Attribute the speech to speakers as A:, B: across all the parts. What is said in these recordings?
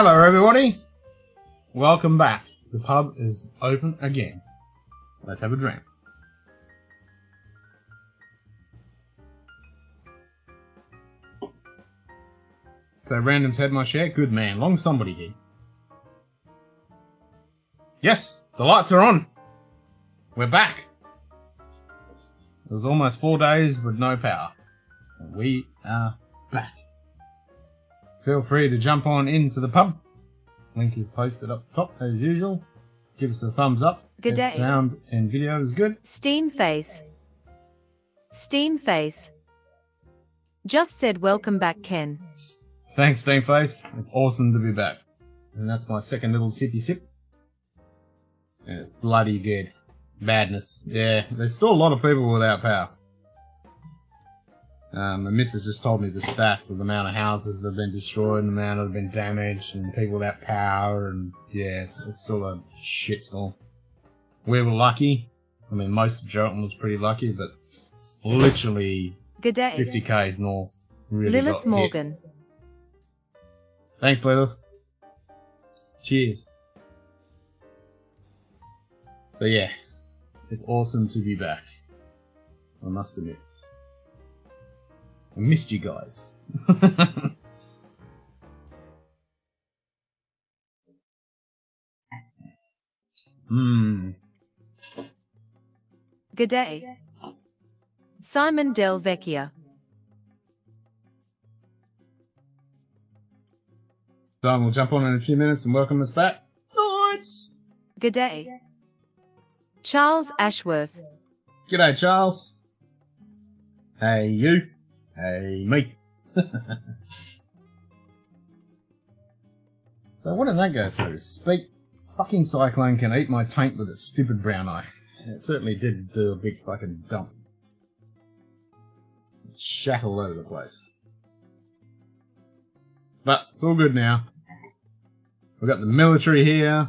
A: Hello, everybody. Welcome back. The pub is open again. Let's have a drink. So randoms had my share. Good man. Long somebody did. Yes, the lights are on. We're back. It was almost four days with no power. We are back. Feel free to jump on into the pub. Link is posted up top as usual. Give us a thumbs up.
B: Good day.
A: Sound and video is good.
B: Steam face. Steam face. Just said welcome back, Ken.
A: Thanks, Steamface. It's awesome to be back. And that's my second little sippy sip. And it's bloody good. Badness. Yeah, there's still a lot of people without power. Um, my missus just told me the stats of the amount of houses that have been destroyed and the amount that have been damaged and people without power and yeah, it's, it's still a shitstorm. We were lucky. I mean, most of Geraldton was pretty lucky, but literally
B: Good day.
A: 50 k's north really
B: Lilith
A: hit.
B: Morgan.
A: Thanks, Lilith. Cheers. But yeah, it's awesome to be back. I must admit. I missed you guys. Hmm.
B: Good day. Simon Del Vecchia.
A: So we'll jump on in a few minutes and welcome us back. Nice.
B: Good day. Charles Ashworth.
A: G'day, Charles. Hey, you. Hey, me. so what did that go through? Speak. Fucking cyclone can eat my taint with its stupid brown eye. It certainly did do a big fucking dump. Shat all over the place. But it's all good now. We've got the military here.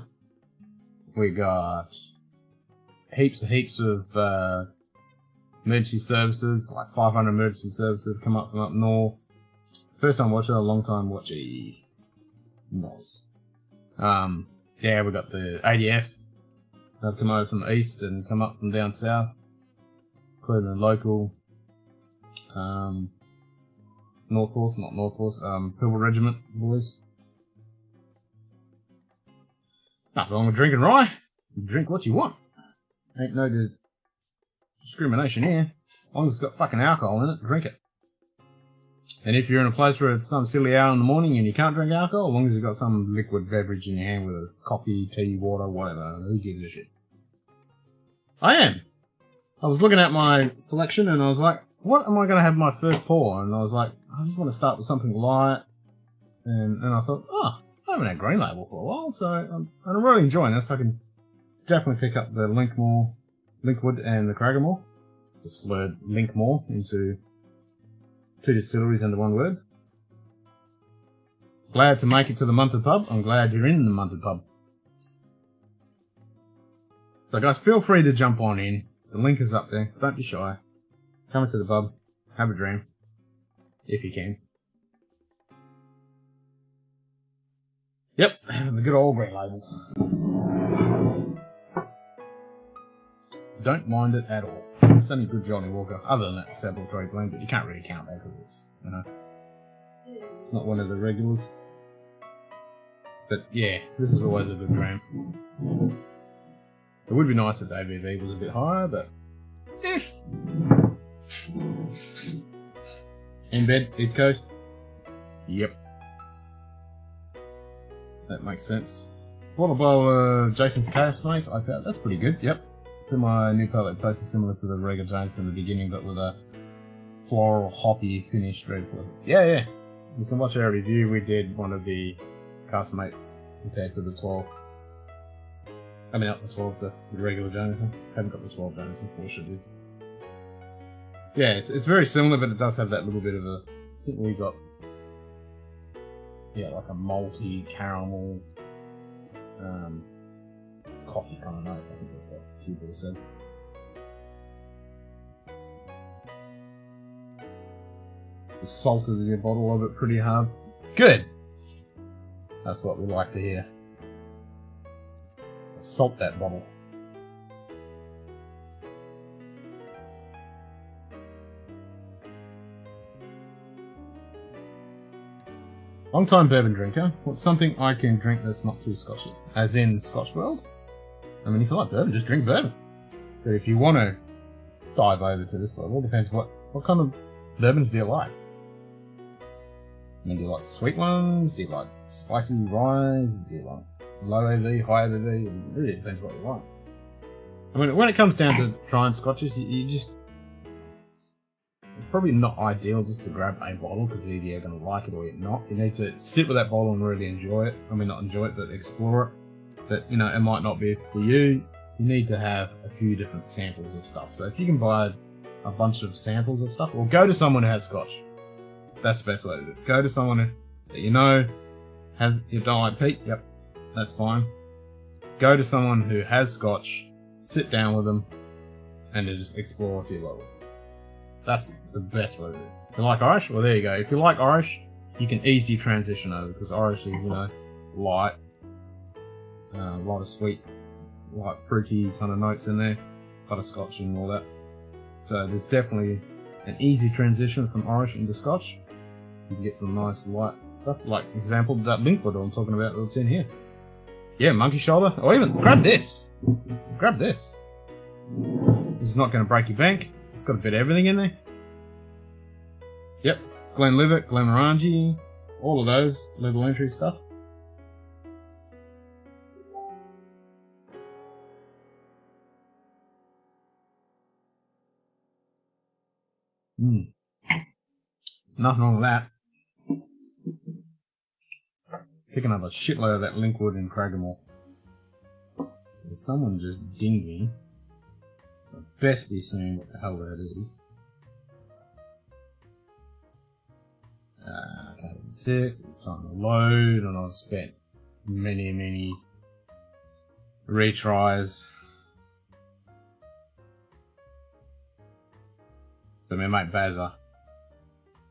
A: We got heaps and heaps of uh, emergency services, like 500 emergency services come up from up north. First time watcher, a long time watchy. Nice. Um, yeah, we got the ADF. They've come over from the east and come up from down south, including the local um, North Force, not North Force, um, Pilbara Regiment boys. Nothing wrong with drinking rye. Drink what you want. Ain't no discrimination here. As long as it's got fucking alcohol in it, drink it. And if you're in a place where it's some silly hour in the morning and you can't drink alcohol, as long as you've got some liquid beverage in your hand with a coffee, tea, water, whatever, who gives a shit? I am. I was looking at my selection and I was like, what am I going to have my first pour? And I was like, I just want to start with something light. And, and I thought, oh, I haven't had Green Label for a while, so I'm, I'm really enjoying this. I can definitely pick up the Linkmore, Linkwood and the Cragganmore. Just slurred Linkmore into two distilleries under one word. Glad to make it to the Munted Pub. I'm glad you're in the Munted Pub. So guys, feel free to jump on in. The link is up there. Don't be shy. Come into the pub. Have a dream. If you can. Yep, the good old green label. Don't mind it at all. It's only good Johnnie Walker, other than that Sample Tree blend, but you can't really count that because it's, you know, it's not one of the regulars. But yeah, this is always a good dream. It would be nice if the ABV was a bit higher, but. Eh. In bed, East Coast? Yep. That makes sense. What about uh, Jason's Caskmates? I IPA? That's pretty good, yep. To my new palate, it tastes similar to the regular James in the beginning, but with a floral, hoppy finish. Pleasant. Yeah, yeah. You can watch our review. We did one of the Caskmates compared to the 12. I mean, not the 12, the, the regular Jameson. Haven't got the 12 Jameson, or should do. Yeah, it's, it's very similar, but it does have that little bit of a. I think we got. Yeah, like a malty caramel. Um, coffee of note. I think that's what said. Salted your bottle of it pretty hard. Good. That's what we like to hear. Salt that bottle. Long time bourbon drinker. What's something I can drink that's not too scotchy? As in Scotch world? I mean, if you like bourbon, just drink bourbon. But if you want to dive over to this level, depends what, what kind of bourbons do you like? I mean, do you like sweet ones? Do you like spicy rye? Do you like low AV, high AV? It really depends what you like. I mean, when it comes down to trying scotches, you, you just it's probably not ideal just to grab a bottle because either you're going to like it or you're not. You need to sit with that bottle and really enjoy it. I mean, not enjoy it, but explore it. But, you know, it might not be for you. You need to have a few different samples of stuff. So if you can buy a bunch of samples of stuff, or go to someone who has scotch. That's the best way to do it. Go to someone that you know has, you don't like peat, yep, that's fine. Go to someone who has scotch, sit down with them, and just explore a few levels. That's the best way to do it. If you like Irish, well, there you go. If you like Irish, you can easily transition over because Irish is, you know, light, uh, a lot of sweet, light, fruity kind of notes in there, butterscotch and all that. So there's definitely an easy transition from Irish into Scotch. You can get some nice light stuff, like example that Linkwood I'm talking about that's in here. Yeah, monkey shoulder, or even grab this. Grab this. This is not going to break your bank. It's got a bit of everything in there. Yep, Glenlivet, Glenmorangie, all of those level entry stuff. Hmm. Nothing wrong with that. Picking up a shitload of that Linkwood and Cragganmore. So someone just dinged me. Best be seeing what the hell that is. Uh, okay, it. It's time to load, and I've spent many, many retries. So my mate Bazza,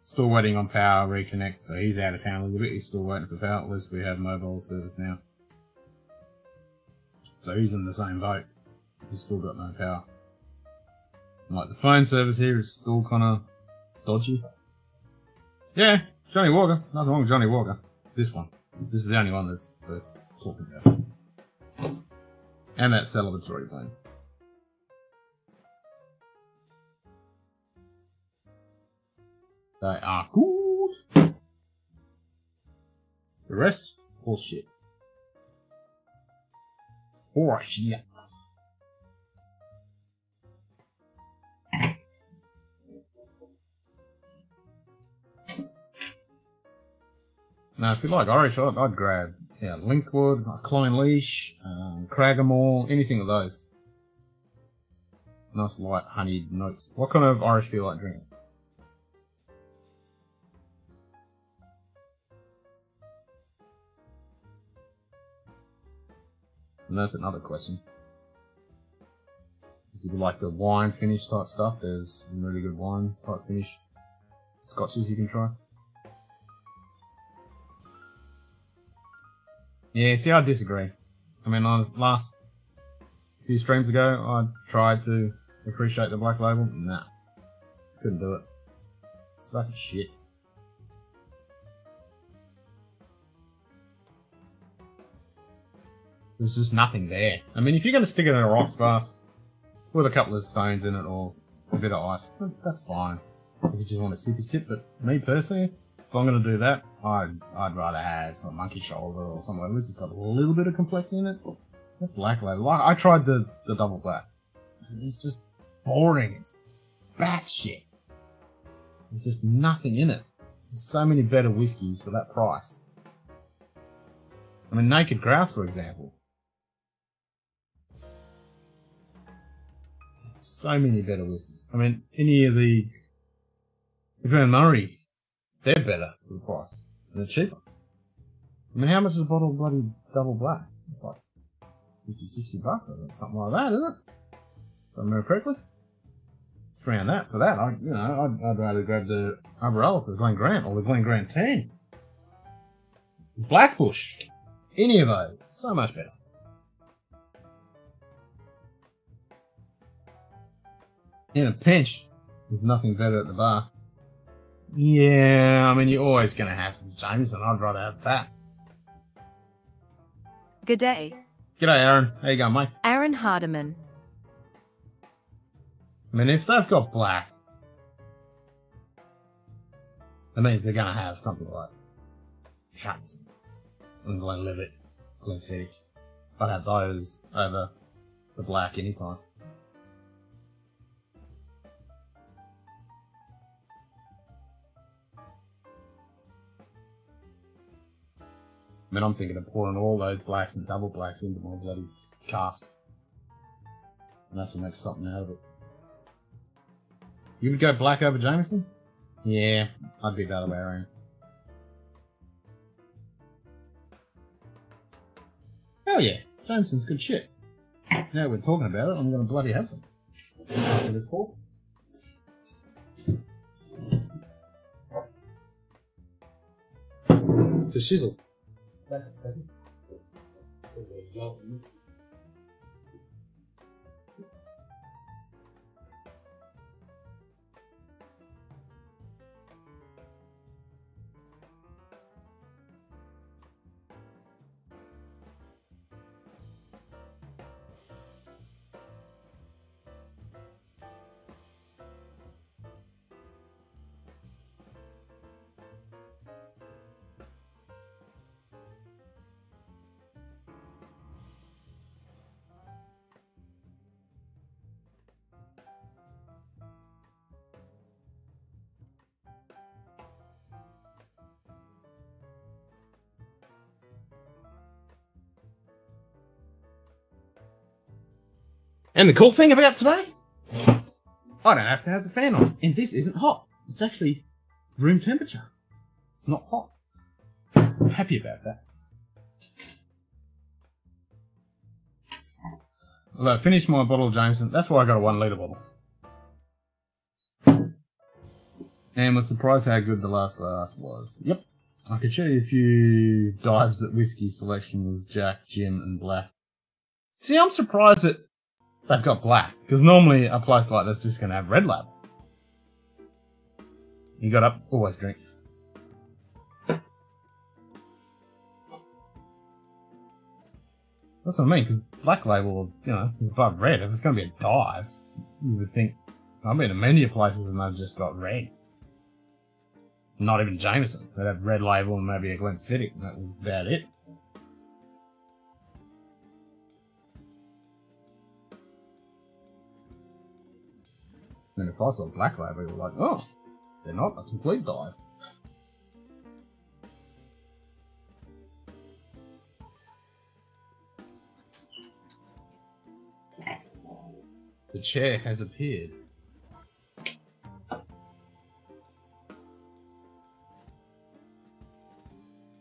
A: still waiting on power reconnect, so he's out of town a little bit. He's still waiting for power. At least we have mobile service now. So he's in the same boat. He's still got no power. Like the phone service here is still kind of dodgy. Yeah, Johnnie Walker. Nothing wrong with Johnnie Walker. This one. This is the only one that's worth talking about. And that celebratory blend. They are good. The rest, bullshit. Horseshit. Now, if you like Irish, I'd, I'd grab yeah, Linkwood, Clynelish, um, Cragganmore, anything of those. Nice light honeyed notes. What kind of Irish do you like drinking? And that's another question. If you like the wine finish type stuff, there's really good wine type finish scotches you can try. Yeah, see, I disagree. I mean, on last few streams ago, I tried to appreciate the black label. Nah, couldn't do it. It's fucking shit. There's just nothing there. I mean, if you're going to stick it in a rocks glass with a couple of stones in it or a bit of ice, that's fine. If you just want to sippy sip, but me personally, if I'm going to do that, I'd, I'd rather have a monkey shoulder or something like this. It's got a little bit of complexity in it. That black label. I, I tried the, the double black. It's just boring. It's batshit. There's just nothing in it. There's so many better whiskies for that price. I mean, Naked Grouse, for example. So many better whiskies. I mean, any of the, the Murray, they're better for the price. They're cheaper. I mean, how much is a bottle of bloody double black? It's like 50, 60 bucks, I something like that, isn't it? If I remember correctly. It's around that. For that, I, you know, I'd, I'd rather grab the Arborealis, the Glen Grant, or the Glen Grant 10. Blackbush. Any of those. So much better. In a pinch, there's nothing better at the bar. Yeah, I mean, you're always going to have some Jameson. I'd rather have that.
B: Good day.
A: G'day, Aaron. How you going, mate?
B: Aaron Hardiman.
A: I mean, if they've got black, that means they're going to have something like Jameson and Glenlivet, Glenfiddich. I'd have those over the black anytime. I mean, I'm thinking of pouring all those blacks and double blacks into my bloody cask. And have to make something out of it. You would go black over Jameson? Yeah, I'd be the other way around. Hell yeah, Jameson's good shit. Now we're talking about it, I'm gonna bloody have some. After this call. The shizzle. Back a And the cool thing about today, I don't have to have the fan on. And this isn't hot. It's actually room temperature. It's not hot. I'm happy about that. Well, I finished my bottle of Jameson. That's why I got a one litre bottle. And was surprised how good the last glass was. Yep. I could show you a few dives that whiskey selection was Jack, Jim and Black. See, I'm surprised that they've got black. Because normally a place like this just going to have red label. You got up, always drink. That's what I mean, because black label, you know, is above red. If it's going to be a dive, you would think, I've been to many places and they've just got red. Not even Jameson. They'd have red label and maybe a Glenfiddich, and that was about it. And if I saw Black Label, we were like, oh, they're not a complete dive. The chair has appeared.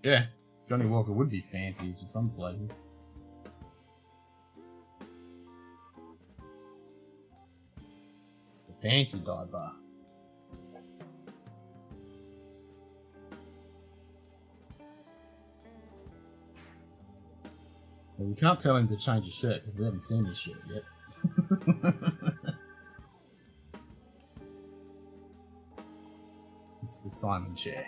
A: Yeah, Johnnie Walker would be fancy to some places. Fancy dive bar. Well, we can't tell him to change his shirt because we haven't seen his shirt yet. it's the Simon chair.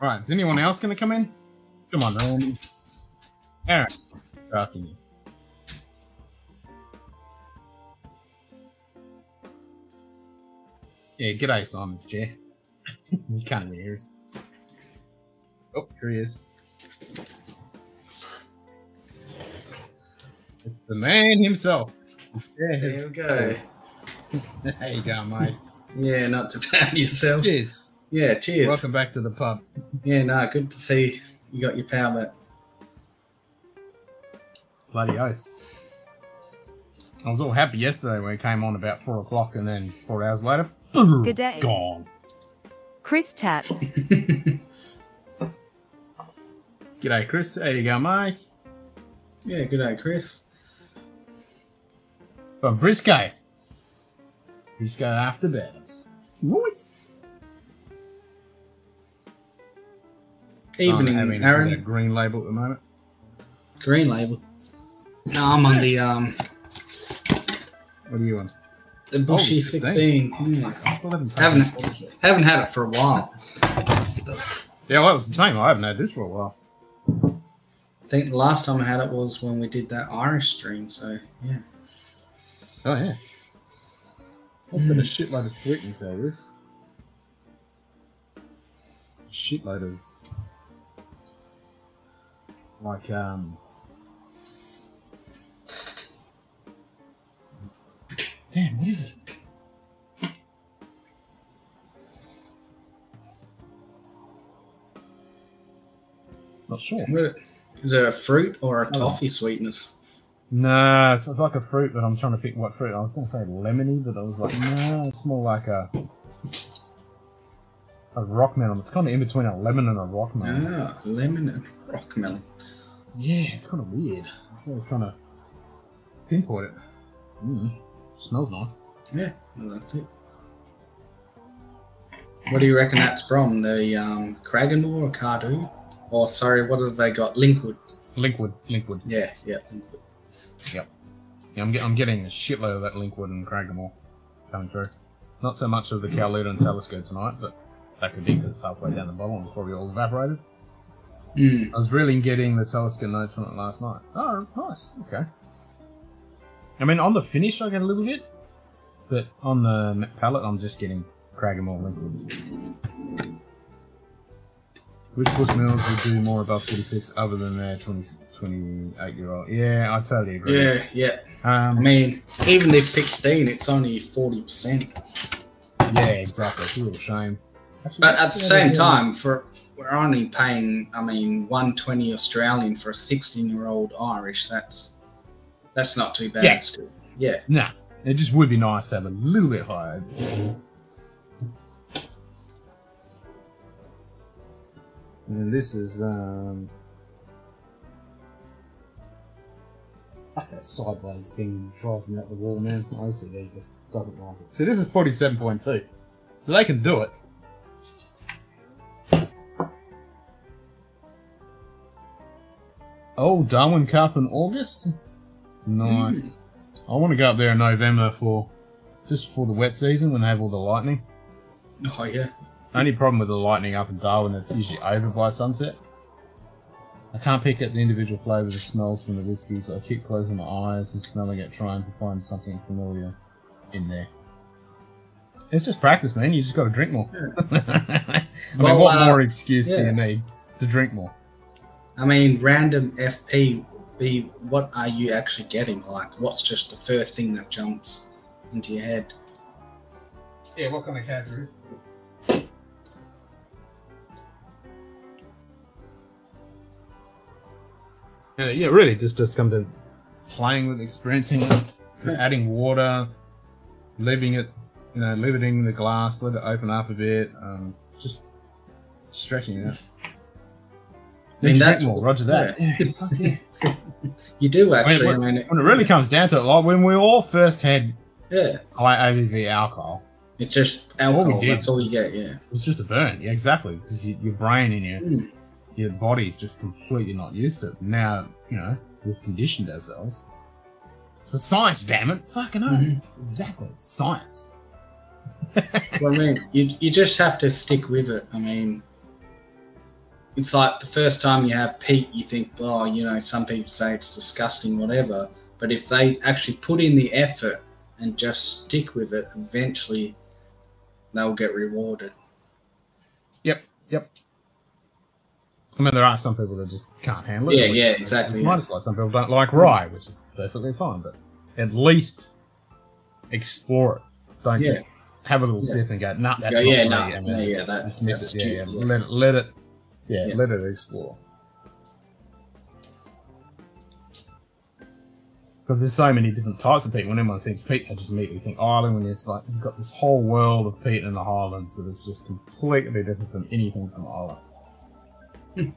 A: Alright, is anyone else gonna come in? Come on, Randy. Aaron, crossing you. Yeah, g'day, Simon's chair. he can't even hear us. Oh, here he is. It's the man himself.
C: Yeah, there we go.
A: there you go, mate?
C: Yeah, not too bad yourself.
A: Cheers.
C: Yeah, cheers.
A: Welcome back to the pub.
C: Yeah, no, good to see you got your power back.
A: Bloody oath. I was all happy yesterday when it came on about four o'clock and then four hours later,
B: Good day.
A: gone.
B: Chris Tats.
A: G'day, Chris. There you go, mate.
C: yeah, g'day, Chris.
A: From Briscoe. We just go after beds. Nice.
C: Evening,
A: I'm having
C: Aaron.
A: a green label at the moment.
C: Green label. No, I'm on the um
A: What are you on?
C: the bushy
A: 16.
C: 16. Yeah.
A: I still haven't
C: Haven't-
A: taken this bullshit.
C: Haven't had it for a while.
A: Yeah, well, it's the same. I haven't had this for a while.
C: I think the last time I had it was when we did that Irish stream. So yeah.
A: Oh yeah. That's got a shitload of sweetness out of this. Shitload of like um Damn, what is it? Not sure.
C: is it a fruit or a toffee sweetness?
A: No, it's, it's like a fruit, but I'm trying to pick what fruit. I was going to say lemony, but I was like, no, it's more like a a rock melon. It's kind of in between a lemon and a rock melon.
C: Ah, lemon and rock melon.
A: Yeah, it's kind of weird. That's what I was trying to pinpoint it. Mm, smells nice.
C: Yeah, well, that's it. What do you reckon that's from? The um, or Cardhu? Or sorry, what have they got? Linkwood.
A: Linkwood, Linkwood.
C: Yeah, yeah, Linkwood.
A: Yeah, I'm, get, I'm getting a shitload of that Linkwood and Cragganmore coming through. Not so much of the Caol Ila and Talisker tonight, but that could be because it's halfway down the bottle and it's probably all evaporated.
C: Mm.
A: I was really getting the Talisker notes from it last night. Oh, nice. Okay. I mean, on the finish, I get a little bit, but on the palette, I'm just getting Cragganmore Linkwood. Which Bushmills would do more above 46 other than their 20, 28 year old? Yeah, I totally agree.
C: Yeah, yeah. I
A: Um,
C: mean, even this 16, it's only 40%.
A: yeah, exactly. It's a little shame. Actually,
C: But at the same time, for we're only paying, I mean, 120 Australian for a 16 year old Irish. That's that's not too bad.
A: Yeah.
C: Still. Yeah.
A: Nah, it just would be nice to have a little bit higher. And this is um that sideways thing drives me up the wall, man. OCD just doesn't like it. So this is forty-seven point two, so they can do it. Oh, Darwin Cup in August. Nice. I want to go up there in November for just for the wet season when they have all the lightning.
C: Oh yeah.
A: Only problem with the lightning up in Darwin, it's usually over by sunset. I can't pick up the individual flavours or smells from the whiskey, so I keep closing my eyes and smelling it, trying to find something familiar in there. It's just practice, man. You just got to drink more. I mean, what
C: uh,
A: more excuse do you need to drink more?
C: I mean, random FP. Be what are you actually getting? Like, what's just the first thing that jumps into your head?
A: Yeah, what kind of categories? Yeah, yeah, really, just just come to playing with, experiencing it, adding water, leaving it, you know, leaving it in the glass, let it open up a bit, um, just stretching it out.
C: I mean, that's-
A: drink more, Roger that. Yeah.
C: You do
A: I mean,
C: actually. I
A: when,
C: mean,
A: when it really comes down to it, like when we all first had
C: yeah,
A: high ABV alcohol,
C: it's just
A: All
C: alcohol.
A: did.
C: That's all you get. Yeah.
A: It was just a burn. Yeah, exactly. Because you, your brain and your
C: Mm.
A: your body's just completely not used to it. Now, you know, we've conditioned ourselves. So science, damn it. Fucking hell.
C: Mhm.
A: Exactly. Science.
C: Well, I mean, you you just have to stick with it. I mean, it's like the first time you have peat, you think, oh, you know, some people say it's disgusting, whatever. But if they actually put in the effort and just stick with it, eventually they'll get rewarded.
A: Yep. Yep. I mean, there are some people that just can't handle it.
C: Yeah, yeah, exactly,
A: Might as well. Some people don't like rye, which is perfectly fine, but at least explore it. Don't
C: Yeah.
A: just have a little
C: Yeah.
A: sip and go, nah, that's
C: Go,
A: not
C: yeah,
A: me,"
C: no,
A: and then
C: no,
A: just
C: yeah, that-
A: dismiss
C: that's
A: it. Yeah, yeah. Let it, let it, yeah,
C: Yeah.
A: let it explore. Because there's so many different types of peat. When everyone thinks peat, they just immediately think Ireland. When it's like you've got this whole world of peat in the Highlands that is just completely different from anything from Ireland.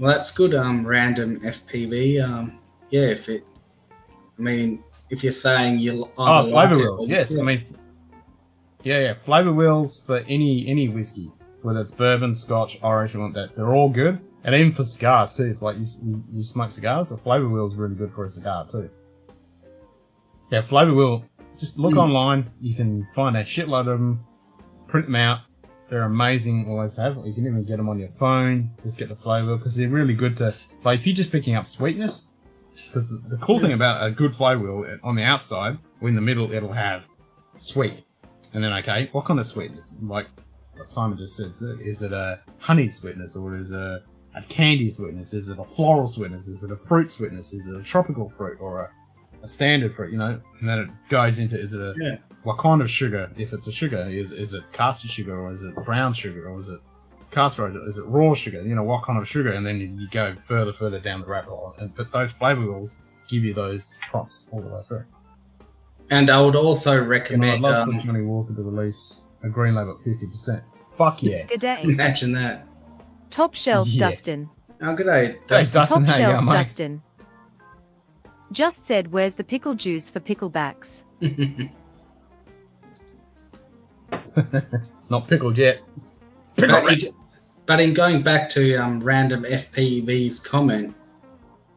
C: Well, that's good. Um, random FPV. Um, yeah, if it, I mean, if you're saying you
A: Oh, flavor
C: like
A: wheels.
C: or-
A: Yes,
C: yeah.
A: I mean, yeah, yeah, flavor wheels for any any whiskey, whether it's bourbon, Scotch, Irish, you want that. They're all good, and even for cigars too. If like you, you, you smoke cigars, the flavor wheel is really good for a cigar too. Yeah, flavor wheel. Just look
C: Mm.
A: online. You can find a shitload of them. Print them out. They're amazing always to have. You can even get them on your phone. Just get the flavor because they're really good to like if you're just picking up sweetness. Because the, the cool thing about a good flavor wheel on the outside, or in the middle, it'll have sweet, and then okay, what kind of sweetness? Like what Simon just said, is it a honeyed sweetness or is it a, a candy sweetness? Is it a floral sweetness? Is it a fruit sweetness? Is it a tropical fruit or a, a standard fruit? You know, and then it goes into is it a
C: Yeah.
A: what kind of sugar? If it's a sugar, is is it caster sugar or is it brown sugar or is it caster Is it raw sugar? You know, what kind of sugar? And then you, you go further, further down the rabbit hole. And but those flavor wheels give you those prompts all the way through.
C: And I would also
A: And I'd love
C: Um,
A: Johnnie Walker to release a green label at fifty percent. Fuck yeah!
B: G'day.
C: imagine that.
B: Top shelf
A: Yeah.
B: Dustin.
C: Oh, good day.
A: Hey,
C: Dustin.
A: Dustin,
B: Top
A: how you
B: shelf
A: going, mate?
B: Dustin. Just said, where's the pickle juice for picklebacks?
A: Not pickled yet.
C: but, it- but in going back to um, random FPV's comment,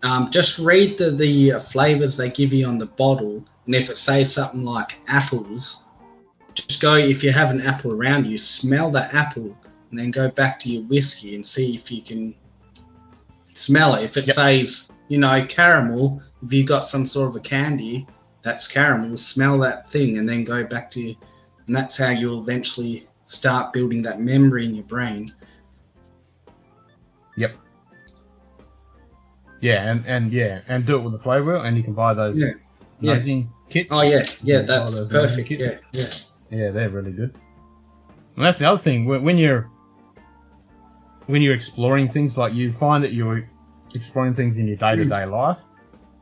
C: um, just read the, the uh, flavors they give you on the bottle, and if it says something like apples, just go if you have an apple around you, smell the apple, and then go back to your whiskey and see if you can smell it. If it
A: Yep.
C: says, you know, caramel, if you got some sort of a candy that's caramel, smell that thing, and then go back to, and that's how you'll eventually start building that memory in your brain.
A: Yep. Yeah, and, and yeah, and do it with the flavor, and you can buy those
C: Yeah. Yeah.
A: amazing kits.
C: Oh yeah, yeah,
A: Yeah,
C: that's perfect. Yeah, yeah.
A: Yeah, they're really good. And that's the other thing when when you're when you're exploring things, like you find that you're exploring things in your day to day life.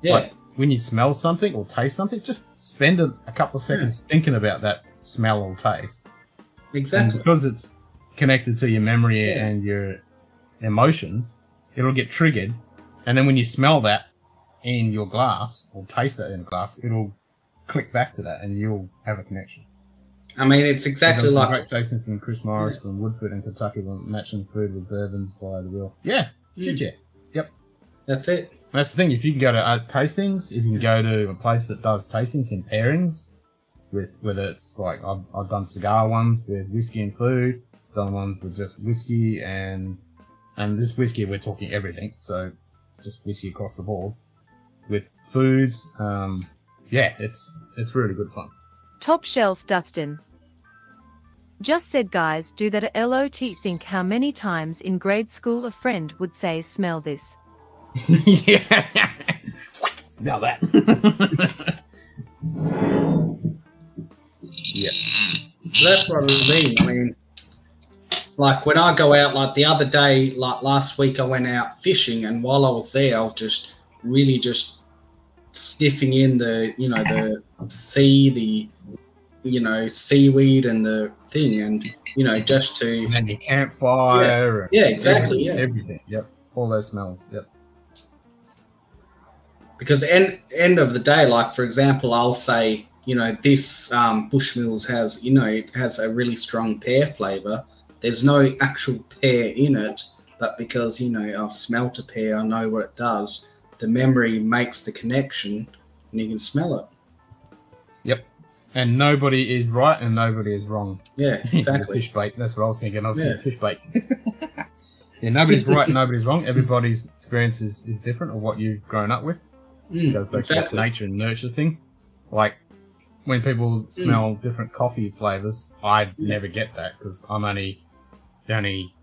C: Yeah,
A: Like when you smell something or taste something, just spend a, a couple of seconds thinking about that smell or taste. And
C: exactly.
A: because it's connected to your memory
C: Yeah.
A: and your emotions, it'll get triggered. And then when you smell that in your glass or taste that in a glass, it'll click back to that and you'll have a connection.
C: I mean, it's exactly
A: some
C: like
A: great tastings from Chris Morris from Woodford in Kentucky on matching food with bourbons via the wheel. Yeah, shit,
C: Mm.
A: yeah.
C: that's it.
A: That's the thing. If you can go to uh, tastings, if you can go to a place that does tastings and pairings, with whether it's like I've, I've done cigar ones with whiskey and food, done ones with just whiskey and and this whiskey we're talking everything, so just whiskey across the board with foods. Um, yeah, it's it's really good fun.
B: Top shelf Dustin. Just said, guys, do that at LOT. Think how many times in grade school a friend would say, smell this.
A: yeah, smell that. yeah.
C: That's what I mean. I mean, like when I go out, like the other day, like last week, I went out fishing, and while I was there, I was just really just sniffing in the, you know, the sea, the, you know, seaweed and the thing, and you know, just to
A: And your campfire. and
C: Yeah, exactly, yeah.
A: Everything. Yep. All those smells. Yep.
C: because end end of the day, like for example, I'll say, you know, this um, Bushmills has, you know, it has a really strong pear flavor. There's no actual pear in it, but because you know I've smelt a pear, I know what it does. The memory makes the connection, and you can smell it.
A: And nobody is right and nobody is wrong.
C: Yeah, exactly.
A: fish bait. That's what I was thinking of.
C: Yeah.
A: Fish bait. yeah, nobody's right and nobody's wrong. Everybody's experience is, is different of what you've grown up with.
C: Mm,
A: goes back to that nature and nurture thing. Like when people smell different coffee flavors, I never get that because I'm only the only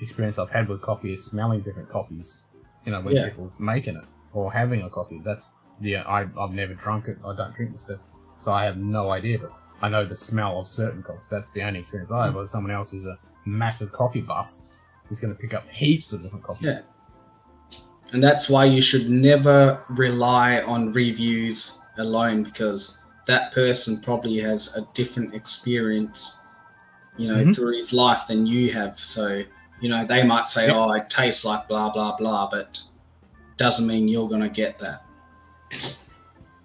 A: experience I've had with coffee is smelling different coffees. You know, when
C: Yeah.
A: people making it or having a coffee. That's yeah. I I've never drunk it. I don't drink the stuff, so I have no idea. But I know the smell of certain coffees. That's the only experience I have. Whether someone else is a massive coffee buff, is going to pick up heaps of different coffees.
C: Yeah. And that's why you should never rely on reviews alone because that person probably has a different experience, you know,
A: Mhm.
C: through his life than you have. So, you know, they might say,
A: Yeah.
C: oh, it tastes like blah, blah, blah, but doesn't mean you're going to get that.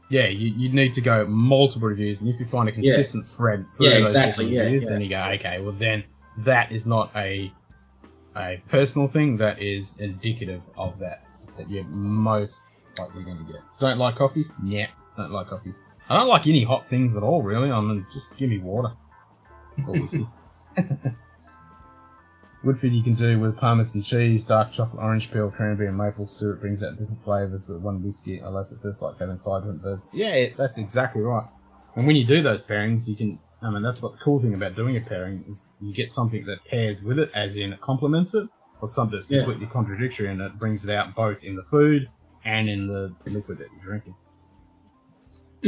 A: Yeah, you, you need to go multiple reviews, and if you find a consistent thread through
C: Yeah,
A: those
C: exactly, yeah,
A: reviews,
C: yeah.
A: then you go, okay, well then that is not a a personal thing. That is indicative of that that you're most likely going to get. Don't like coffee? Yeah, don't like coffee. I don't like any hot things at all, really. I mean, just give me water or whiskey. Woodford you can do with parmesan cheese, dark chocolate, orange peel, cranberry, and maple syrup brings out different flavours of one whiskey, unless it feels like having five different birds. Yeah, it, that's exactly right. And when you do those pairings, you can. I mean, that's what the cool thing about doing a pairing is you get something that pairs with it, as in it complements it, or something that's
C: Yeah.
A: completely contradictory, and it brings it out both in the food and in the liquid that you're drinking. Hmm.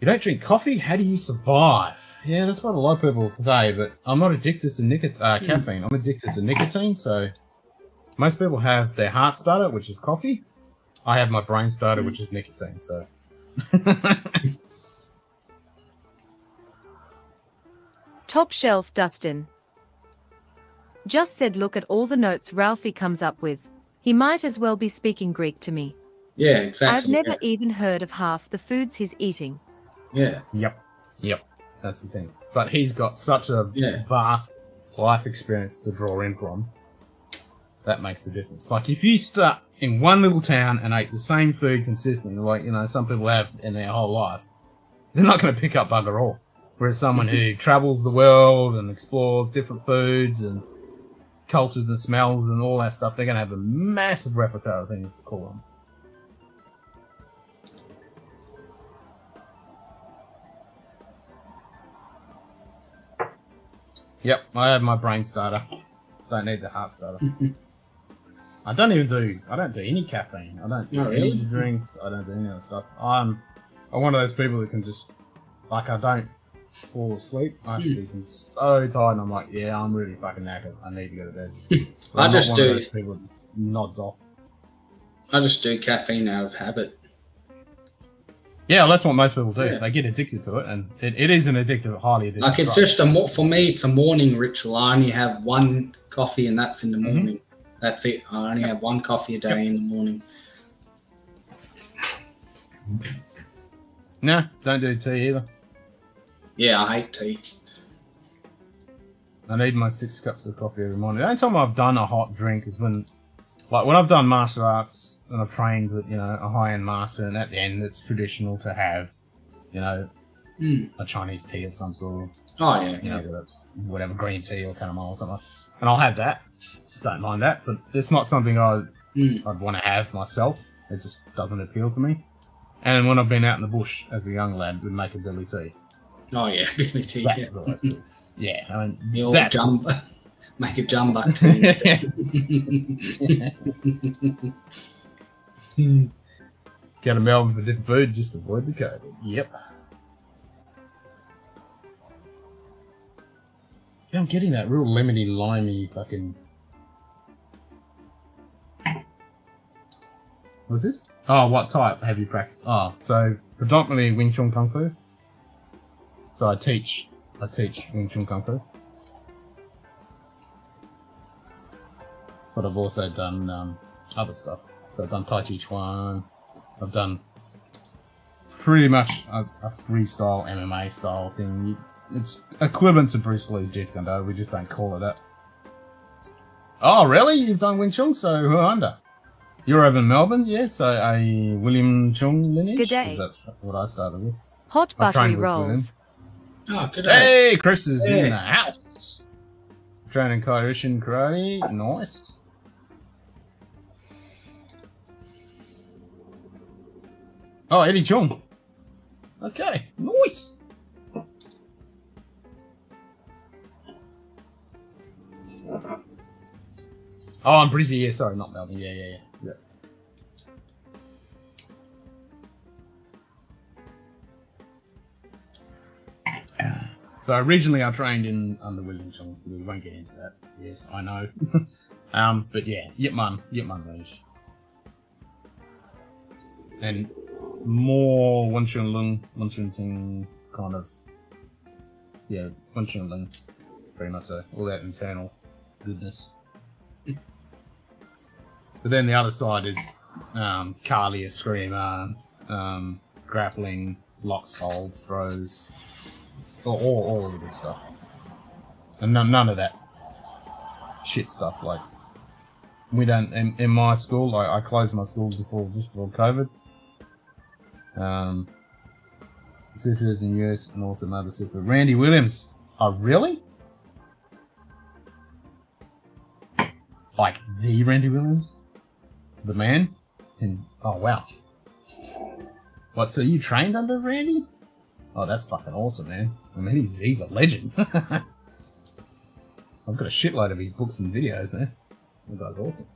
A: You don't drink coffee? How do you survive? Yeah, that's what a lot of people say, but I'm not addicted to nicot- uh, caffeine. I'm addicted to nicotine, so most people have their heart starter, which is coffee. I have my brain starter, which is nicotine, so.
B: Top shelf Dustin. Just said look at all the notes Ralphie comes up with. He might as well be speaking Greek to me.
C: Yeah, exactly.
B: I've never even heard of half the foods he's eating.
C: Yeah,
A: Yep. Yep. That's the thing. But he's got such a
C: Yeah.
A: vast life experience to draw in from. That makes the difference. Like if you start in one little town and ate the same food consistently, like you know some people have in their whole life, they're not going to pick up bugger all. Whereas someone who mm-hmm. travels the world and explores different foods and cultures and smells and all that stuff, they're going to have a massive repertoire of things to call on. Yep, I have my brain starter. Don't need the heart starter. I don't even do. I don't do any caffeine. I don't do
C: really?
A: energy drinks. I don't do any other stuff. I'm, I'm one of those people that can just, like, I don't fall asleep. I hmm. have to so tired, and I'm like, yeah, I'm really fucking knackered. I need to go to bed.
C: I
A: I'm
C: just
A: one
C: do-
A: Of those people that nods off.
C: I just do caffeine out of habit.
A: Yeah, that's what most people do.
C: Yeah.
A: They get addicted to it, and it, it is an addictive, highly addictive.
C: Like it's
A: drug.
C: just a mo- for me, it's a morning ritual. I only have one coffee, and that's in the
A: Mhm.
C: morning. That's it. I only have one coffee a day in the morning.
A: no, don't do tea either.
C: Yeah, I hate tea.
A: I need my six cups of coffee every morning. The only time I've done a hot drink is when, like, when I've done martial arts and I've trained with, you know, a high end master, and at the end it's traditional to have, you know,
C: Mm.
A: a Chinese tea of some sort,
C: Oh yeah,
A: you know,
C: yeah.
A: whether it's whatever, green tea or chamomile or something. And I'll have that. Don't mind that, but it's not something I,
C: Mm.
A: I'd want to have myself. It just doesn't appeal to me. And when I've been out in the bush as a young lad, we'd make a billy tea.
C: Oh yeah, Billy tea.
A: That
C: Yeah.
A: is always good. Yeah, I mean,
C: The old
A: that's
C: make a jumbuck tea. instead.
A: Go to Melbourne for different food, just avoid the COVID. Yep. Yeah, I'm getting that real lemony, limey fucking. What's this? Oh, what type have you practiced? Oh, so predominantly Wing Chun Kung Fu. So I teach, I teach Wing Chun Kung Fu. But I've also done um, other stuff. So I've done Tai Chi Chuan. I've done pretty much a, a freestyle MMA style thing. It's, it's equivalent to Bruce Lee's Jeet Kune Do. We just don't call it that. Oh, really? You've done Wing Chun? So who under? You're over in Melbourne, yeah? So a William Cheung lineage?
B: Good
A: day. That's what I started with.
B: Hot buttery
A: with women.
B: rolls.
C: oh, good day.
A: Hey, Chris is
C: Hey.
A: in the house. Training Kyokushin Karate. Nice. Oh, Eddie Chung. Okay, nice. Oh, I'm Brizzy. Yeah, sorry, not Melbourne. Yeah, yeah, yeah. yeah. So originally I trained in under William Cheung. We won't get into that. Yes, I know. um, but yeah, Yip Man, Yip Man range. And more Wen Lung, Wen Ting kind of yeah, Wen Lung. Very much so. All that internal goodness. But then the other side is um, Kali Escrima, um, grappling, locks, holds, throws, all, all, of the good stuff. And none, none of that shit stuff. Like we don't in, in my school. I, I closed my school before just before COVID. Um, Pacific in US and also another Pacific. Randy Williams. Oh, really? Like the Randy Williams? The man? And oh wow. What? So you trained under Randy? Oh, that's fucking awesome, man. I mean, he's he's a legend. I've got a shitload of his books and videos, man. That guy's awesome.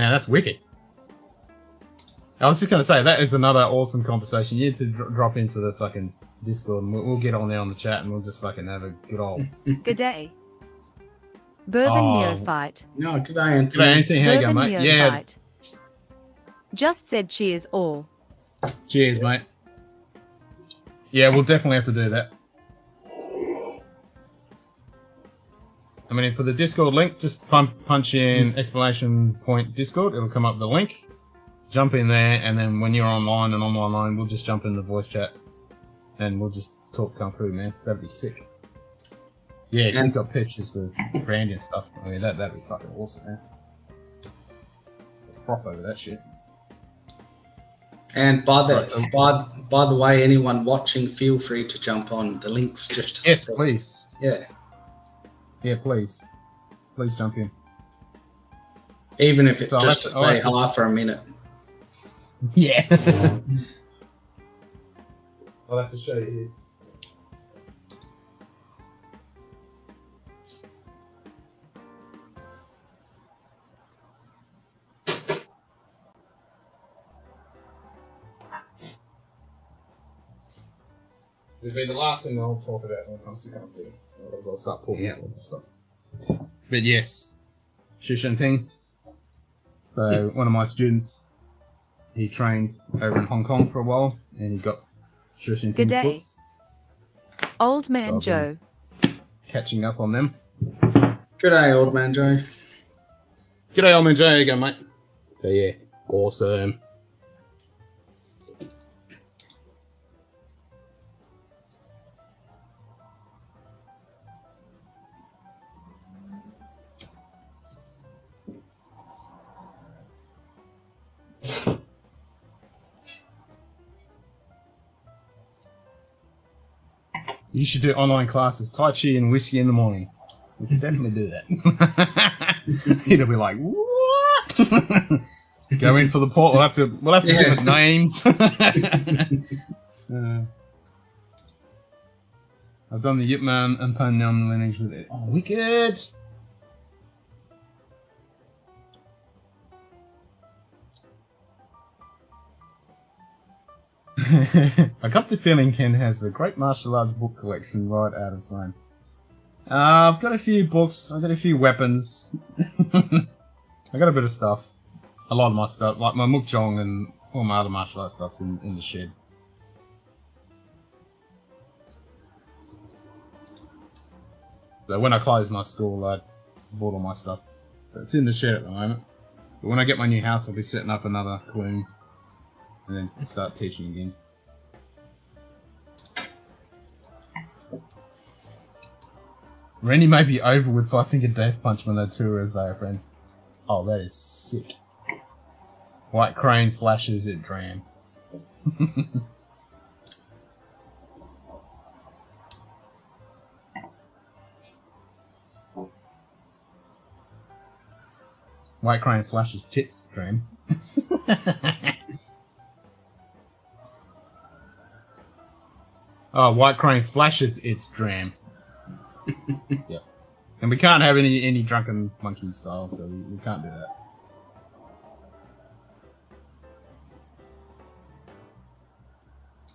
A: Now that's wicked. I was just gonna say that is another awesome conversation. You need to dr- drop into the fucking Discord, and we'll, we'll get on there on the chat, and we'll just fucking have a good old.
B: Good day. Bourbon
A: Oh.
B: Neophyte.
C: No, good day, Anthony.
A: G'day, Anthony. How you going,
B: Bourbon
A: mate? Yeah.
B: Just said cheers all.
A: Cheers, mate. Yeah, we'll definitely have to do that. I mean, for the Discord link, just pump, punch in hmm. exclamation point Discord. It'll come up the link. Jump in there, and then when you're online and I'm online, we'll just jump in the voice chat, and we'll just talk kung fu, man. That'd be sick. Yeah, if you've got pictures with Brandy and stuff. I mean, that that'd be fucking awesome, man. Froth over that shit.
C: And by the
A: Right, so-
C: by by the way, anyone watching, feel free to jump on. The links just
A: Yes, please.
C: yeah.
A: Yeah, please. Please jump in.
C: Even if it's
A: So
C: just to
A: have to- I'll
C: say
A: have
C: for a minute.
A: Yeah. I'll have to show you his. It'll be the last thing I'll talk about when it comes to kung fu. Otherwise I'll start pulling out all the stuff. But yes, Shushan Ting. So one of my students, he trained over in Hong Kong for a while, and he got Shushan
B: Good
A: Ting's
B: day.
A: books.
B: Old Man
A: So,
B: Joe.
A: Catching up on them.
C: Good day, old man Joe.
A: Good day, old man Joe. How you going, mate? So yeah, awesome. You should do online classes, Tai Chi and whiskey in the morning. We can definitely do that. It'll be like, what? Go in for the port. We'll have to. We'll have to
C: Yeah.
A: give it names. Uh, I've done the Yip Man and Pan Nam lineage with it. Oh, wicked! I got the feeling Ken has a great martial arts book collection right out of frame. Uh, I've got a few books. I've got a few weapons. I got a bit of stuff. A lot of my stuff, like my mukjong and all my other martial arts stuff's in, in the shed. But when I closed my school, I bought all my stuff. So it's in the shed at the moment. But when I get my new house, I'll be setting up another kwoon and then start teaching again. Randy may be over with Five Finger Death Punch when they're two as they are friends. Oh, that is sick. White Crane flashes at Dram. White Crane flashes tits, Dram. oh, White Crane flashes its Dram. yep. And we can't have any any drunken monkey style, so we, we can't do that.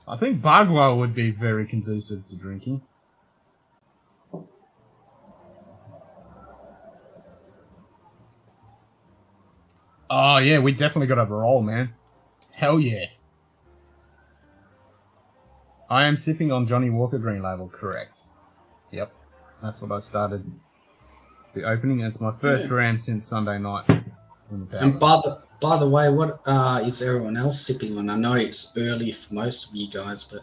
A: I think Bagua would be very conducive to drinking. Oh yeah, we definitely got a roll, man. Hell yeah. I am sipping on Johnnie Walker Green Label, correct. Yep. That's what I started the opening. It's my first
C: Yeah.
A: ram since Sunday night. when the power
C: And by the by the way, what uh, is everyone else sipping on? I know it's early for most of you guys, but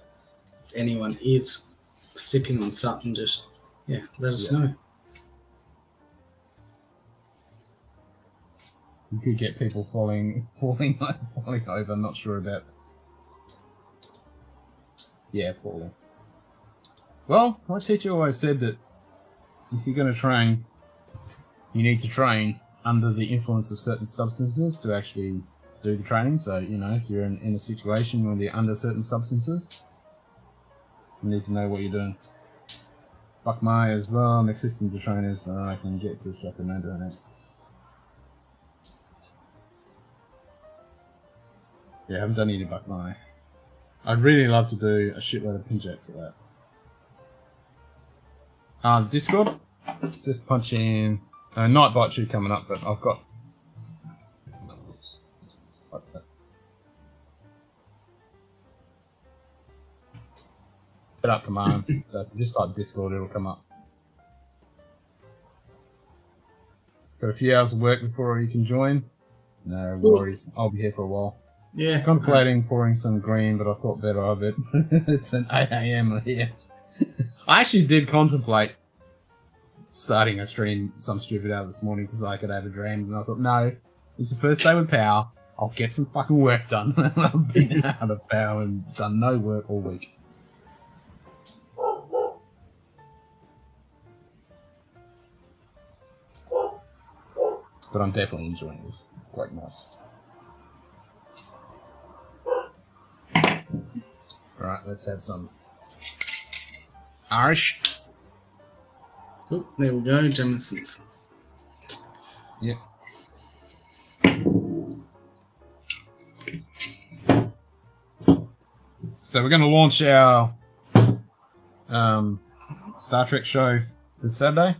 C: if anyone is sipping on something, just yeah, let us
A: Yeah.
C: know.
A: You could get people falling, falling, falling over. I'm not sure about. Yeah, falling. Well, my teacher always said that if you're going to train, you need to train under the influence of certain substances to actually do the training. So, you know, if you're in, in a situation where you're under certain substances, you need to know what you're doing. Fuck my as well, next system to trainers, but I can get to Sacramento next. Yeah, I haven't done any buck my. I'd really love to do a shitload of pinjacks at that. Um, Discord, just punch in. Uh, Nightbot should coming up, but I've got. Set up commands. so if you just type Discord, it'll come up. Got a few hours of work before you can join. No worries. I'll be here for a while.
C: Yeah,
A: Contemplating pouring some green, but I thought better of it. it's an 8 a.m. here. I actually did contemplate starting a stream some stupid hour this morning because I could have a dream, and I thought, no, it's the first day with power. I'll get some fucking work done. I've been out of power and done no work all week. But I'm definitely enjoying this. It's quite nice. Right, let's have some Irish.
C: Oh, there we go, Jameson's.
A: Yep. So we're going to launch our um, Star Trek show this Saturday.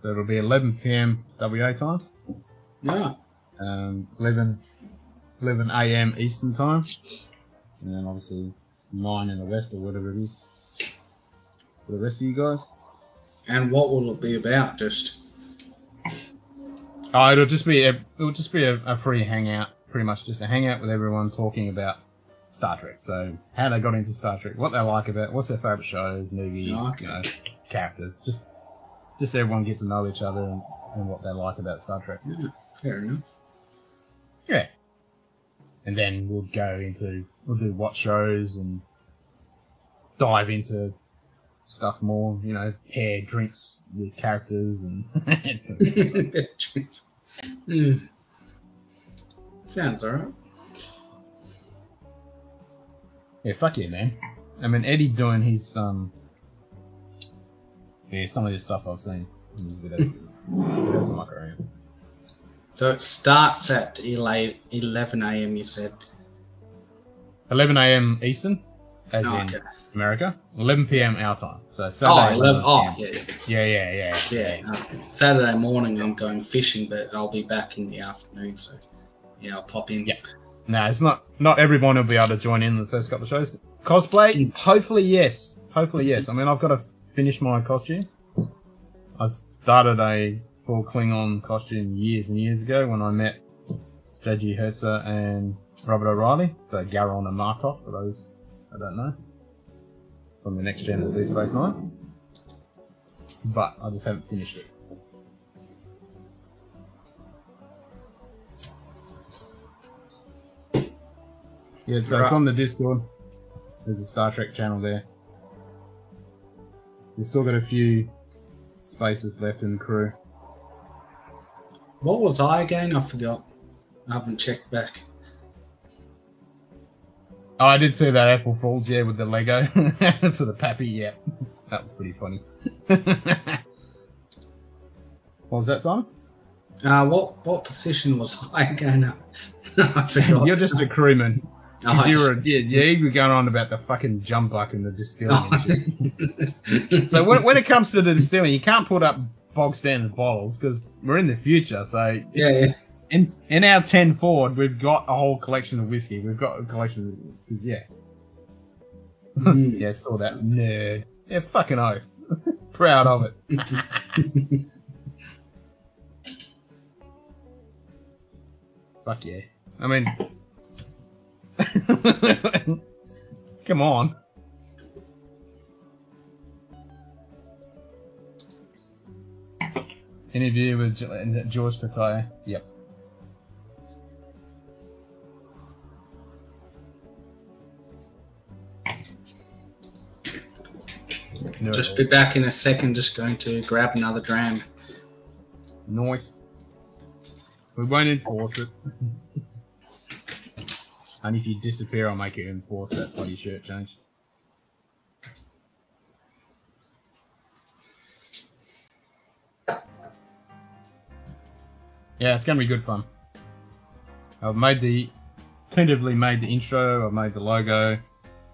A: So it'll be 11 p.m. WA time,
C: Yeah,
A: um, 11, 11 a.m. Eastern time, and then obviously 9 in the West or whatever it is for the rest of you guys.
C: and what will it be about? Just
A: Oh, it'll just be a it'll just be a, a free hangout, pretty much just a hangout with everyone talking about Star Trek. So how they got into Star Trek, what they like about, what's their favorite shows, movies,
C: Oh, okay.
A: you know, characters. Just just everyone get to know each other and, and what they like about Star Trek.
C: yeah, fair enough.
A: Yeah. And then we'll go into we'll do what shows and dive into stuff more, you know, pair drinks with characters and be
C: Hmm. Sounds alright.
A: Yeah, fuck yeah, man. I mean, Eddie doing his um, yeah, some of the stuff I've seen in his videos.
C: So it starts at 11 11 a.m. You said.
A: 11 a.m. Eastern, as
C: Oh,
A: in
C: okay.
A: America. 11 p.m. our time. So
C: Oh,
A: Saturday.
C: 11. Oh,
A: PM.
C: yeah,
A: yeah, yeah, yeah,
C: yeah. Uh, Saturday morning, I'm going fishing, but I'll be back in the afternoon. So, yeah, I'll pop in.
A: Yeah. No, it's not. Not everyone will be able to join in the first couple of shows. Cosplay,
C: Mm.
A: hopefully yes. Hopefully yes. I mean, I've got to finish my costume. I started a full Klingon costume years and years ago when I met J.G. Hertzler and Robert O'Reilly. So Gowron and Martok, for those I don't know, from the next gen of Deep Space Nine. But I just haven't finished it. Yeah, so it's on the Discord. There's a Star Trek channel there. We've still got a few spaces left in the crew.
C: What was I again? I forgot. I haven't checked back.
A: Oh, I did see that April Fools, yeah, with the Lego for the Pappy. Yeah, that was pretty funny. what was that, Simon?
C: Uh, what what position was I again? I forgot.
A: You're just a crewman.
C: Oh,
A: you were,
C: just-
A: yeah, yeah, you were going on about the fucking jump buck and the distilling shit. So when, when it comes to the distilling, you can't put up bog standard bottles because we're in the future. So
C: yeah, yeah.
A: In in our ten forward, we've got a whole collection of whiskey. We've got a collection because yeah,
C: mm.
A: yeah, saw that nerd. Yeah, fucking oath. Proud of it. Fuck yeah. I mean, come on. Interview with Ge- George Takei. Yep. It
C: Just be back in a second. Just going to grab another dram.
A: Nice. We won't enforce it. and if you disappear, I'll make you enforce that bloody shirt change. Yeah, it's gonna be good fun. I've made the tentatively made the intro. I've made the logo,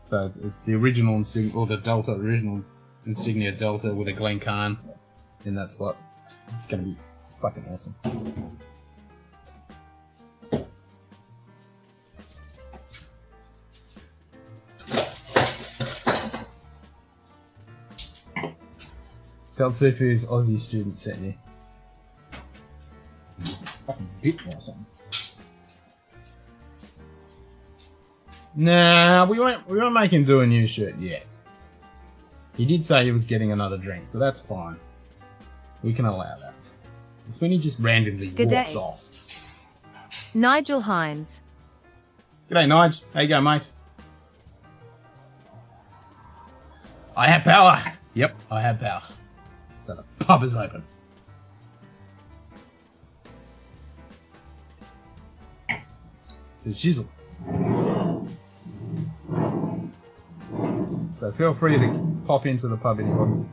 A: so it's- the original insignia or the Delta original insignia Delta with a Glencairn in that spot. It's gonna be fucking awesome. Tell Sufi's Aussie student sent you.
D: Fucking bit or something.
A: Nah, we won't. We won't make him do a new shirt yet. He did say he was getting another drink, so that's fine. We can allow that. It's when he just randomly
B: Good
A: walks
B: day.
A: off.
B: Nigel Hines.
A: G'day, Nige. How you going, mate? I have power. Yep, I have power. So the pub is open. The shizzle. So feel free to pop into the pub anybody.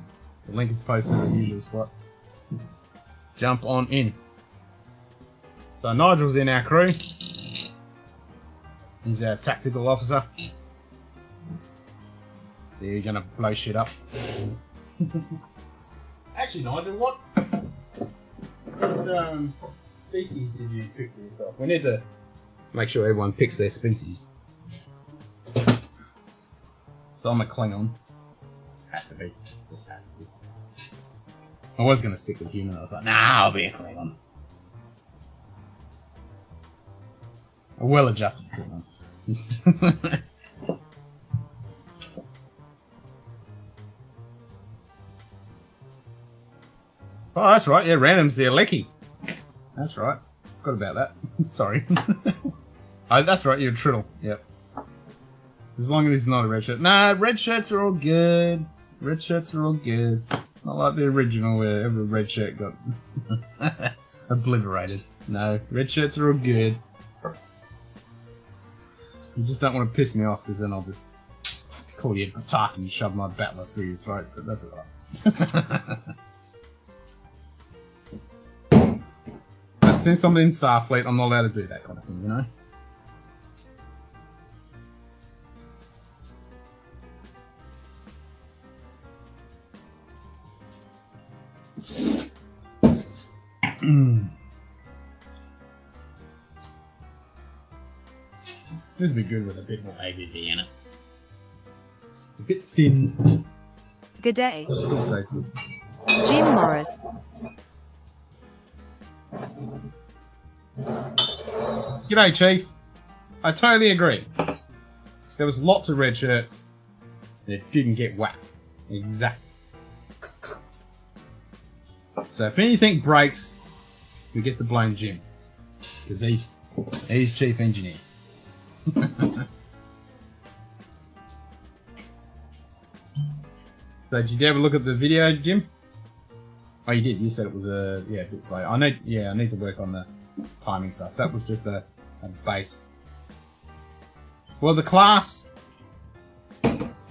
A: The link is posted at the usual spot. Jump on in. So Nigel's in our crew. He's our tactical officer. So you're gonna blow shit up. Actually, Nigel, what, what um, species did you pick for yourself? We need to make sure everyone picks their species. So I'm a Klingon. Have to be. Just have to be. I was gonna stick with human. I was like, nah, I'll be a Klingon. A well-adjusted Klingon. oh, that's right. Yeah, random's the Aleki. That's right. Forgot about that. Sorry. oh, that's right. You're a Triddle. Yep. As long as he's not a red shirt. Nah, red shirts are all good. Red shirts are all good. It's not like the original where every red shirt got obliterated. No, red shirts are all good. You just don't want to piss me off because then I'll just call you a talk and shove my batleth through your throat, but that's alright. but since I'm in Starfleet, I'm not allowed to do that kind of thing, you know? This would be good with a bit more ABV in it. It's a bit thin.
B: Good day.
A: Still tasty.
B: Jim Morris.
A: G'day, Chief. I totally agree. There was lots of red shirts that didn't get whacked. Exactly. So if anything breaks, we get to blame Jim. Because he's he's chief engineer. so did you have a look at the video, Jim? Oh, you did. You said it was a yeah, a bit slow. I need yeah, I need to work on the timing stuff. That was just a, a based. Well, the class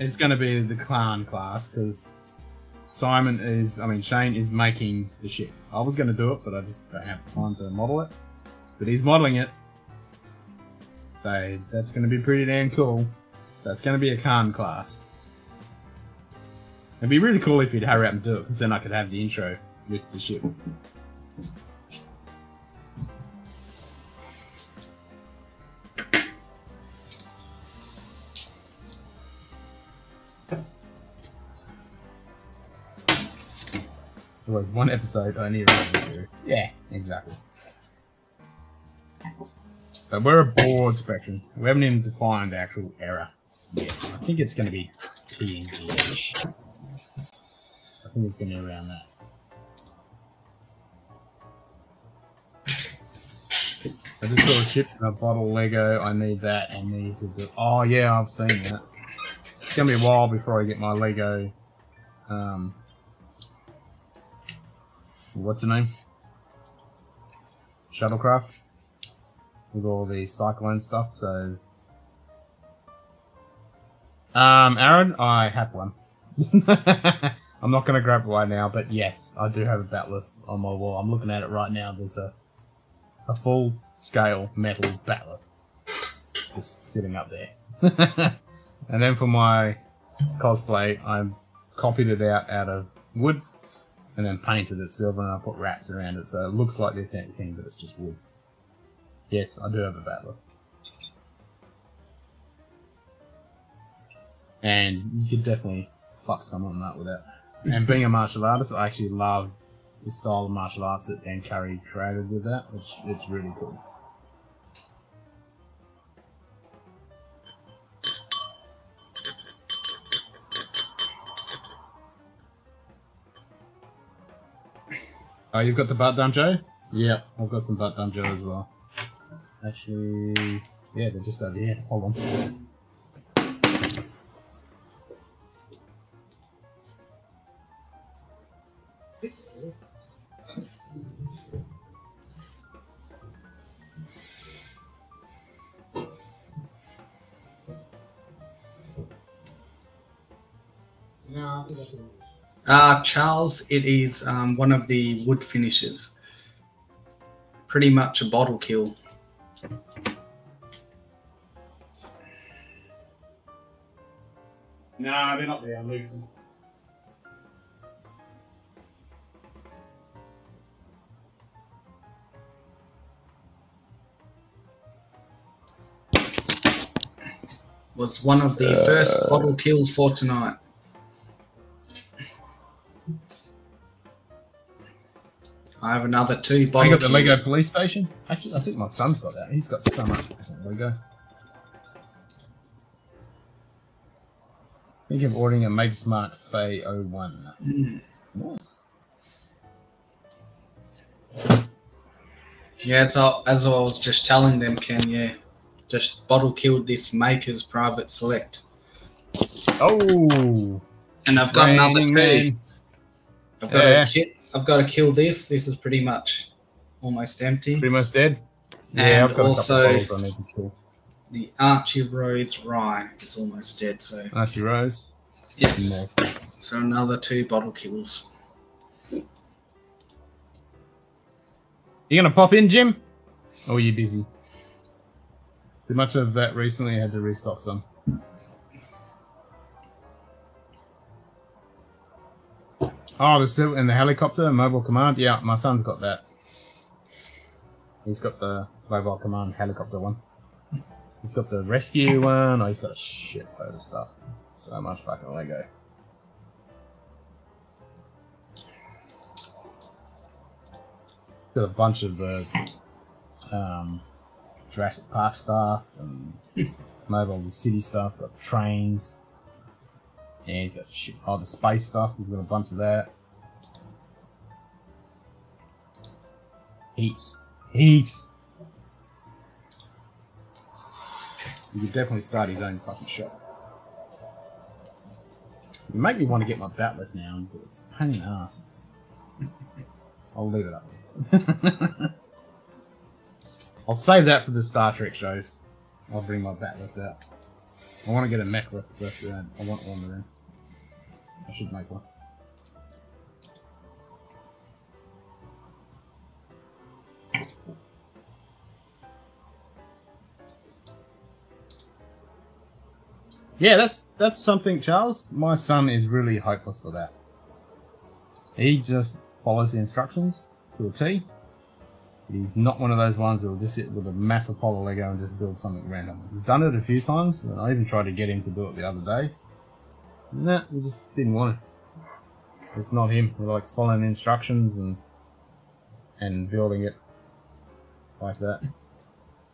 A: it's going to be the clown class because Simon is, I mean Shane is making the ship. I was going to do it, but I just don't have the time to model it. But he's modeling it, so that's going to be pretty damn cool. So it's going to be a Khan class. It'd be really cool if you'd hurry up and do it, because then I could have the intro with the ship. Was one episode only year. Yeah, exactly. But we're a broad spectrum. We haven't even defined the actual error yet. I think it's going to be TNG-ish. I think it's going to be around that. I just saw a ship in a bottle Lego. I need that. I need to do. Oh yeah, I've seen that. It's gonna be a while before I get my Lego. Um, what's the name? Shuttlecraft with all the cyclone stuff. So, um, Aaron, I have one. I'm not gonna grab it right now, but yes, I do have a batleth on my wall. I'm looking at it right now. There's a a full scale metal batleth just sitting up there. and then for my cosplay, I copied it out out of wood and then painted it silver and I put wraps around it so it looks like the authentic thing, but it's just wood. Yes, I do have a batleth. And you could definitely fuck someone up with that. And being a martial artist, I actually love the style of martial arts that Dan Curry created with that. It's it's really cool. Oh, you've got the butt down Joe? Yep, I've got some butt down Joe as well. Actually, yeah, they're just over here. Hold on.
C: Uh, Charles, it is um, one of the wood finishes. Pretty much a bottle kill.
A: Nah, they're not there. Luke.
C: Was one of the first bottle kills for tonight. I have another two
A: I got the Lego police station. Actually, I think my son's got that. He's got so much Lego. Think of ordering a Mega Smart Fay 01.
C: Mm.
A: Nice.
C: Yeah, so as I was just telling them, Ken, yeah, just bottle killed this Maker's Private Select.
A: Oh!
C: And I've got another two.
A: Man.
C: I've got
A: Yeah.
C: to ki- I've got to kill this. This is pretty much almost empty.
A: Pretty much dead.
C: And
A: yeah, I've got
C: also-
A: a couple of bottles I need to kill.
C: The Archie Rose Rye is almost dead, so
A: Archie Rose.
C: Yeah.
A: No.
C: so another two bottle kills.
A: You gonna pop in, Jim? Oh, or are you busy? Too much of that recently. I had to restock some. Oh, the sil- and the helicopter mobile command. Yeah, my son's got that. He's got the mobile command helicopter one. He's got the rescue one. Oh, he's got a shit load of stuff. So much fucking Lego. Got a bunch of the um, Jurassic Park stuff and mobile city stuff. Got trains. Yeah, he's got shit. Oh, the space stuff. He's got a bunch of that. Heaps. Heaps. He could definitely start his own fucking shop. You make me want to get my batleth now, but it's a pain in the ass. I'll leave it up. I'll save that for the Star Trek shows. I'll bring my batleth out. I want to get a necklace. That's uh, I want one of them. I should make one. Yeah, that's that's something, Charles. My son is really hopeless for that. He just follows the instructions to a T. He's not one of those ones that will just sit with a massive pile of Lego and just build something random. He's done it a few times. and I even tried to get him to do it the other day. Nah, he just didn't want it. It's not him. He likes following instructions and and building it like that.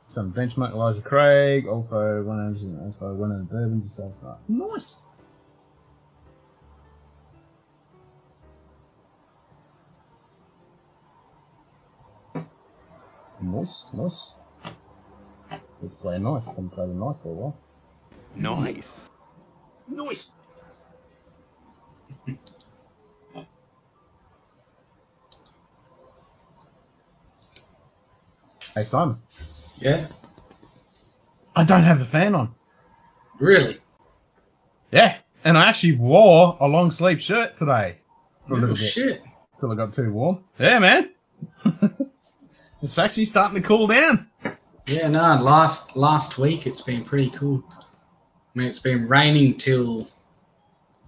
A: some benchmark Elijah Craig, also winners and winner of Derbies and stuff. like. Nice. Nice, nice. Let's play nice. Haven't played nice for a while.
E: Nice.
A: Nice. hey Simon,
C: Yeah,
A: I don't have the fan on.
C: really.
A: Yeah, and I actually wore a long sleeve shirt today for a
C: Oh
A: little bit
C: shit.
A: till it got too warm. Yeah, man. It's actually starting to cool down.
C: Yeah, no. Last last week it's been pretty cool. I mean, it's been raining till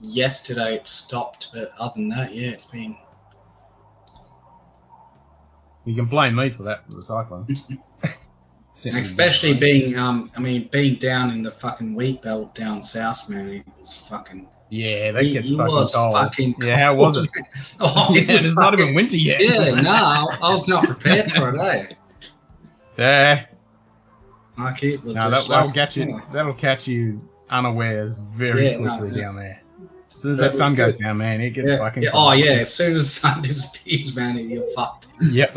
C: yesterday. It stopped, but other than that, yeah, it's been.
A: You can blame me for that for the cyclone.
C: Especially being, um, I mean, being down in the fucking wheat belt down south, man. It was fucking.
A: Yeah, that
C: it,
A: gets
C: it
A: fucking
C: was
A: cold.
C: fucking.
A: Yeah, how was it?
C: oh,
A: yeah,
C: it was
A: it's not even winter yet.
C: Yeah, no, I was not prepared for it. Eh?
A: yeah.
C: Like it was.
A: No, that, that'll
C: like,
A: catch you. That'll catch you unawares very
C: Yeah, no,
A: quickly
C: yeah.
A: down there. As soon as
C: That
A: that, sun goes
C: good.
A: down, man, it gets
C: Yeah,
A: fucking.
C: yeah,
A: cold.
C: oh yeah, as soon as the sun disappears, man, you're fucked.
A: Yep.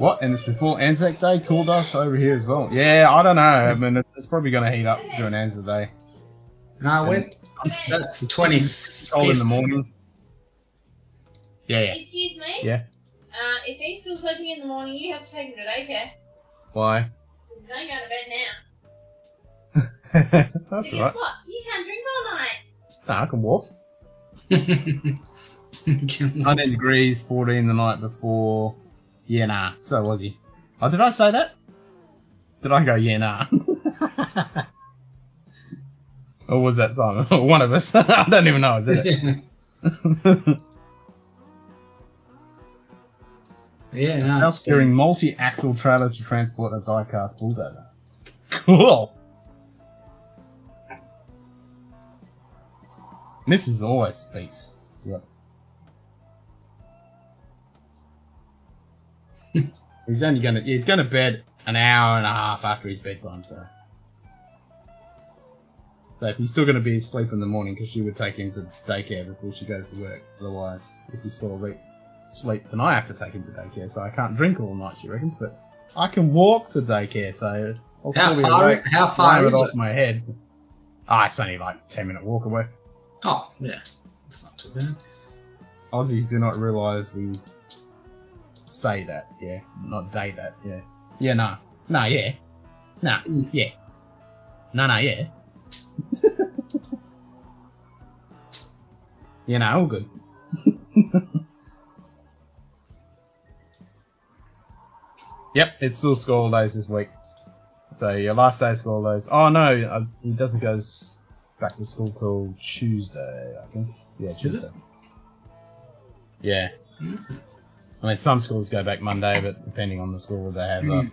A: What? And it's before Anzac Day. Cooled off over here as well. Yeah, I don't know. I mean, it's, it's probably going to heat up during Anzac Day.
C: No, when that's twenty
A: Cold in the morning. Yeah, yeah.
F: Excuse me?
A: Yeah.
F: Uh, if he's still sleeping in the morning, you have to take him to daycare.
A: Why?
F: Because he's only going to bed now.
A: That's
F: so
A: all right.
F: guess what? You can't drink all night.
A: No, I can walk. 19 degrees, 14 the night before. Yeah, nah. So was he. Oh, did I say that? Did I go, yeah, nah? or was that Simon? One of us. I don't even know. Is it?
C: yeah,
A: Self
C: it's
A: steering multi axle trailer to transport a diecast bulldozer. Cool. This is always speaks. He's only gonna he's gonna bed an hour and a half after his bedtime, so. So if he's still gonna be asleep in the morning, because she would take him to daycare before she goes to work. Otherwise, if he's still awake, sleep, then I have to take him to daycare. So I can't drink all night, she reckons. But I can walk to daycare, so I'll
C: How
A: still be
C: far-
A: awake.
C: how far is
A: off my head. Ah, it's only like ten minute walk away.
C: Oh, yeah, it's not too bad.
A: Aussies do not realise we say that, yeah, not date that, yeah, yeah, nah, nah, yeah, nah,
C: Mm.
A: yeah, nah, nah, yeah. yeah, nah, all good. yep, it's still school days this week. So your last day of school days. Oh no, uh, he doesn't go back to school till Tuesday, I think. Yeah, Tuesday. Yeah. I mean, some schools go back Monday, but depending on the school, they have a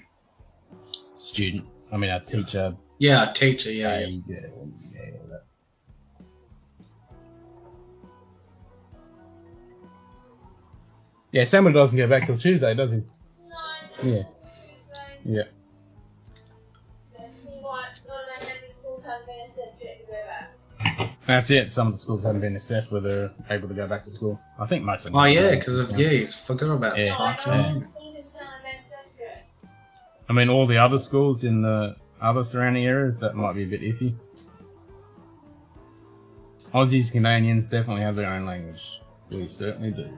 A: student. I mean, a teacher.
C: Yeah, a teacher, yeah, yeah.
A: yeah, yeah. Yeah, Samuel doesn't go back till Tuesday, does he?
F: No.
A: Yeah, yeah. That's it. Some of the schools haven't been assessed whether they're able to go back to school. I think most of them.
C: Oh yeah, because of yeah, you forgot about
A: Yeah.
C: cycling.
A: I mean, all the other schools in the other surrounding areas, that might be a bit iffy. Aussies, Canadians definitely have their own language. We certainly do.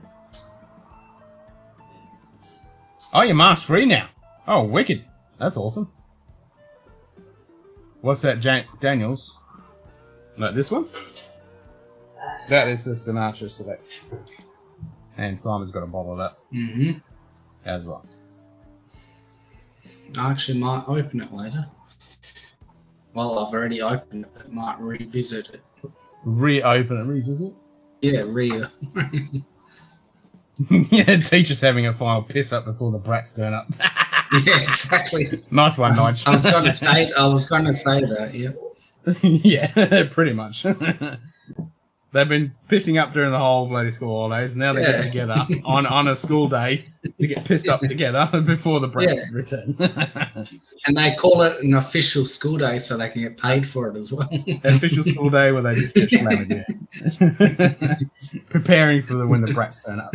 A: Oh, you're mask free now. Oh, wicked. That's awesome. What's that, Jan- Daniels? No, this one? That is the Sinatra Select. And Simon's got a bottle of that
C: Mm-hmm.
A: as well.
C: I actually might open it later. Well, I've already opened it, but might revisit it.
A: Reopen it, revisit.
C: Yeah, re.
A: yeah, teacher's having a final piss up before the brats turn up.
C: yeah, exactly.
A: nice one, Nige.
C: I was going to say. I was going to say that. Yeah.
A: yeah, pretty much. They've been pissing up during the whole bloody school holidays. Now they
C: Yeah.
A: get together on, on a school day to get pissed up together before the Brits
C: Yeah.
A: return.
C: And they call it an official school day so they can get paid for it as well.
A: Official school day where they just get slammed, yeah. Preparing for the when the brats turn up.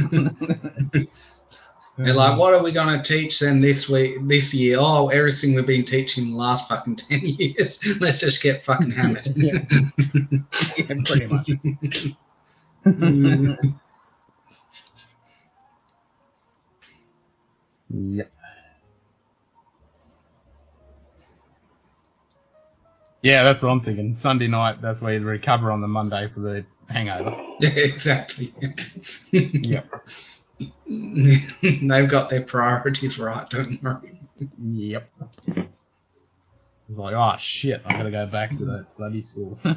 C: They're like, what are we going to teach them this week, this year? Oh, everything we've been teaching the last fucking 10 years. Let's just get fucking hammered.
A: yeah. yeah, pretty much.
C: Mm.
A: Yep. Yeah, that's what I'm thinking. Sunday night, that's where you recover on the Monday for the hangover.
C: yeah, exactly.
A: Yep.
C: They've got their priorities right, don't worry.
A: Yep. It's like, oh shit, I gotta go back to that bloody school.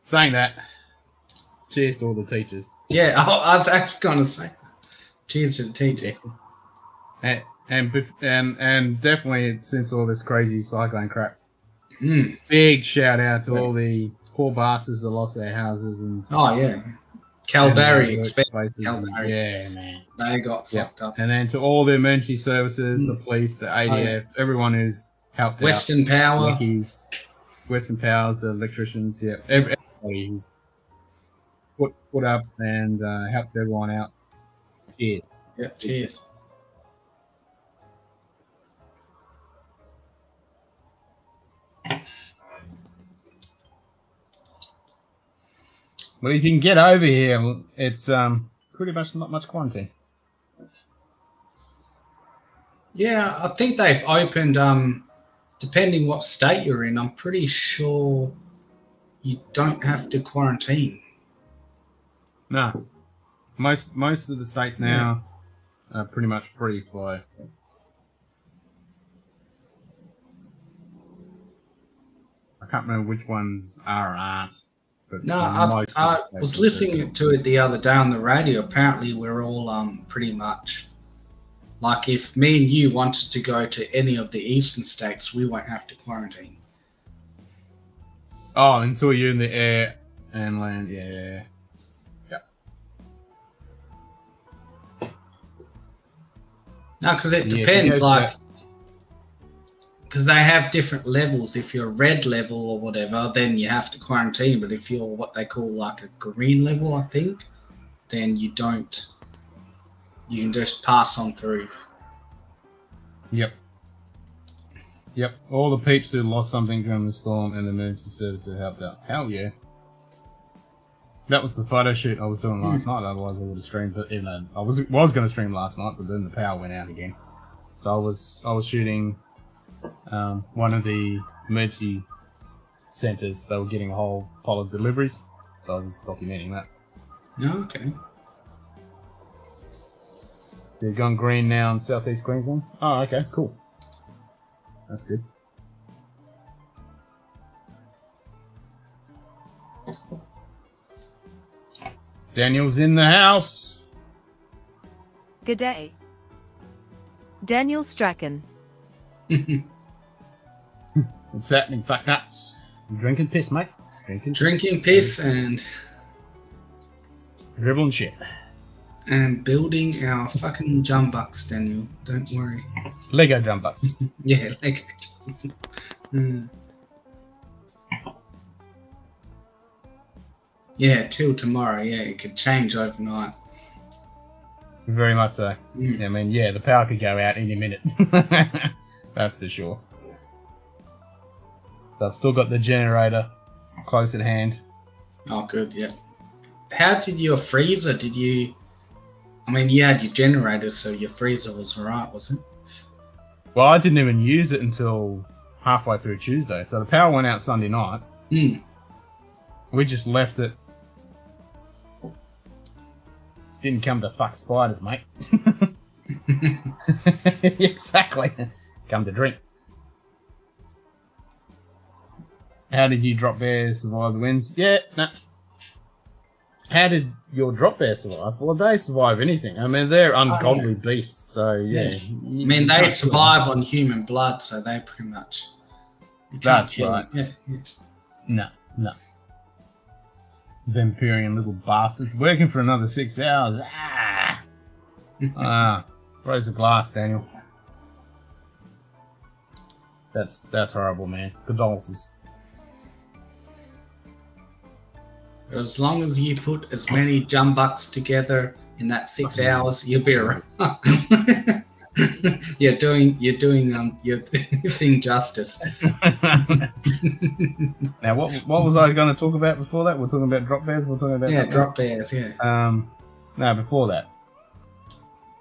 A: Saying that, cheers to all the teachers.
C: Yeah, I, was actually going to say, cheers to the teachers.
A: And, and and and definitely since all this crazy cyclone crap,
C: Mm.
A: big shout out to all the poor bastards that lost their houses and
C: Oh, yeah.
A: and
C: Kalbarri,
A: their
C: expect
A: workplaces. and-
C: Kalbarri.
A: Yeah, man.
C: they got
A: Yeah.
C: fucked up.
A: And then to all the emergency services, the police, the ADF, everyone who's helped
C: Western
A: out,
C: Power.
A: Wikis, Western Powers, the electricians, yeah, every- everybody who's put put up and uh, helped everyone out. Cheers.
C: Yeah, cheers.
A: Well, if you can get over here, it's um pretty much not much quarantine.
C: Yeah, I think they've opened, um, depending what state you're in, I'm pretty sure you don't have to quarantine.
A: No, most most of the states now are pretty much free fly. I can't remember which ones are or
C: No, I, I was listening to it the other day on the radio. Apparently, we're all um, pretty much like if me and you wanted to go to any of the eastern states, we won't have to quarantine.
A: Oh, until you're in the air and land. Yeah, yeah, yeah.
C: No, because it depends.
A: because
C: like, because they have different levels. If you're red level or whatever, then you have to quarantine. But if you're what they call like a green level, I think, then you don't. You can just pass on through.
A: Yep. Yep. All the peeps who lost something during the storm and the emergency service that helped out. Hell yeah. That was the photo shoot I was doing last hmm. night. Otherwise, I would have streamed. But even though I was was going to stream last night, but then the power went out again. So I was I was shooting um, one of the emergency centers. They were getting a whole pile of deliveries, so I was documenting that.
C: Oh, okay.
A: They've gone green now in southeast Queensland. Oh, okay, cool. That's good. Daniel's in the house.
B: Good day. Daniel Strachan.
A: What's happening, fuck nuts? Drinking piss, mate. Drinking,
C: Drinking piss and
A: dribbling shit.
C: and building our fucking jumbucks, Daniel. Don't worry.
A: Lego jumbucks.
C: Yeah, like. Mm. Yeah, till tomorrow. Yeah, it could change overnight.
A: Very much so.
C: Mm.
A: I mean, yeah, the power could go out any minute. That's for sure. So I've still got the generator close at hand.
C: Oh, good. Yeah. How did your freezer? Did you? I mean, you had your generator, so your freezer was alright, wasn't it?
A: Well, I didn't even use it until halfway through Tuesday. So the power went out Sunday night.
C: Hmm.
A: We just left it. Didn't come to fuck spiders, mate. exactly. Come to drink. How did you drop bear survive the winds? Yeah, no. How did your drop bear survive? Well, they survive anything. I mean, they're ungodly beasts, so yeah.
C: Yeah. I mean, they survive on human blood, so they pretty much.
A: That's right.
C: Yeah, yeah.
A: No, no. Vampirian little bastards. Working for another six hours. Ah! ah. Raise the glass, Daniel. That's that's horrible, man. Condolences.
C: As long as you put as many jumbucks together in that six hours, you'll be around. you're doing you're doing um your thing justice.
A: now, what what was I going to talk about before that? We're talking about drop bears. We're talking about
C: yeah, drop bears. Yeah.
A: Um, no, before that.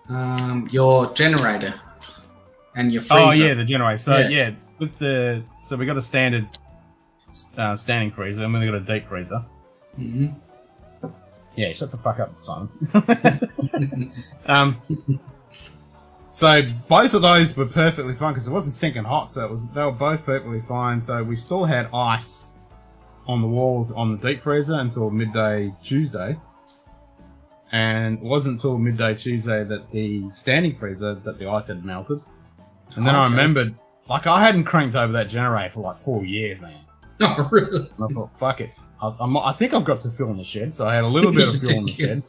C: Um, your generator and your freezer.
A: Oh yeah, the generator. So
C: Yeah.
A: yeah. with the so we got a standard uh, standing freezer, and then we got a deep freezer.
C: hmm
A: Yeah, shut the fuck up, Simon. um, so both of those were perfectly fine because it wasn't stinking hot, so it was they were both perfectly fine. So we still had ice on the walls on the deep freezer until midday Tuesday, and it wasn't until midday Tuesday that the standing freezer that the ice had melted. And then I remembered, like I hadn't cranked over that generator for like four years, man.
C: Oh really?
A: And I thought, fuck it. I, I'm, I think I've got some fuel in the shed, so I had a little bit of fuel in the shed.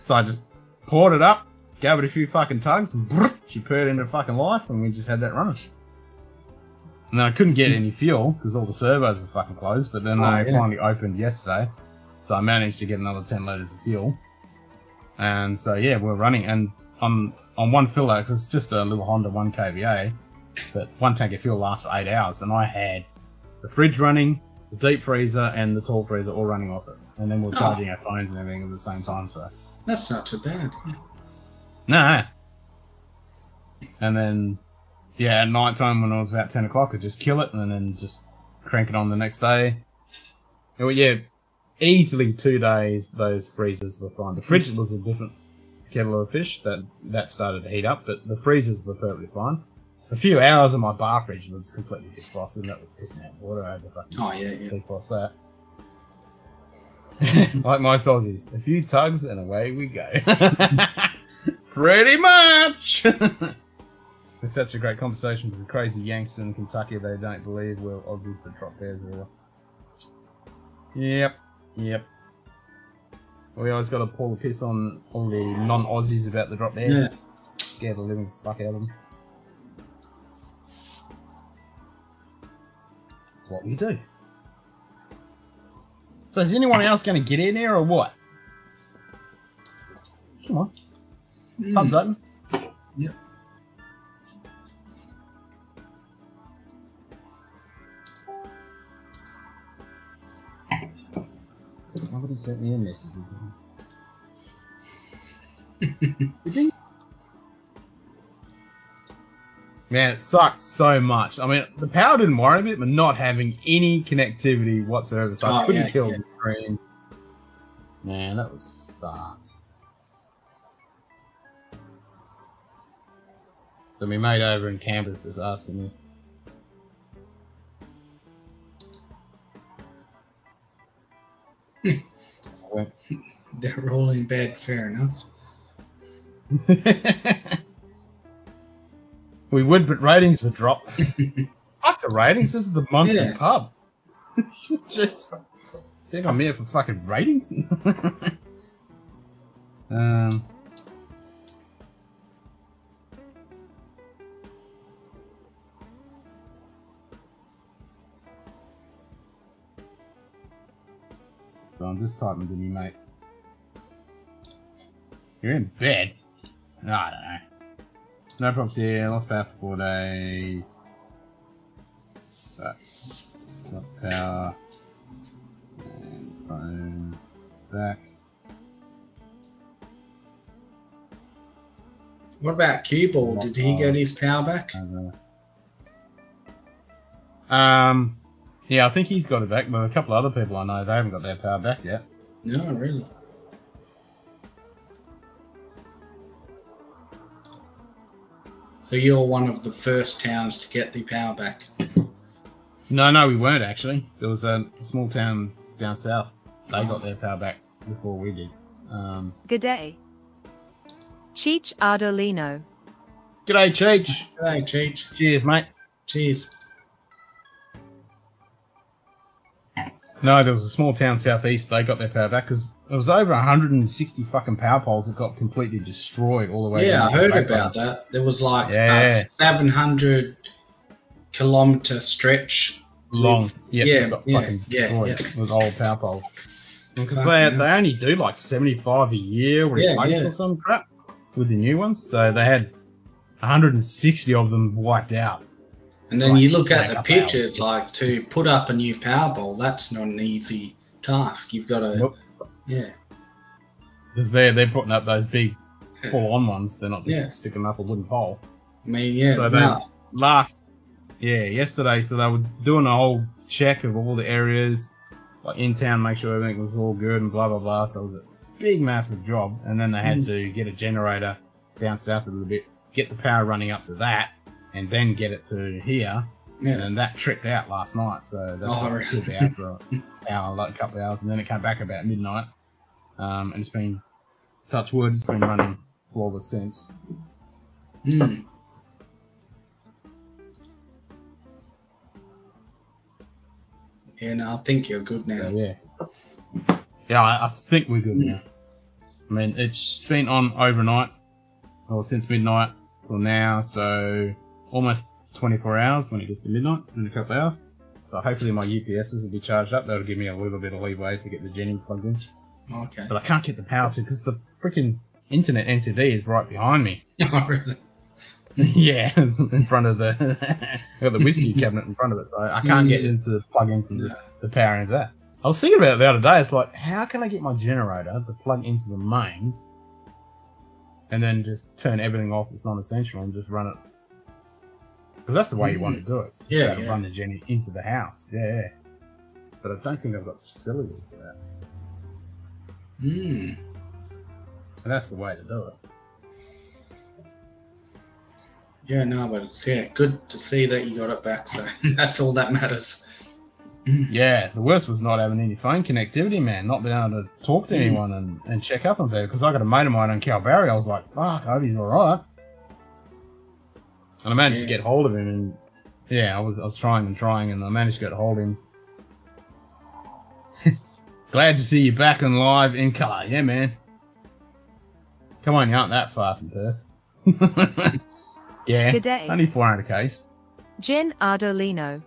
A: So I just poured it up, gave it a few fucking tugs, and brrrt, she purred into fucking life, and we just had that running. And then I couldn't get hmm. any fuel because all the servos were fucking closed, but then
C: Oh,
A: I
C: yeah.
A: finally opened yesterday, so I managed to get another 10 litres of fuel. And so, yeah, we're running, and on, on one filler, because it's just a little Honda 1 kVA, but one tank of fuel lasts for eight hours, and I had the fridge running, the deep freezer, and the tall freezer all running off it. And then we're
C: Oh.
A: charging our phones and everything at the same time, so.
C: That's not too bad.
A: No. And then, yeah, at night time when it was about 10 o'clock, I'd just kill it and then just crank it on the next day. Oh, yeah, easily two days those freezers were fine. The fridge was a different kettle of fish that that started to heat up, but the freezers were perfectly fine. A few hours of my bar fridge was completely defrosted and that was pissing out water. I had to fucking
C: Oh yeah, yeah.
A: defrost that. like my sausages, a few tugs and away we go. Pretty much. it's such a great conversation because the crazy Yanks in Kentucky they don't believe we're Aussies but drop bears are. Yep, yep. We always got to pull the piss on all the non-Aussies about the drop bears.
C: Yeah.
A: Scared the living fuck out of them. It's what we do. So is anyone else going to get in here or what? Come on, thumbs open.
C: Yep.
A: Somebody sent me a message. Man, it sucked so much. I mean, the power didn't worry me, but not having any connectivity whatsoever, so I
C: Oh,
A: couldn't
C: yeah,
A: kill
C: yeah.
A: the screen. Man, that was sucked. So my mate over in campus just asking me.
C: They're rolling in bed. Fair enough.
A: we would, but ratings would drop. Fuck the ratings. This is the monthly
C: Yeah.
A: pub. Just think I'm here for fucking ratings. um. So I'm just typing to me, mate. You're in bed. No, I don't know. No problems here. Lost power for four days. But got power. And phone back.
C: What about Cue Ball? Did he get his power back?
A: Um, yeah, I think he's got it back, but a couple of other people I know they haven't got their power back yet.
C: No, really. So you're one of the first towns to get the power back.
A: No, no, we weren't actually. There was a small town down south. They got their power back before we did. Um,
B: G'day. Cheech Ardolino.
A: g'day, Cheech.
C: Hey, Cheech.
A: Cheers, mate.
C: Cheers.
A: No, there was a small town southeast. They got their power back because it was over 160 fucking power poles that got completely destroyed all the way.
C: Yeah, I heard about
A: line.
C: that. There was like
A: Yeah.
C: a 700 kilometer stretch.
A: Long, yeah,
C: yeah,
A: got
C: yeah,
A: fucking
C: yeah,
A: destroyed
C: yeah.
A: with old power poles. Because they
C: yeah.
A: they only do like 75 a year replaced
C: yeah.
A: or some crap with the new ones. So they had 160 of them wiped out.
C: And then
A: Like,
C: you look at the
A: up
C: pictures, like to put up a new power pole, that's not an easy task. You've got to,
A: Nope.
C: yeah,
A: Because they're they're putting up those big full on ones. They're not just
C: Yeah.
A: sticking up a wooden pole.
C: I mean, yeah,
A: So they-
C: no,
A: last yeah yesterday so they were doing a whole check of all the areas like in town make sure everything was all good and blah blah blah so it was a big massive job and then they had
C: Mm.
A: to get a generator down south a little bit get the power running up to that and then get it to here
C: yeah,
A: and that tripped out last night so that's
C: Oh, really?
A: out for an hour like a couple of hours and then it came back about midnight um, and it's been touch wood it's been running flawless since
C: mm. yeah. No, I think you're good now.
A: So, yeah. Yeah, I, I think we're good now. I mean, it's been on overnight, or since midnight till now, so almost 24 hours when it gets to midnight in a couple of hours. So hopefully my UPSs will be charged up. That'll give me a little bit of leeway to get the Jenny plugged in.
C: Okay.
A: But I can't get the power to because the freaking internet NTD is right behind me.
C: Oh, really?
A: yeah, it's in front of the. I got the whiskey cabinet in front of it, so I can't get into plug into the the power into that. I was thinking about it the other day. It's like, how can I get my generator to plug into the mains and then just turn everything off that's non essential and just run it? Because that's the way you want to do it.
C: Yeah, yeah.
A: Run the Jenny into the house. Yeah. But I don't think I've got the facility for that.
C: Mm.
A: And that's the way to do it.
C: Yeah, no, but it's yeah, good to see that you got it back. So that's all that matters.
A: Yeah, the worst was not having any phone connectivity, man. Not being able to talk to
C: Mm.
A: anyone and, and check up on people. Because I got a mate of mine on Kalbarri. I was like, fuck, I hope he's alright. And I managed to get hold of him. And yeah, I was, I was trying and trying. And I managed to get hold of him. Glad to see you back on live in colour. Yeah, man. Come on, you aren't that far from Perth. yeah.
B: Good day.
A: Only 400 Ks.
B: Jen Ardolino.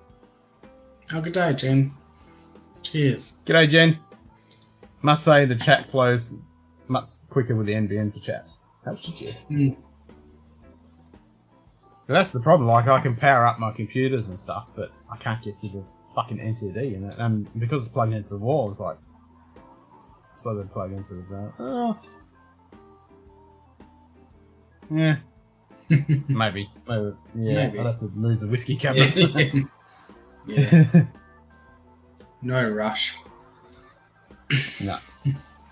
C: Oh, good day, Jen. Cheers.
A: G'day, Jen. Must say the chat flows much quicker with the NBN for chats. Helps you, Jen.
C: Mm.
A: That's the problem. Like, I can power up my computers and stuff, but I can't get to the fucking NTD. And, and because it's plugged into the wall, it's like. I suppose I'd plug into the ground. Oh. Yeah. Maybe. Maybe. Yeah.
C: Maybe.
A: I'd have to move the whiskey
C: Yeah.
A: cabinet.
C: yeah, no rush.
A: no.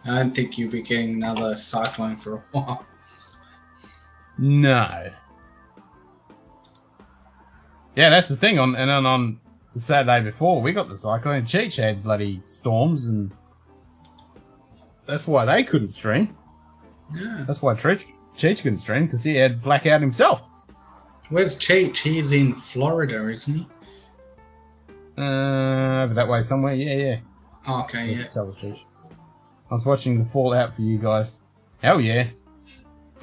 C: I don't think you'll be getting another cyclone for a while.
A: No. Yeah, that's the thing. On and then on the Saturday before, we got the cyclone. Cheech had bloody storms, and that's why they couldn't stream.
C: Yeah.
A: That's why Cheech, Cheech couldn't stream because he had blackout himself.
C: Where's Cheech? He's in Florida, isn't he?
A: Uh, over that way somewhere. Yeah, yeah.
C: Oh, okay, yeah.
A: Tell us, Cheech. I was watching the Fallout for you guys. Hell yeah.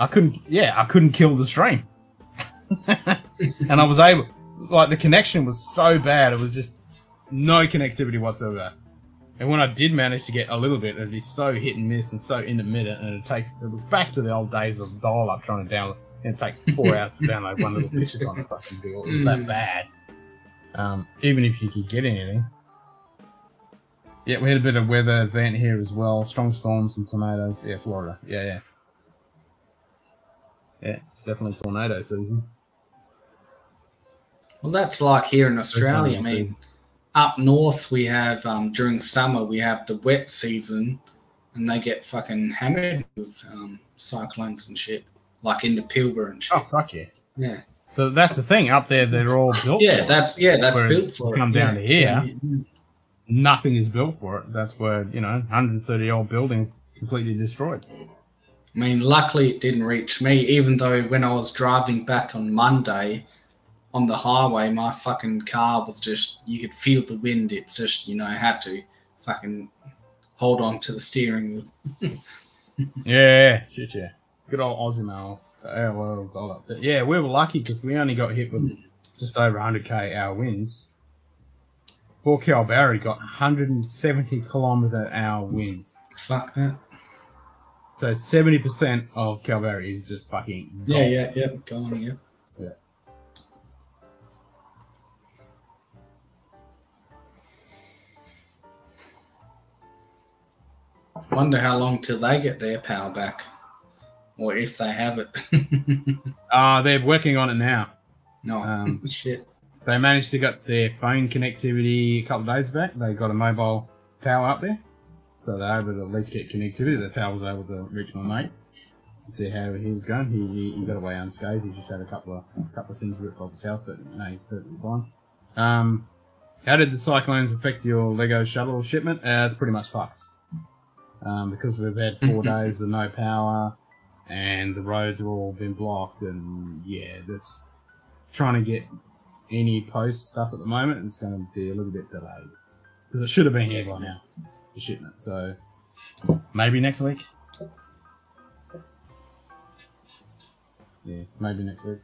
A: I couldn't. Yeah, I couldn't kill the stream. and I was able. Like the connection was so bad, it was just no connectivity whatsoever. And when I did manage to get a little bit, it'd be so hit and miss and so intermittent, and it'd take. It was back to the old days of dial-up trying to download. It'd take four hours to download one little picture on the fucking bill. It was that
C: Mm.
A: bad. Um, even if you could get anything. Yeah, we had a bit of weather event here as well. Strong storms and tornadoes. Yeah, Florida. Yeah, yeah. Yeah, it's definitely tornado season.
C: Well, that's like here in Australia. I
A: I
C: mean, up north we have um, during summer we have the wet season, and they get fucking hammered with um, cyclones and shit, like in the Pilbara and shit.
A: Oh, fuck yeah.
C: Yeah,
A: But that's the thing. Up there, they're all built
C: yeah,
A: for
C: that's yeah, that's built for
A: come
C: it.
A: down
C: yeah.
A: to here,
C: Yeah, yeah.
A: Nothing is built for it. That's where, you know, 130 old buildings completely destroyed.
C: I mean, luckily it didn't reach me, even though when I was driving back on Monday on the highway, my fucking car was just, you could feel the wind. It's just, you know, I had to. fucking hold on to the steering wheel.
A: Yeah, shit, yeah. Good old Aussie mail. Well, dollar. But yeah, we were lucky because we only got hit with just over 100k hour winds. Poor Kalbarri got 170 kilometer hour winds.
C: Fuck that.
A: So 70% of Kalbarri is just fucking.
C: Yeah,
A: gone.
C: yeah, yeah. Go on, yeah. Wonder how long till they get their power back, or if they have it.
A: Uh, they're working on it now.
C: no,
A: Um,
C: shit.
A: They managed to get their phone connectivity a couple of days back. They got a mobile tower up there. So they're able to at least get connectivity. That's how I was able to reach my mate and see how he was going. He, he, he got away unscathed. He just had a couple of a couple of things ripped off his house, but no, he's perfectly fine. Um, how did the cyclones affect your Lego shuttle shipment? Uh, it's pretty much fucked. Um, because we've had four days with no power and the roads have all been blocked and yeah, that's trying to get any post stuff at the moment. It's going to be a little bit delayed because it should have been here by now, the shipment. So maybe next week. Yeah, maybe next week.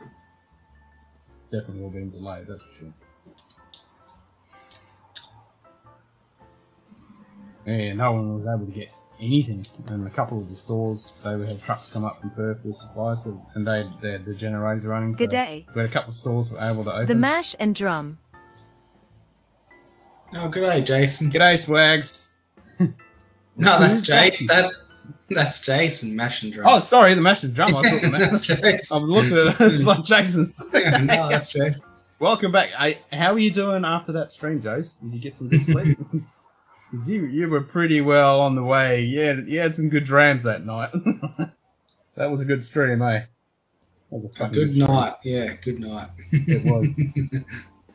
A: It's definitely all been delayed, that's for sure. Yeah, no one was able to get anything. And a couple of the stores, they would have trucks come up from Perth with supplies, so, and they they had the generators running. So
B: G'day.
A: we had a couple of stores were able to open.
B: The mash and drum.
C: Oh, good day, Jason.
A: Good day, Swags.
C: No, that's
A: Who's that?
C: Jason. That, that's Jason, mash and drum.
A: Oh, sorry, the mash and drum. I thought the
C: that's
A: mash.
C: Jason.
A: I'm looking at it. It's like Jason's.
C: no, that's Jason.
A: Welcome back. I, how are you doing after that stream, Jace? Did you get some good sleep? Because you you were pretty well on the way. Yeah, you had some good drams that night. that was a good stream, eh? That was a
C: A good
A: stream.
C: night. Yeah, good night.
A: It was.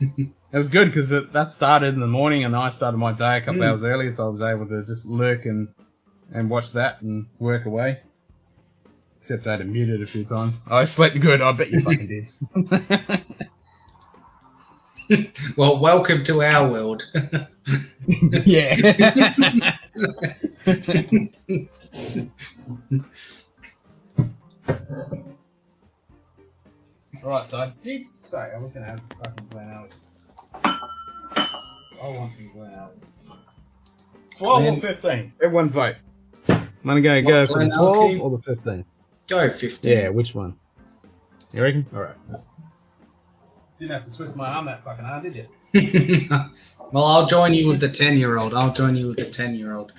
A: it was good because that started in the morning, and I started my day a couple
C: Mm.
A: hours earlier, so I was able to just lurk and and watch that and work away. Except I had it muted a few times. I slept good. I bet you fucking did.
C: Well, welcome to our world.
A: Yeah. Alright, so I did say I was going to have fucking GlenAllachie. I want some GlenAllachie. 12 or 15? Everyone vote. I'm going to go, go
C: What,
A: for the
C: Glen
A: 12
C: Alley?
A: or the 15?
C: Go 15.
A: Yeah, which one? You reckon? Alright. Didn't have to twist my arm that fucking hard, did you?
C: well, I'll join you with the 10 year old. I'll join you with the 10 year old.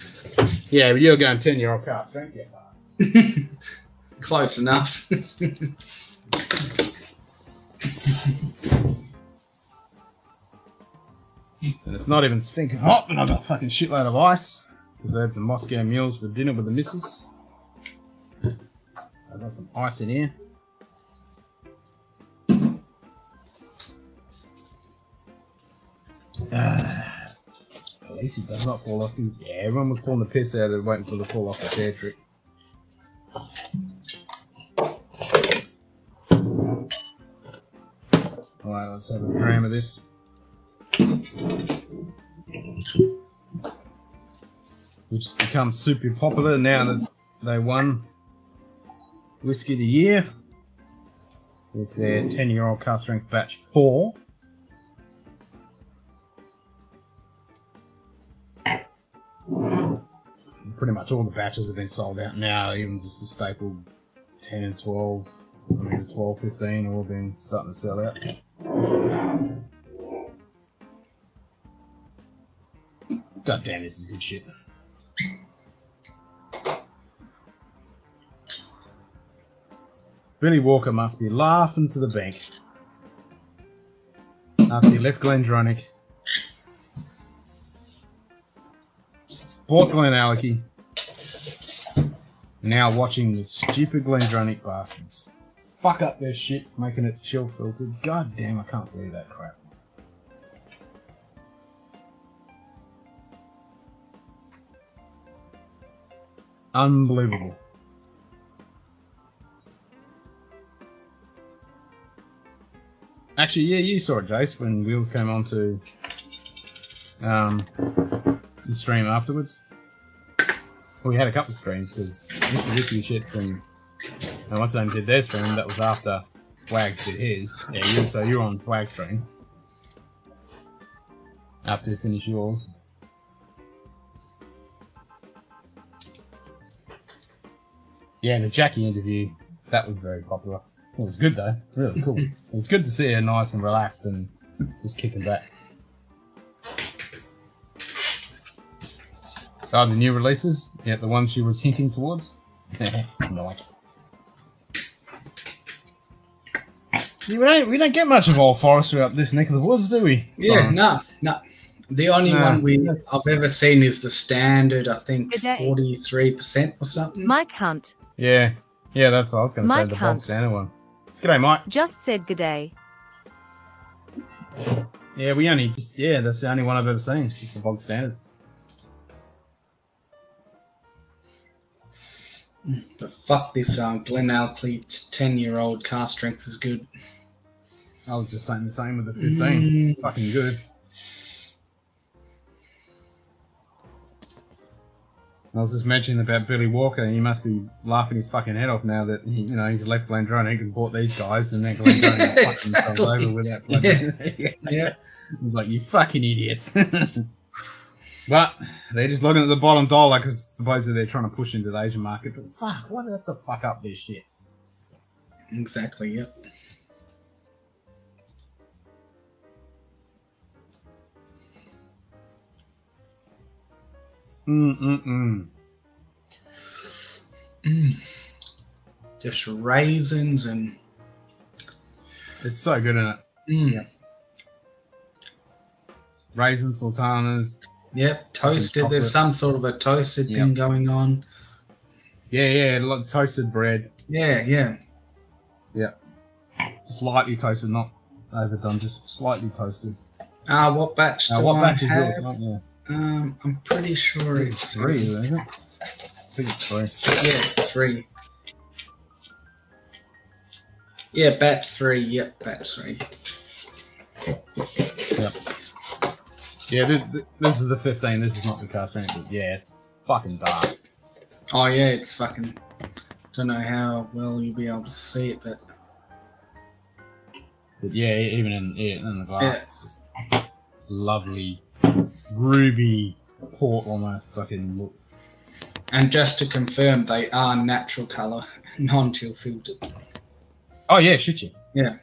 A: Yeah, but you're going 10 year old cask strength, yeah.
C: Close enough.
A: And it's not even stinking hot, and I've got a fucking shitload of ice. Because I had some Moscow mules for dinner with the missus. So I've got some ice in here. It does not fall off his. Yeah, everyone was pulling the piss out of it, waiting for the fall off the chair trick. Alright, let's have a dram of this. which has become super popular now that they won Whiskey of the Year with their 10 year old cask strength batch 4. Pretty much all the batches have been sold out now, even just the staple 10 and 12, I mean the 12, 15 have all been starting to sell out. God damn, this is good shit. Billy Walker must be laughing to the bank after he left Glendronach, bought GlenAllachie, now watching the stupid Glendronach bastards fuck up their shit, making it chill filtered. God damn, I can't believe that crap. Unbelievable. Actually, yeah, you saw it, Jace, when Wheels came on to um, the stream afterwards. Well, we had a couple of streams because Mr. Whiskey Shits and, and what's name did their stream. That was after Swag did his. Yeah, you, so you're on Swag stream. After you finish yours. Yeah, the Jackie interview, that was very popular. It was good though, really cool. it was good to see her nice and relaxed and just kicking back. So the new releases, yeah, the ones she was hinting towards. nice. Yeah, we don't we don't get much of Old Forester up this neck of the woods, do we?
C: Yeah,
A: Sorry.
C: no, no. The only
A: No.
C: one we I've ever seen is the standard. I think
B: Good
C: forty three percent or something.
B: Mike Hunt
A: Yeah, yeah, that's what I was going to say.
B: Mike
A: The bog
B: Hunt.
A: standard one. G'day, Mike.
B: just said g'day.
A: Yeah, we only just yeah, that's the only one I've ever seen. Just the bog standard.
C: But fuck this um, GlenAllachie ten year old cask strength is good.
A: I was just saying the same with the 15.
C: Mm.
A: Fucking good. I was just mentioning about Billy Walker. He must be laughing his fucking head off now that he, you know he's left Glendrone. He can bought these guys, and then Glendrone fucking
C: Exactly.
A: over with that. bloody-
C: Yeah.
A: He's like, you fucking idiots. but they're just looking at the bottom dollar because supposedly they're trying to push into the Asian market. But fuck, why do they have to fuck up this shit?
C: Exactly. Yep.
A: Mm mm mm.
C: Mm. Just raisins and
A: It's so good in it.
C: mm.
A: Yeah. Raisins, sultanas.
C: Yep, toasted. There's some sort of a toasted
A: Yep.
C: thing going on.
A: Yeah, yeah, lo- toasted bread.
C: Yeah, yeah.
A: Just lightly toasted, not overdone, just slightly toasted.
C: Ah, what batch do
A: what
C: I
A: batch is
C: have?
A: yours? Yeah.
C: Um, I'm pretty sure
A: It's
C: it's
A: three, isn't it? I think it's three.
C: Yeah, three. Yeah, batch three. Yep, batch three.
A: Yeah, this, this is the 15. This is not the cask strength, but yeah, it's fucking dark.
C: Oh yeah, it's fucking. Don't know how well you'll be able to see it, but
A: But yeah, even in, yeah, in the glass, it's just lovely, ruby, port almost fucking look.
C: and just to confirm, they are natural color, non-chill filtered.
A: Oh yeah, shit you. Yeah.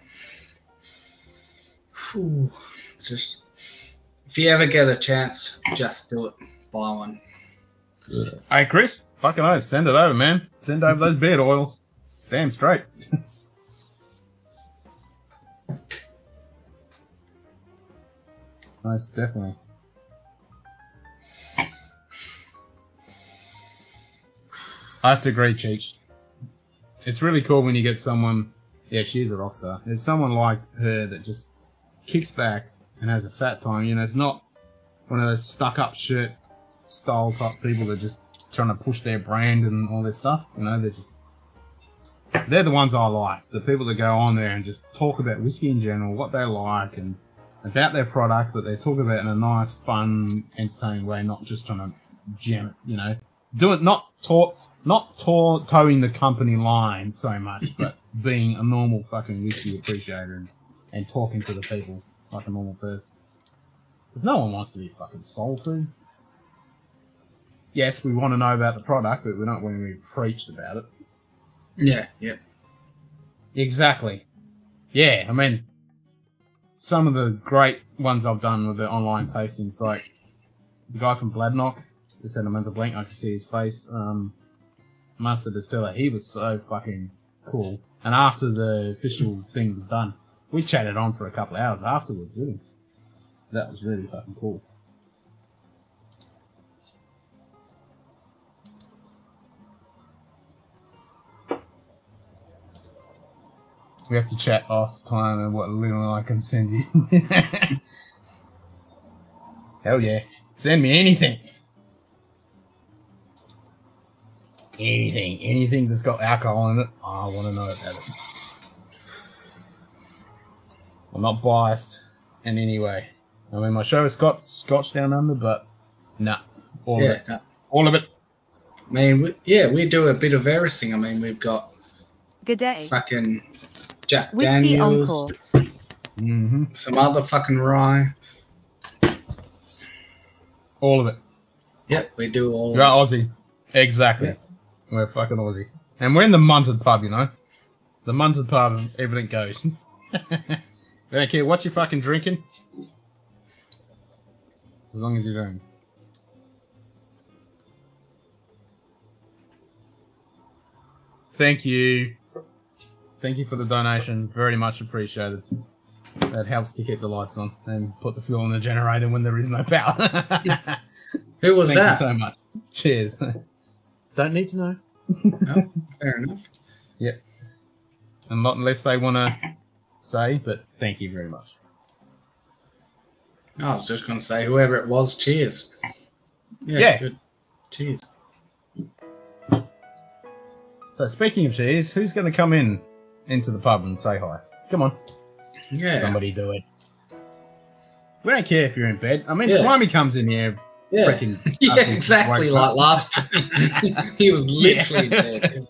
C: Whew. It's just if you ever get a chance, just do it. Buy one.
A: Hey Chris, fucking oath, send it over, man. Send over those beard oils. Damn straight. nice, definitely. I have to agree, Cheech. It's really cool when you get someone. Yeah, she is a rock star. There's someone like her that just kicks back and has a fat time. You know, it's not one of those stuck up shirt style type people that are just trying to push their brand and all this stuff. You know, they're just they're the ones I like. The people that go on there and just talk about whiskey in general, what they like, and about their product, but they talk about it in a nice, fun, entertaining way, not just trying to jam it. You know, do it not talk, not to- towing the company line so much, but being a normal fucking whiskey appreciator and, and talking to the people like a normal person. Because no one wants to be fucking sold to yes, we want to know about the product, but we don't want to be preached about it.
C: Yeah, yeah.
A: Exactly. Yeah, I mean, some of the great ones I've done with the online tastings, like the guy from Bladnoch, just had a mental blank, I can see his face, um, Master Distiller, he was so fucking cool. And after the official thing was done, we chatted on for a couple of hours afterwards him. That was really fucking cool. We have to chat off time and what little I can send you. Hell yeah. Send me anything. Anything. Anything that's got alcohol in it. I want to know about it. I'm not biased in any way. I mean, my show is Scotch, Scotch Down Under, but nah, all of
C: Yeah.
A: it,
C: no.
A: all of it.
C: I mean, we, yeah, we do a bit of everything. I mean, we've got
B: G'day.
C: fucking Jack
B: Whiskey
C: Daniels,
B: Encore.
A: hmm
C: some other fucking rye.
A: All of it.
C: Yep, we do all.
A: You're Aussie, exactly.
C: Yeah.
A: We're fucking Aussie, and we're in the Munted pub, you know. The Munted pub, everything goes. don't care what you're fucking drinking, as long as you're doing. Thank you. Thank you for the donation. Very much appreciated. That helps to keep the lights on and put the fuel in the generator when there is no power.
C: Who was
A: Thank
C: that?
A: you so much. Cheers. Don't need to know.
C: Fair enough. Yep.
A: And not unless they want to say, but thank you very much.
C: I was just going to say, whoever it was, cheers. Yeah,
A: Yeah.
C: good. Cheers.
A: So speaking of cheers, who's going to come in into the pub and say hi? Come on,
C: Yeah.
A: somebody do it. We don't care if you're in bed. I mean,
C: Yeah.
A: Slimy comes in here
C: Yeah. Yeah, exactly like last time. he was literally
A: Yeah.
C: dead.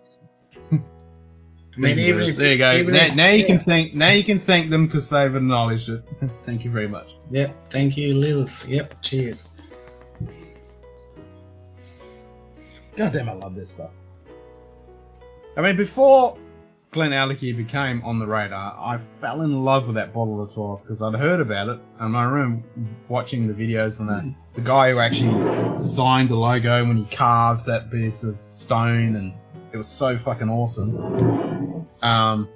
C: I mean, even if
A: there you go.
C: even
A: Now,
C: if-
A: now you
C: yeah.
A: can thank. Now you can thank them because they've acknowledged it. thank you very much.
C: Yep. Thank you, Lilith. Yep. Cheers.
A: God damn, I love this stuff. I mean, before GlenAllachie became on the radar, I fell in love with that bottle of 12 because I'd heard about it. And I remember watching the videos when the, hmm. the guy who actually designed the logo when he carved that piece of stone, and it was so fucking awesome. Um,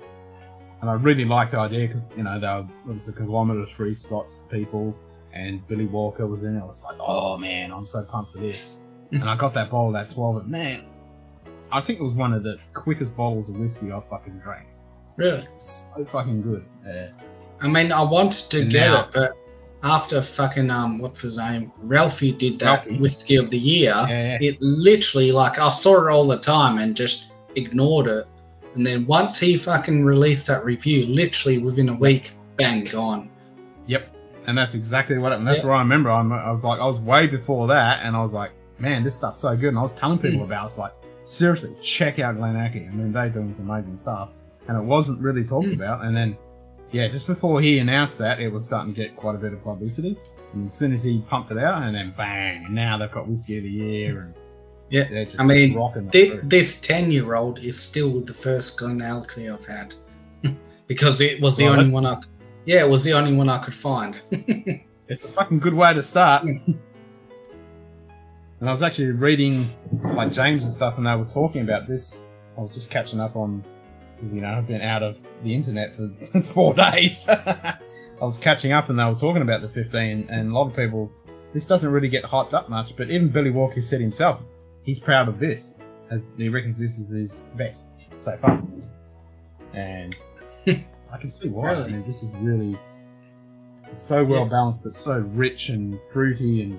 A: and I really liked the idea because, you know, there was a kilometre three Scots people, and Billy Walker was in it. I was like, oh man, I'm so pumped for this and I got that bottle that 12, and man, I think it was one of the quickest bottles of whiskey I fucking drank.
C: Really?
A: So fucking good. Yeah.
C: I mean, I wanted to
A: And
C: get
A: now-
C: it, but after fucking um, what's his name, Ralphie did that
A: Ralphie.
C: whiskey of the year.
A: Yeah, yeah.
C: It literally like I saw it all the time and just ignored it. And then once he fucking released that review, literally within a week, bang, gone.
A: Yep. And that's exactly what happened. That's
C: Yeah.
A: where I remember. I'm, I was like, I was way before that, and I was like, man, this stuff's so good. And I was telling people about it. It's like, seriously, check out GlenAllachie. I mean, they're doing some amazing stuff. And it wasn't really talked
C: Mm.
A: about. And then, yeah, just before he announced that, it was starting to get quite a bit of publicity. And as soon as he pumped it out, and then bang, now they've got Whiskey of the Year. And
C: Yeah, I mean, Thi- this 10 year old is still the first GlenAllachie I've had. because it was the
A: Well,
C: only one I Yeah, it was the only one I could find.
A: it's a fucking good way to start. and I was actually reading like James and stuff, and they were talking about this. I was just catching up on because you know I've been out of the internet for four days. I was catching up, and they were talking about the 15, and a lot of people. This doesn't really get hyped up much, but even Billy Walker said himself, he's proud of this, as he reckons this is his best so far. And I can see why. I mean, this is really so well
C: Yeah.
A: balanced, but so rich and fruity, and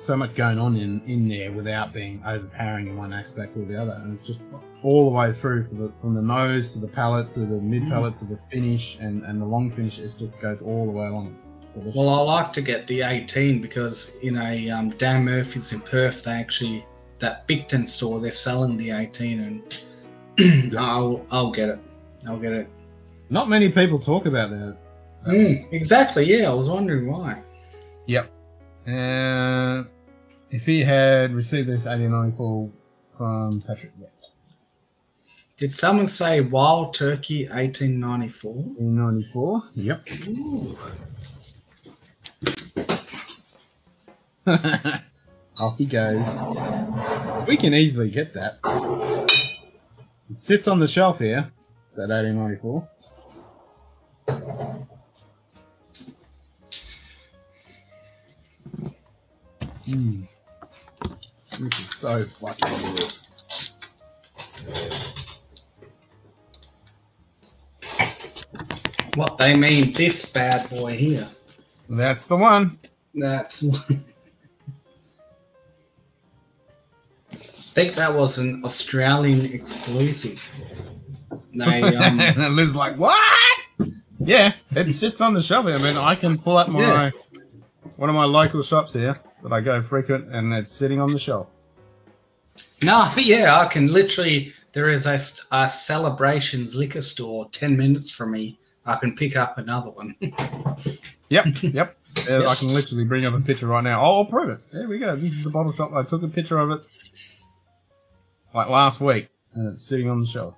A: so much going on in, in there without being overpowering in one aspect or the other. And it's just all the way through from the, from the nose to the palate to the mid palate to the finish and, and the long finish. It just goes all the way along.
C: Well, I like to get the 18 because in a um, Dan Murphy's in Perth, they actually, that Bigton store, they're selling the 18 and I'll, I'll get it. I'll get it.
A: Not many people talk about that.
C: Mm, exactly, yeah, I was wondering why.
A: Yep. Uh, if he had received this 1894 from Patrick, yeah.
C: Did someone say Wild Turkey 1894?
A: 1894, yep.
C: Ooh.
A: Off he goes. We can easily get that. It sits on the shelf here, that 1894. Hmm. This is so fucking good.
C: What they mean, this bad boy here.
A: That's the one.
C: That's one. I think that was an Australian exclusive. They, um,
A: and Liv's like, what? Yeah, it sits on the shelf. here. I mean, I can pull up my
C: Yeah.
A: one of my local shops here that I go frequent, and it's sitting on the shelf.
C: No, yeah, I can literally. There is a, a celebrations liquor store ten minutes from me. I can pick up another one.
A: Yep, yep. Uh, I can literally bring up a picture right now. Oh, I'll prove it. There we go. This is the bottle shop. I took a picture of it like last week, and it's sitting on the shelf.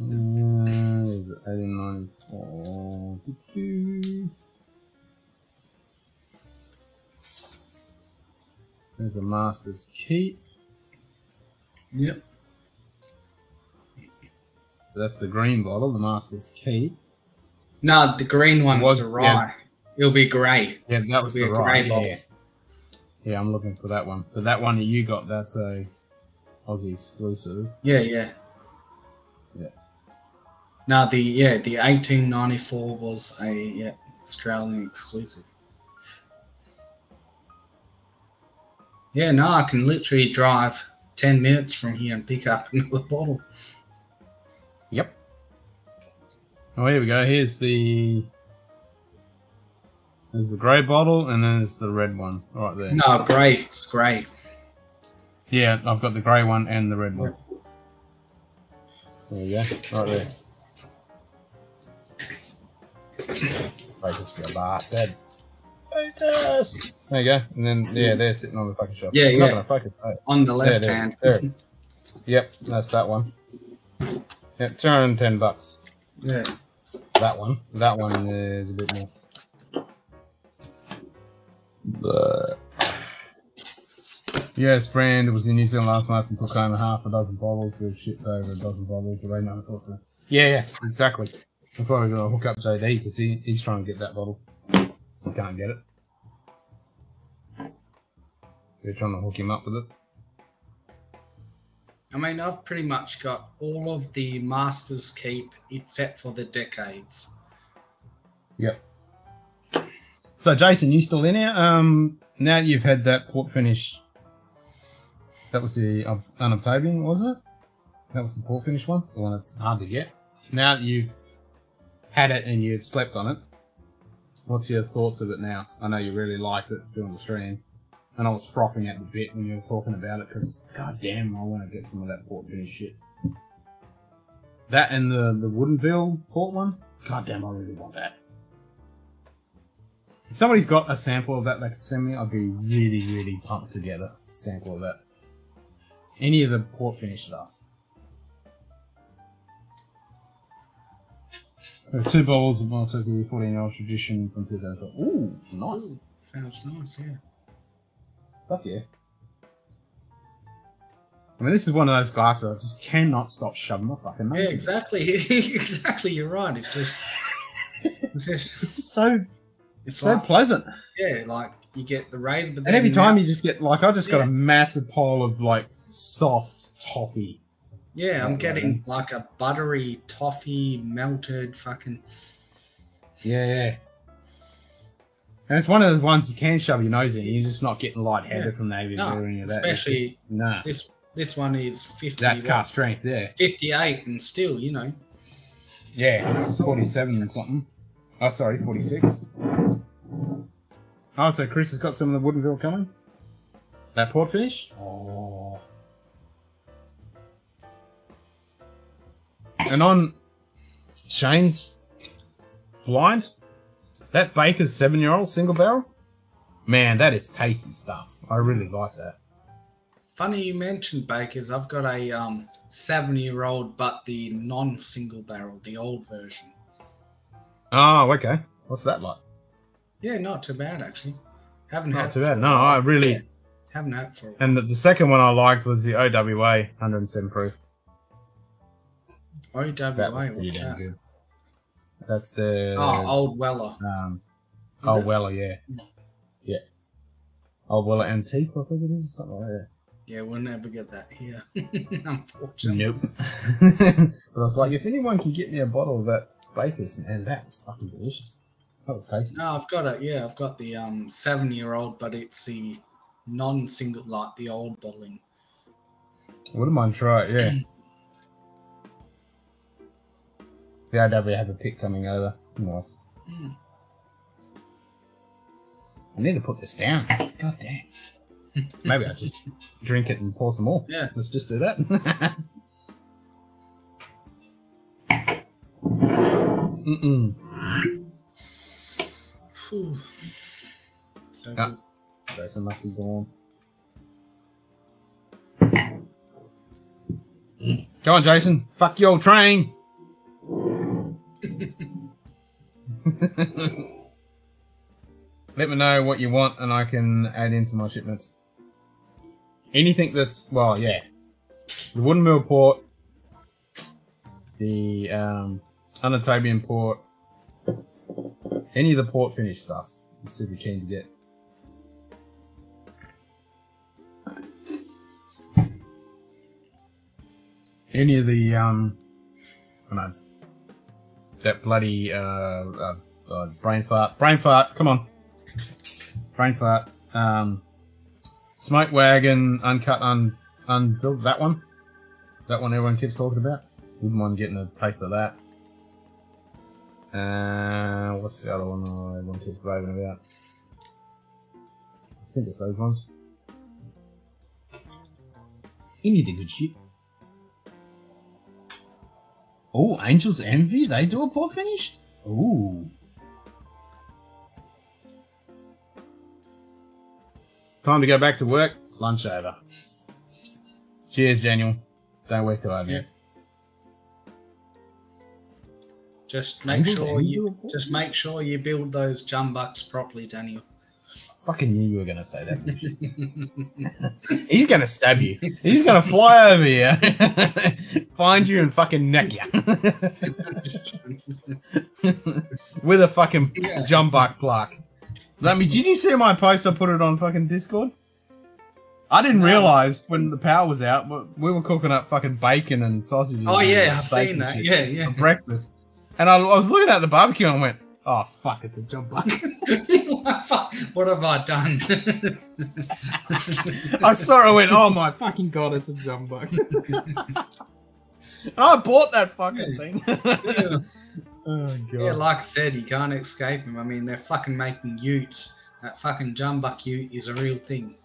A: Uh, is it 1894? There's a Master's Keep.
C: yep.
A: That's the green bottle, the Master's Keep.
C: No, the green one
A: Was-
C: a rye. It'll be grey.
A: Yeah, that was
C: It'll
A: the
C: be a
A: right.
C: grey bottle.
A: Yeah. yeah, I'm looking for that one. But that one that you got, that's a Aussie exclusive.
C: Yeah, yeah.
A: Yeah.
C: No, the yeah, the 1894 was a yeah Australian exclusive. Yeah, no, I can literally drive ten minutes from here and pick up another bottle.
A: Yep. Oh, here we go. Here's the. There's the grey bottle, and then there's the red one right there.
C: No, grey. It's grey.
A: Yeah, I've got the grey one and the red one. There we go, right there. Focus, you bastard. Focus. There you go, and then yeah, they're sitting on the fucking shelf.
C: Yeah,
A: I'm not
C: yeah.
A: gonna focus. No.
C: On the left
A: there,
C: hand.
A: there. Yep, that's that one. Yep, two hundred and ten bucks.
C: Yeah.
A: That one. That one is a bit more. Yes, friend was in New Zealand last month and took home half a dozen bottles. We've shipped over a dozen bottles of A nine filter. Yeah, yeah, exactly. That's why we're gonna hook up JD because he, he's trying to get that bottle. He can't get it. We're trying to hook him up with it.
C: I mean, I've pretty much got all of the Masters Keep except for the decades.
A: Yep. So, Jason, you still in here? Um, now that you've had that port finish, that was the uh, unobtainium, wasn't it? That was the port finish one, the one that's hard to get. Now that you've had it and you've slept on it, what's your thoughts of it now? I know you really liked it during the stream, and I was frothing at the bit when you were talking about it because, god damn, I want to get some of that port finish shit. That and the the Woodinville port one, god damn, I really want that. If somebody's got a sample of that they could send me, I'd be really, really pumped to get a sample of that. Any of the port finish stuff. There are two bottles of Montucky 14 year old tradition from 2012. Ooh, nice.
C: Sounds nice, yeah.
A: Fuck yeah. I mean, this is one of those glasses I just cannot stop shoving my fucking nose
C: Yeah, exactly. exactly. You're right. It's just, it's just,
A: It's just so,
C: it's
A: so
C: like,
A: pleasant.
C: yeah, like you get the razor, but then
A: And every time you just get, like, I just got a massive pile of, like, soft toffee.
C: Yeah, I'm
A: Right,
C: getting uh, like a buttery toffee melted fucking.
A: Yeah, yeah. And it's one of the ones you can shove your nose in. You're just not getting lightheaded
C: Yeah.
A: from Navy
C: No,
A: or any of that. It's
C: especially
A: just- nah.
C: This this one is fifty.
A: That's
C: what,
A: car strength, yeah.
C: Fifty-eight, and still, you know.
A: Yeah, this is 47 and something. Oh, sorry, 46. Oh, so Chris has got some of the Woodinville coming? That port finish? Oh. And on Shane's blind, that Baker's seven year old single barrel, man, that is tasty stuff. I really like that.
C: Funny you mentioned Bakers. I've got a um seven-year-old, but the non-single barrel, the old version.
A: Oh, okay. What's that like?
C: Yeah, not too bad actually. Haven't
A: Not
C: had
A: too bad. No. I really.
C: haven't had for. A while.
A: And the, the second one I liked was the OWA 107 proof.
C: OWA,
A: That
C: what's that?
A: good. That's the
C: Oh, Old Weller.
A: um,
C: Is
A: Old
C: it?
A: Weller, yeah, yeah, Old Weller Antique, I think it is something like that.
C: Yeah, we'll never get that here, unfortunately.
A: Nope. but I was like, if anyone can get me a bottle of that Baker's, man, that was fucking delicious. That was tasty.
C: No, I've got it. Yeah, I've got the um seven-year-old, but it's the non-single, like the old bottling.
A: Wouldn't mind try it, yeah. BRW have a pick coming over. Nice.
C: Mm.
A: I need to put this down. God damn. Maybe I'll just drink it and pour some more.
C: Yeah.
A: Let's just do that. Mm-mm.
C: Phew. So
A: Ah.
C: good.
A: Jason must be gone. Go on, Jason. Fuck your old train. Let me know what you want, and I can add into my shipments. Anything that's well, yeah, the Woodinville port, the um, unobtainium port, any of the port finish stuff. I'm super keen to get. Any of the um, no, it's that bloody uh, uh, uh, brain fart, brain fart. Come on, brain fart. Um, smoke wagon, uncut, un, unfilled. That one, that one everyone keeps talking about. Wouldn't mind getting a taste of that. Uh, what's the other one everyone keeps raving about? I think it's those ones. Any of the good shit. Oh, Angel's Envy, they do a port finish? Ooh. Time to go back to work. Lunch over. Cheers, Daniel. Don't work till I
C: Yeah. Just make
A: Angels
C: sure
A: and
C: you just make sure you build those jumbucks properly, Daniel.
A: Fucking knew you were gonna say that. He's gonna stab you. He's gonna fly over here, find you, and fucking neck you with a fucking
C: Yeah.
A: back plaque. I mean, did you see my post? I put it on fucking Discord. I didn't
C: No.
A: realize when the power was out, but we were cooking up fucking bacon and sausages.
C: oh yeah, I've seen that. Yeah, yeah.
A: for breakfast. And I, I was looking at the barbecue and I went, "Oh fuck, it's a jump jumbuck."
C: what have I done?
A: I saw it. I went, "Oh my fucking god, it's a jump jumbuck." I bought that fucking thing.
C: yeah.
A: oh god.
C: yeah, like I said, you can't escape them. I mean, they're fucking making utes. That fucking jumbuck ute is a real thing.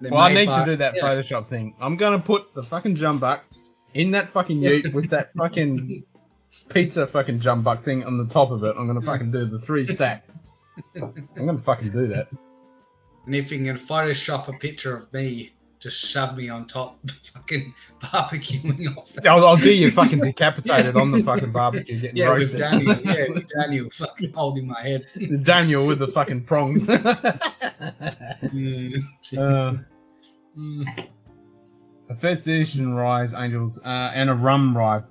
C: They're
A: well, I need to do that
C: yeah.
A: Photoshop thing. I'm gonna put the fucking jumbuck in that fucking ute with that fucking pizza fucking jumbuck thing on the top of it. I'm gonna fucking do the three stack. I'm gonna fucking do that.
C: And if you can Photoshop a picture of me, just shove me on top, fucking barbecuing off.
A: I'll, I'll do you fucking decapitated on the fucking barbecue, getting
C: Yeah, with
A: roasted.
C: Daniel. Yeah, with Daniel fucking holding my head.
A: Daniel with the fucking prongs.
C: Mm.
A: uh,
C: Mm.
A: a first edition Rise Angels uh, and a rum rye.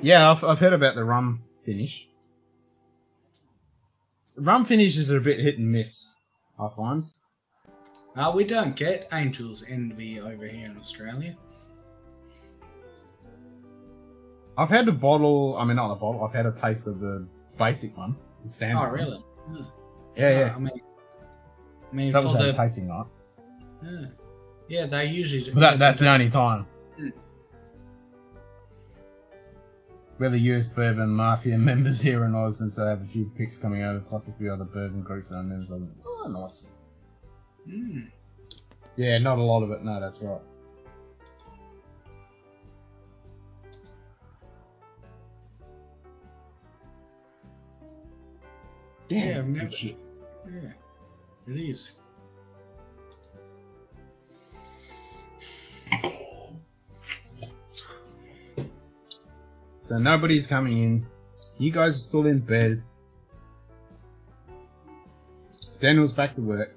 A: Yeah, I've, I've heard about the rum finish. Rum finishes are a bit hit and miss, I find.
C: Uh, we don't get Angels Envy over here in Australia.
A: I've had a bottle, I mean, not a bottle, I've had a taste of the basic one, the standard.
C: Oh, really?
A: Yeah, yeah.
C: I mean, I mean,
A: that was
C: the
A: a tasting night.
C: yeah, yeah, they usually.
A: But that, that's the only time.
C: Mm.
A: We're the US Bourbon Mafia members here in Oz, and so I have a few picks coming over, plus a few other bourbon groups and members. Oh, nice.
C: Mm.
A: Yeah, not a lot of it. No, that's right.
C: Yeah,
A: it's
C: I've
A: good
C: never-
A: shit.
C: Yeah, it is.
A: So nobody's coming in. You guys are still in bed. Daniel's back to work.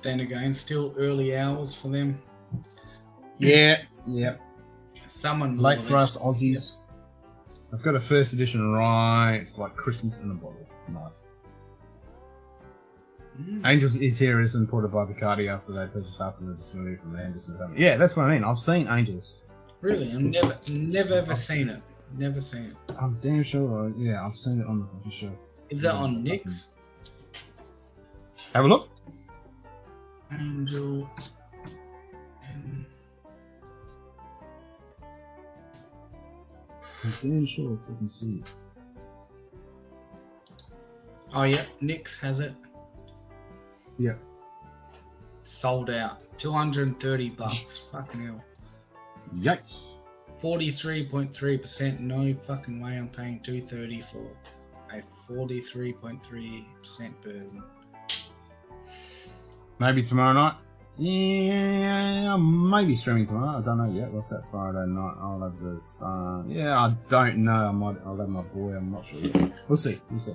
C: Then again, still early hours for them.
A: Yeah, yeah.
C: Someone will
A: Late for us
C: eventually-
A: Aussies. I've got a first edition right. It's like Christmas in a bottle. Nice.
C: Mm.
A: Angels is here is imported by Bacardi after they purchased half of the distillery from the Henderson family. Yeah, that's what I mean. I've seen Angels.
C: Really, I've never, never ever seen it. Never seen it.
A: I'm damn sure. Uh, yeah, I've seen it on the fucking show.
C: Is that on
A: fucking-
C: Nick's?
A: Have a look.
C: Angel. I'm
A: damn sure if we can see it.
C: Oh yeah, Nix has it.
A: Yeah.
C: Sold out. Two hundred and thirty bucks. Fucking hell.
A: Yikes.
C: Forty-three point three percent. No fucking way. I'm paying two thirty for a forty-three point three percent bourbon.
A: Maybe tomorrow night. Yeah, I might be streaming tomorrow. I don't know yet. What's that Friday night? I'll have this. Uh, yeah, I don't know. I might. I'll have my boy. I'm not sure. Yet. We'll see. We'll see.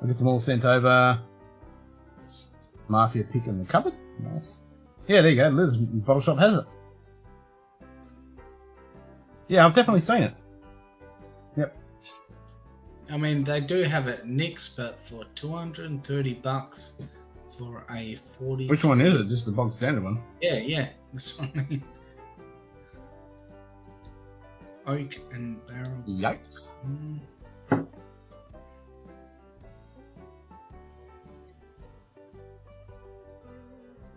A: I'll get some all sent over. Mafia pick in the cupboard. Nice. Yeah, there you go. Liv's bottle shop has it. Yeah, I've definitely seen it. Yep.
C: I mean, they do have it next, but for two hundred and thirty bucks for a forty.
A: Which one is it? Just the bog standard one.
C: Yeah, yeah. This one. I mean. Oak and barrel.
A: Yikes.
C: Mm.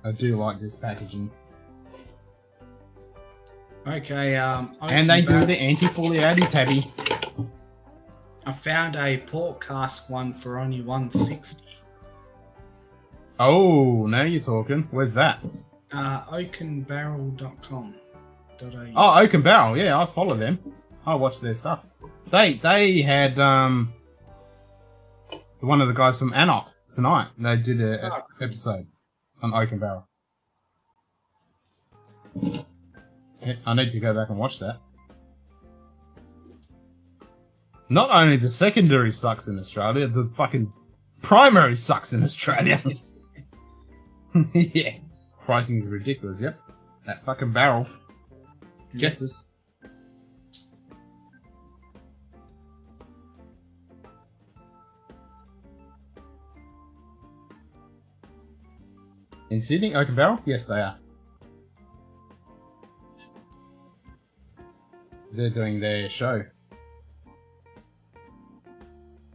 A: I do like this packaging.
C: Okay, um,
A: And they do the anti-foliati tabby.
C: I found a port cask one for only one sixty.
A: Oh, now you're talking. Where's that?
C: Uh, oakenbarrel.com.
A: Oh, Oak and Barrel. Yeah, I follow them. I watch their stuff. They they had um one of the guys from Anok tonight. They did a, a
C: Oh.
A: episode on Oak and Barrel. I need to go back and watch that. Not only the secondary sucks in Australia, the fucking primary sucks in Australia. yeah. Pricing is ridiculous, yep. That fucking barrel gets us. In Sydney, Oak and Barrel? Yes, they are. They're doing their show.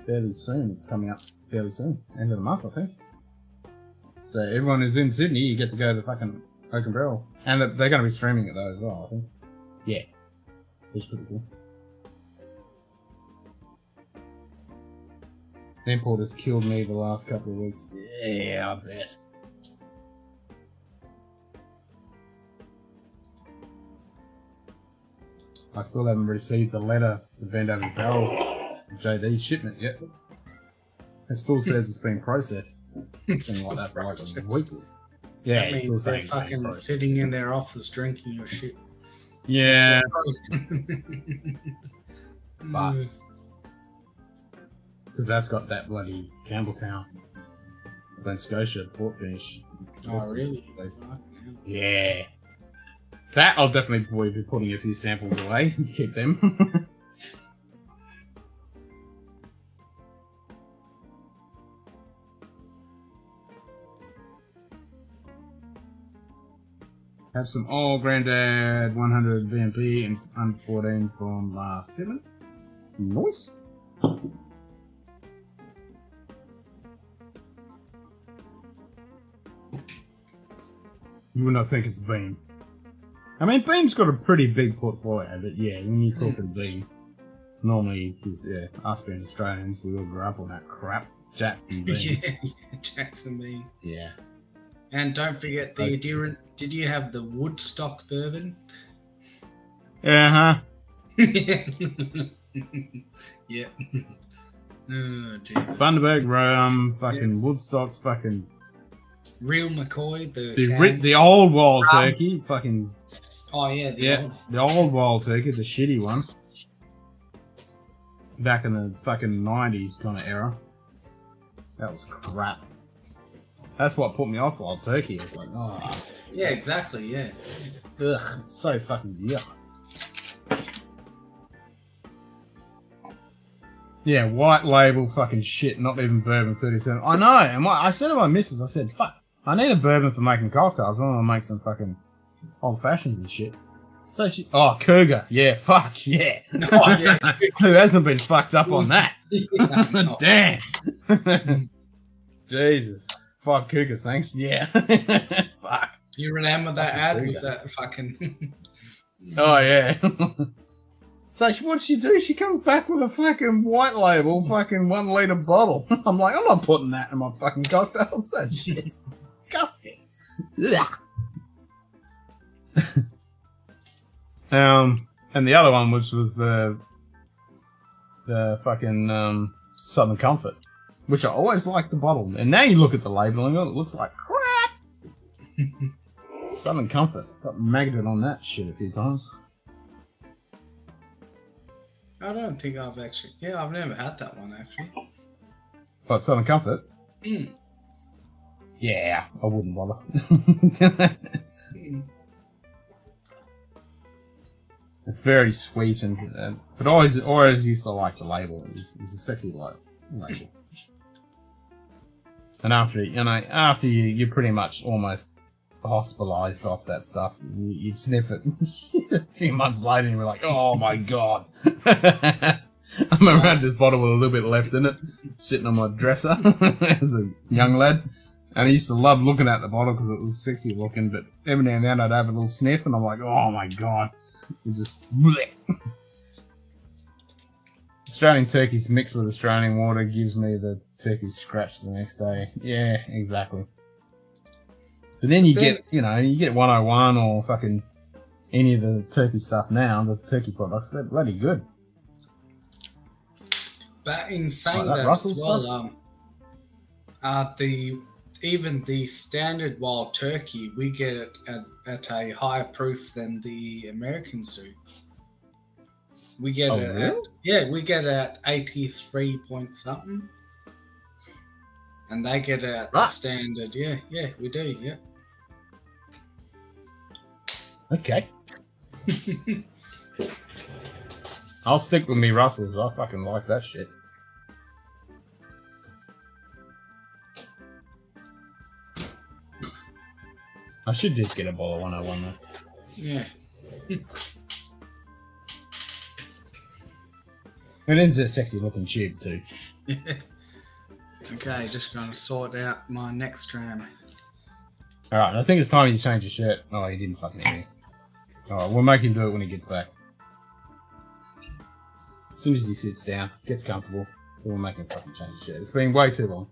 A: Fairly soon. It's coming up fairly soon. End of the month, I think. So everyone who's in Sydney, you get to go to the fucking Oak and Barrel. And they're- they're going to be streaming it though as well, I think. Yeah. It's pretty cool. Import has killed me the last couple of weeks. Yeah, I bet. I still haven't received the letter to bend over barrel JD's shipment yet. It still says it's been processed. Something like that for like a week. Yeah,
C: That
A: it's still
C: means they're
A: saying it's been
C: fucking
A: processed.
C: sitting in their office drinking your shit.
A: Yeah,
C: Mm.
A: bastards. Because that's got that bloody Campbeltown, Glen Scotia port finish.
C: Oh, really?
A: Place.
C: Fucking hell.
A: Yeah. That I'll definitely probably be putting a few samples away to keep them. Have some old granddad 100 VMP and under 14 from uh, last shipment. Nice. You would not think it's Beam. I mean, Beam's got a pretty big portfolio, but yeah, when you're talking Beam, normally, because yeah, us being Australians, we all grew up on that crap. Jackson Beam.
C: yeah, yeah, Jackson Bean.
A: yeah.
C: And don't forget the
A: Those-
C: different. Did you have the Woodstock bourbon? Uh-huh.
A: Yeah, huh?
C: yeah. Oh, Jesus.
A: Bundaberg rum, fucking Woodstock's fucking
C: Real McCoy, the.
A: the ri- the old wild
C: Rum.
A: turkey, fucking
C: oh, yeah. The
A: yeah,
C: old-
A: the old wild turkey, the shitty one. Back in the fucking nineties kind of era. That was crap. That's what put me off wild turkey. It's like, oh,
C: Yeah, exactly. Yeah.
A: ugh, it's so fucking yuck. Yeah, white label fucking shit, not even bourbon 37. I know, and my, I said to my missus, I said, fuck, I need a bourbon for making cocktails. I want to make some fucking old fashions and shit. So she, oh, Cougar, yeah, fuck, yeah.
C: Oh, yeah.
A: Who hasn't been fucked up on that? Damn. Mm. Jesus. Five Cougars, thanks. Yeah. fuck.
C: You remember that ad with that fucking.
A: Oh yeah. so she, what she do? She comes back with a fucking white label, fucking one liter bottle. I'm like, I'm not putting that in my fucking cocktails. That shit's disgusting. Um, and the other one, which was the the fucking um, Southern Comfort, which I always liked the bottle. And now you look at the labeling, it looks like crap. Southern Comfort got maggoted on that shit a few times.
C: I don't think I've actually. Yeah, I've never had that one actually.
A: What Southern Comfort?
C: Mm.
A: Yeah, I wouldn't bother.
C: Mm.
A: It's very sweet and, and but always always used to like the label. It's, it's a sexy li- label. And after you know after you you're pretty much almost hospitalized off that stuff, you, you'd sniff it a few months later and you're like, oh my god. I remember I had this bottle with a little bit left in it, sitting on my dresser as a young lad. And I used to love looking at the bottle because it was sexy looking, but every now and then I'd have a little sniff and I'm like, oh my god. It just bleh. Australian turkeys mixed with Australian water gives me the turkey scratch the next day. Yeah, exactly. But then you
C: Then-
A: get, you know, you get 101 or fucking any of the turkey stuff now, the turkey products, they're bloody good.
C: But in saying
A: Like that
C: that, as well,
A: stuff?
C: um, uh, the even the standard wild turkey, we get it at, at a higher proof than the Americans do. We get
A: Oh,
C: it at yeah, we get it at eighty three point something, and they get it at the standard. Yeah, yeah, we do. Yeah.
A: Okay. I'll stick with me Russells. I fucking like that shit. I should just get a bottle of 101 though.
C: yeah.
A: It is a sexy looking tube too.
C: Okay, just gonna sort out my next tram.
A: Alright, I think it's time you change your shirt. Oh, he didn't fucking hear me. Alright, we'll make him do it when he gets back. As soon as he sits down, gets comfortable, we'll make him fucking change his shirt. It's been way too long.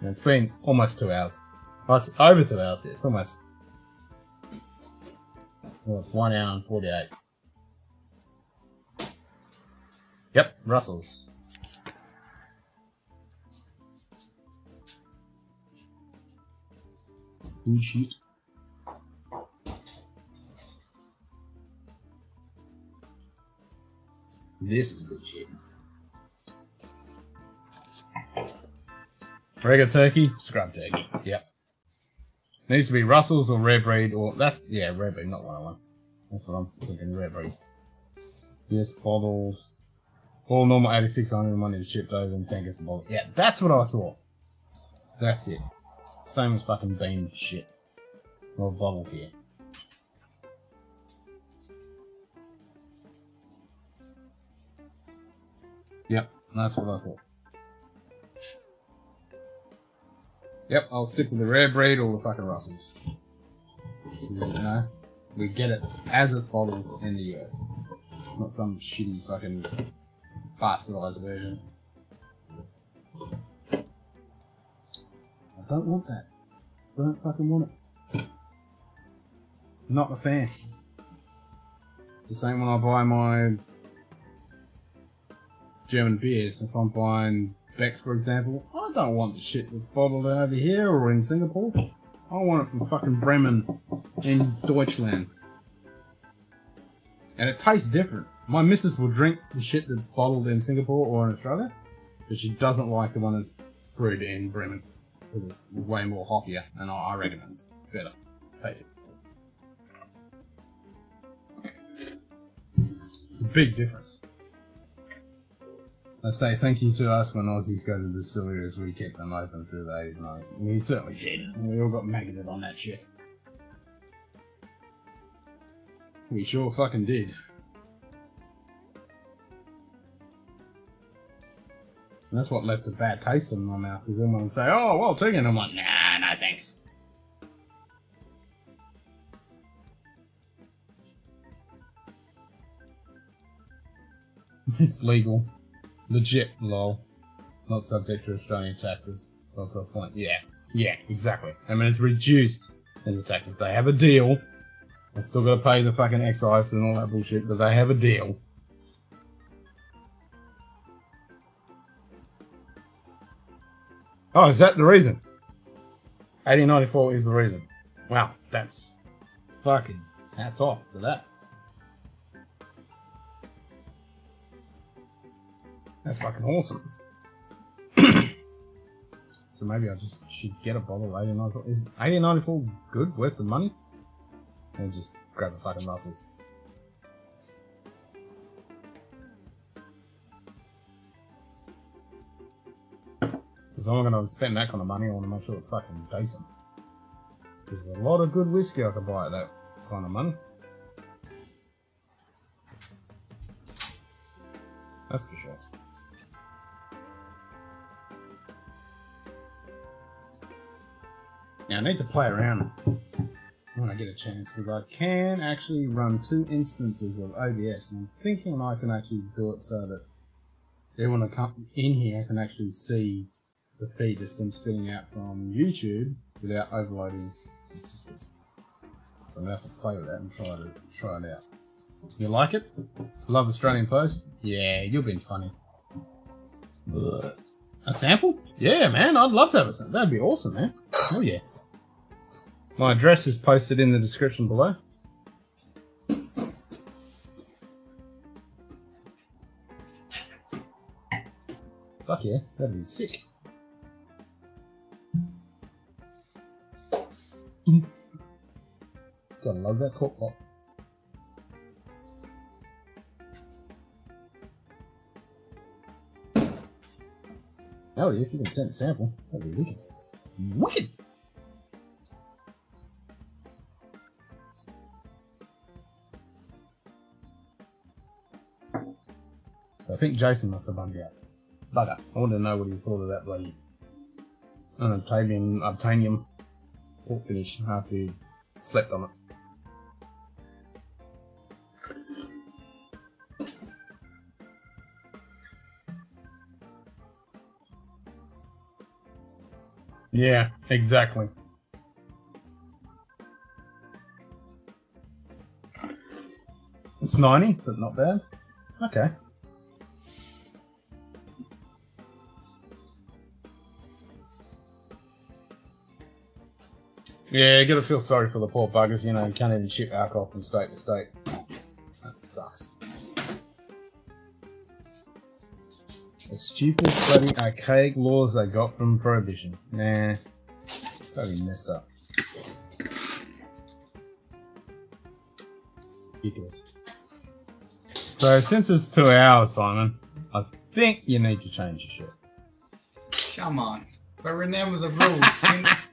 A: And it's been almost two hours. Oh, it's over two hours. Yeah, it's almost. Well, it's one hour and 48. Yep, Russell's. Good shit. This is good shit. Regular turkey, scrub turkey. Yep. Needs to be Russell's or Rare Breed or that's yeah, Rare Breed, not 101. That's what I'm thinking, Rare Breed. Yes, bottled. All normal 8600 money is shipped over and 10 gets the bottle. Yeah, that's what I thought. That's it. Same as fucking bean shit. Or bottle here. Yep, that's what I thought. Yep, I'll stick with the rare breed or the fucking Russells. You know, we get it as it's bottled in the US. Not some shitty fucking bastardized version. I don't want that. I don't fucking want it. Not a fan. It's the same when I buy my German beers. If I'm buying Beck's, for example, I don't want the shit that's bottled over here or in Singapore. I want it from fucking Bremen in Deutschland. And it tastes different. My missus will drink the shit that's bottled in Singapore or in Australia, but she doesn't like the one that's brewed in Bremen because it's way more hoppier, and I reckon it's better. Tasty. It's a big difference. I say thank you to us when Aussies go to the distilleries. We kept them open through the 80s and 90s. And we certainly did. We all got maggoted on that shit. We sure fucking did. And that's what left a bad taste in my mouth. Because everyone would say, oh, well, taken. I'm like, nah, no thanks. It's legal. Legit, lol. Not subject to Australian taxes. Well, to a point. Yeah. Yeah, exactly. I mean, it's reduced in the taxes. They have a deal. They still gotta pay the fucking excise and all that bullshit, but they have a deal. Oh, is that the reason? 1894 is the reason. Wow, that's fucking hats off to that. That's fucking awesome. so maybe I just should get a bottle of 1894. Is 1894 good? Worth the money? And just grab the fucking muscles. Because I'm going to spend that kind of money, I want to make sure it's fucking decent. There's a lot of good whiskey I could buy at that kind of money. That's for sure. Now I need to play around when I get a chance because I can actually run two instances of OBS and I'm thinking I can actually do it so that everyone that come in here can actually see the feed that's been spitting out from YouTube without overloading the system. So I'm gonna have to play with that and try to try it out. You like it? Love Australian Post? Yeah, you've been funny. Ugh. A sample? Yeah, man, I'd love to have a sample. That'd be awesome, man. Oh yeah. My address is posted in the description below. Fuck yeah, that'd be sick. Gotta love that cork pop. Hell yeah, if you can send a sample, that'd be wicked. Wicked! I think Jason must have bummed out. Bugger. I want to know what he thought of that bloody unobtainium obtainium port finish after he slept on it. Yeah, exactly. It's 90, but not bad. Okay. Yeah, you gotta feel sorry for the poor buggers, you know, you can't even ship alcohol from state to state. That sucks. The stupid bloody archaic laws they got from Prohibition. Nah. Totally messed up. Ridiculous. So since it's two hours, Simon, I think you need to change your shirt.
C: Come on. But remember the rules.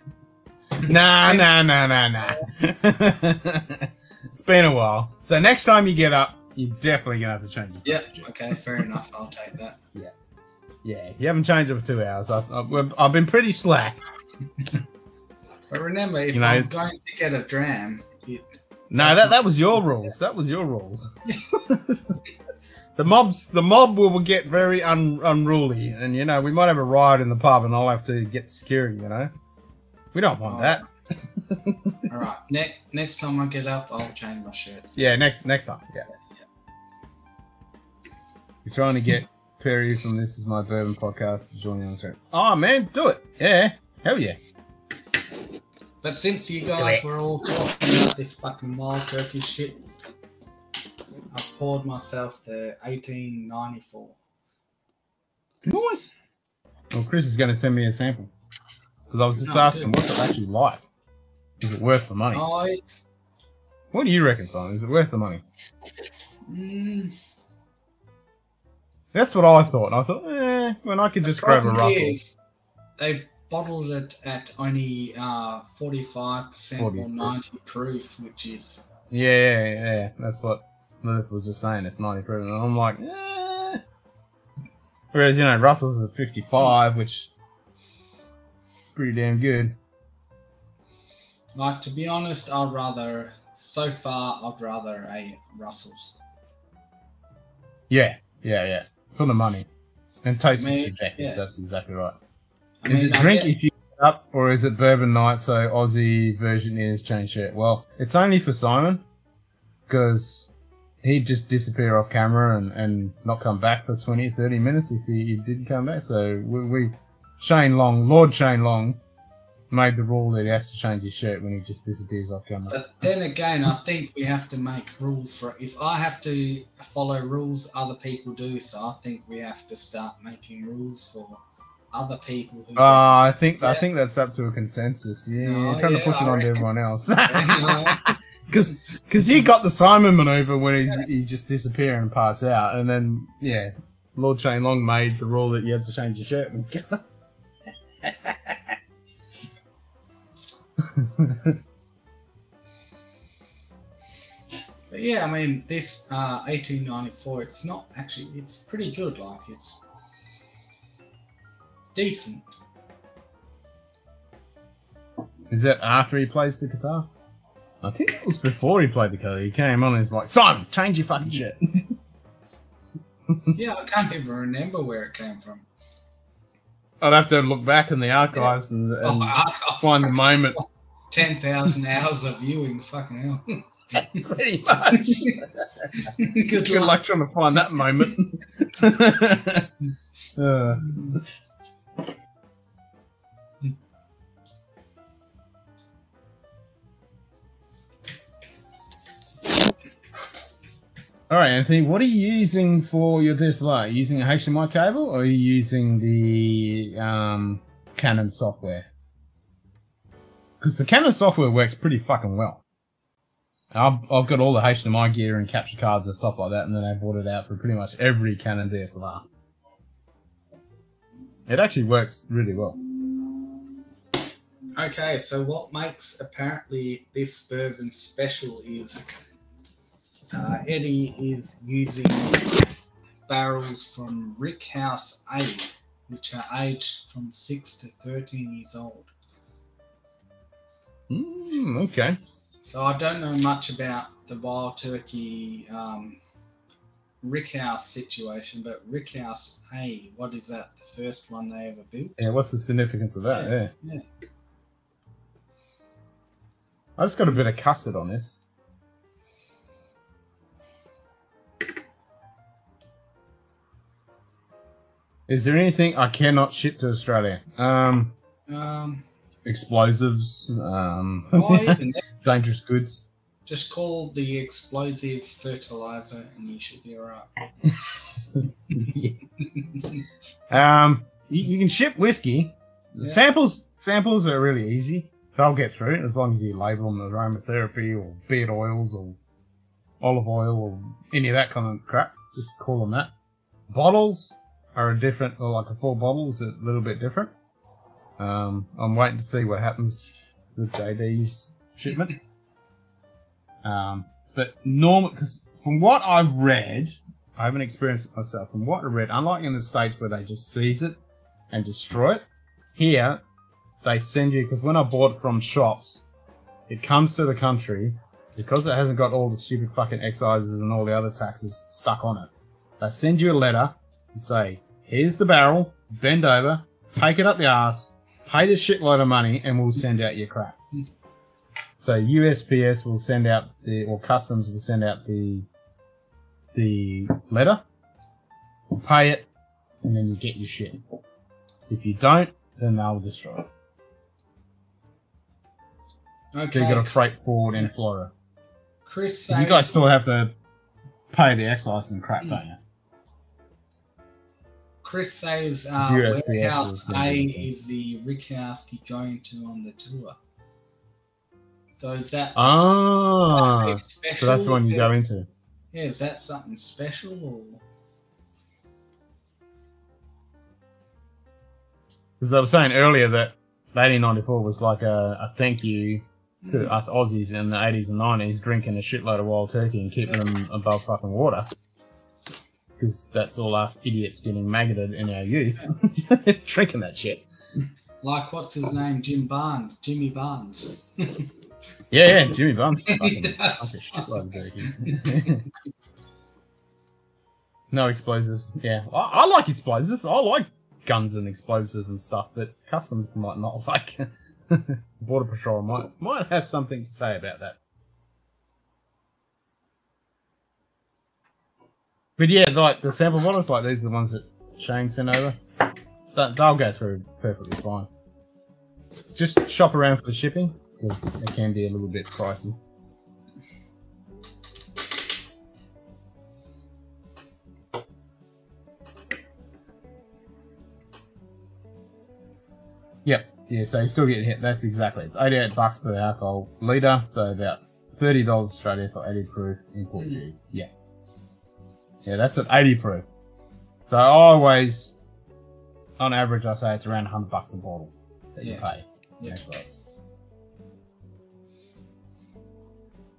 A: Nah, nah, nah, nah, nah. it's been a while. So next time you get up, you're definitely gonna have to change shirt.
C: Okay. Fair enough. I'll take that.
A: Yeah. Yeah, you haven't changed it for two hours. I've, I've, I've been pretty slack.
C: But remember, if
A: You know-
C: I'm going to get a dram, it,
A: No, that that was your rules. That was your rules. the mobs, the mob will get very un, unruly, and you know we might have a riot in the pub, and I'll have to get security. You know, we don't want
C: Oh.
A: that.
C: all right. Next next time I get up, I'll change my shirt.
A: Yeah, next next time. Yeah. You're trying to get Perry from This Is My Bourbon podcast to join you on the stream. Oh man, do it. Yeah. Hell yeah.
C: But since you guys were all talking about this fucking wild turkey shit, I poured myself the 1894.
A: Nice. Well, Chris is going to send me a sample. Because I was just
C: No,
A: asking, what's it actually like? Is it worth the money?
C: Oh, it's
A: What do you reckon, Simon? Is it worth the money?
C: mm,
A: That's what I thought. I thought, eh, when I could just grab a Russell.
C: they bottled it at only uh, 45% or
A: 40.
C: 90 proof, which is
A: Yeah, yeah, yeah. That's what Lilith was just saying. It's 90 proof. And I'm like, eh. Whereas, you know, Russell's is 55, which pretty damn good.
C: like to be honest, I'd rather so far I'd rather a Russell's.
A: Yeah, Yeah, yeah. For the money. And taste is
C: Me-
A: subjective.
C: yeah.
A: That's exactly right.
C: I
A: is
C: mean,
A: it
C: I
A: drink
C: get-
A: if you up, or is it bourbon night? So Aussie version is change shirt. Well, it's only for Simon because he'd just disappear off camera and, and not come back for 20, 30 minutes if he, he didn't come back. So we, we Shane Long, Lord Shane Long, made the rule that he has to change his shirt when he just disappears off camera.
C: But then again, I think we have to make rules for it. If I have to follow rules, other people do. So I think we have to start making rules for other people. Who
A: Uh, I think I think that's up to a consensus. Yeah,
C: Oh,
A: you're trying
C: yeah,
A: to push it
C: I
A: on to everyone else.
C: Yeah.
A: Because he got the Simon maneuver when he, he just disappear and pass out, and then yeah, Lord Shane Long made the rule that you had to change your shirt.
C: But yeah, I mean, this uh, 1894, it's not actually, it's pretty good. Like, it's decent.
A: Is that after he plays the guitar? I think it was before he played the guitar. He came on and he's like, Simon, change your fucking shit.
C: Yeah, I can't even remember where it came from.
A: I'd have to look back in the archives and, and
C: oh, I
A: find the moment.
C: 10,000 hours of viewing, fucking hell.
A: Pretty much.
C: Good
A: Good
C: luck.
A: luck trying to find that moment. Uh, All right, Anthony. What are you using for your DSLR? You using a HDMI cable, or are you using the um, Canon software? Because the Canon software works pretty fucking well. I've, I've got all the HDMI gear and capture cards and stuff like that, and then I bought it out for pretty much every Canon DSLR. It actually works really well.
C: Okay, so what makes apparently this bourbon special is uh, Eddie is using barrels from Rick House A, which are aged from 6 to 13 years old.
A: Mm, okay.
C: So I don't know much about the Wild Turkey um, Rick House situation, but Rick House A, what is that? The first one they ever built?
A: Yeah, what's the significance of that?
C: Yeah,
A: Yeah.
C: yeah.
A: I just got a bit of custard on this. Is there anything I cannot ship to Australia? Um,
C: Um,
A: explosives, um,
C: why even that?
A: dangerous goods.
C: Just call the explosive fertilizer and you should be alright.
A: um, you, you can ship whiskey.
C: Yeah.
A: Samples samples are really easy. They'll get through as long as you label them as aromatherapy or beard oils or olive oil or any of that kind of crap. Just call them that. Bottles are a different, or like a full bottle is a little bit different. Um, I'm waiting to see what happens with JD's shipment. Um, but normal, because from what I've read, I haven't experienced it myself. From what I read, unlike in the States where they just seize it and destroy it, here they send you, because when I bought from shops, it comes to the country, because it hasn't got all the stupid fucking excises and all the other taxes stuck on it. They send you a letter and say, here's the barrel, bend over, take it up the ass, pay this shitload of money, and we'll send out your crap. So USPS will send out the, or customs will send out the, the letter, pay it, and then you get your shit. If you don't, then they'll destroy it. So
C: Okay,
A: you got to freight forward in Florida.
C: Chris
A: You guys still have to pay the excise and crap, don't hmm. you?
C: Chris says uh, Warehouse
A: send
C: A is the Rick House he's going to on the tour. So is that
A: Ah,
C: is that special?
A: so that's the one you go into.
C: Yeah, is that something special or?
A: Because I was saying earlier that the 1894 was like a, a thank you to us Aussies in the 80s and 90s drinking a shitload of wild turkey and keeping them above fucking water. Because that's all us idiots getting maggoted in our youth. drinking that shit.
C: Like what's his name? Jim Barnes, Jimmy Barnes.
A: Yeah, yeah, Jimmy Barnes. fucking
C: does.
A: stunk a shitload of turkey. No explosives. Yeah, I, I like explosives. I like guns and explosives and stuff, but customs might not like. Border Patrol might might have something to say about that. But yeah, like the sample bottles, like these are the ones that Shane sent over. That they'll go through perfectly fine. Just shop around for the shipping because it can be a little bit pricey. Yep. Yeah, so you still get hit. That's exactly. It's 88 bucks per alcohol litre, so about $30 Australia for 80 proof import duty. Mm. Yeah. Yeah, that's at 80 proof. So I always, on average, I say it's around 100 bucks a bottle that you pay.
C: Yeah.
A: Excise.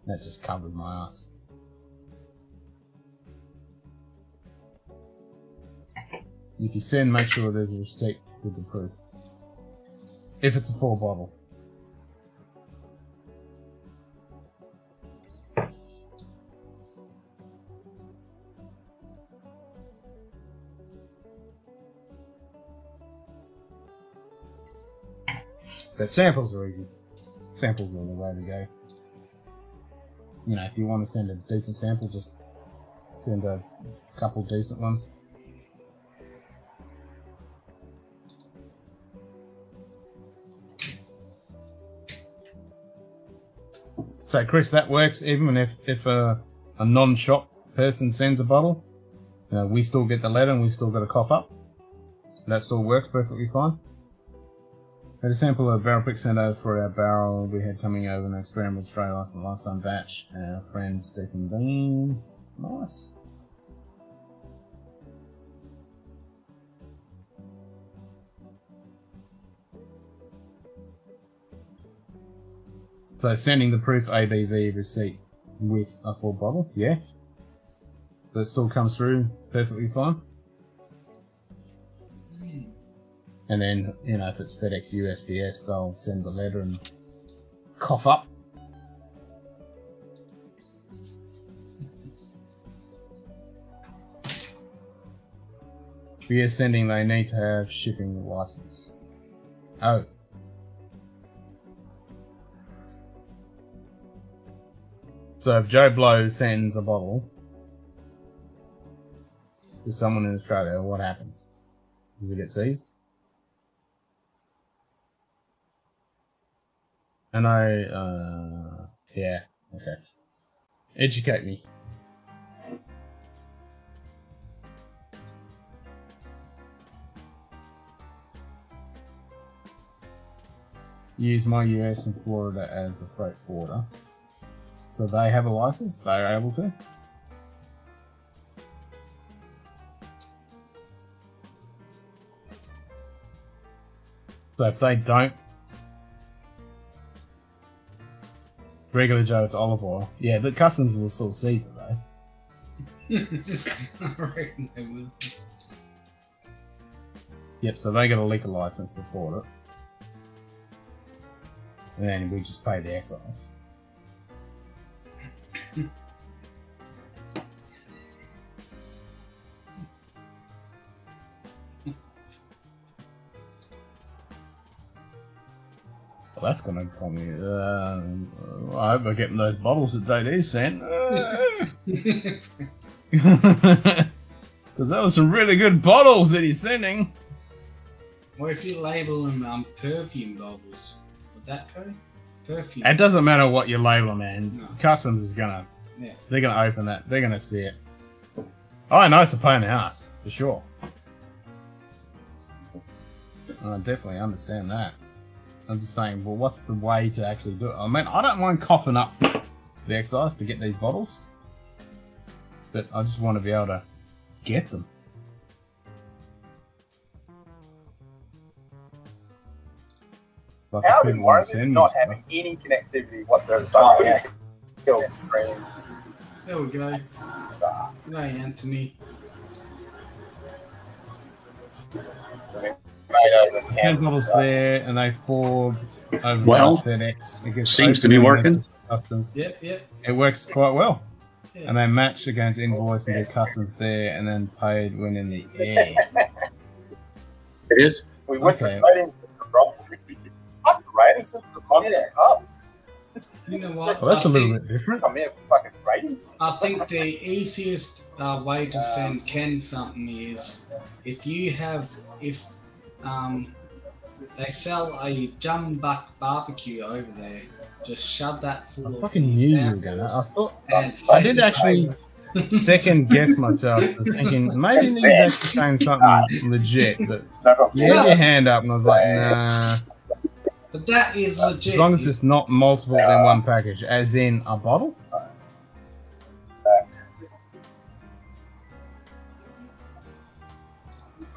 A: That just covered my ass. If you send, make sure there's a receipt with the proof. If it's a full bottle. But samples are easy. Samples are the way to go. You know, if you want to send a decent sample, just send a couple decent ones. So, Chris, that works even if if a, a non-shop person sends a bottle. You know, we still get the letter and we still got a cough up. That still works perfectly fine. Had a sample of barrel pick sent over for our barrel we had coming over and experiment straight off from last time batch. Our friend Stephen Bean. Nice. So sending the proof ABV receipt with a full bottle, yeah. That still comes through perfectly fine. And then, you know, if it's FedEx USPS, they'll send the letter and cough up. Are sending, they need to have shipping license. Oh. So if Joe Blow sends a bottle to someone in Australia, what happens? Does it get seized? And I, uh, yeah, okay. Educate me. Use MyUS and Florida as a freight forwarder. So they have a license, they are able to. So if they don't, regular Joe, it's olive oil. Yeah, but customs will still seize it though. Eh?
C: I reckon they will.
A: Yep, so they got a liquor license to forward it. And then we just pay the excise. That's gonna call me. Uh, I hope we're getting those bottles that JD sent. Because those are some really good bottles that he's sending.
C: Or if you label them um, perfume bottles, would that go? Perfume.
A: It doesn't matter what you label, man.
C: No.
A: Customs is gonna,
C: Yeah.
A: they're gonna open that. They're gonna see it. Oh, I know it's a pain in the ass for sure. I definitely understand that. I'm just saying, well, what's the way to actually do it? I mean, I don't mind coughing up the excise to get these bottles, but I just want to be able to get them. Like
G: How did
A: wanna
G: worry
A: send me
G: not
A: stuff.
G: having any connectivity whatsoever? So
C: Oh,
G: I
C: yeah.
G: killed screen.
C: There we go. G'day, Anthony.
G: Tomatoes and
A: Send
G: cans.
A: bottles there, and they forward over
H: Well,
A: FedEx. It
H: seems to be working.
A: Customs.
C: Yep, yep.
A: It works quite well. and they match against invoice and get customs there, and then paid when in the air.
D: It is.
G: We went
A: Okay.
G: to ratings system, right? Fuck the rating. I'm
C: Yeah.
G: up.
C: You know what?
A: Well, that's a
C: I
A: little
C: think,
A: bit different.
G: Come here fucking ratings.
C: I think the easiest uh, way to send Ken something is if you have if um, they sell a jumbuck barbecue over there, just shove that full
A: I fucking knew you were gonna. I thought
C: and
A: I did actually second guess myself, thinking maybe he's actually saying something legit, but you had your hand up, and I was like, nah.
C: But that is legit.
A: As long as it's not multiple in one package, as in a bottle.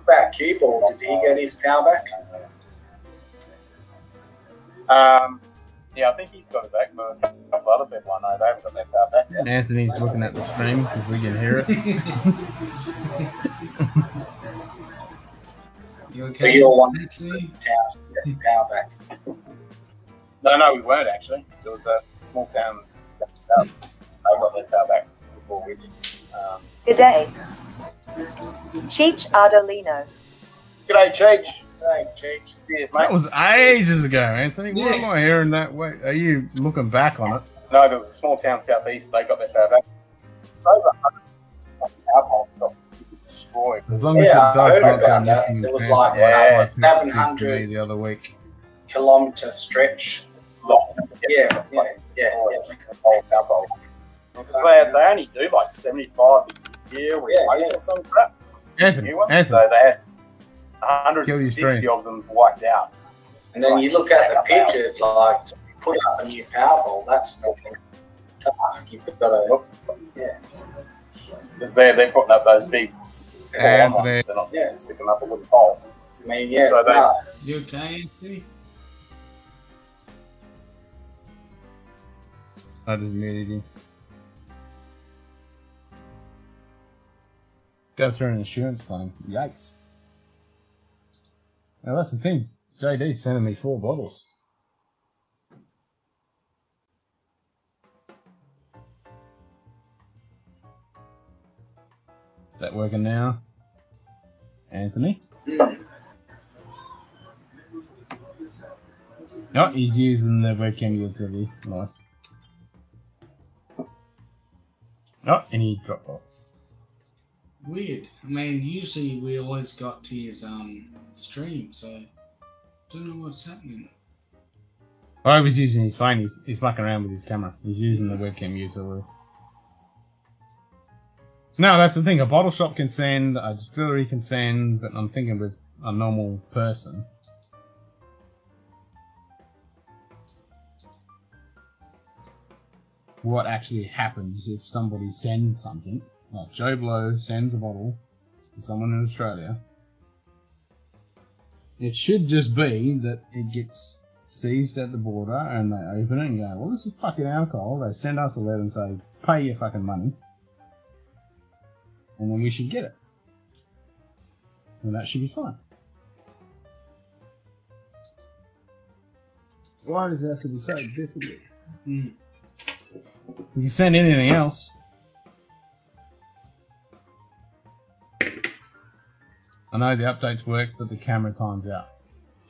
C: About Cueball, did he get his power back?
G: Um, yeah, I think he's got it back, but a couple other people I know they haven't got their power back yet.
A: Anthony's looking at the stream because we can hear it.
C: You
H: So
C: okay?
H: you're one
C: Anthony?
H: town to get his power back.
G: No, no, we weren't actually. There was a small town that um, got their power back before we did. Um,
I: Good day. Cheech Ardolino.
G: G'day, Cheech.
H: Hey, Cheech.
G: Cheers,
A: That was ages ago, Anthony. Why
C: Yeah.
A: am I hearing that? Wait, are you looking back on it?
G: No, it was a small town southeast. They got their power back. Over 100 power poles destroyed.
A: As long as
H: Yeah,
A: it does
H: I heard
A: not go
H: about that.
A: missing,
H: There was like,
A: it
G: uh,
A: like
H: 700
A: the other week.
H: Kilometre stretch.
G: Long.
H: Yeah, yeah, yeah, yeah.
G: Whole power. Because they, they only do like 75 a year with
H: Yeah,
G: weights
H: yeah.
G: or some crap.
A: Anthony,
G: New ones.
A: Anthony,
G: So they had
A: Kill your
G: 160 of them wiped out.
H: And then you look at the pictures, like to put up a new Powerball, that's not a task. You've got to, yeah.
G: Because they're, they're putting up those big
A: Anthony.
G: ones. They're not
H: Yeah.
G: sticking up a wooden pole.
H: I mean, yeah,
G: So they-
H: no.
C: You okay, Anthony?
A: I just muted him. Go through an insurance claim. Yikes. Now that's the thing. JD's sending me four bottles. Is that working now? Anthony? Oh, he's using the webcam utility. Nice. Oh, and he dropped off.
C: Weird. I mean, usually we always got to his um stream, so don't know what's happening.
A: Oh, he was using his phone. He's, he's mucking around with his camera. He's using the webcam utility. No, that's the thing. A bottle shop can send, a distillery can send, but I'm thinking with a normal person. What actually happens if somebody sends something, Joe Blow sends a bottle to someone in Australia? It should just be that it gets seized at the border and they open it and go, well, this is fucking alcohol. They send us a letter and say, pay your fucking money. And then we should get it. And that should be fine. Why does that have to be so difficult?
C: Mm.
A: You can send anything else. I know the updates work, but the camera times out.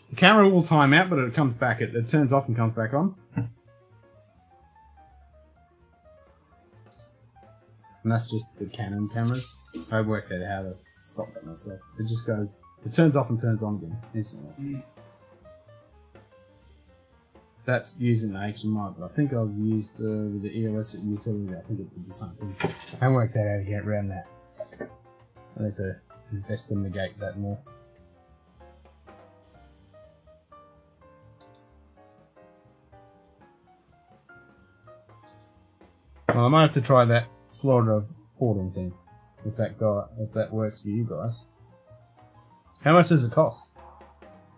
A: The camera will time out, but it comes back. It, it turns off and comes back on. and that's just the Canon cameras. I worked out how to stop that myself. It just goes, it turns off and turns on again instantly.
C: Mm.
A: That's using the HDMI, but I think I've used uh, the EOS utility. I think it did the same thing. I haven't worked out how to get around that. I need to investigate that more. Well, I might have to try that Florida porting thing. If that guy, if that works for you guys. How much does it cost?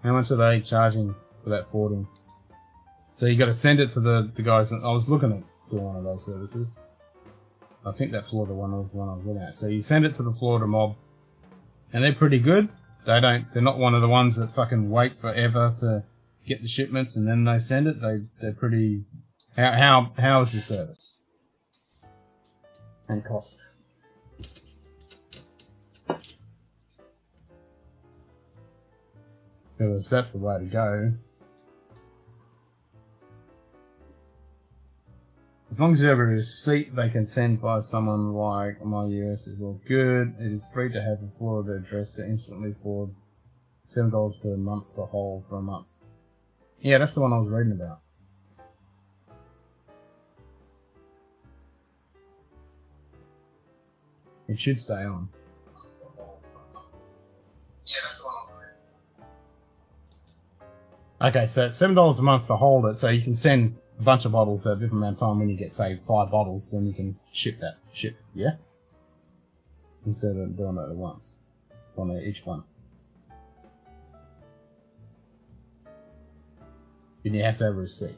A: How much are they charging for that forwarding? So you got to send it to the, the guys. I was looking at doing one of those services. I think that Florida one was the one I was looking at. So you send it to the Florida mob, and they're pretty good. They don't. They're not one of the ones that fucking wait forever to get the shipments and then they send it. They they're pretty. How how how is the service? and cost. Because that's the way to go. As long as you have a receipt they can send by someone like MyUS is all good. It is free to have a Florida address to instantly forward seven dollars per month to hold for a month. Yeah, that's the one I was reading about. It should stay on.
C: Yeah, that's what I'm
A: Okay, so it's seven dollars a month to hold it, so you can send a bunch of bottles at a different amount of time. When you get say five bottles, then you can ship that ship, yeah. Instead of doing it at once, on each one. And you have to have a receipt.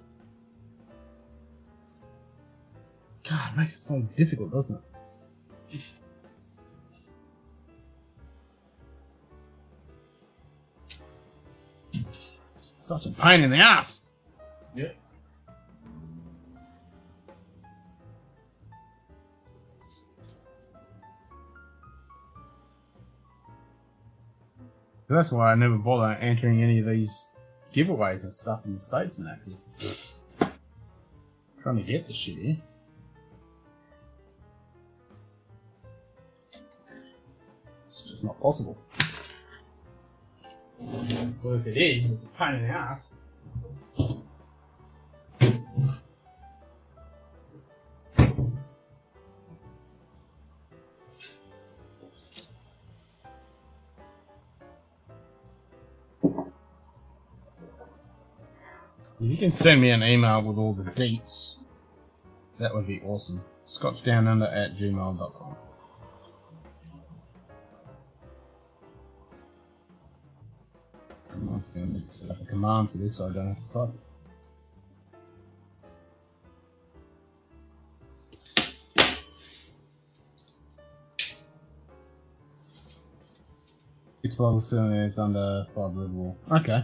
A: God, it makes it so difficult, doesn't it? Such a pain in the ass. That's why I never bother entering any of these giveaways and stuff in the States and that. 'cause trying to get the shit here. It's just not possible. Well, if it is, it's a pain in the ass. If you can send me an email with all the dates, that would be awesome. Scotchdownunder at gmail.com. I'm going to set up a command for this so I don't have to type it. Six level seven is under five red wall. Okay.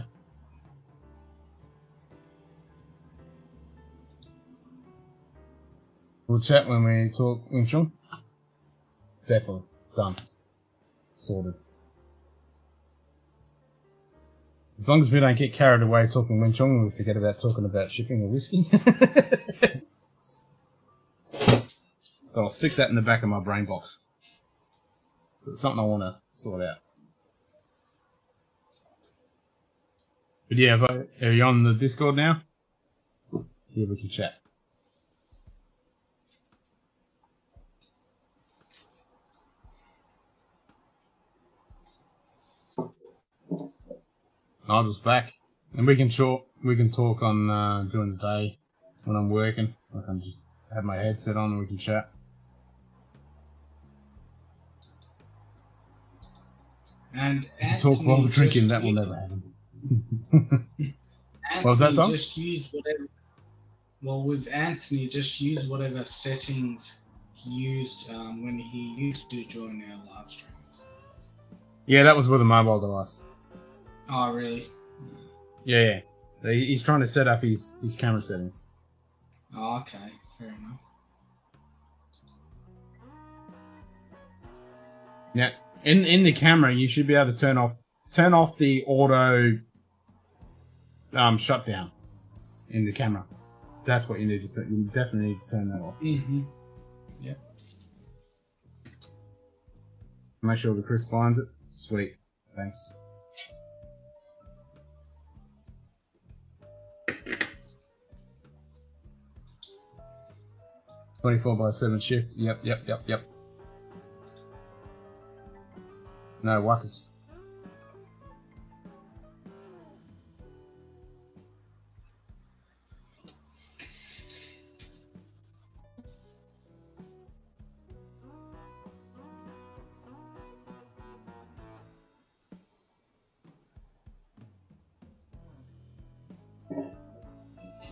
A: We'll chat when we talk Wing Chun. Definitely. Done. Sorted. As long as we don't get carried away talking Wing Chun and we forget about talking about shipping or whiskey. but I'll stick that in the back of my brain box. It's something I want to sort out. But yeah, I- are you on the Discord now? Yeah, we can chat. Nigel's back, and we can talk. We can talk on uh, during the day when I'm working. I can just have my headset on and we can chat.
C: And
A: talk while we're drinking. That will never happen.
C: Anthony
A: What was that song?
C: just use whatever. Well, with Anthony, just use whatever settings he used um, when he used to join our live streams.
A: yeah, that was with a mobile device.
C: Oh, really?
A: Yeah, yeah. He's trying to set up his his camera settings.
C: Oh, okay, fair enough.
A: Now, in in the camera, you should be able to turn off turn off the auto um shutdown in the camera. That's what you need to turn. You definitely need to turn that off.
C: Mm-hmm.
A: Make sure the Chris finds it. Sweet. Thanks. Twenty-four by seven shift. Yep, yep, yep, yep. No wuckers.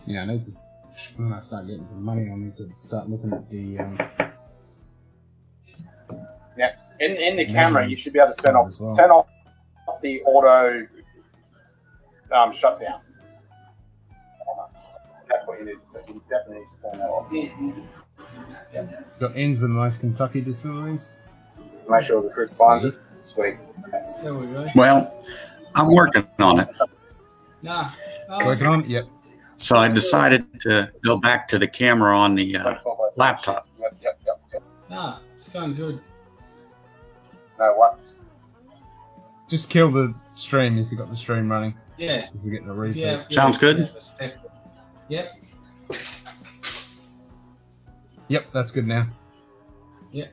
A: Yeah, I need to. When I start getting some money, I need to start looking at the. Um,
G: Yeah, in in the camera, you should be able to turn off
A: well.
G: turn off the auto um, shutdown. That's what you need. To, you definitely need to turn that off.
A: Got ends with most Kentucky distilleries.
G: Make sure the Chris finds it. Sweet.
C: There we go.
D: Well, I'm working on it.
C: Nah. Oh,
A: Working on it? Yep.
D: So I decided to go back to the camera on the uh, laptop.
G: Yep, yep, yep, yep.
C: ah, it's going good.
G: No what?
A: Just kill the stream if you got the stream running.
C: Yeah.
A: If you're getting a repeat.
C: Yeah.
D: Sounds good.
C: yeah, a separate- Yep.
A: Yep, that's good now.
C: Yep.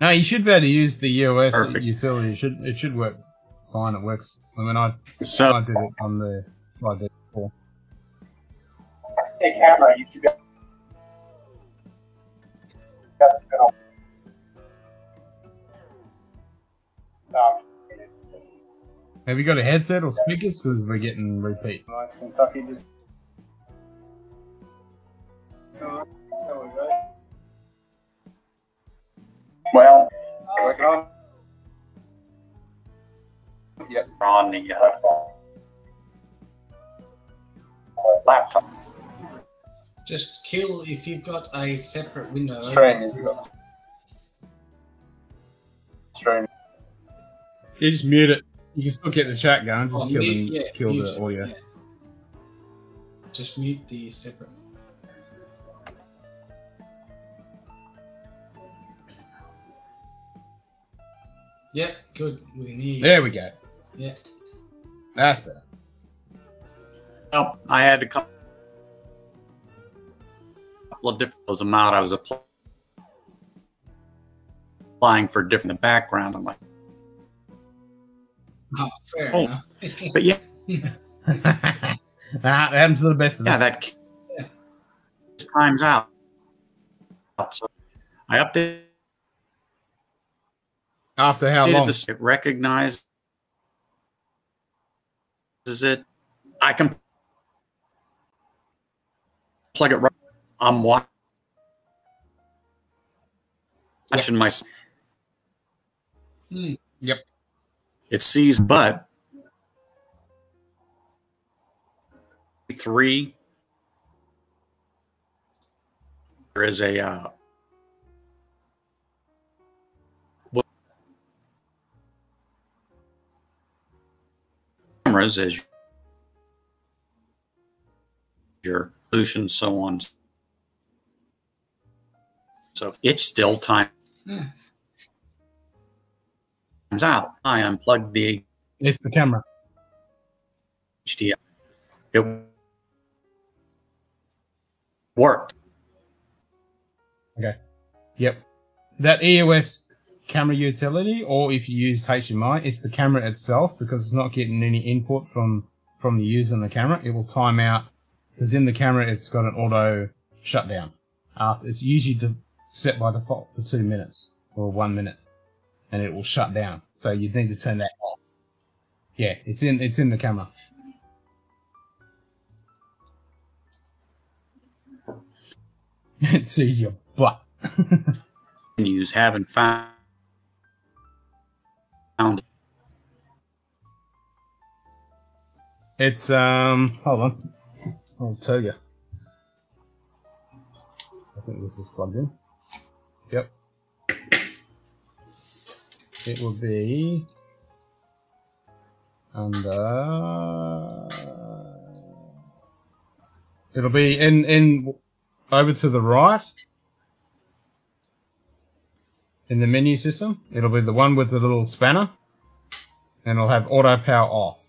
A: No, you should be able to use the EOS
D: Perfect.
A: utility. It should it should work fine. It works. I mean, I
D: so, I
A: did it on the I did it before.
G: Hey, camera, you should be got going on. No.
A: Have you got a headset or speakers? Because we're getting repeat.
G: Nice Kentucky just. So, there we go. Well, working on. Yep.
D: on the uh, laptop.
C: Just kill if you've got a separate window.
G: Stream,
C: open.
G: you've got. Stream.
A: You just mute it. You can still get the chat going. Just
C: Oh,
A: kill,
C: mute-
A: the,
C: yeah,
A: kill
C: mute
A: the audio.
C: yeah. Just mute the separate. Yep, good. We can hear you.
A: There we go.
C: Yeah.
A: That's better.
D: Well, I had a couple of different was amount I was applying for different background. I'm like,
C: Oh, fair
D: Oh. but yeah,
A: ah, it happens to the best of
D: yeah,
A: us.
D: that
C: Yeah.
D: times out. So I updated
A: After how long?
D: this. It recognizes it. I can plug it right. I'm wa- watching my.
C: Hmm.
A: Yep.
D: It sees, but three. There is a uh, cameras as your solution, so on. So it's still time
C: Hmm.
D: times out. I unplugged the
A: It's the camera.
D: HDMI. It worked. Okay.
A: Yep. That EOS camera utility, or if you use HDMI, it's the camera itself because it's not getting any input from from the user on the camera. It will time out because in the camera it's got an auto shutdown. After it's usually set by default for two minutes or one minute, and it will shut down. So you need to turn that off. Yeah, it's in it's in the camera. it sees your butt.
D: Use haven't found found
A: It's um. Hold on. I'll tell you. I think this is plugged in. Yep. It will be under. It'll be in in over to the right in the menu system. It'll be the one with the little spanner, and it'll have auto power off.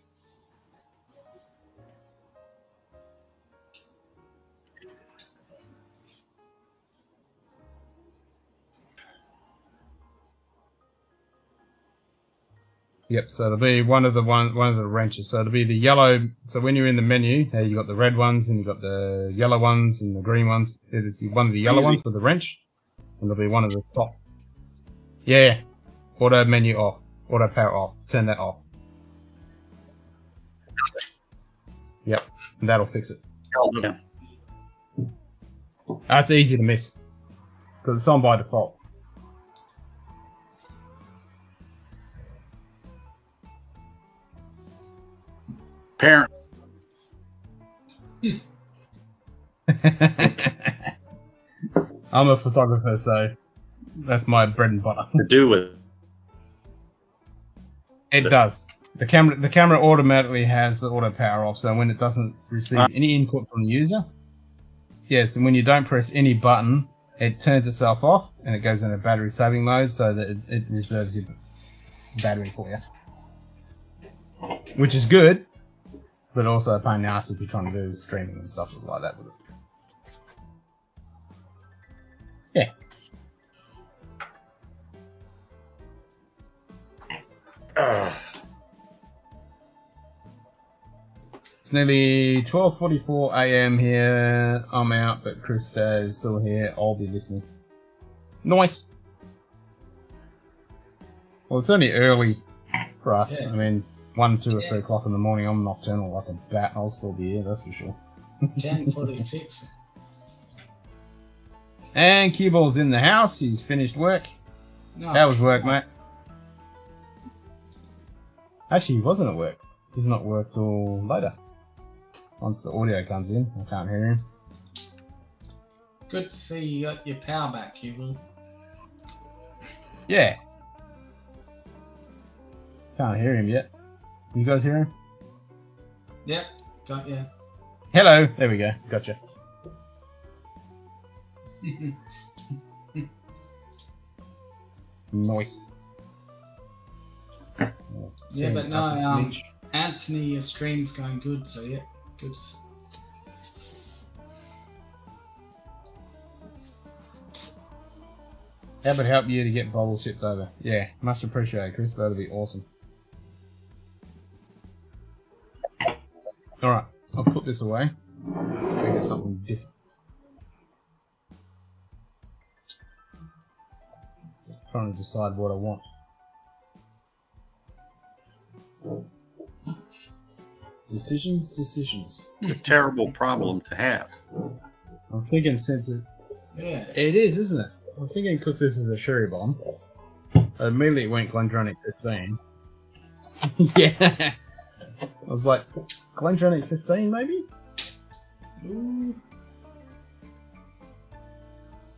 A: Yep, so it'll be one of the one one of the wrenches. So it'll be the yellow. So when you're in the menu, you got the red ones and you got the yellow ones and the green ones. It's one of the yellow
D: Easy.
A: ones with the wrench, and there'll be one of the top. Yeah, auto menu off, auto power off. Turn that off. Yep, and that'll fix it. That's easy to miss because it's on by default.
D: Parent
A: I'm a photographer, so that's my bread and butter.
D: To do with
A: It does. The camera the camera automatically has the auto power off, so when it doesn't receive
D: Ah.
A: any input from the user, yes, and when you don't press any button, it turns itself off and it goes into battery saving mode so that it, it reserves your battery for you. Which is good, but also a pain in the ass if you're trying to do streaming and stuff like that with it. Yeah. It's nearly 12:44 a.m. here. I'm out, but Krista is still here. I'll be listening. Nice. Well, it's only early for us.
C: Yeah.
A: I mean, one, two, or
C: Yeah.
A: three o'clock in the morning. I'm nocturnal like a bat. I'll still be here. That's for sure.
C: Ten forty six.
A: And Cueball's in the house. He's finished work.
C: No,
A: How was work, mate? Actually, he wasn't at work. He's not work till later. Once the audio comes in, I can't hear him.
C: Good to see you got your power back, Hugo.
A: Yeah. Can't hear him yet. You guys hear him?
C: Yep, got you.
A: Hello. There we go. Gotcha. Nice.
C: Yeah, but no, um. Anthony, your stream's going good, so yeah, good.
A: How about help you to get bubble shipped over? Yeah, much appreciated, Chris. That'd be awesome. Alright, I'll put this away. Figure something different. Trying to decide what I want. Decisions, decisions.
D: a terrible problem to have.
A: I'm thinking since it
C: Yeah.
A: It is, isn't it? I'm thinking because this is a sherry bomb. I immediately went GlenDronach 15. yeah. I was like, GlenDronach 15 maybe?
C: Ooh.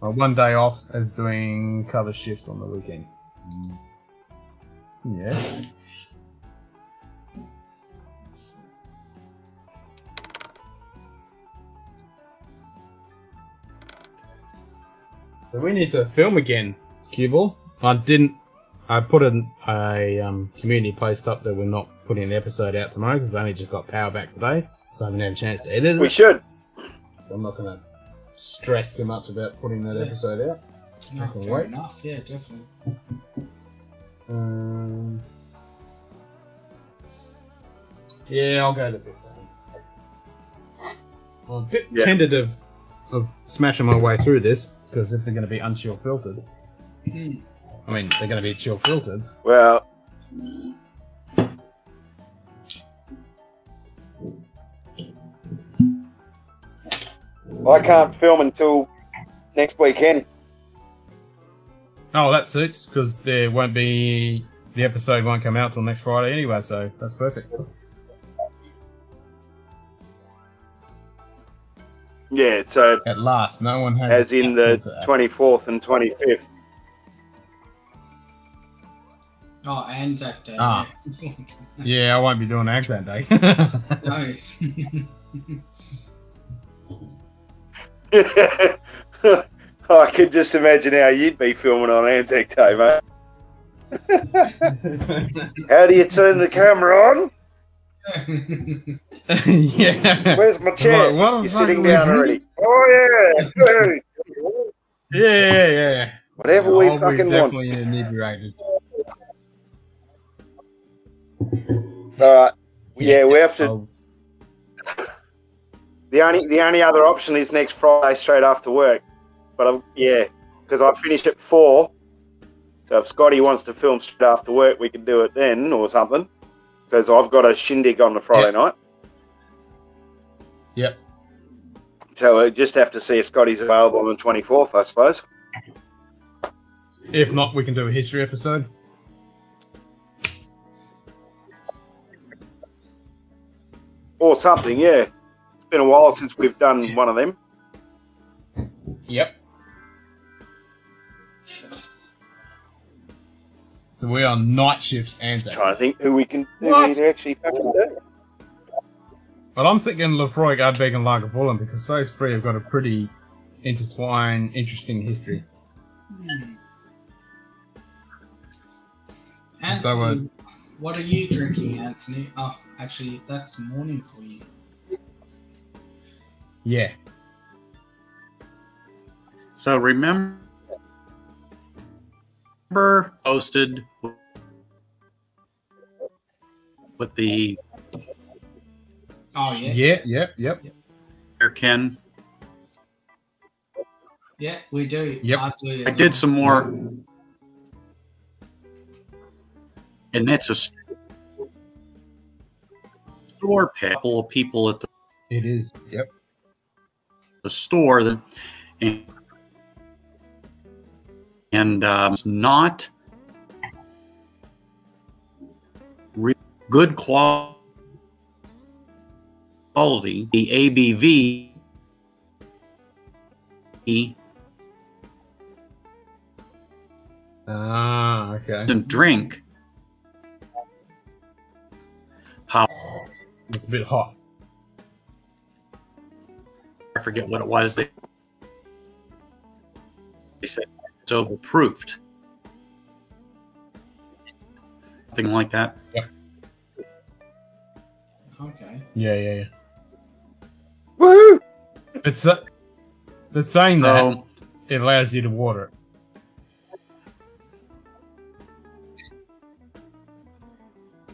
A: Well, one day off as doing cover shifts on the weekend. Mm. Yeah. So we need to film again, Cueball. I didn't. I put a, a um, community post up that we're not putting an episode out tomorrow because I only just got power back today, so I haven't had a chance to edit it.
G: We should.
A: I'm not going to stress too much about putting that
C: Yeah.
A: episode out.
C: No,
A: Okay,
C: fair
A: wait.
C: enough. Yeah, definitely.
A: Um, yeah, I'll go to 15. I'm a bit
G: Yeah.
A: tentative of smashing my way through this because if they're going to be unchill filtered,
C: Hmm.
A: I mean, they're going to be chill filtered.
G: Well, I can't film until next weekend.
A: Oh, that suits because there won't be the episode won't come out till next Friday anyway, so that's perfect.
G: Yeah, so
A: At last, no one has
G: as in the 24th and 25th.
C: Oh, Anzac Day.
A: Ah.
C: yeah.
A: Yeah, I won't be doing Anzac Day.
C: no.
G: I could just imagine how you'd be filming on Anzac Day, mate. How do you turn the camera on?
A: Yeah.
G: Where's my chair?
A: Right, what
G: You're sitting down
A: doing?
G: already. Oh yeah.
A: Yeah, yeah, yeah.
G: Whatever we oh,
A: I'll be
G: fucking want.
A: definitely inebriated.
G: All right. Yeah, we have to.
A: I'll-
G: The only the only other option is next Friday straight after work. But I'm, yeah, because I finish at four. So if Scotty wants to film straight after work, we can do it then or something. Because I've got a shindig on the Friday night.
A: Yep.
G: So we just have to see if Scotty's available on the twenty fourth, I suppose.
A: If not, we can do a history episode.
G: Or something, yeah. It's been a while since we've done one of them.
A: Yep. So we're on night shifts and
G: Trying to think who we can who we'd actually fucking do.
A: But I'm thinking Laphroaig, Ardbeg, and Lagavulin because those three have got a pretty intertwined, interesting history.
C: Hmm.
A: Is that
C: Anthony, what are you drinking, Anthony? Oh, actually, that's morning for you.
A: Yeah.
D: So remember posted with the
C: Oh yeah,
A: Yeah, yep, yep.
D: There Ken.
C: yeah, we do.
A: Yep.
C: I, do
D: I
C: as
D: did some more, and that's a store pick. A couple of people at the,
A: It is. Yep.
D: the store that and, and um, it's not good quality. The ABV
A: Ah, okay.
D: and drink. How
A: It's a bit hot.
D: I forget what it was. They, they said it's overproofed. Something like that.
C: Okay.
A: Yeah, yeah, yeah.
G: Woo!
A: It's uh, it's saying that it allows you to water it.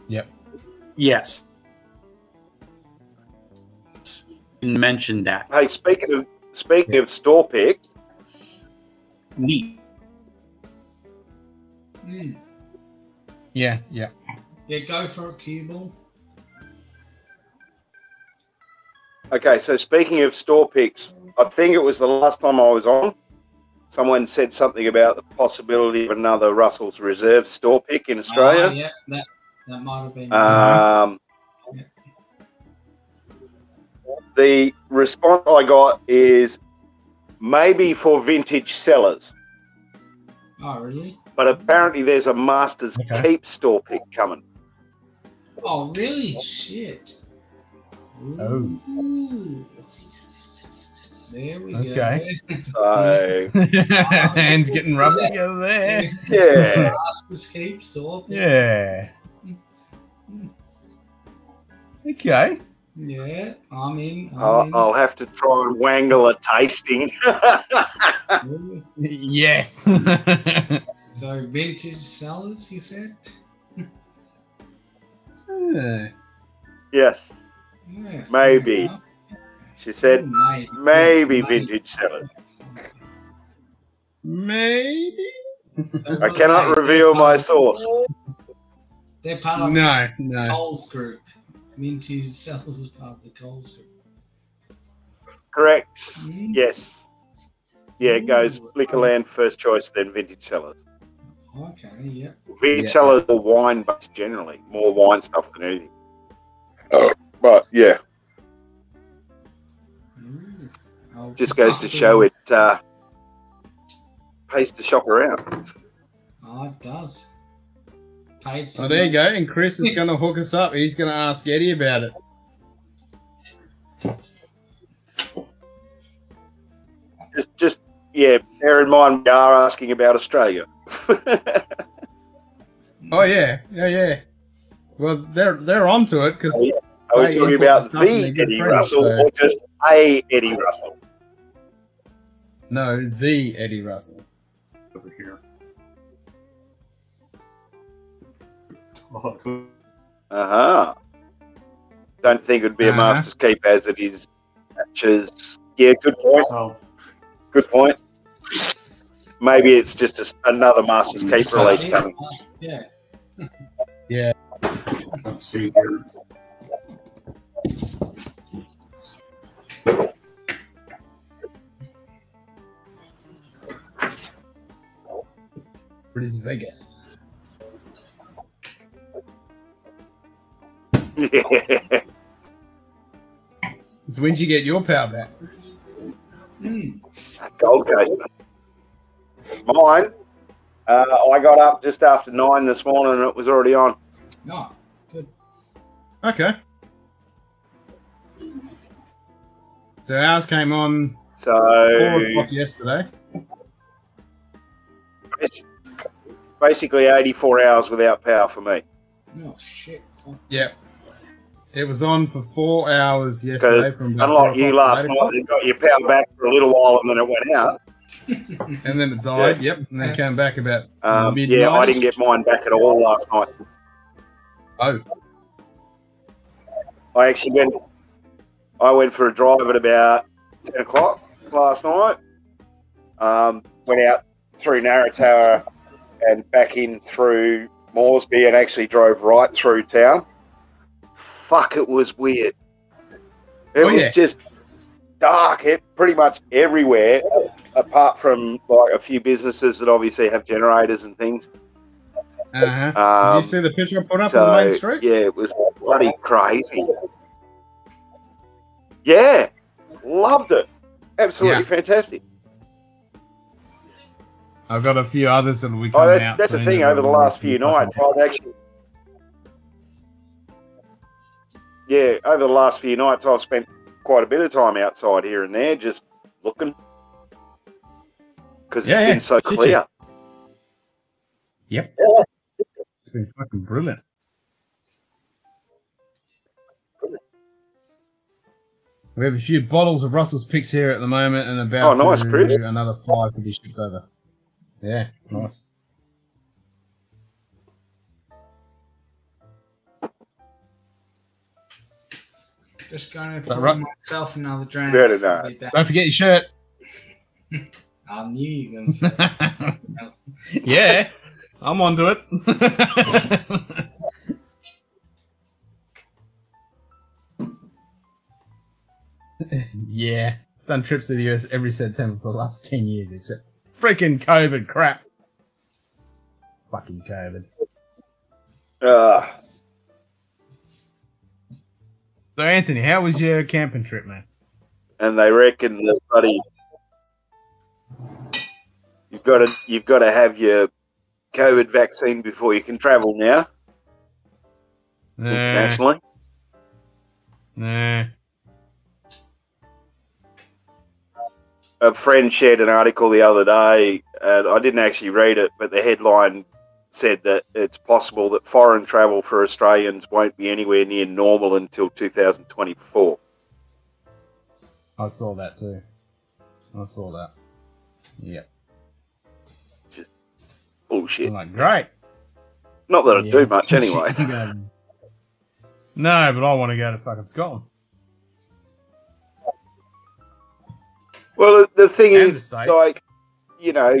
A: Yep.
D: yes. Mentioned that.
G: Hey, speaking of speaking of store pick,
D: Neat.
C: Mm.
A: Yeah, yeah.
C: Yeah, go for a it, ball.
G: Okay, so speaking of store picks, I think it was the last time I was on. Someone said something about the possibility of another Russell's Reserve store pick in Australia.
C: yeah, that that might have been.
G: Um,
C: Yeah.
G: the response I got is maybe for Vintage Cellars,
C: oh, really?
G: But apparently there's a Masters
A: Okay.
G: Keep store pick coming.
C: Oh, really? Shit.
A: Oh.
C: There we
A: Okay.
G: So
A: Hands getting rubbed together there.
C: go.
G: yeah,
C: Masters keep store.
A: Yeah. Okay.
C: Yeah, I'm in. I'm
G: I'll,
C: in.
G: I'll have to try and wangle a tasting.
A: Yes.
C: So Vintage Cellars, you said?
A: Yeah.
G: yes,
C: Yeah,
G: Maybe. she said
C: Ooh, maybe.
G: maybe
C: Maybe.
G: Vintage Cellars.
A: Maybe.
C: So
G: I cannot
C: they?
G: reveal my
C: part of-
G: source.
C: They're part of
A: No,
C: the
A: no.
C: Coles group. Vintage Cellars is part of the Coles group.
G: Correct.
C: Mm.
G: Yes. Yeah, it goes
C: Ooh.
G: Liquorland first choice, then Vintage Cellars.
C: Okay, yeah.
G: Vintage
A: Yeah.
G: sellers are wine based generally, more wine stuff than anything. but yeah,
C: Ooh. I'll
G: just goes to show it uh, pays to shop around.
C: Oh, it does. Pays to
A: Oh, there you go. And Chris is going to hook us up. He's going to ask Eddie about it.
G: Just, just yeah, bear in mind we are asking about Australia.
A: Oh yeah, yeah, yeah. Well, they're they're onto it because
G: Oh, yeah. Are we talking about the Eddie
A: friends,
G: Russell
A: so-
G: or just a Eddie Russell?
A: no, the Eddie Russell.
D: Over here.
G: Uh huh. Don't think it would be a
A: Uh-huh.
G: Master's Keep as it is matches. Yeah, good point. Good point. Maybe it's just a, another Master's Keeper release
C: Yeah,
G: coming.
C: Yeah.
D: let's see here.
A: But it's Vegas.
G: Yeah.
A: So when did you get your power back?
C: Mm.
G: Gold Coast. Mine, uh, I got up just after nine this morning and it was already on.
C: No. Good.
A: Okay. So ours came on
G: So
A: four o'clock yesterday.
G: basically 84 hours without power for me.
C: Oh shit. Fuck.
A: Yep. It was on for four hours yesterday from
G: Unlike you last night,
A: o'clock,
G: you got your power back for a little while and then it went out.
A: And then it died. Yep, and then came back about
G: Um,
A: midnight.
G: yeah, I didn't get mine back at all last night.
A: Oh,
G: I actually went. I went for a drive at about ten o'clock last night. Um, went out through Narratower and back in through Moresby and actually drove right through town. Fuck, it was weird. It
A: Oh,
G: was
A: yeah.
G: just dark. Pretty much everywhere, apart from like a few businesses that obviously have generators and things.
A: uh huh. Did
G: Um,
A: you see the picture I put up
G: so,
A: on the main street?
G: Yeah, it was bloody crazy. Yeah, loved it. Absolutely fantastic.
A: I've got a few others that we.
G: Oh, that's, that's the thing. Over the last few nights, I've actually, yeah, over the last few nights, I've spent quite a bit of time outside here and there, just looking because
A: Yeah,
G: it's
A: yeah.
G: been so
A: Shit,
G: clear.
A: Yep. It's been fucking brilliant. We have a few bottles of Russell's picks here at the moment, and about
G: Oh, nice,
A: to-
G: Chris.
A: another five to be shipped over. Yeah, nice.
C: Just going to
A: That
C: pour
A: right?
C: myself another drink.
G: Very nice.
C: I'll be back.
A: Don't forget your shirt.
C: I knew you were going to say.
A: yeah, I'm onto it. yeah, done trips to the US every September for the last 10 years, except freaking COVID crap. Fucking COVID.
G: Uh,
A: So, Anthony, how was your camping trip, man?
G: and they reckon that bloody you've got to you've got to have your COVID vaccine before you can travel now
A: Nah,
G: internationally.
A: nah.
G: a friend shared an article the other day, and I didn't actually read it, but the headline said that it's possible that foreign travel for Australians won't be anywhere near normal until 2024.
A: I saw that too. I saw that. Yeah.
G: Just Bullshit.
A: I'm like, great.
G: Not that I
A: Yeah,
G: do much anyway.
A: No, but I want to go to fucking Scotland.
G: Well, the- thing
A: And
G: is, like, you know,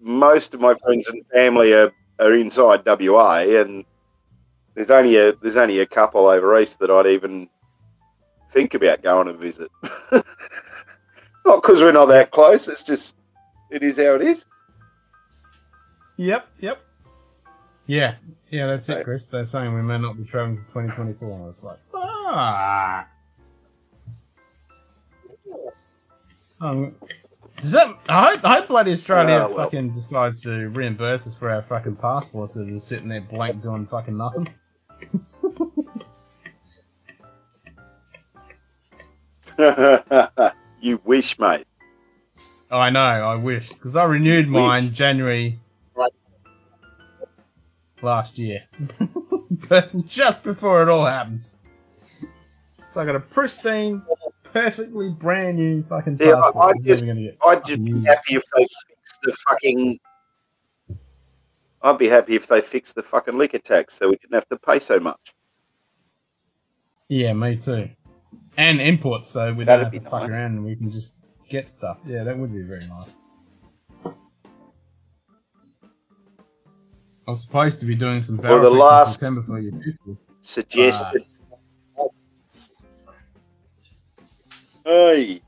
G: most of my friends and family are, are inside WA, and there's only a there's only a couple over east that I'd even think about going and visit. not because we're not that close. It's just it is how it is.
A: Yep, yep. Yeah, yeah, that's it, Chris. They're saying we may not be traveling to 2024. And I was like, ah. Um, does that, I, hope, I hope bloody Australia
G: Ah, well.
A: fucking decides to reimburse us for our fucking passports and just sitting there blank doing fucking nothing.
G: you wish, mate.
A: Oh, I know, I wish. Because I renewed
G: Wish.
A: mine January last year. but just before it all happens. So I got a pristine, perfectly brand new fucking
G: Yeah,
A: passport.
G: I, I
A: It's never
G: just,
A: gonna get
G: I'd just be happy if they fix the fucking. I'd be happy if they fixed the fucking liquor tax so we didn't have to pay so much.
A: Yeah, me too. And imports, so we don't have
G: be
A: to fuck around and we can just get stuff. Yeah, that would be very nice. I was supposed to be doing some
G: Well, the
A: picks in
G: last-
A: September for your 50.
G: Suggested. Hey.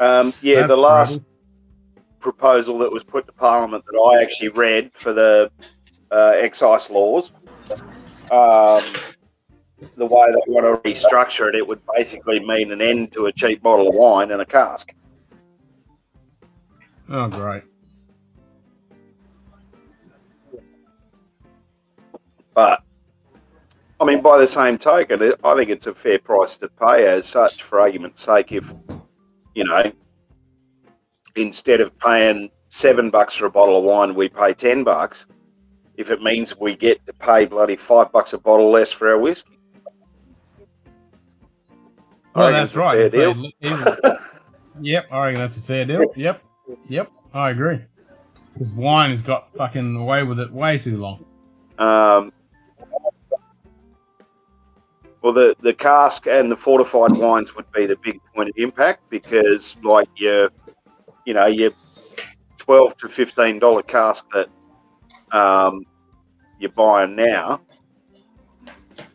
G: Um, yeah,
A: That's
G: the last
A: brutal.
G: proposal that was put to Parliament that I actually read for the uh, excise laws, um, the way they want to restructure it, it would basically mean an end to a cheap bottle of wine and a cask.
A: Oh, great.
G: But I mean, by the same token, I think it's a fair price to pay as such. For argument's sake, if you know, instead of paying seven bucks for a bottle of wine, we pay ten bucks. If it means we get to pay bloody five bucks a bottle less for our whiskey. I
A: Oh, that's right. li- yep, I reckon that's a fair deal. Yep, yep, I agree. Because wine has got fucking away with it way too long.
G: Um, well, the, the cask and the fortified wines would be the big point of impact because, like your, you know, your twelve to fifteen dollar cask that um, you're buying now,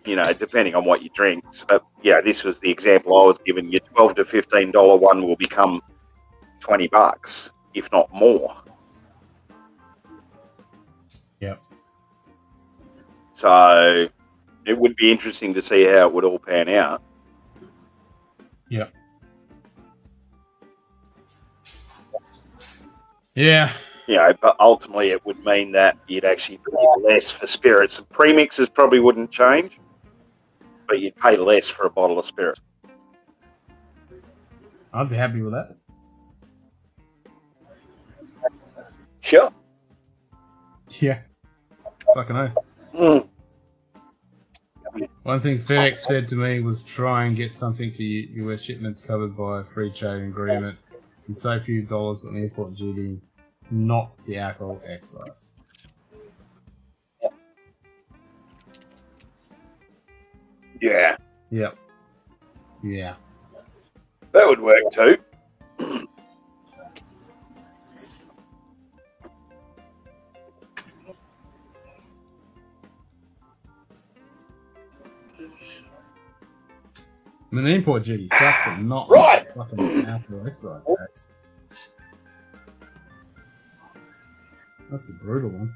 G: you know, depending on what you drink. So, yeah, this was the example I was given. Your twelve to fifteen dollar one will become twenty bucks, if not more.
A: Yep.
G: So it would be interesting to see how it would all pan out.
A: Yeah. Yeah.
G: You know, but ultimately it would mean that you'd actually pay less for spirits. The premixes probably wouldn't change, but you'd pay less for a bottle of spirit.
A: I'd be happy with that.
G: Sure.
A: Yeah. Fucking oath.
G: Mm.
A: One thing FedEx said to me was try and get something to US shipments covered by a free trade agreement and save a few dollars on airport duty, not the alcohol excise.
G: Yeah,
A: Yep. Yeah.
G: that would work too.
A: I mean, the import duty sucks, but not
G: Right.
A: fucking alcohol excise tax. Oh. That's the brutal one.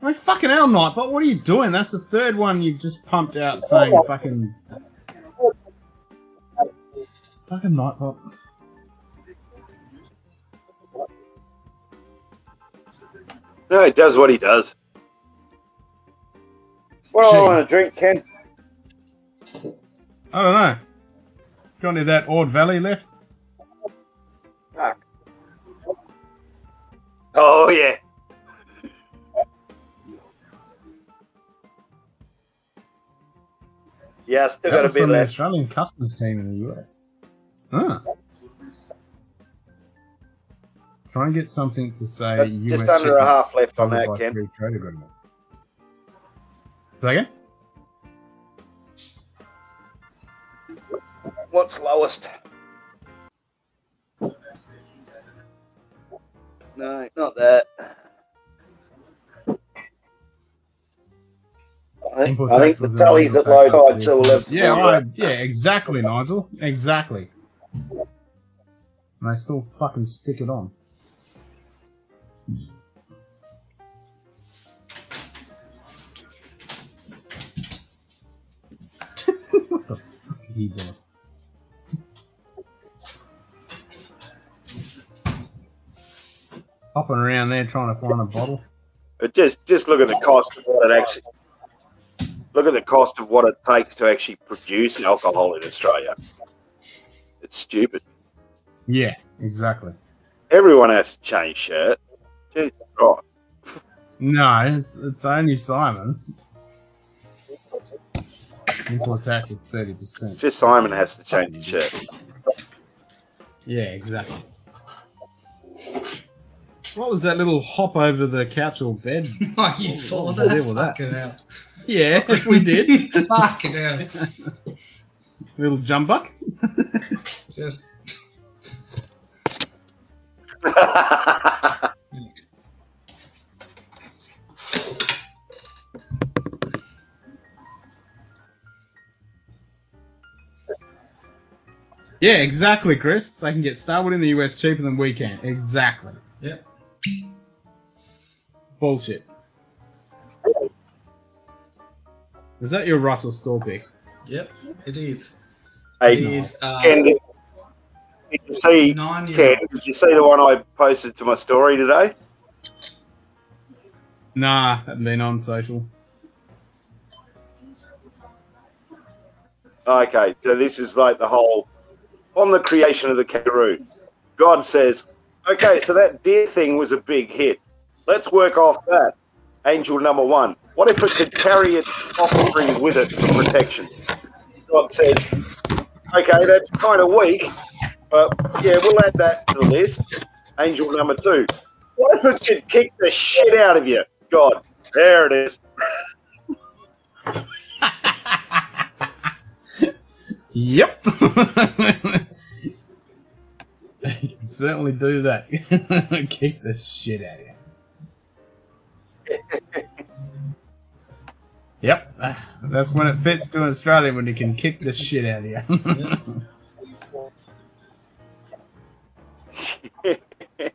A: I mean, fucking hell, Night, but what are you doing? That's the third one you've just pumped out saying oh. fucking. Fucking Nightbot.
G: No, he does what he does. What do I want to drink, Ken?
A: I don't know. Got any of that Ord Valley left?
G: Fuck. Oh yeah. Yeah, still
A: That
G: got a bit
A: from the. Australian customs team in the US. Huh. Try and get something to say
G: Got
A: US
G: just under a half left on that, Ken.
A: trade agreement. Say
G: What's lowest? No, not that. I think,
A: Import
G: I think the
A: was an
G: tally's at
A: illegal
G: low tide, so we'll have
A: Yeah,
G: do
A: I, yeah, exactly, Nigel. Exactly. And they still fucking stick it on. what the fuck is he doing? Hopping around there trying to find a bottle.
G: But just just look at the cost of what it actually look at the cost of what it takes to actually produce alcohol in Australia. It's stupid.
A: Yeah, exactly.
G: Everyone has to change shirt. Jesus Christ.
A: No, it's it's only Simon. Import tax is thirty percent.
G: Just Simon has to change his shirt.
A: Yeah, exactly. What was that little hop over the couch or bed?
C: Oh, you
A: What
C: saw
A: was
C: that?
A: the deal with that?
C: Fucking hell.
A: Yeah, we did.
C: Fucking hell.
A: little jump buck.
C: Just
A: Yeah, exactly, Chris. They can get Starward in the US cheaper than we can. Exactly.
C: Yep.
A: Bullshit. Is that your Russell store pick?
C: Yep, it is.
G: Hey,
C: It is. Uh,
G: Ken, did you see, Ken, did you see the one I posted to my story today?
A: Nah, I haven't been on social.
G: Okay, so this is like the whole on the creation of the kangaroo. God says, okay, so that deer thing was a big hit. Let's work off that. Angel number one. What if it could carry its offspring with it for protection? God says, okay, that's kind of weak, but yeah, we'll add that to the list. Angel number two. What if it could kick the shit out of you? God, there it is.
A: Yep. you can certainly do that. Kick the shit out of you. Yep. That's when it fits to Australia when you can kick the shit out of you.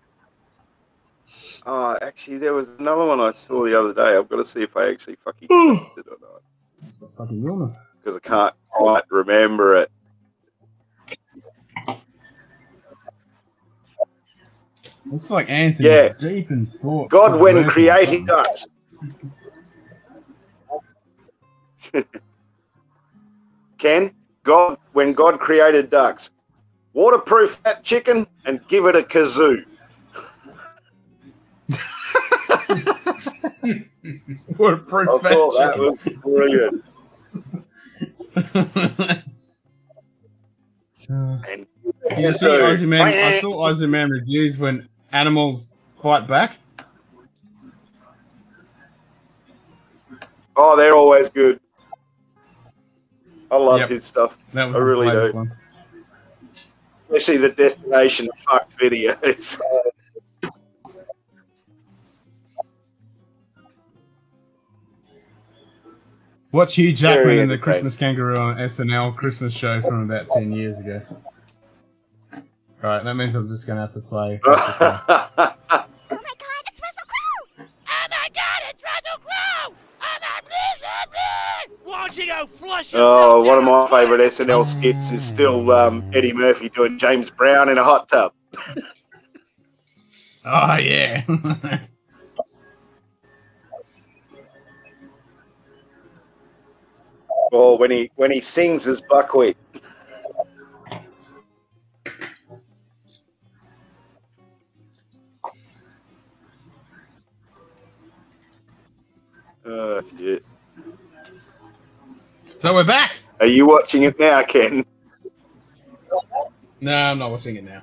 G: Oh, actually, there was another one I saw the other day. I've got to see if I actually fucking posted it or not
A: Stop fucking yawning.
G: because I can't quite remember it.
A: Looks like Anthony's
G: Yeah.
A: deep in thought.
G: God, when creating us. Ken, God, when God created ducks, waterproof that chicken and give it a kazoo.
A: Waterproof
G: I
A: fat
G: thought that
A: chicken.
G: was brilliant. And
A: you see. Man? I saw Aussie Man reviews when animals fight back.
G: Oh, they're always good. I love
A: Yep.
G: his stuff,
A: That was
G: I really do.
A: one.
G: especially the destination fuck videos.
A: Watch Hugh Jackman in the. Christmas Kangaroo on SNL Christmas show from about 10 years ago. Alright, that means I'm just going to have to play.
G: Oh
J: my god, it's Russell Crowe! Oh my god, it's Russell Crowe! I'm unbelievable! Why'd you go flush? oh,
G: one of my favourite SNL skits is still um, Eddie Murphy doing James Brown in a hot tub.
A: Oh, yeah.
G: Or when he when he sings as buckwheat. Oh shit!
A: so we're back!
G: Are you watching it now, Ken?
A: No, I'm not watching it now.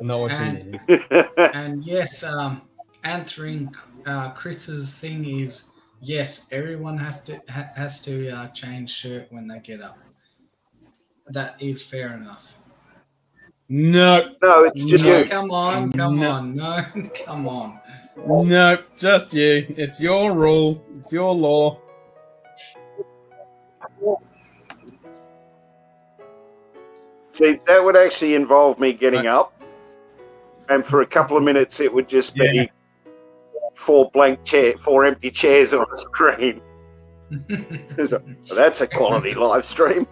A: I'm not watching it.
C: And yes, um, answering uh, Chris's thing is yes, everyone have to ha- has to uh, change shirt when they get up. That is fair enough.
A: No,
G: no, it's just
C: No,
G: you.
C: come on, come
A: No.
C: on, no, come on.
A: no, just you. It's your rule. It's your law.
G: See, that would actually involve me getting up, and for a couple of minutes, it would just be
A: Yeah.
G: four blank chair, four empty chairs on the screen. So, that's a quality live stream.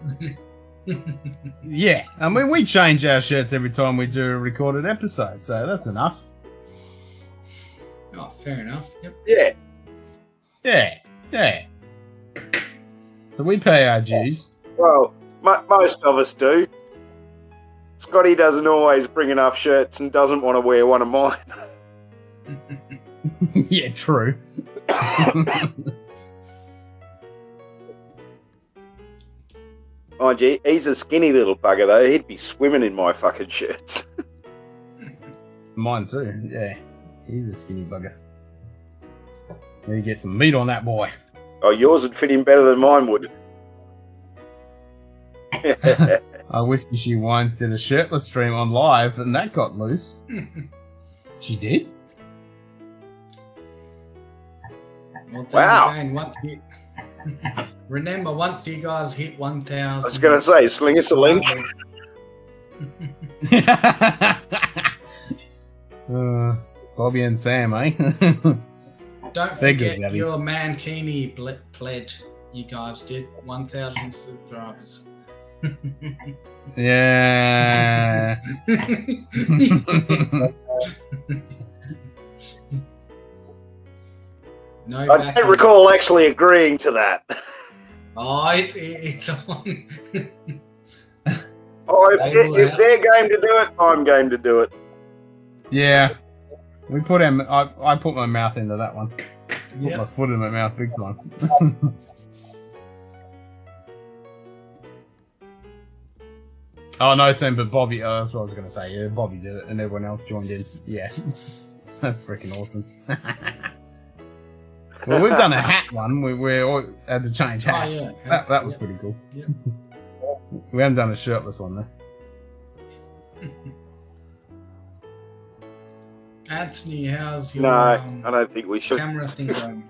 A: Yeah, I mean, we change our shirts every time we do a recorded episode, so that's enough.
C: Oh, fair enough. Yep.
G: Yeah,
A: Yeah, yeah. So we pay our dues.
G: well, mo- most of us do. Scotty doesn't always bring enough shirts and doesn't want to wear one of mine.
A: yeah, true.
G: Oh, gee, he's a skinny little bugger though. He'd be swimming in my fucking shirts.
A: Mine too. Yeah, he's a skinny bugger. Need to get some meat on that boy.
G: Oh, yours would fit him better than mine would.
A: I wish She Wines did a shirtless stream on live, and that got loose. She did.
C: Well,
G: Wow.
C: Again, once you, remember, once you guys hit 1,000.
G: I was going to say, sling us a link.
A: uh, Bobby and Sam, eh?
C: Don't
A: They're good,
C: forget
A: Gabby.
C: your Mankini ble- pledge. You guys did one thousand subscribers.
A: Yeah.
C: no
G: I
C: back.
G: don't recall actually agreeing to that.
C: Oh, it, it, it's on.
G: Oh, if,
C: they,
G: if they're game to do it, I'm game to do it.
A: yeah. We put him. I, I put my mouth into that one. Put my foot in my mouth big time. oh no, same. But Bobby. Oh, that's what I was gonna say. Yeah, Bobby did it, and everyone else joined in. Yeah, that's freaking awesome. well, we've done a hat one. We we all had to change
C: Oh,
A: hats.
C: yeah,
A: that, that was
C: yeah.
A: pretty cool.
C: Yeah.
A: we haven't done a shirtless one though.
C: Anthony, how's your
G: No,
C: um,
G: I don't think we should.
C: camera thing going?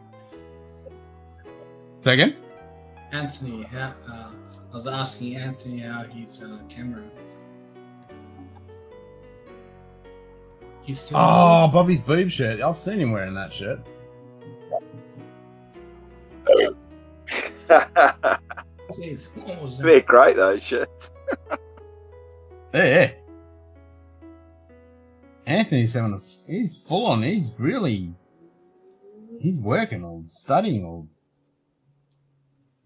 A: Say again.
C: Anthony, how, uh, I was asking Anthony how his uh, camera. He's still.
A: Oh, Bobby's boob shirt. I've seen him wearing that shirt.
C: Jeez, what was that?
G: They're great those shirts.
A: Yeah, yeah. Anthony's having a. He's full on. He's really. He's working or studying or.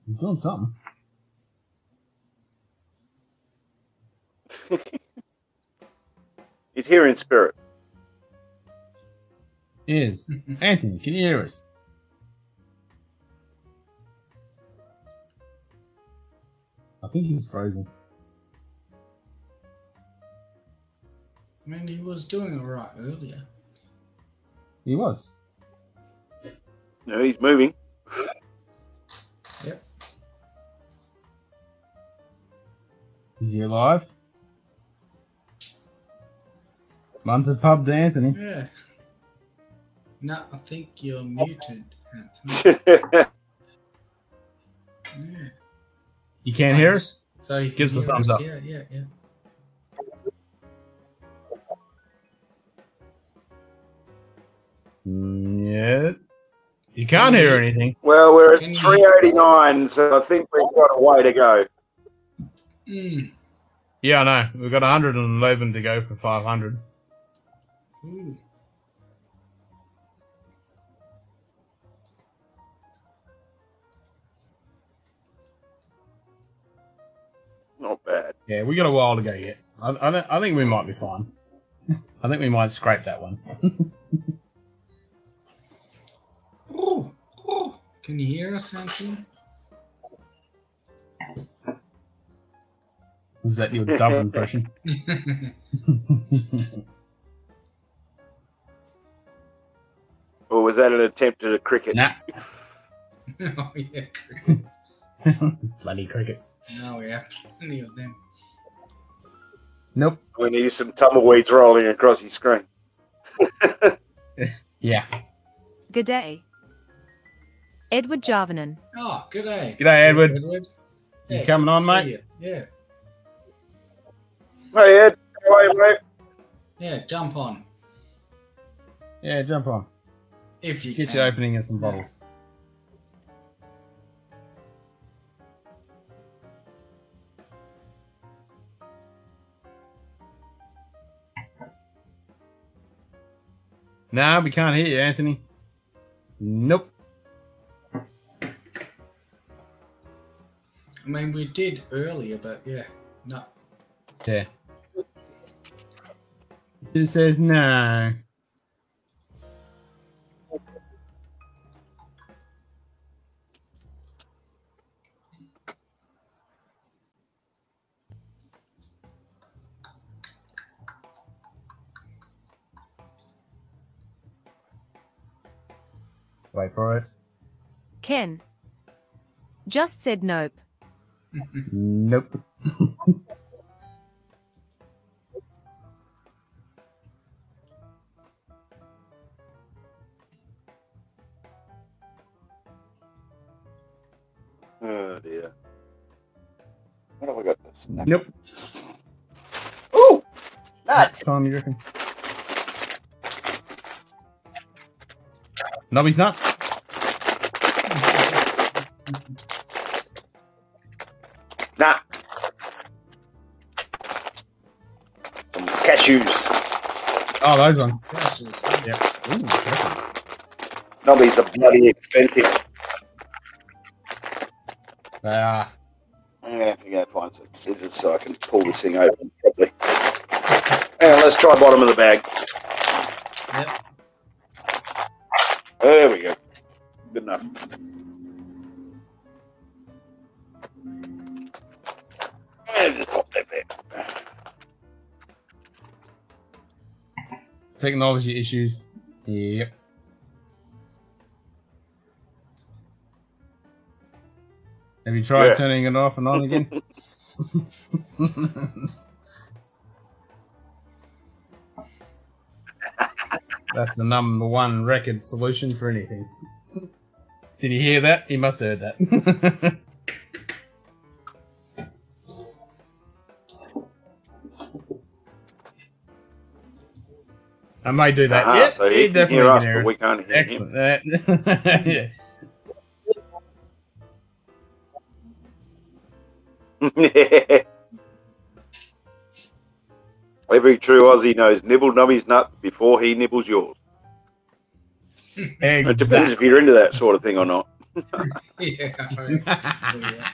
A: He's doing something.
G: He's here in spirit.
A: He is. Anthony, can you hear us? I think he's frozen.
C: I mean, he was doing all right earlier.
A: He was.
G: No, he's moving.
C: Yep.
A: Is he alive? Munted pub to Anthony.
C: Yeah. No, I think you're muted, Anthony.
G: yeah,
C: Yeah.
A: You can't hear us?
C: So you
A: Give us a thumbs
C: us.
A: up.
C: Yeah, yeah, yeah.
A: Yeah. You can't hear anything.
G: well, we're at 389, so I think we've got a way to go.
C: Mm.
A: Yeah, I know. We've got 111 to go for 500.
C: Ooh.
G: Not bad.
A: Yeah, we got a while to go yet. I, I, thi- I think we might be fine. I think we might scrape that one.
C: Ooh. Ooh. Can you hear us, Anthony?
A: Is that your double impression?
G: Or was that an attempt at a cricket?
A: nah.
C: oh, yeah. cricket.
A: Bloody crickets.
C: No, we have plenty of them.
A: Nope.
G: We need some tumbleweeds rolling across your screen.
A: Yeah.
B: Good day. Edward Jarvinen.
C: Oh, ah, good day.
A: G'day, Edward.
C: Edward.
A: You coming on, mate?
C: you. Yeah.
G: Hey, Ed. How are you, mate?
C: Yeah, jump on.
A: Yeah, jump on.
C: If you
A: Let's get
C: can.
A: you opening in some bottles. No, we can't hear you, Anthony. Nope.
C: Mean, we did earlier, but yeah, no.
A: Yeah. It says no. Wait for it.
B: Ken. Just said nope.
A: Nope.
G: Oh, dear. What have I got this?
A: Nope.
G: Ooh!
A: Nuts. Time you reckon? Nobby's nuts.
G: Nah. Cashews.
A: Oh, those ones.
C: Cashews.
A: Yep. Ooh, cashews.
G: Nobbies are bloody expensive.
A: They are.
G: I'm gonna have to go find some scissors so I can pull this thing open properly. On, let's try bottom of the bag.
C: Yep.
G: There we go.
A: Technology issues. Yep. Have you tried
G: Yeah.
A: turning it off and on again? That's the number one record solution for anything. Did you hear that? He must have heard that. I may do that.
G: Uh-huh,
A: yeah,
G: so he
A: he
G: can
A: definitely
G: hear
A: can
G: us, but we can't hear him.
A: Excellent. Uh, yeah.
G: Every true Aussie knows nibble Nobby's nuts before he nibbles yours. It depends if you're into that sort of thing or not.
C: Yeah. yeah.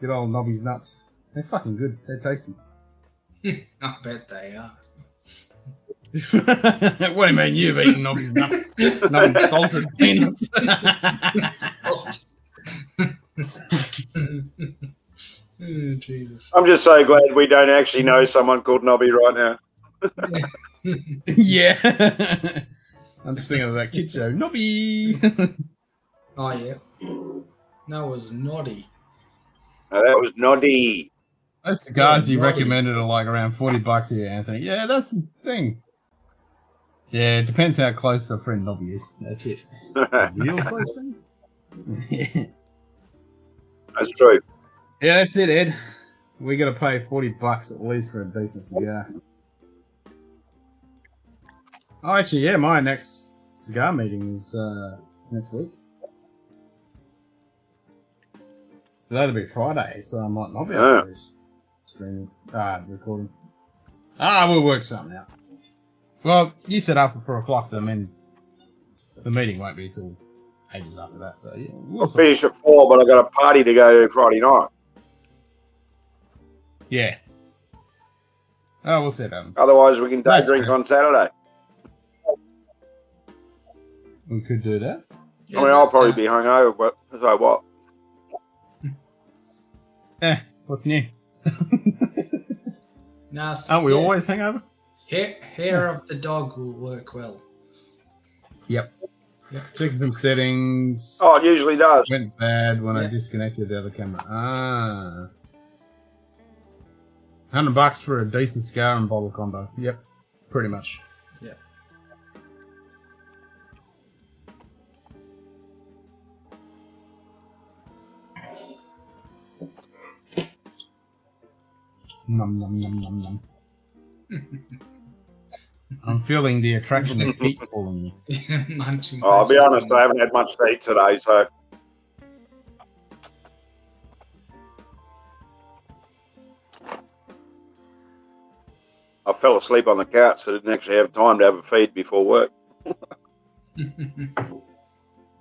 A: Good old Nobby's nuts. They're fucking good. They're tasty.
C: I bet they are.
A: what do you mean you've eaten Nobby's nuts? Nobby's salted peanuts.
C: oh, Jesus.
G: I'm just so glad we don't actually know someone called Nobby right now.
A: yeah. I'm just thinking of that kid show. Nobby.
C: Oh, yeah. That was naughty.
G: No, that was Noddy.
A: Those cigars
C: Yeah,
A: you recommended are like around 40 bucks here, Anthony. Yeah, that's the thing. Yeah, it depends how close a friend Nobby is. That's it. Real close friend? yeah,
G: That's true.
A: Yeah, that's it, Ed. We gotta pay 40 bucks at least for a decent cigar. Oh, actually, yeah, my next cigar meeting is uh, next week. So that'll be Friday, so I might not be able
G: Yeah.
A: to streaming, uh, recording. Ah, we'll work something out. Well, you said after four o'clock. I mean, the meeting won't be till ages after that. So yeah, we'll
G: I'll finish at four, but I got a party to go to Friday night.
A: yeah. Oh, we'll see what happens.
G: Otherwise, we can day
A: Nice,
G: drink on Saturday.
A: We could do that.
C: Yeah,
G: I mean, I'll
C: that
G: probably be
C: sounds-
G: hungover, but so what?
A: Eh, what's new?
C: Nah, s-
A: Aren't we
C: yeah.
A: always hangover?
C: Hair, hair of the dog will work well.
A: Yep.
C: Yep.
A: Checking some settings.
G: Oh, it usually does.
A: Went bad when I disconnected the other camera. Ah. Hundred bucks for a decent cigar and bottle combo. Yep. Pretty much.
C: Yeah.
A: Num num num num num. I'm feeling the attraction of heat pulling you.
C: Munching.
G: Oh, I'll be honest, I haven't had much to eat today, so I fell asleep on the couch, so I didn't actually have time to have a feed before work.
A: Nothing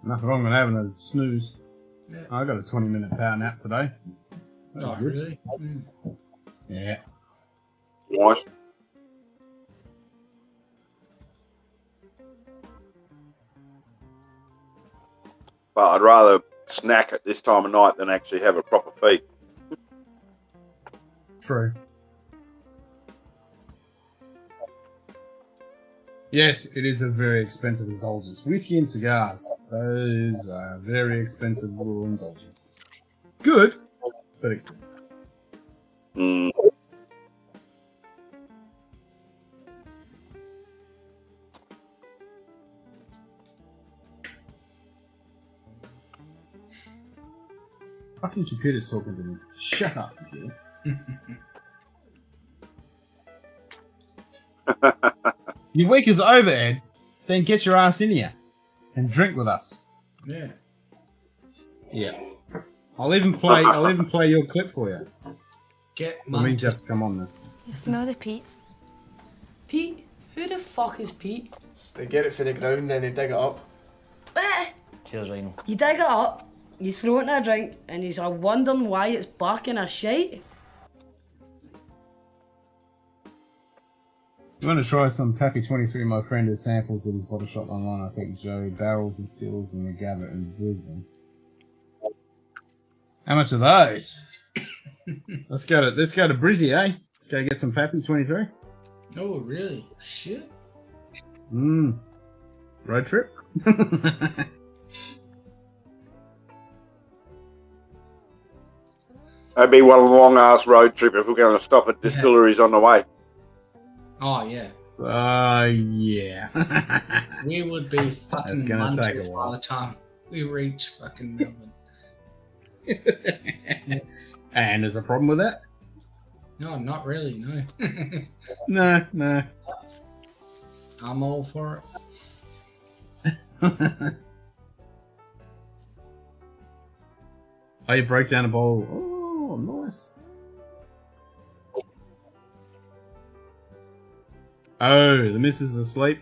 A: wrong with having a snooze.
C: Yeah.
A: I got a 20 minute power nap today. That
C: oh,
A: good.
C: really? Mm.
A: Yeah.
G: Nice. But I'd rather snack at this time of night than actually have a proper feed.
A: True. Yes, it is a very expensive indulgence. Whiskey and cigars. Those are very expensive little indulgences. Good, but expensive.
G: Mm.
A: Fucking computer's talking to me. Shut up, computer. Your week is over, Ed. Then get your ass in here and drink with us.
C: Yeah.
A: Yeah. I'll even play. I'll even play your clip for you.
C: Get
A: That means you have to come on there.
K: You smell the peat?
L: Pete? Who the fuck is Pete? They get it for the ground, then they dig it up.
K: Eh,
M: Cheers, Rhino.
K: You dig it up, you throw it in a drink, and you're wondering why it's barking a shite.
A: You want to try some Pappy 23? My friend has samples at his bottle shop online. I think Joe Barrels and Stills in the Gabbett in Brisbane. How much are those? let's go to let's go to Brizzy, eh? Go get some Pappy 23.
C: Oh, really? Shit.
A: Mmm. Road trip.
G: That'd be one long ass road trip if we're going to stop at distilleries on the way.
C: Oh, yeah.
A: Uh, yeah.
C: We would be fucking
A: That's gonna take a while.
C: by the time we reach fucking Melbourne.
A: and there's a problem with that?
C: no, not really, no.
A: No, no.
C: I'm all for it.
A: Oh, you broke down a bowl. Oh, nice. Oh, the missus is asleep.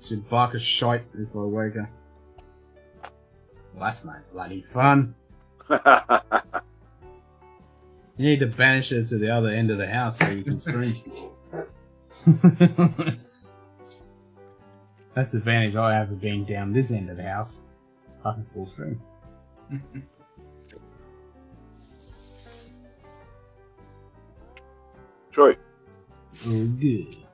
A: Should bark a shite if I wake her. That's no bloody fun. You need to banish her to the other end of the house so you can stream. that's the advantage I have of being down this end of the house. I can still stream.
G: True.
A: It's good.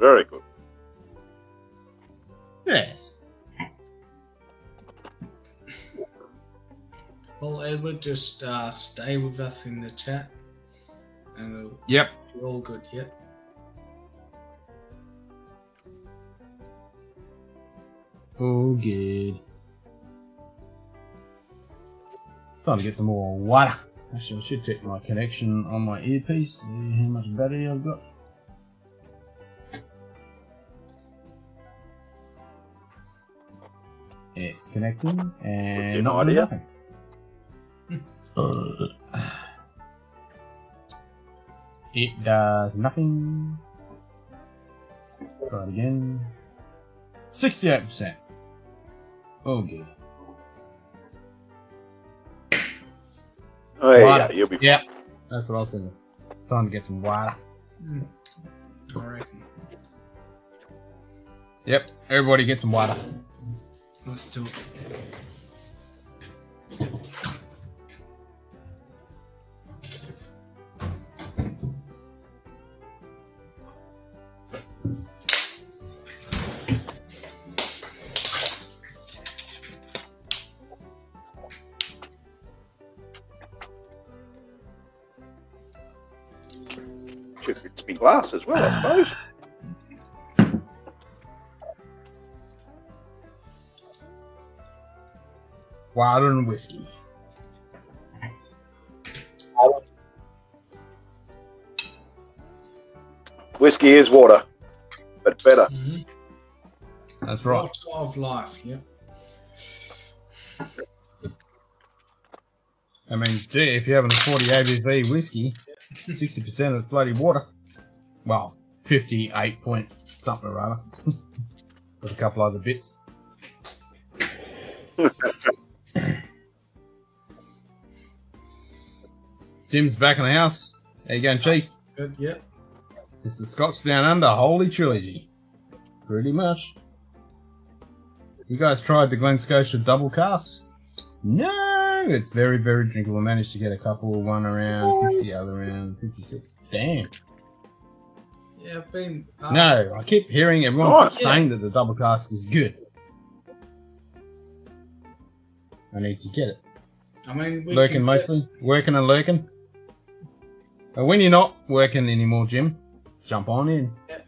G: Very good.
A: Yes.
C: Well, Edward, just uh, stay with us in the chat. And it'll
A: Yep.
C: be all good, yep.
A: It's all good. Time to get some more water. Actually, I should check my connection on my earpiece. See how much battery I've got. It's connecting and not
G: idea.
A: nothing. it does nothing. Try it again. 68%. Oh, good.
G: Oh, yeah,
A: Water.
G: you'll be
A: Yep. That's what I was thinking. Time to get some water.
C: Mm. I reckon.
A: Yep. Everybody get some water.
C: Let's do it.
G: Glass as well, I suppose.
A: Water and whiskey.
G: Whiskey is water, but better. Mm-hmm.
A: That's right.
C: Water of life, yep.
A: I mean, gee, if you're having a 40 ABV whiskey, 60% of it's bloody water. Well, 58 point something or other. With a couple other bits. Jim's back in the house. How you going, Chief?
C: Good, yep.
A: It's the Scotch Down Under Holy Trilogy. Pretty much. You guys tried the Glen Scotia Double Cask? No, it's very, very drinkable. Managed to get a couple, one around 50, other around 56. Damn.
C: Yeah, I've been. uh,
A: No, I keep hearing everyone
C: Nice.
A: saying that the double cask is good. I need to get it.
C: I mean, we
A: Lurking
C: can
A: mostly? Working and lurking? But when you're not working anymore, Jim, jump on in.
C: Get,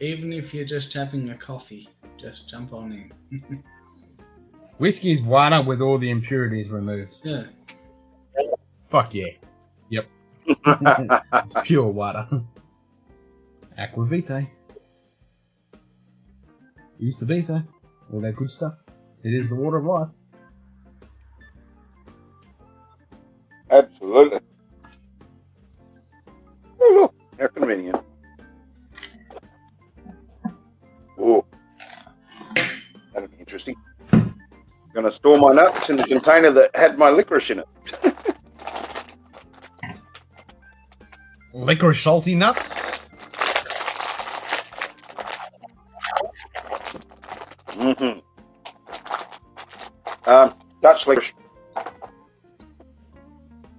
C: even if you're just having a coffee, just jump on in.
A: Whiskey is water with all the impurities removed.
C: yeah.
A: Fuck yeah. Yep. It's pure water. Aquavite. Used to be though. All that good stuff. It is the water of life.
G: Absolutely. Oh, look, how convenient. Oh, that'd be interesting. I'm going to store my nuts in the container that had my licorice in it.
A: Licorice salty nuts.
G: Mm-hmm. Um, Dutch licorice.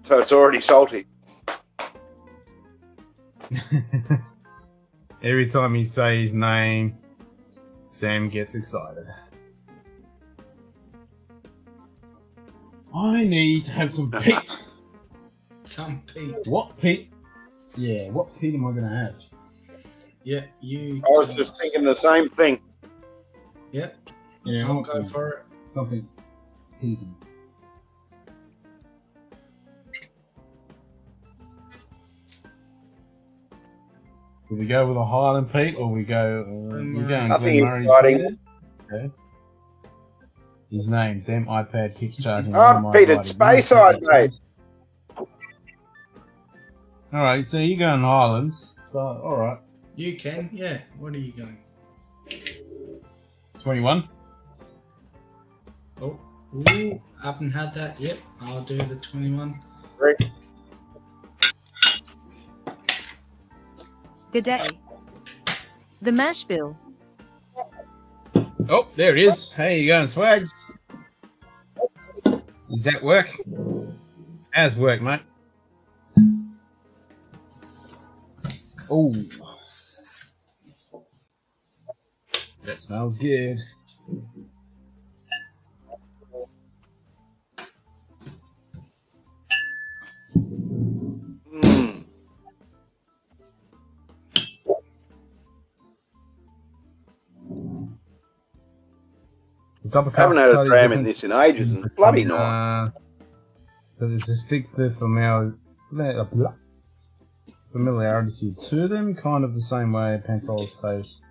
G: So it's already salty.
A: Every time you say his name, Sam gets excited. I need to have some peat.
C: Some Pete.
A: What peat? Yeah, what peat am I going to have?
C: Yeah, you.
G: I was just
C: us.
G: thinking the same thing.
C: Yep.
A: Yeah, I
C: I'll go
A: some-
C: for it.
A: Something peaty. Do we go with a Highland peat or we go? Uh, we going
G: I think
A: Glen Moray's
G: exciting.
A: Okay. His name, damn iPad keeps charging.
G: Oh,
A: my
G: Peter,
A: God,
G: space
A: it really
G: side, mate.
A: All right, so you're going Highlands. So, all right,
C: You can, yeah. What are you going?
A: twenty-one.
C: Oh, ooh, haven't had that yet. I'll do the 21. Great.
B: Good day. The Mashville.
A: Oh, there it is. Hey, you going, Swags? Is that work? How's work, mate? Oh. That smells good.
G: Mm. I haven't had a dram in this in ages, and it's bloody nice.
A: Uh, but there's a stick familiar, familiarity to them, kind of the same way Penfolds tastes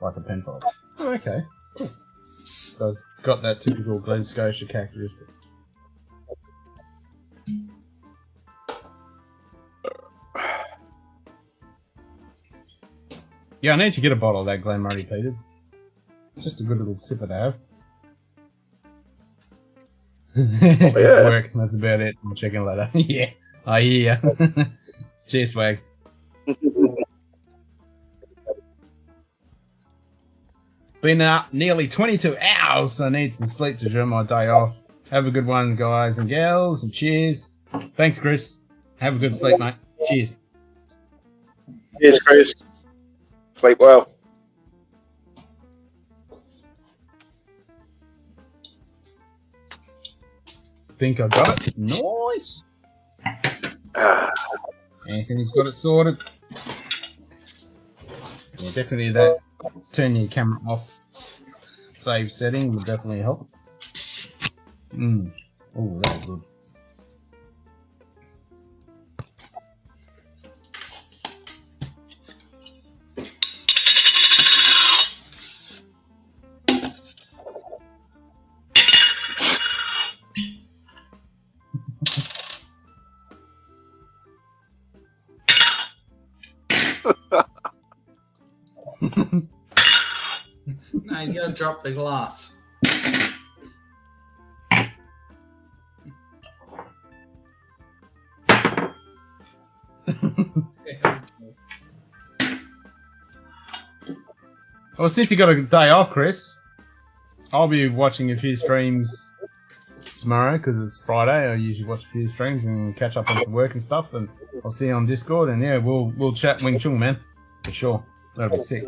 A: like a Penfolds. Oh, okay, cool. So it's got that typical Glen Scotia characteristic. Yeah, I need to get a bottle of that Glen Moray Peter. Just a good little sip of that. it's oh,
G: yeah.
A: work. That's about it. I'll check in later. yeah, I hear. Cheers, Wags. Been up nearly 22 hours. I need some sleep to during my day off. Have a good one, guys and gals, and cheers. Thanks, Chris. Have a good sleep, mate. Cheers.
G: Cheers, Chris. Sleep well.
A: Think I got it. Nice. Ah. Anthony's got it sorted. Yeah, definitely that turn your camera off save setting would definitely help. Mm. Oh, that's good.
C: Drop the glass.
A: Well, since you got a day off, Chris, I'll be watching a few streams tomorrow because it's Friday. I usually watch a few streams and catch up on some work and stuff. And I'll see you on Discord. And yeah, we'll we'll chat Wing Chun, man, for sure. That'll be sick.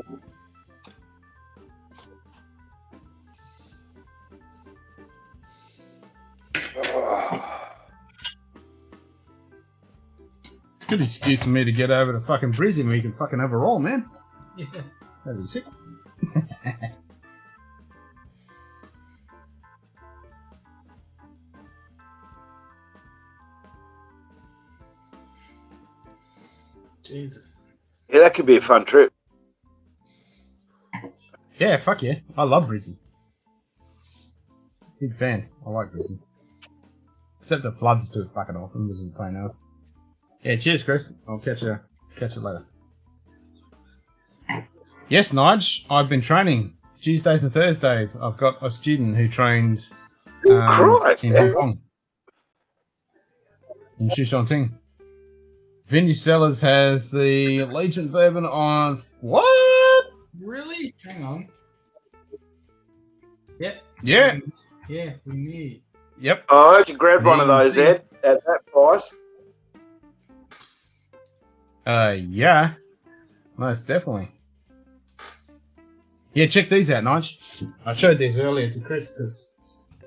A: Good excuse for me to get over to fucking Brisbane where you can fucking have a roll, man.
C: Yeah.
A: That'd be sick.
C: Jesus.
G: Yeah, that could be a fun trip.
A: Yeah, fuck yeah. I love Brizzy. Big fan. I like Brizzy. Except the floods too fucking often, This is plain pain else. Yeah, cheers, Chris. I'll catch you catch you later. Yes, Nige, I've been training Tuesdays and Thursdays. I've got a student who trained um,
G: Christ,
A: in Hong Kong. In Shushanting. Vintage Cellars has the Legion Bourbon on what?
C: Really? Hang on. Yep.
A: Yeah.
C: Yeah, we need.
A: Yep.
G: Oh, I hope you grabbed one of those, Ed, at that price.
A: Uh, yeah. Most definitely. Yeah, check these out, Nige. I showed these earlier to Chris because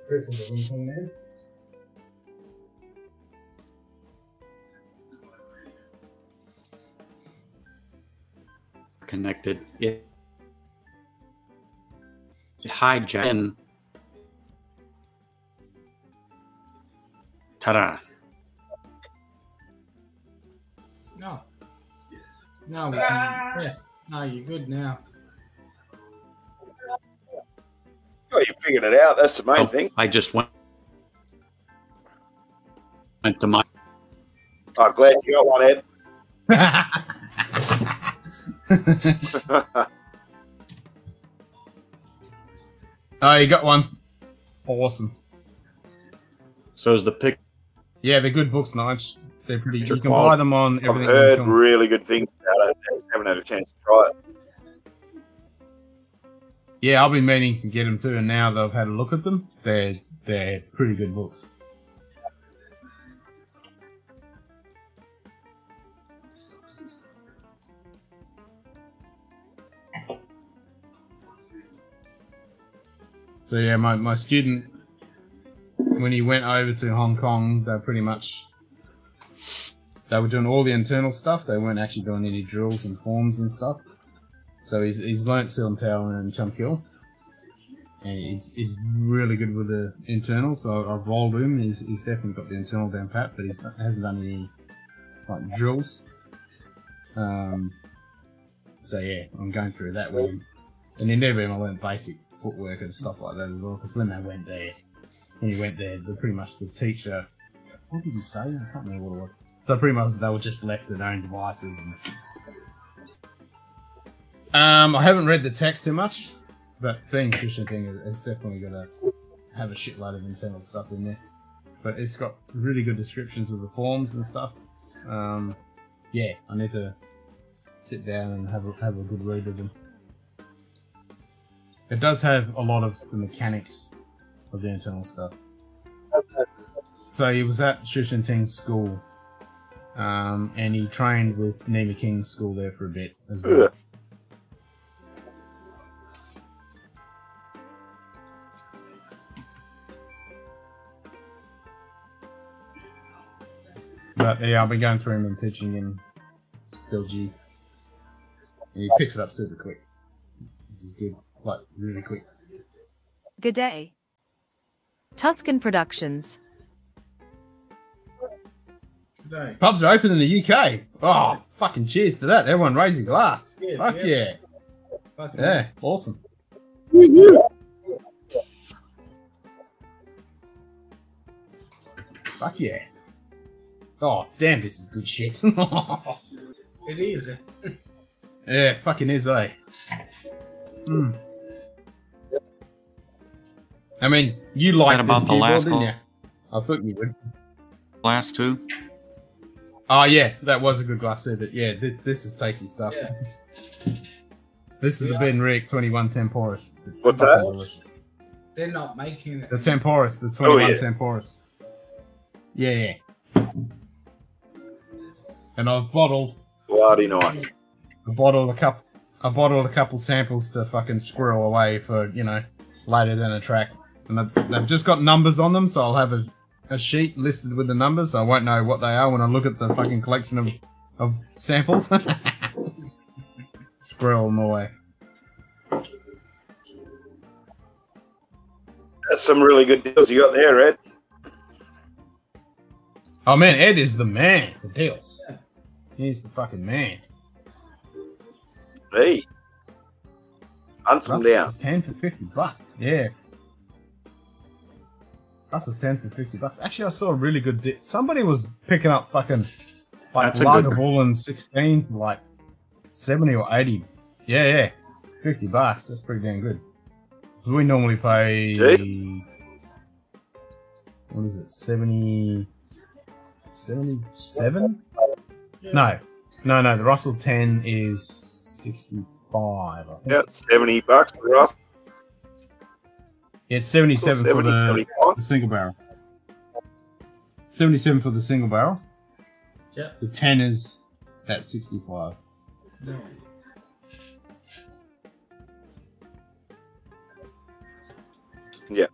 A: Chris is a Hong Kong man.
D: Connected. It, it hijacked. Ta-da.
C: No, we can, yeah. No, you're good now.
G: Oh, you figured it out. That's the main
D: Oh,
G: thing.
D: I just went went to my
G: I'm glad you got one, Ed.
A: Oh, you got one. Awesome.
D: so is the pic
A: Yeah, they're good books, Nige. They're pretty. You can buy them on
G: I've heard really good things about it. I haven't had a chance to try it.
A: Yeah, I've been meaning to get them too, and now they've had a look at them. They're they're pretty good books. So yeah, my, my student when he went over to Hong Kong, they pretty much they were doing all the internal stuff. They weren't actually doing any drills and forms and stuff. So he's he's learnt Siu Nim Tau and Chum Kiu. And he's, he's really good with the internal, so I've rolled him. He's, he's definitely got the internal down pat, but he hasn't done any like drills. Um, so yeah, I'm going through that with him. And in Never him I learned basic footwork and stuff like that as well, because when they went there, when he went there, pretty much the teacher. What did he say? I can't remember what it was. So pretty much they were just left to their own devices. And... Um, I haven't read the text too much, but being a Christian thing, it's definitely gonna have a shitload of internal stuff in there. But it's got really good descriptions of the forms and stuff. Um, yeah, I need to sit down and have a, have a good read of them. It does have a lot of the mechanics of the internal stuff. So he was at Shushan Ting's school, um, and he trained with Nima King's school there for a bit as well.
G: Ugh.
A: But yeah, I've been going through him and teaching him Biu Jee. And he picks it up super quick, which is good. Like, really quick.
B: G'day. Tuscan Productions.
C: Today.
A: Pubs are open in the UK. Oh, fucking cheers to that. Everyone raise your glass.
C: Cheers,
A: Fuck
C: yeah.
A: yeah.
C: Fucking
A: Yeah, awesome. Fuck yeah. Oh, damn, this is good shit.
C: It is. eh?
A: yeah, fucking is, eh? Hmm. I mean, you liked
D: about
A: this
D: the
A: keyboard,
D: last
A: didn't
D: call?
A: you? I thought you would.
D: last two?
A: Oh yeah, that was a good glass too, but yeah, th- this is tasty stuff.
C: Yeah.
A: This is the BenRiach 21 Temporis. It's
G: What's that?
A: delicious.
C: They're not making it.
A: The Temporis, the 21
G: Oh, yeah.
A: Temporis. Yeah, yeah. And I've bottled,
G: Bloody night.
A: I bottled a couple, I bottled a couple samples to fucking squirrel away for you know later than a track. And I've, they've just got numbers on them, so I'll have a, a sheet listed with the numbers, so I won't know what they are when I look at the fucking collection of of samples. squirrel them away.
G: That's some really good deals you got there, Ed.
A: Oh man, Ed is the man for deals. He's the fucking man.
G: Hey. Hunts them down.
A: 10 for 50 bucks. Yeah. Russell's 10 for 50 bucks. Actually, I saw a really good di- Somebody was picking up fucking like
D: That's
A: Lagavulin 16 for like 70 or 80. Yeah, yeah. 50 bucks. That's pretty damn good. 'Cause we normally pay. What is it? 70. 77? No. No, no. The Russell 10 is 65. I think.
G: Yeah, 70 bucks for us.
A: Yeah, it's 77 for
G: 70,
A: the, the single barrel. 77 for the single barrel.
C: Yeah.
A: The 10 is at 65.
C: No.
G: Yeah.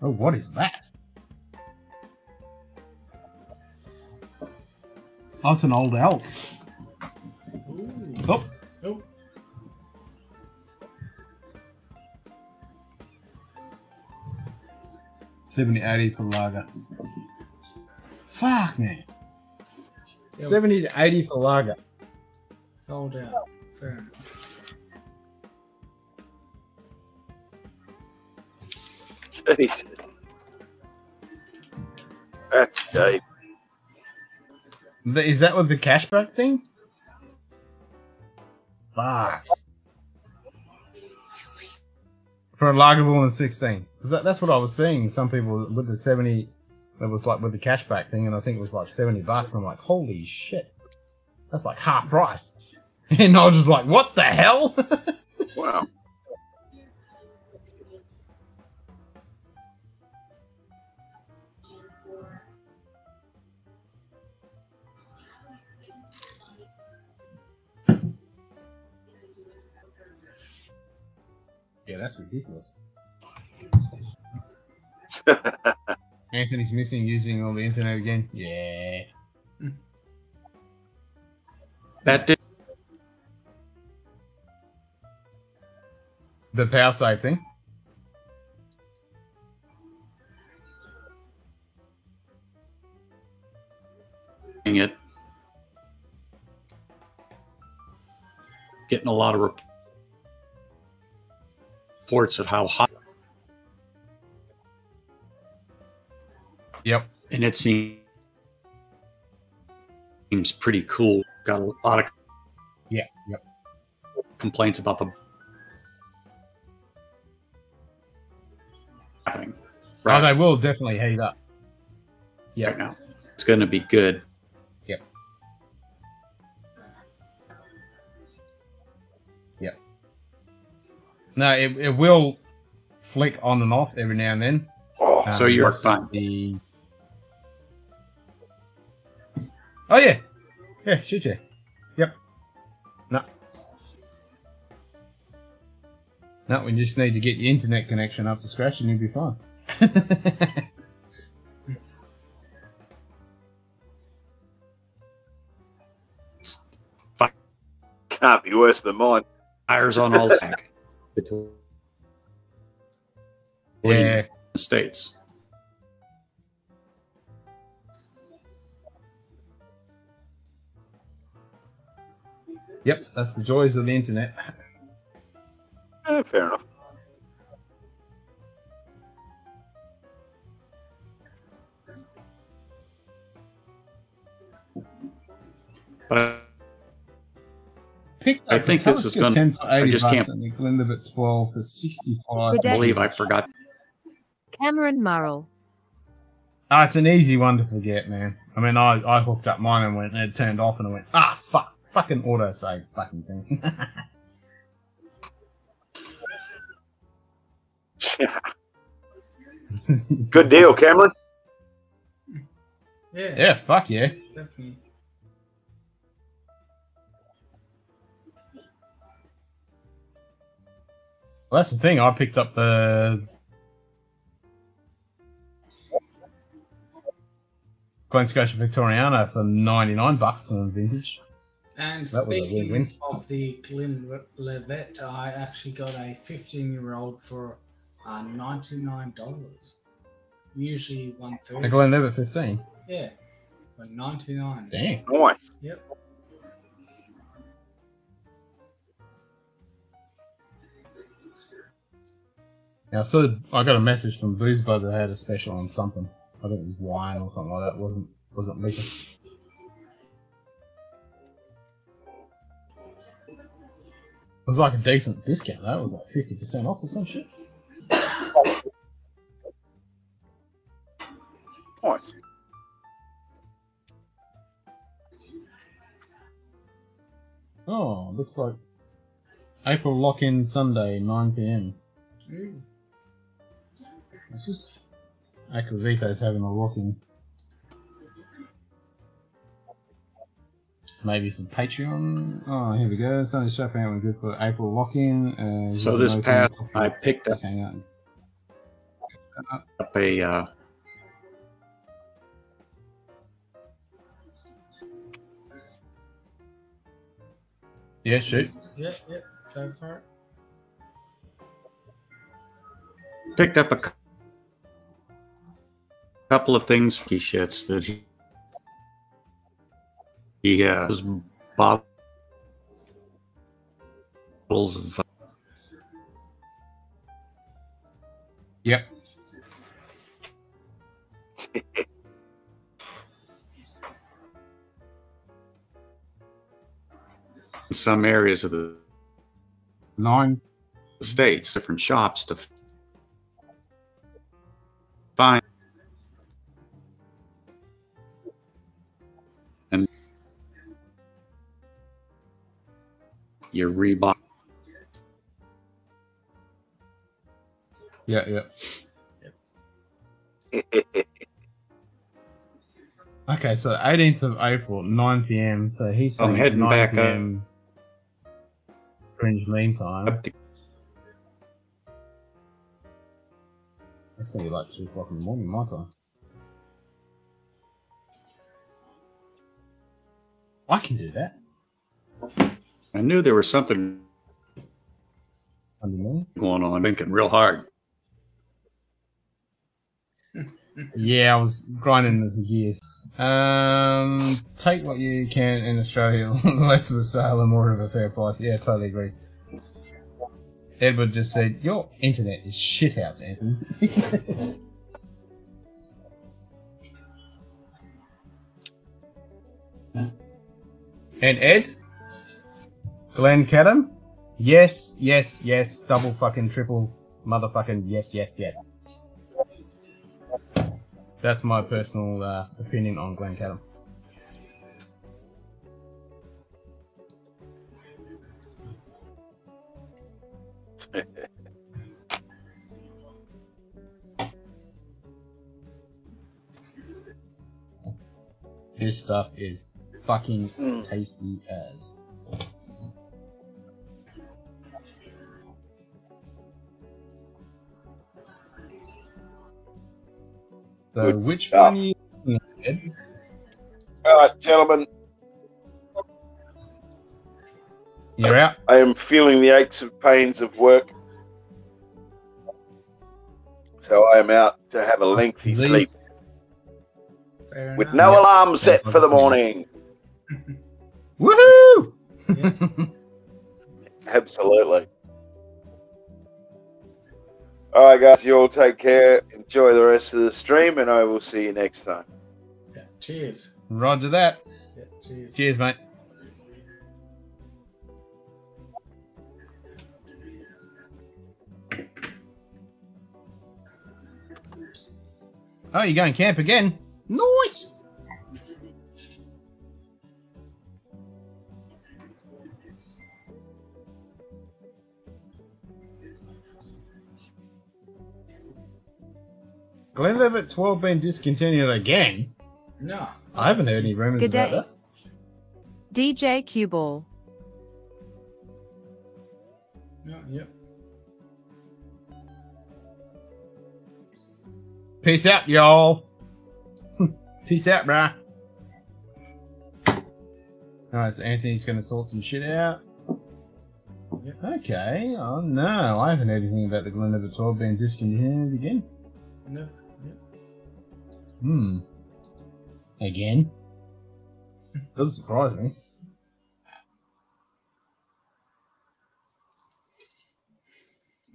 A: Oh, what is that? That's an old elk. Oh.
C: Oh.
A: Seventy eighty for lager. Fuck man. Seventy to eighty for lager.
C: Sold out. Fair enough.
G: Jesus. That's deep.
A: Is that with the cashback thing? Fuck. For a Lagavulin 16. 'Cause that, that's what I was seeing. Some people with the 70, it was like with the cashback thing, and I think it was like 70 bucks. And I'm like, holy shit. That's like half price. And I was just like, what the hell?
G: Wow.
A: Yeah, that's ridiculous. Anthony's missing using all the internet again. Yeah.
D: That did.
A: The power save thing.
D: it. Getting a lot of rep- reports of how hot.
A: Yep.
D: And it seems seems pretty cool. Got a lot of
A: Yeah. Yep.
D: complaints about the happening
A: Oh, they will definitely heat up. Yeah.
D: right now. It's going to be good.
A: No, it, it will flick on and off every now and then.
G: Oh,
D: so
A: um, you're
D: fine.
A: The... Oh yeah, yeah, shoot you. Yep. No. No, we just need to get your internet connection up to scratch and you'll be fine.
G: Can't be worse than mine.
D: Tires on all stack. Between
A: Yeah.
D: the states.
A: Yep, that's the joys of the internet.
G: Eh, fair enough.
D: But I-
A: Picked
D: I think
A: the
D: this is gonna-
A: 10 for
D: I
A: 80
D: just
A: bucks
D: can't-
A: and the Glenlivet 12 for 65.
B: Good day.
D: believe I forgot.
B: Cameron Murrell.
A: Ah, it's an easy one to forget, man. I mean, I, I hooked up mine and went, and it turned off, and I went, ah, fuck, fucking auto save, fucking thing.
G: Good deal, Cameron.
C: Yeah.
A: yeah, fuck yeah.
C: Definitely.
A: Well, that's the thing. I picked up the Glen Scotia Victoriana for 99 bucks on vintage.
C: And
A: That was a
C: speaking
A: win-win.
C: of the Glen Levet, I actually got a 15 year old for uh, $99. Usually
A: The
C: 130
A: Glenlivet 15.
C: Yeah. For 99.
A: Damn.
G: Nice.
C: Yep.
A: Yeah, I sort of I got a message from Boozebud that had a special on something. I think it was wine or something like that. It wasn't wasn't liquor. It was like a decent discount. That was like fifty percent off or some shit.
G: Nice.
A: Oh, looks like April lock-in Sunday, nine pm.
C: Ooh.
A: It's just Aquavito's having a lock-in. Maybe for Patreon. Oh, here we go. Sunday shopping out good for April lock-in. Uh,
D: So this
A: can
D: past,
A: open-
D: I picked up,
A: hang out.
D: up a uh,
A: Yeah, shoot.
C: Yep, yep. Go for it.
D: picked up a cou- couple of things he shits that he he uh, has bottles of uh,
A: Yep.
D: in some areas of the
A: Nine.
D: states, different shops to your Reebok.
A: Yeah, yeah. Okay, so 18th of April, 9 p.m. So he's
D: I'm heading
A: 9
D: back uh, up.
A: p.m. Fringe meantime.
D: Up to-
A: That's gonna be like 2 o'clock in the morning, my time. I can do that.
D: I knew there was something going on, thinking real hard.
A: Yeah, I was grinding the gears. Um, take what you can in Australia, less of a sale and more of a fair price. Yeah, totally agree. Edward just said, Your internet is shithouse, Anthony. and Ed? Glencadam? Yes, yes, yes, double fucking triple motherfucking yes, yes, yes. That's my personal uh, opinion on Glencadam. This stuff is fucking tasty as. So,
G: Good
A: which
G: stuff.
A: one are you Ed?
G: All right, gentlemen,
A: You're out.
G: I am feeling the aches and pains of work. So I am out to have a lengthy
A: Disease.
G: sleep
C: Fair
G: with
C: enough.
G: no
A: Yeah.
G: alarm set
A: That's
G: for the morning.
A: Woohoo!
G: Absolutely. All right, guys, you all take care. Enjoy the rest of the stream, and I will see you next time.
C: Yeah, cheers.
A: Roger that.
C: Yeah, cheers.
A: Cheers, mate. Oh, you're going camp again? Nice. Glenlivet 12 been discontinued again?
C: No.
A: I haven't heard any rumors
B: Good
A: about
B: day.
A: that.
B: DJ Cueball.
C: No, yep.
A: Peace out, y'all. Peace out, bruh. Alright, so Anthony's gonna sort some shit out.
C: Yep.
A: Okay, oh no, I haven't heard anything about the Glenlivet 12 being discontinued again.
C: No. Yep.
A: Hmm. Again? Doesn't surprise me.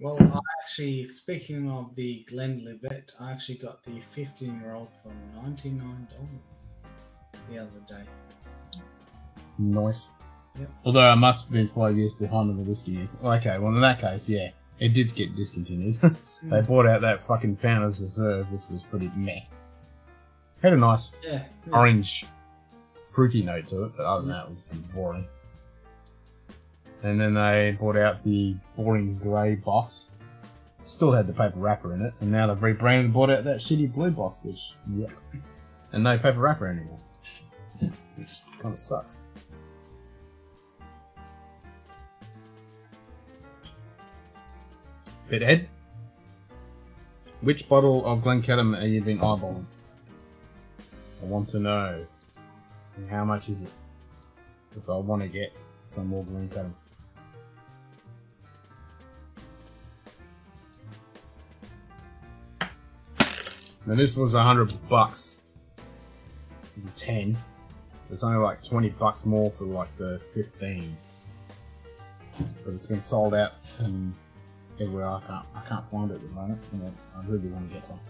C: Well, I actually, speaking of the Glenlivet, I actually got the 15 year old for $99 the other day.
A: Nice.
C: Yep.
A: Although I must have been five years behind on the whiskey years. Okay, well in that case, yeah, it did get discontinued. they bought out that fucking Founders Reserve, which was pretty meh. Had a nice
C: Yeah. yeah.
A: orange, fruity note to it, but other than that, it was pretty boring. And then they brought out the boring grey box. Still had the paper wrapper in it, and now they've rebranded and bought out that shitty blue box, which, yuck. And no paper wrapper anymore. Which kind of sucks. Pithead, which bottle of Glencairn have you been eyeballing? I want to know. How much is it? Because I want to get some more Glencairn. Now this was a hundred bucks. Ten. It's only like twenty bucks more for like the fifteen. But it's been sold out and everywhere I can't I can't find it at the moment. And I- really want to get some.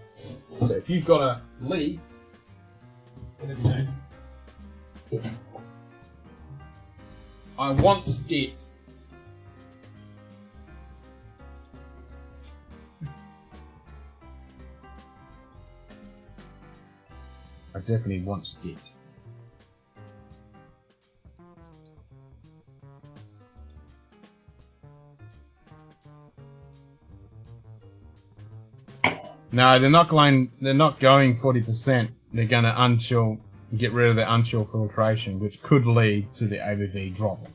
A: So if you've got a lead. I once did. I definitely once did. No, they're not going. They're not going forty percent. They're going to unchill, get rid of the unchill filtration, which could lead to the ABV dropping.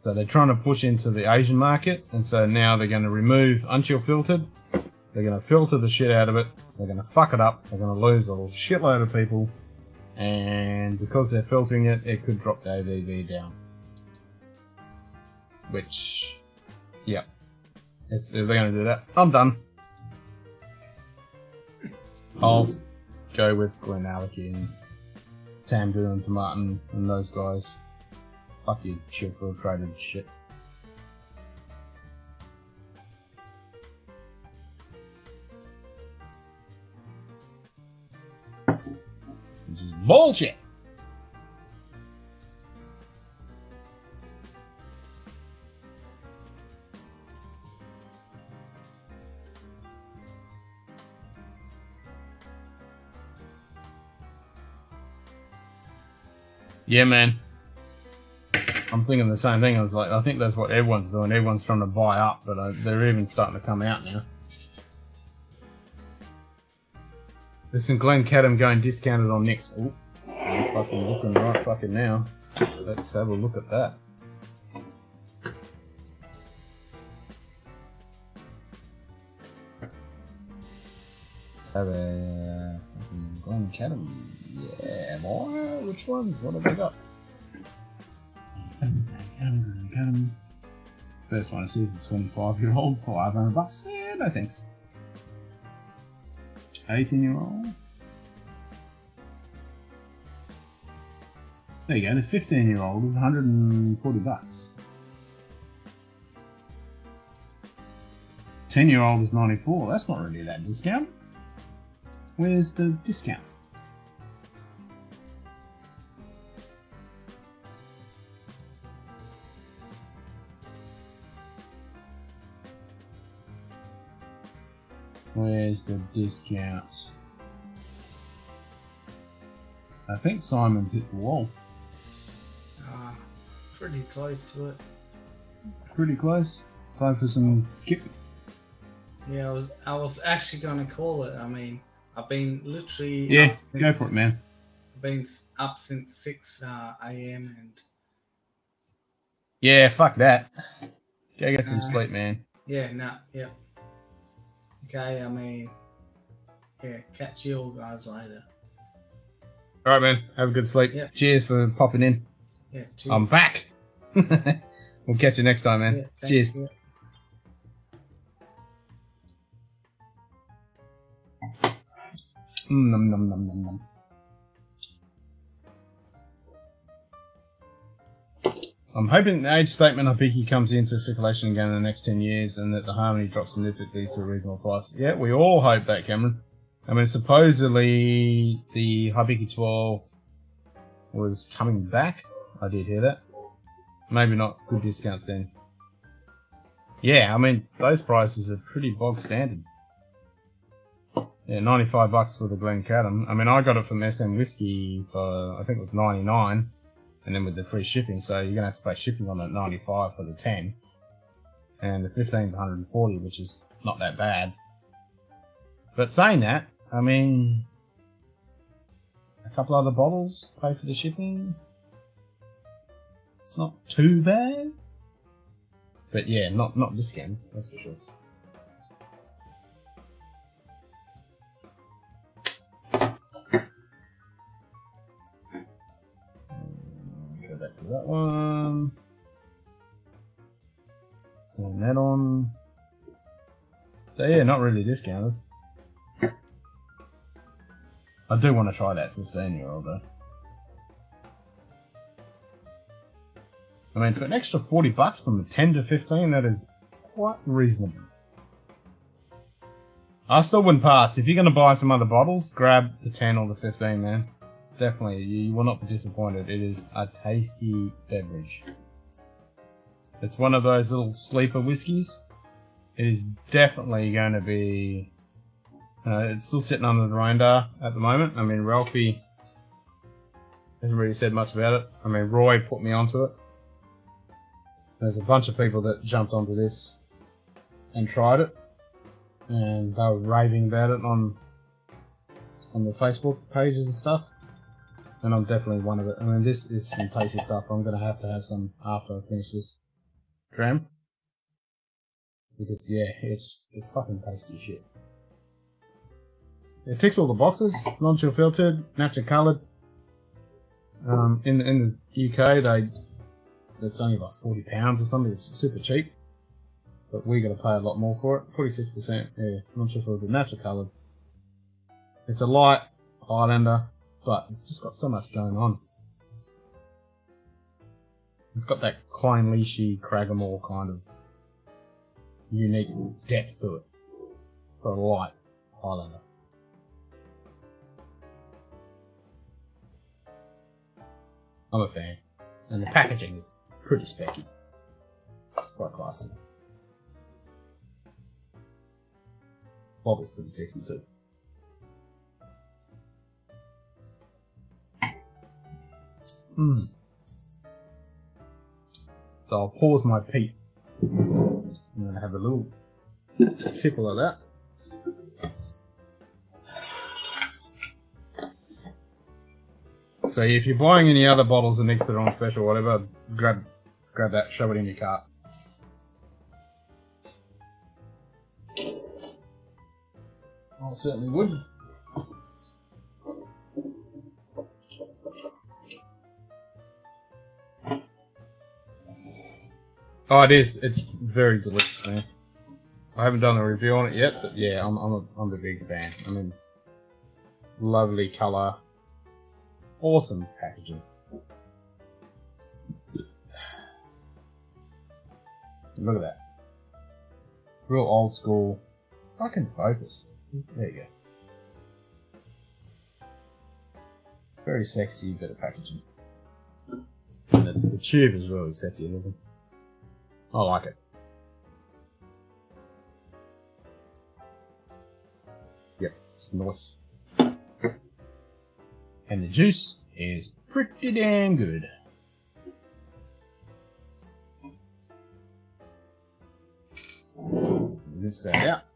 A: So they're trying to push into the Asian market, and so now they're going to remove unchill filtered. They're going to filter the shit out of it. They're going to fuck it up. They're going to lose a shitload of people, and because they're filtering it, it could drop the ABV down. Which, yeah, if they're going to do that, I'm done. I'll go with GlenAllachie and Tamdhu and Tomatin and those guys. Fuck you, chill filtrated shit. Which is bullshit. Yeah, man. I'm thinking the same thing. I was like, I think that's what everyone's doing. Everyone's trying to buy up, but uh, they're even starting to come out now. Listen, Glencadam going discounted on next. I'm fucking looking right fucking now. Let's have a look at that. Let's have a fucking Glencadam. Yeah, boy. Which ones? What have we got? First one is a 25 year old, 500 bucks. Yeah, no thanks. 18 year old. There you go, the 15 year old is 140 bucks. 10 year old is 94. That's not really that discount. Where's the discounts? Where's the discounts? I think Simon's hit the wall.
C: Uh, pretty close to it.
A: Pretty close. Time for some kick.
C: Yeah, I was I was actually going to call it. I mean, I've been literally
A: Yeah,
C: up
A: go for it, man.
C: I've been up since six uh, a.m. and
A: Yeah, fuck that. Go get some
C: Uh,
A: sleep, man.
C: yeah, no, yeah. Okay, I mean, yeah, catch you all guys later.
A: All right, man. Have a good sleep.
C: Yeah.
A: Cheers for popping in.
C: Yeah, cheers.
A: I'm back. we'll catch you next time, man.
C: Yeah,
A: Cheers. Mm, nom, nom, nom, nom, nom. I'm hoping the age statement of Hibiki comes into circulation again in the next 10 years and that the Harmony drops significantly to a reasonable price. Yeah, we all hope that, Cameron. I mean, supposedly the Hibiki 12 was coming back. I did hear that. Maybe not good discounts then. Yeah, I mean, those prices are pretty bog standard. Yeah, 95 bucks for the Glencadam. I mean, I got it from SM Whiskey for, I think it was 99 and then with the free shipping, so you're gonna have to pay shipping on that 95 for the 10, and the 15 140, which is not that bad. But saying that, I mean, a couple other bottles pay for the shipping. It's not too bad, but yeah, not not this game, that's for sure. That one. Turn that on. So yeah, not really discounted. I do want to try that 15 year old though. I mean, for an extra 40 bucks from 10 to 15, that is quite reasonable. I still wouldn't pass. If you're going to buy some other bottles, grab the 10 or the 15, man. Definitely, you, will not be disappointed. It is a tasty beverage. It's one of those little sleeper whiskies. It is definitely going to be... Uh, it's still sitting under the radar at the moment. I mean, Ralfy hasn't really said much about it. I mean, Roy put me onto it. There's a bunch of people that jumped onto this and tried it, and they were raving about it on on the Facebook pages and stuff. And I'm definitely one of it. I mean, this is some tasty stuff. I'm gonna have to have some after I finish this dram because yeah, it's it's fucking tasty shit. It ticks all the boxes. Non-chill filtered, natural coloured. Um, in in the UK, they it's only like forty pounds or something. It's super cheap, but we got to pay a lot more for it. Forty six percent, yeah, non-chill filtered, natural coloured. It's a light Highlander, but it's just got so much going on. It's got that Klein Leashy Cragganmore kind of unique depth to it for a light Highlander. I'm a fan. And the packaging is pretty specky. It's quite classy. Bottle's pretty sexy too. Hmm. So I'll pause my peat. I'm gonna have a little tickle of that. So if you're buying any other bottles of are on special, whatever, grab grab that, shove it in your cart. I certainly would. Oh, it is. It's very delicious, man. I haven't done a review on it yet, but yeah, I'm I'm a, I'm a big fan. I mean, lovely color, awesome packaging. Look at that. Real old school. Fucking focus. There you go. Very sexy bit of packaging. And the, tube is really sexy looking. I like it. Yep, it's nice. And the juice is pretty damn good. Rinse that out.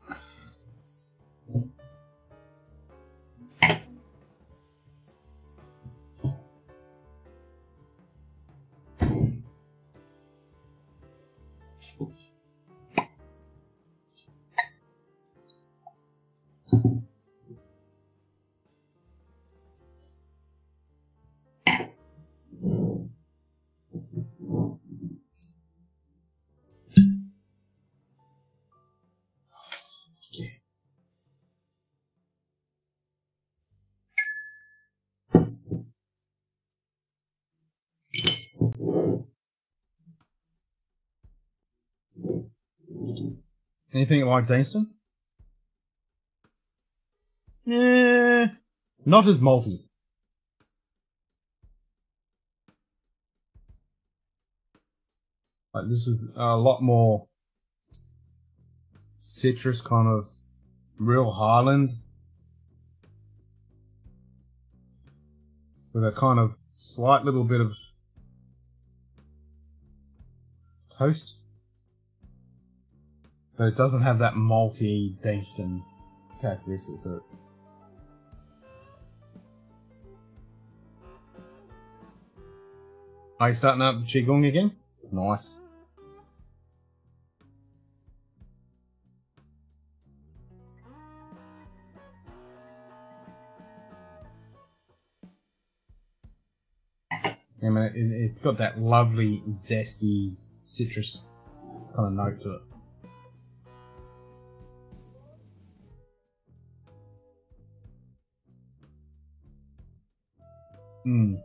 A: Anything like Deanston? Nah, not as malty. Like this is a lot more citrus kind of real Highland with a kind of slight little bit of toast. But it doesn't have that malty Deanston characteristic to it. Are you starting up Qigong again? Nice. I mean, it, it's got that lovely, zesty, citrus kind of note to it. Mm.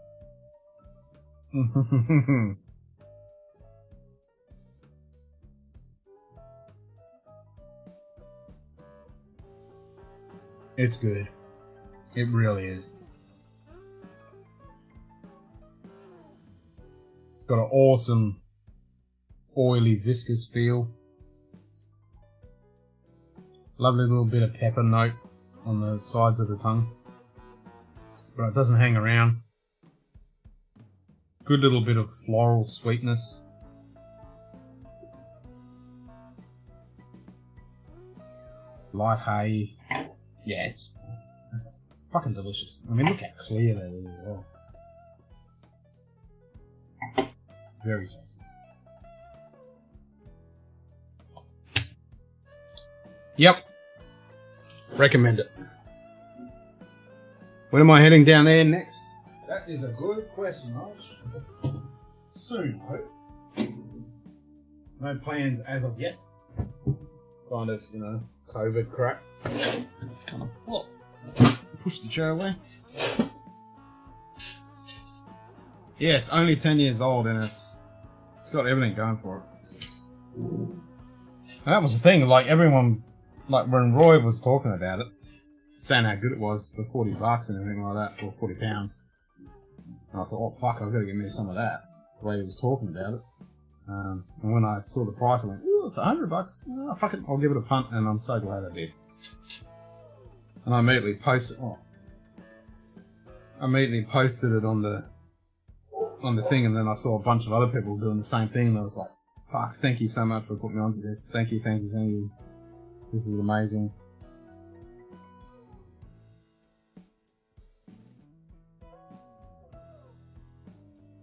A: it's good. It really is. It's got an awesome oily, viscous feel. Lovely little bit of pepper note on the sides of the tongue. But it doesn't hang around. Good little bit of floral sweetness. Light hay. Yeah, it's, it's fucking delicious. I mean, look how clear that is as well. Very tasty. Yep. Recommend it. When am I heading down there next? That is a good question, Raj. Soon, I hope. No plans as of yet. Kind of, you know, COVID crap. Kind of, whoa. Push the chair away. Yeah, it's only 10 years old and it's it's got everything going for it. And that was the thing, like everyone like when Roy was talking about it, saying how good it was for 40 bucks and everything like that, or 40 pounds. And I thought, oh fuck, I've got to get me some of that. The way he was talking about it. Um, and when I saw the price, I went, ooh, it's 100 bucks. Oh, fuck it, I'll give it a punt, and I'm so glad I did. And I immediately posted, oh, I immediately posted it on the on the thing, and then I saw a bunch of other people doing the same thing, and I was like, fuck, thank you so much for putting me onto this. Thank you, thank you, thank you. This is amazing.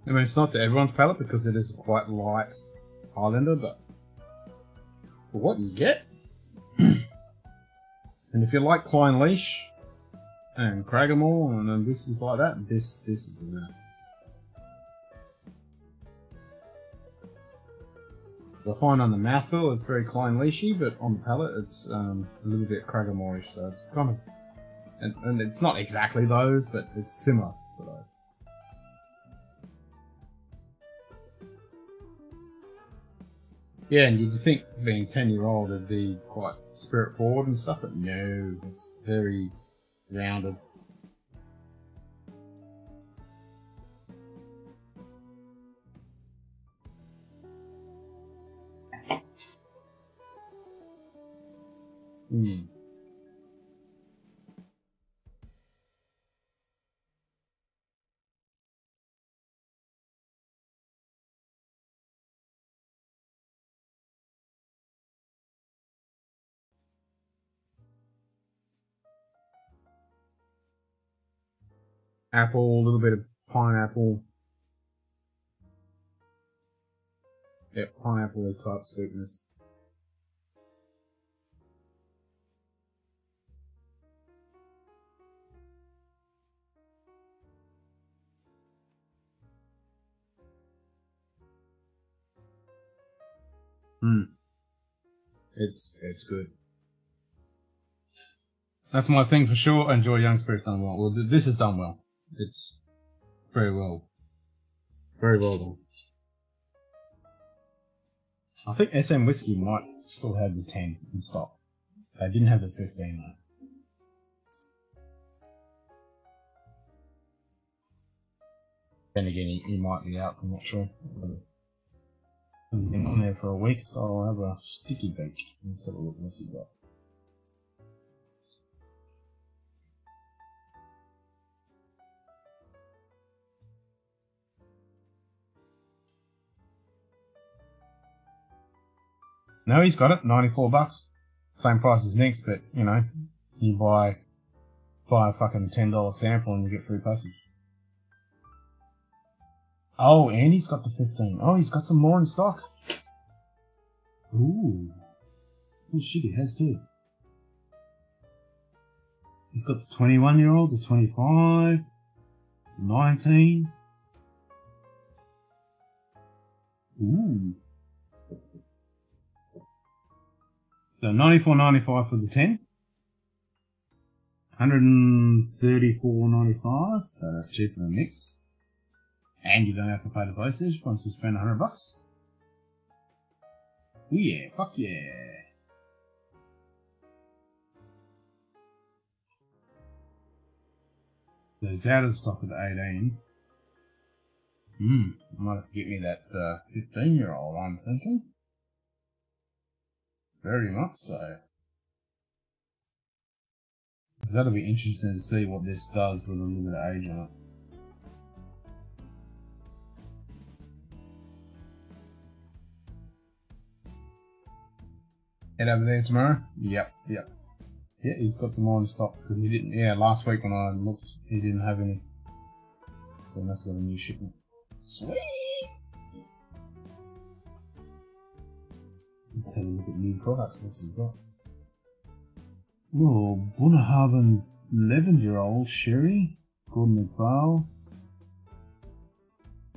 A: I mean, it's not to everyone's palate because it is quite light Highlander, but for what you get, and if you like Clynelish and Cragganmore and then is like that, this this is enough. I find on the mouthfeel it's very Clynelishy, but on the palate it's um, a little bit Cragganmore-ish, so it's kind of, and, and it's not exactly those, but it's similar to those. Yeah, and you'd think being 10 year old it'd be quite spirit forward and stuff, but no, it's very rounded. Hmm. Apple, a little bit of pineapple. Yeah, pineapple type sweetness. Hmm. It's it's good. That's my thing for sure. Enjoy Young Spirit done well. Well, th- this is done well. It's very well, very well done. I think SM Whiskey might still have the 10 in stock. They didn't have the 15 though. Then again, he, he might be out, I'm not sure. I've been on there for a week, so I'll have a sticky beak. Let's a look what got. No, he's got it. Ninety-four bucks. Same price as Nick's, but you know, you buy buy a fucking ten dollar sample and you get free postage. Oh, and he's got the fifteen. Oh, he's got some more in stock. Ooh. Oh shit, he has too. He's got the 21 year old, the 25, 19. Ooh. So 94.95 for the 10. 134.95. So that's cheaper than Nick's. And you don't have to pay the postage once you spend 100 bucks. Oh yeah, fuck yeah. So it's out of stock at 18. Hmm, I might have to get me that 15 uh, year old, I'm thinking. Very much so. That'll be interesting to see what this does with a limited age on it. Head over there tomorrow? Yep, yep. Yeah, he's got some more in stock because he didn't. Yeah, last week when I looked, he didn't have any. So that's got a new shipment. Sweet! Let's have a look at new products. What's he got? Oh, Bunnahabhain 11 year old Sherry, Gordon MacPhail.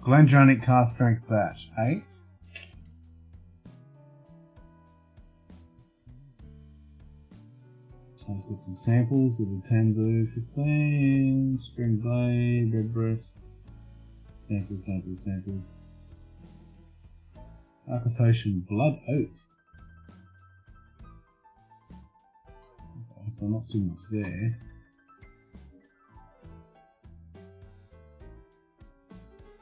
A: GlenDronach Cask Strength Batch 8. Get some samples of the 10 Blue 15, Spring Blade, Redbreast. Sample, sample, sample. Architation Blood Oak. Okay, so not too much there.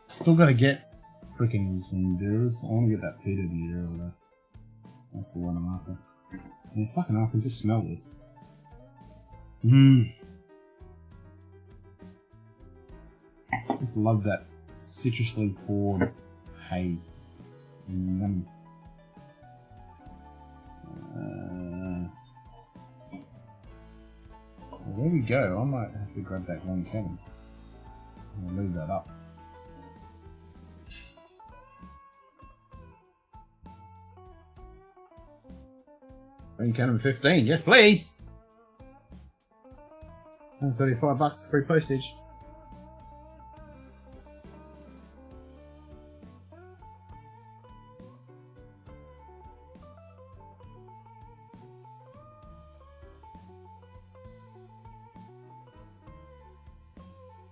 A: Still gotta get freaking some Duras. I wanna get that Peter Dura. That's the one I'm after. Yeah, fucking hell, I can just smell this. Mmm. Just love that citrusly forward hay. Yummy. Uh, there we go. I might have to grab that one cannon. I'll leave that up. Glencadam 15, yes please! 35 bucks, free postage.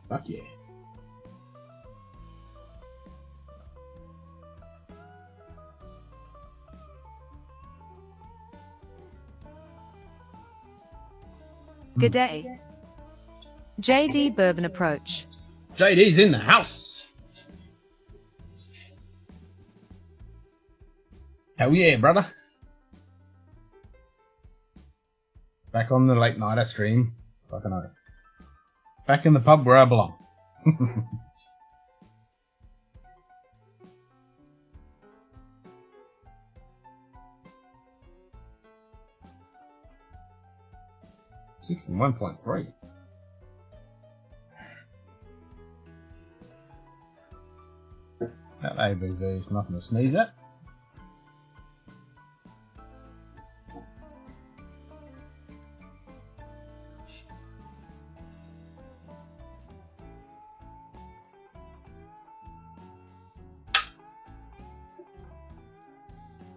A: Fuck yeah.
B: Good day. JD Bourbon Approach.
A: JD's in the house. Hell yeah, brother. Back on the late nighter stream. Fucking oath. Back in the pub where I belong. Sixty-one point three. That ABV is nothing to sneeze at.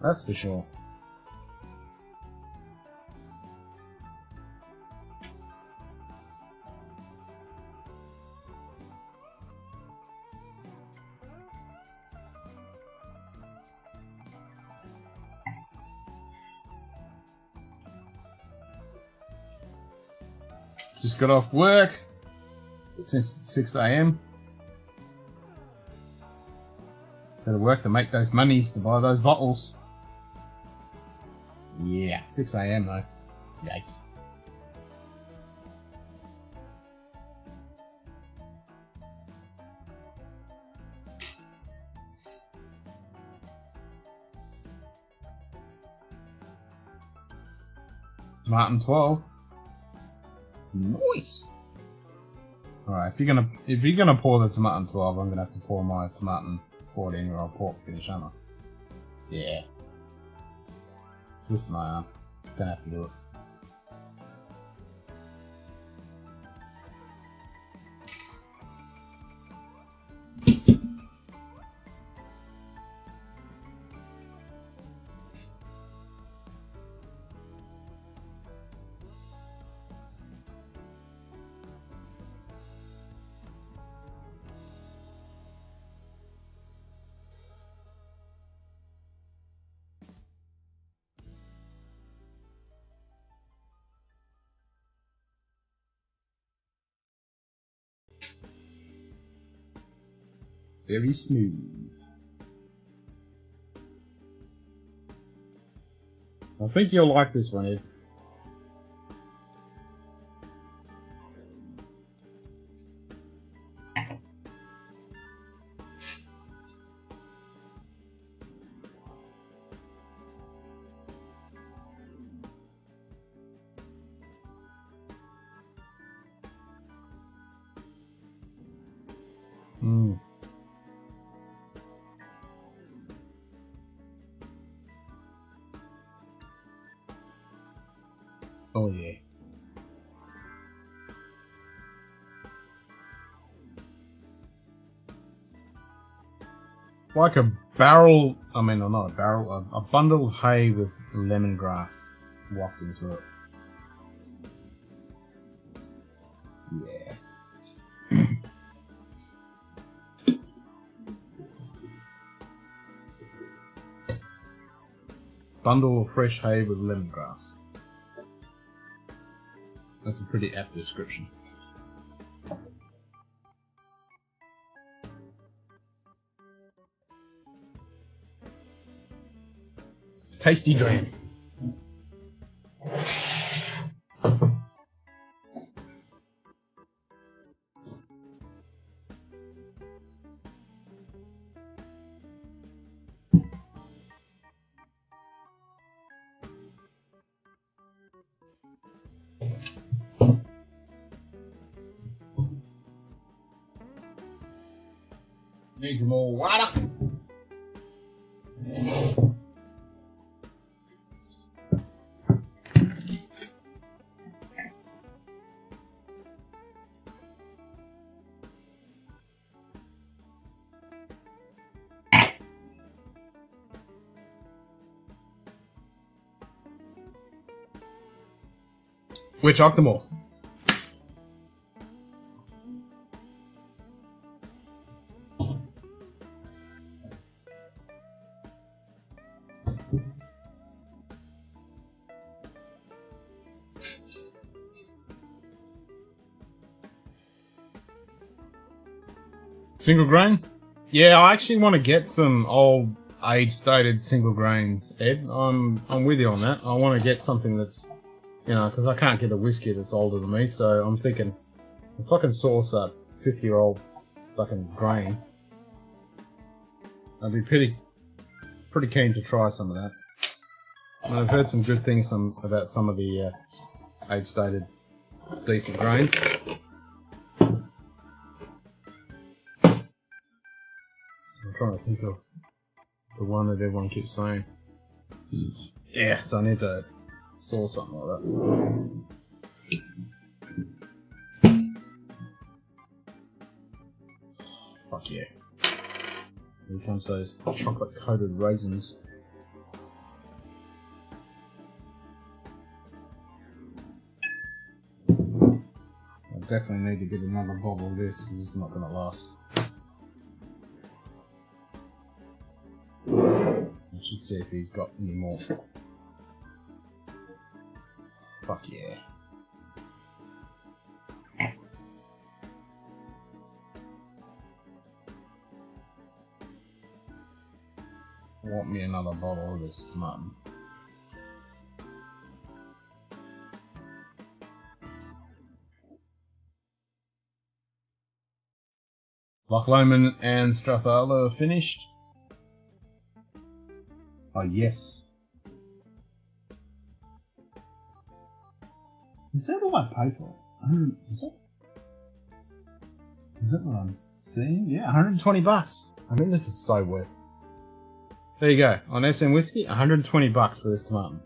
A: That's for sure. Just got off work since 6 a.m. Gotta work to make those monies to buy those bottles. Yeah, 6 a.m. though. Yikes. Tomatin 12. Nice. Alright, if you're gonna if you're gonna pour the Tomatin 12, I'm gonna have to pour my Tomatin 14 year old port finish, aren't I? Yeah. Twist my arm. Gonna have to do it. Very smooth. I think you'll like this one, Ed. Barrel, I mean, no, not a barrel, a, a bundle of hay with lemongrass wafting through it. Yeah. Bundle of fresh hay with lemongrass. That's a pretty apt description. Tasty dream. Them all. Single grain? Yeah, I actually want to get some old age dated single grains, Ed. I'm I'm with you on that. I want to get something that's, you know, because I can't get a whiskey that's older than me. So I'm thinking, if I can source a 50 year old fucking grain, I'd be pretty pretty keen to try some of that. And I've heard some good things some, about some of the uh, age dated decent grains. I'm trying to think of the one that everyone keeps saying. Yeah, so I need to source something like that. Fuck yeah. Here comes those chocolate coated raisins. I definitely need to get another bottle of this because it's not going to last. I should see if he's got any more. Fuck yeah. Want me another bottle of this mum. Loch Lomond and Strathala are finished. Oh yes. Is that what I pay for? 100, is that? Is that what I'm seeing? Yeah, 120 bucks. I think this is so worth. There you go. On SM Whiskey, 120 bucks for this Tomatin.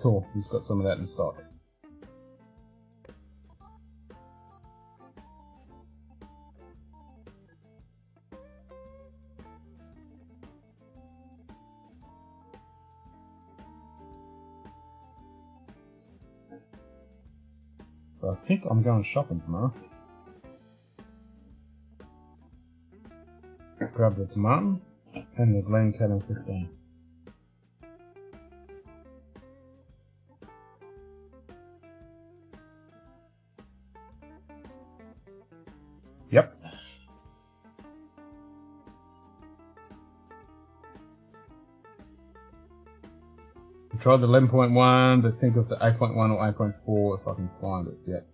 A: Cool. He's got some of that in stock. I think I'm going shopping tomorrow. Grab the Tomatin and the Glencadam 15. Yep. Tried the 11.1, but think of the 8.1 or 8.4 if I can find it yet.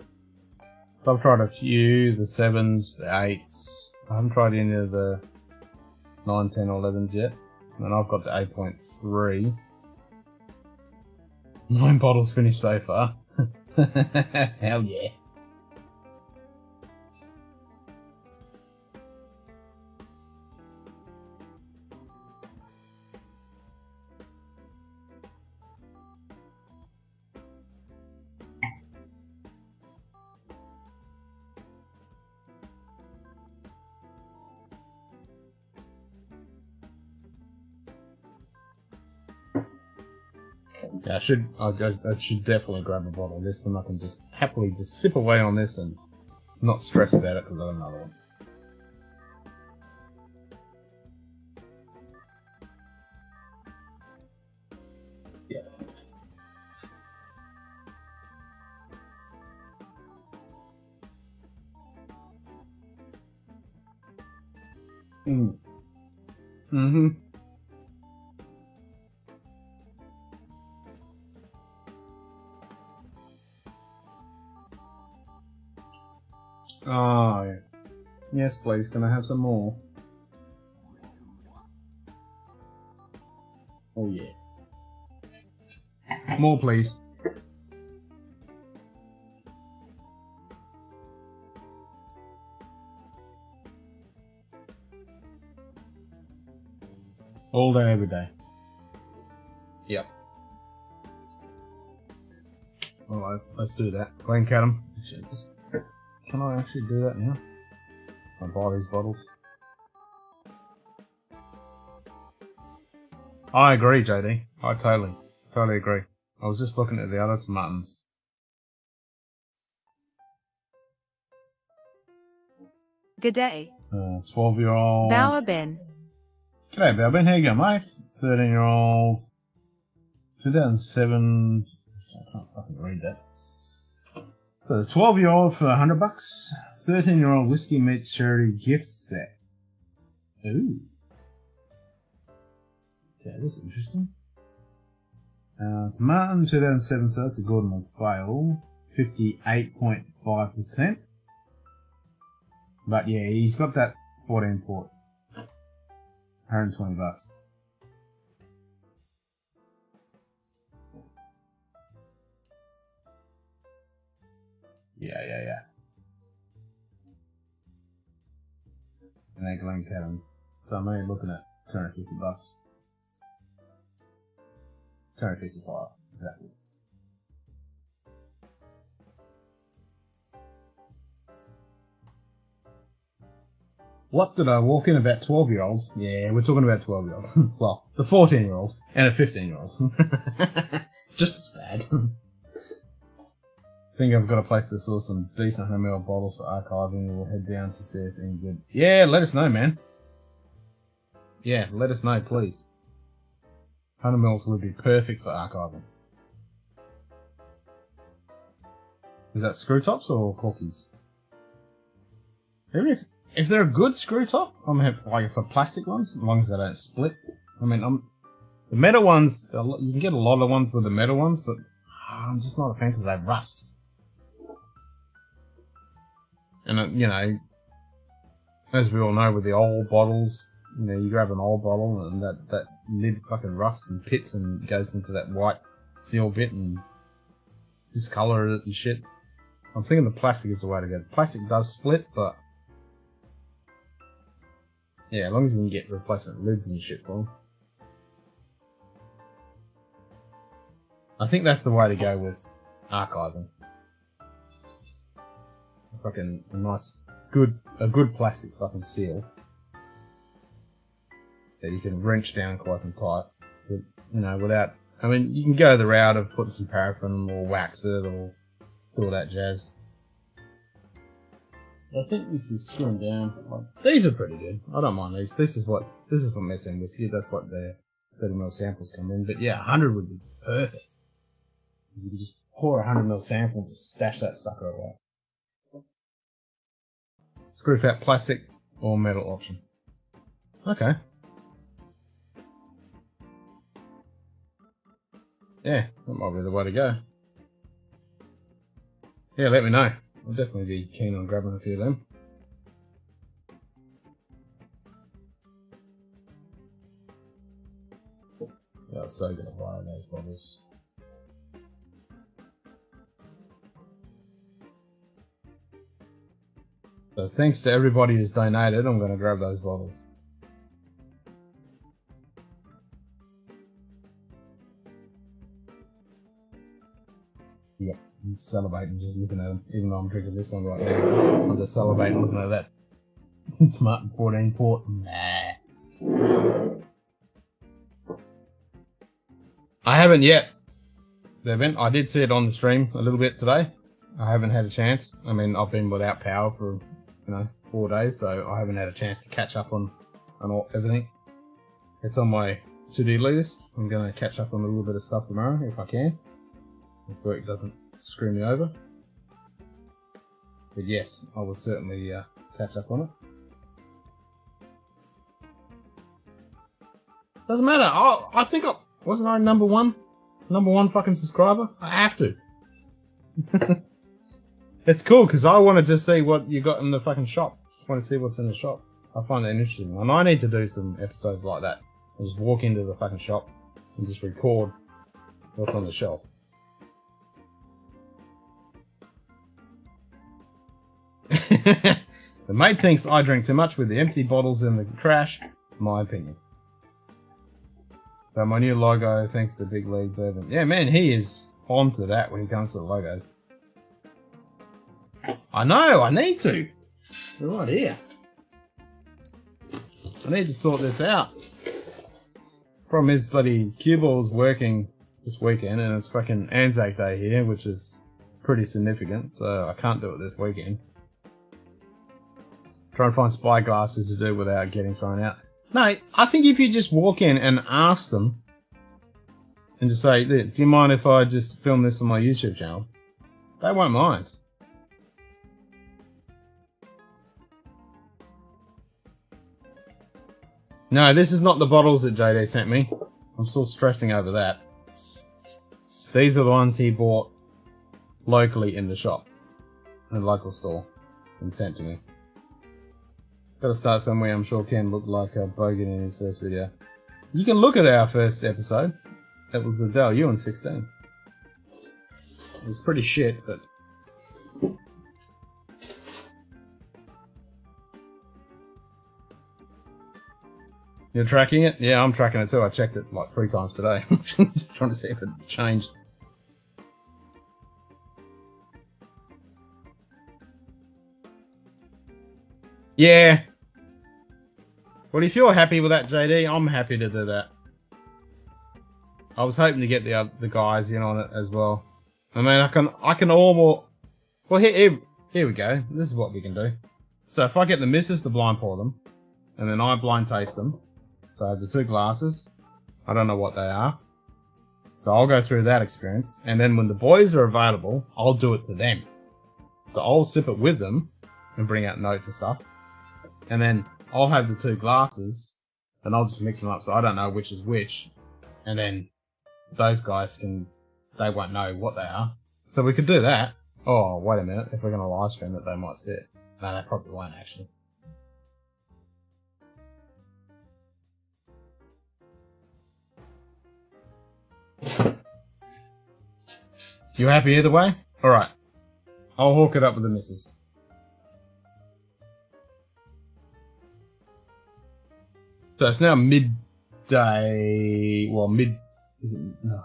A: So I've tried a few, the 7s, the 8s. I haven't tried any of the 9, 10 or 11s yet. And I've got the 8.3. Nine bottles finished so far. Hell yeah. Should. I, I, I should definitely grab a bottle of this, then I can just happily just sip away on this and not stress about it because I have another yes, please. Can I have some more? Oh, yeah. More, please. All day, every day. Yep. Well, let's, let's do that. Glencadam. Just can I actually do that now? I buy these bottles. I agree, JD. I totally, totally agree. I was just looking at the other Tomatins.
B: Good day.
A: Uh, 12 year old.
B: Bauer Ben.
A: G'day, Bauer Ben. How you going, mate? 13 year old. 2007. I can't fucking read that. So the 12 year old for 100 bucks. 13 year old whiskey meets charity gift set. Ooh. Okay, that's interesting. Uh, Tomatin 2007, so that's a Gordon and MacPhail. 58.5%. But yeah, he's got that 14 port. 120 bucks. Yeah, yeah, yeah. And then Glencadam. So I'm only looking at 250 bucks. 255, exactly. What did I walk in about 12 year olds? Yeah, we're talking about 12 year olds. well, the 14 year old and a 15 year old. Just as bad. think I've got a place to source some decent homemade bottles for archiving. We'll head down to see if any good. Yeah, let us know, man. Yeah, let us know, please. 100 mils would be perfect for archiving. Is that screw tops or corkies? Even if if they're a good screw top, I'm happy. Like for plastic ones, as long as they don't split. I mean, I'm the metal ones. You can get a lot of ones with the metal ones, but I'm just not a fan because they rust. And uh, you know, as we all know, with the old bottles, you know, you grab an old bottle and that that lid fucking rusts and pits and goes into that white seal bit and discolor it and shit. I'm thinking the plastic is the way to go. Plastic does split, but yeah, as long as you can get replacement lids and shit for them. I think that's the way to go with archiving. Fucking a nice, good, a good plastic fucking seal that you can wrench down quite and tight, with, you know, without. I mean, you can go the route of putting some paraffin or wax it or all that jazz. I think if you screw them down, like, these are pretty good. I don't mind these. This is what this is for messing whiskey. That's what the 30 ml samples come in. But yeah, 100 would be perfect. You can just pour a 100 ml sample and just stash that sucker away. Screw cap plastic or metal option. Okay. Yeah, that might be the way to go. Yeah, let me know. I'll definitely be keen on grabbing a few of them. Was so gonna buy those bottles. So thanks to everybody who's donated, I'm gonna grab those bottles. Yep, I'm celebrating just looking at them. Even though I'm drinking this one right now, I'm just celebrating looking at that Tomatin 14 port. Nah. I haven't yet. The event. I did see it on the stream a little bit today. I haven't had a chance. I mean, I've been without power for you know four days, so I haven't had a chance to catch up on on all, everything. It's on my to-do list. I'm gonna catch up on a little bit of stuff tomorrow if I can. If work doesn't screw me over. But yes, I will certainly uh, catch up on it. Doesn't matter. I, I think I wasn't I number one, number one fucking subscriber. I have to. it's cool because I wanted to see what you got in the fucking shop. Just want to see what's in the shop. I find it interesting, and I need to do some episodes like that. I just walk into the fucking shop and just record what's on the shelf. the mate thinks I drink too much with the empty bottles in the trash. My opinion. But my new logo, thanks to Big League Bourbon. Yeah, man, he is onto that when it comes to the logos. I know, I need to. Right here. I need to sort this out. Problem is, bloody Cueball's working this weekend, and it's fucking Anzac Day here, which is pretty significant, so I can't do it this weekend. Try and find spy glasses to do without getting thrown out. No, I think if you just walk in and ask them, and just say, "Do you mind if I just film this for my YouTube channel?" They won't mind. No, this is not the bottles that JD sent me. I'm still stressing over that. These are the ones he bought locally in the shop, in the local store, and sent to me. Gotta start somewhere. I'm sure Ken looked like a bogan in his first video. You can look at our first episode. That was the Dale Ewan 16. It was pretty shit, but You're tracking it? Yeah, I'm tracking it too. I checked it like three times today. Trying to see if it changed. Yeah. Well, if you're happy with that, JD, I'm happy to do that. I was hoping to get the oth- the guys in on it as well. I mean, I can I can almost. Well, here, here here we go. This is what we can do. So if I get the missus to blind pour them, and then I blind taste them. So the two glasses. I don't know what they are. So I'll go through that experience. And then when the boys are available, I'll do it to them. So I'll sip it with them. and bring out notes and stuff. And then I'll have the two glasses and I'll just mix them up so I don't know which is which. And then those guys can, they won't know what they are. So we could do that. Oh, wait a minute. If we're going to live stream it, they might see it. No, they probably won't actually. You happy either way? Alright. I'll hook it up with the missus. So it's now midday. Well, mid. Is it? No.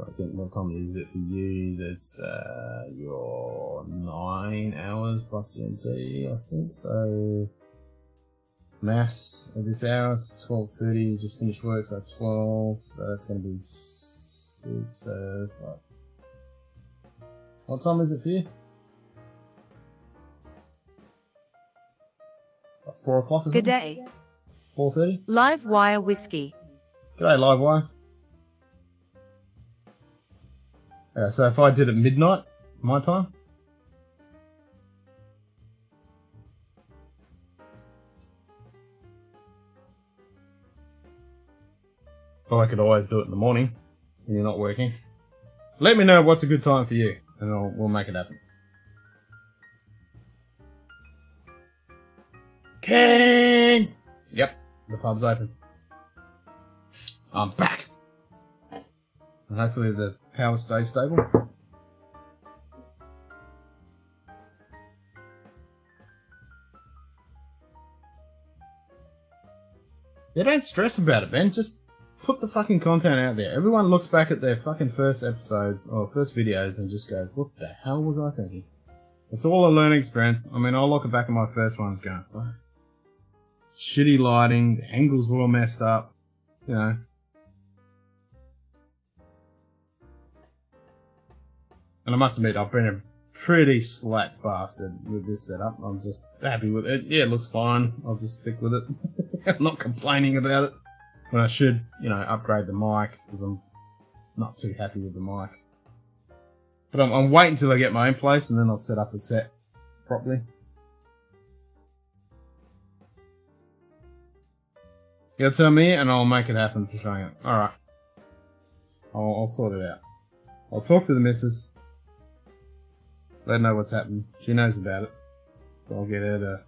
A: I think what time is it for you? That's uh, your nine hours plus GMT, I think. So mass at this hour twelve thirty. Just finished work, so twelve. So that's going to be six. So it's like what time is it for you? Like four o'clock.
B: Good day.
A: Four thirty.
B: Live wire whiskey.
A: Good day, live wire. Yeah, so if I did it midnight, my time. Or I could always do it in the morning when you're not working. Let me know what's a good time for you, and I'll, we'll make it happen. Ken! Yep, the pub's open. I'm back! And hopefully the power stays stable. Yeah, don't stress about it, man. Just put the fucking content out there. Everyone looks back at their fucking first episodes or first videos and just goes, what the hell was I thinking? It's all a learning experience. I mean, I'll look back at my first ones going, fuck. Shitty lighting, the angles were all messed up, you know. And I must admit, I've been a pretty slack bastard with this setup. I'm just happy with it. Yeah, it looks fine. I'll just stick with it. I'm not complaining about it. But I should, you know, upgrade the mic because I'm not too happy with the mic. But I'm, I'm waiting until I get my own place and then I'll set up the set properly. You tell me and I'll make it happen for showing it. Alright. I'll, I'll sort it out. I'll talk to the missus. Let her know what's happened. She knows about it. So I'll get her to,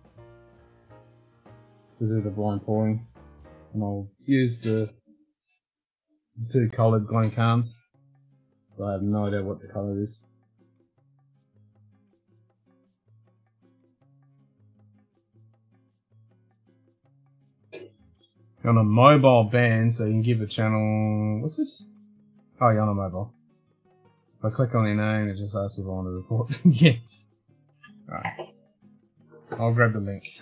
A: to do the blind pouring. And I'll use the two coloured Glencairns. So I have no idea what the colour is. On a mobile band, so you can give a channel. What's this? Oh, you're on a mobile. If I click on your name, it just asks if I want to report. yeah. Alright. I'll grab the link.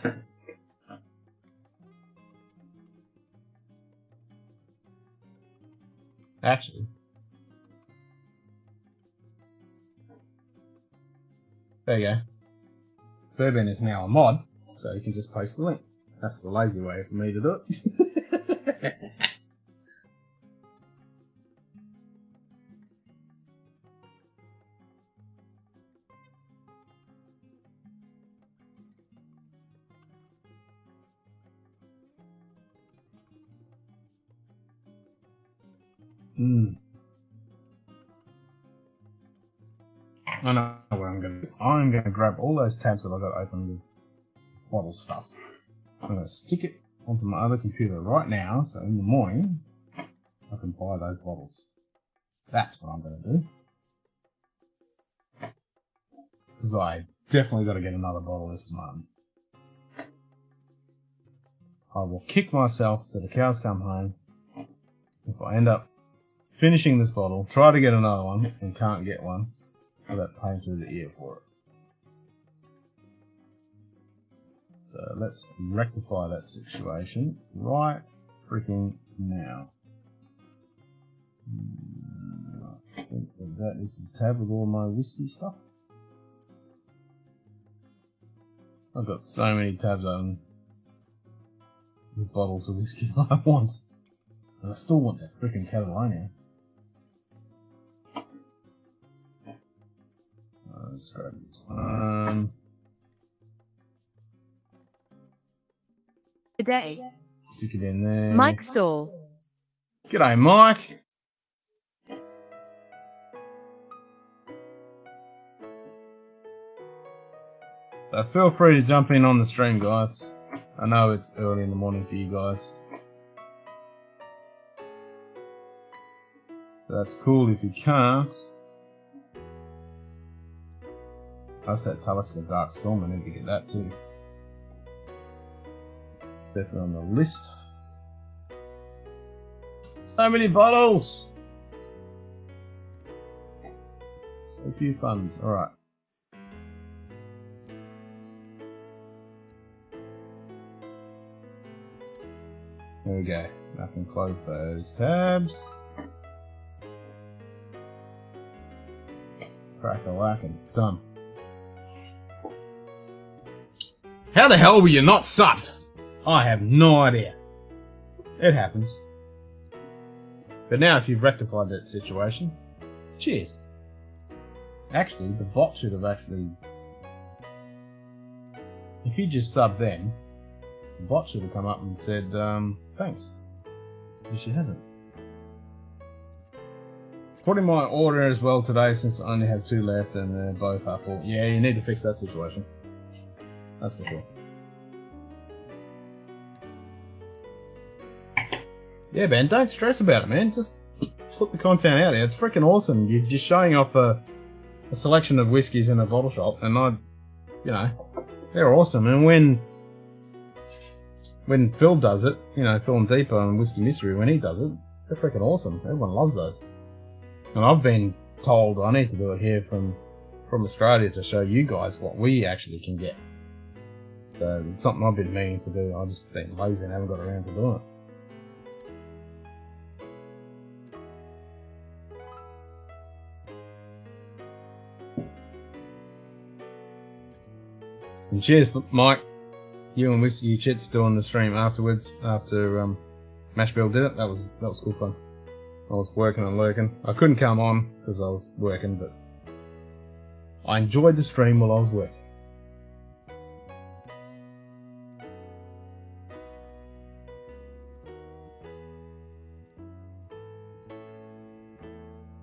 A: Actually. There you go. Bourbon is now a mod, so you can just post the link. That's the lazy way for me to do it. I'm gonna grab all those tabs that I've got open with bottle stuff. I'm gonna stick it onto my other computer right now, so in the morning I can buy those bottles. That's what I'm gonna do. Because I definitely got to get another bottle this time. I will kick myself till the cows come home. If I end up finishing this bottle, try to get another one, and can't get one, without paying through the ear for it. So let's rectify that situation right freaking now. Hmm, I think that, is the tab with all my whiskey stuff. I've got so many tabs on with bottles of whiskey that I want. And I still want that freaking Catalonia. Uh, let's grab this one.
B: G'day.
A: Stick it in there.
B: Mike Stall.
A: G'day, Mike. So feel free to jump in on the stream, guys. I know it's early in the morning for you guys. So that's cool if you can't. That's that Talisker Dark Storm, I need to get that too. Definitely on the list. So many bottles! So few funds, alright. There we go. I can close those tabs. Crack a whack and done. How the hell were you not subbed? I have no idea. It happens. But now if you've rectified that situation, cheers. Actually, the bot should have actually... If you just subbed then, the bot should have come up and said, um, thanks. But she hasn't. Put in my order as well today since I only have two left and they're both are full. Yeah, you need to fix that situation. That's for sure. Yeah, man, don't stress about it, man. Just put the content out there. It's freaking awesome. You're just showing off a, a selection of whiskies in a bottle shop, and I, you know, they're awesome. And when when Phil does it, you know, Phil and Deeper and Whiskey Mystery, when he does it, they're freaking awesome. Everyone loves those. And I've been told I need to do it here from from Australia to show you guys what we actually can get. So it's something I've been meaning to do. I've just been lazy and haven't got around to doing it. And cheers, Mike. You and Whiskey Shits doing the stream afterwards after um, Mashbill did it. That was that was cool fun. I was working and lurking. I couldn't come on because I was working, but I enjoyed the stream while I was working.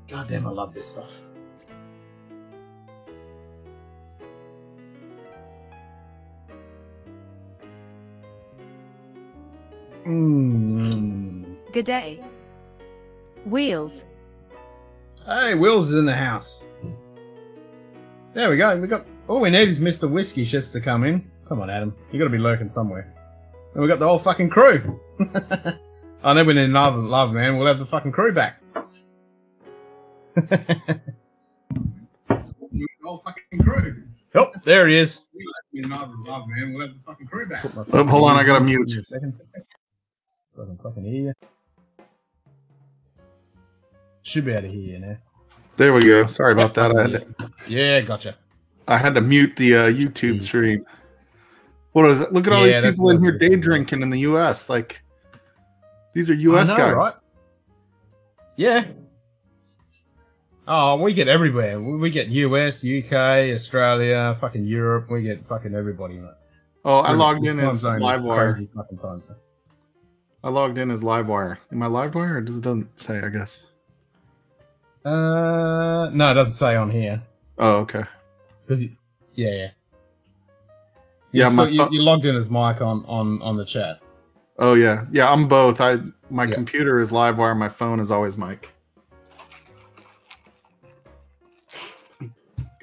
A: God damn, I love this stuff. Mm.
B: day, Wheels.
A: Hey, Wheels is in the house. There we go. We got all we need is Mr. Whiskey Shits to come in. Come on, Adam. You got to be lurking somewhere. And we got the whole fucking crew. oh, then we need another love, man. We'll have the fucking crew back. the whole fucking crew. Oh, there he is. Another love, man. We'll have the fucking crew back.
M: Oh, hold on, I gotta mute.
A: Give me a second. So I can fucking hear you. Should be able to hear you now.
M: There we go. Sorry about that. I had to,
A: Yeah, gotcha.
M: I had to mute the uh, YouTube stream. What is it? Look at all
A: Yeah,
M: these people in here day drinking in the U.S. Like these are U.S.
A: Know,
M: guys.
A: right? Yeah. Oh, we get everywhere. We get US, UK, Australia, fucking Europe. We get fucking everybody.
M: Oh, I logged in as Livewire.
A: Crazy fucking zone.
M: I logged in as Livewire. Am I Livewire or does it doesn't say? I guess.
A: Uh, no, it doesn't say on here.
M: Oh, okay.
A: Cause yeah, yeah.
M: Yeah,
A: Yeah, you, you logged in as Mike on on on the chat.
M: Oh yeah, yeah. I'm both. I my computer is Livewire. My phone is always Mike.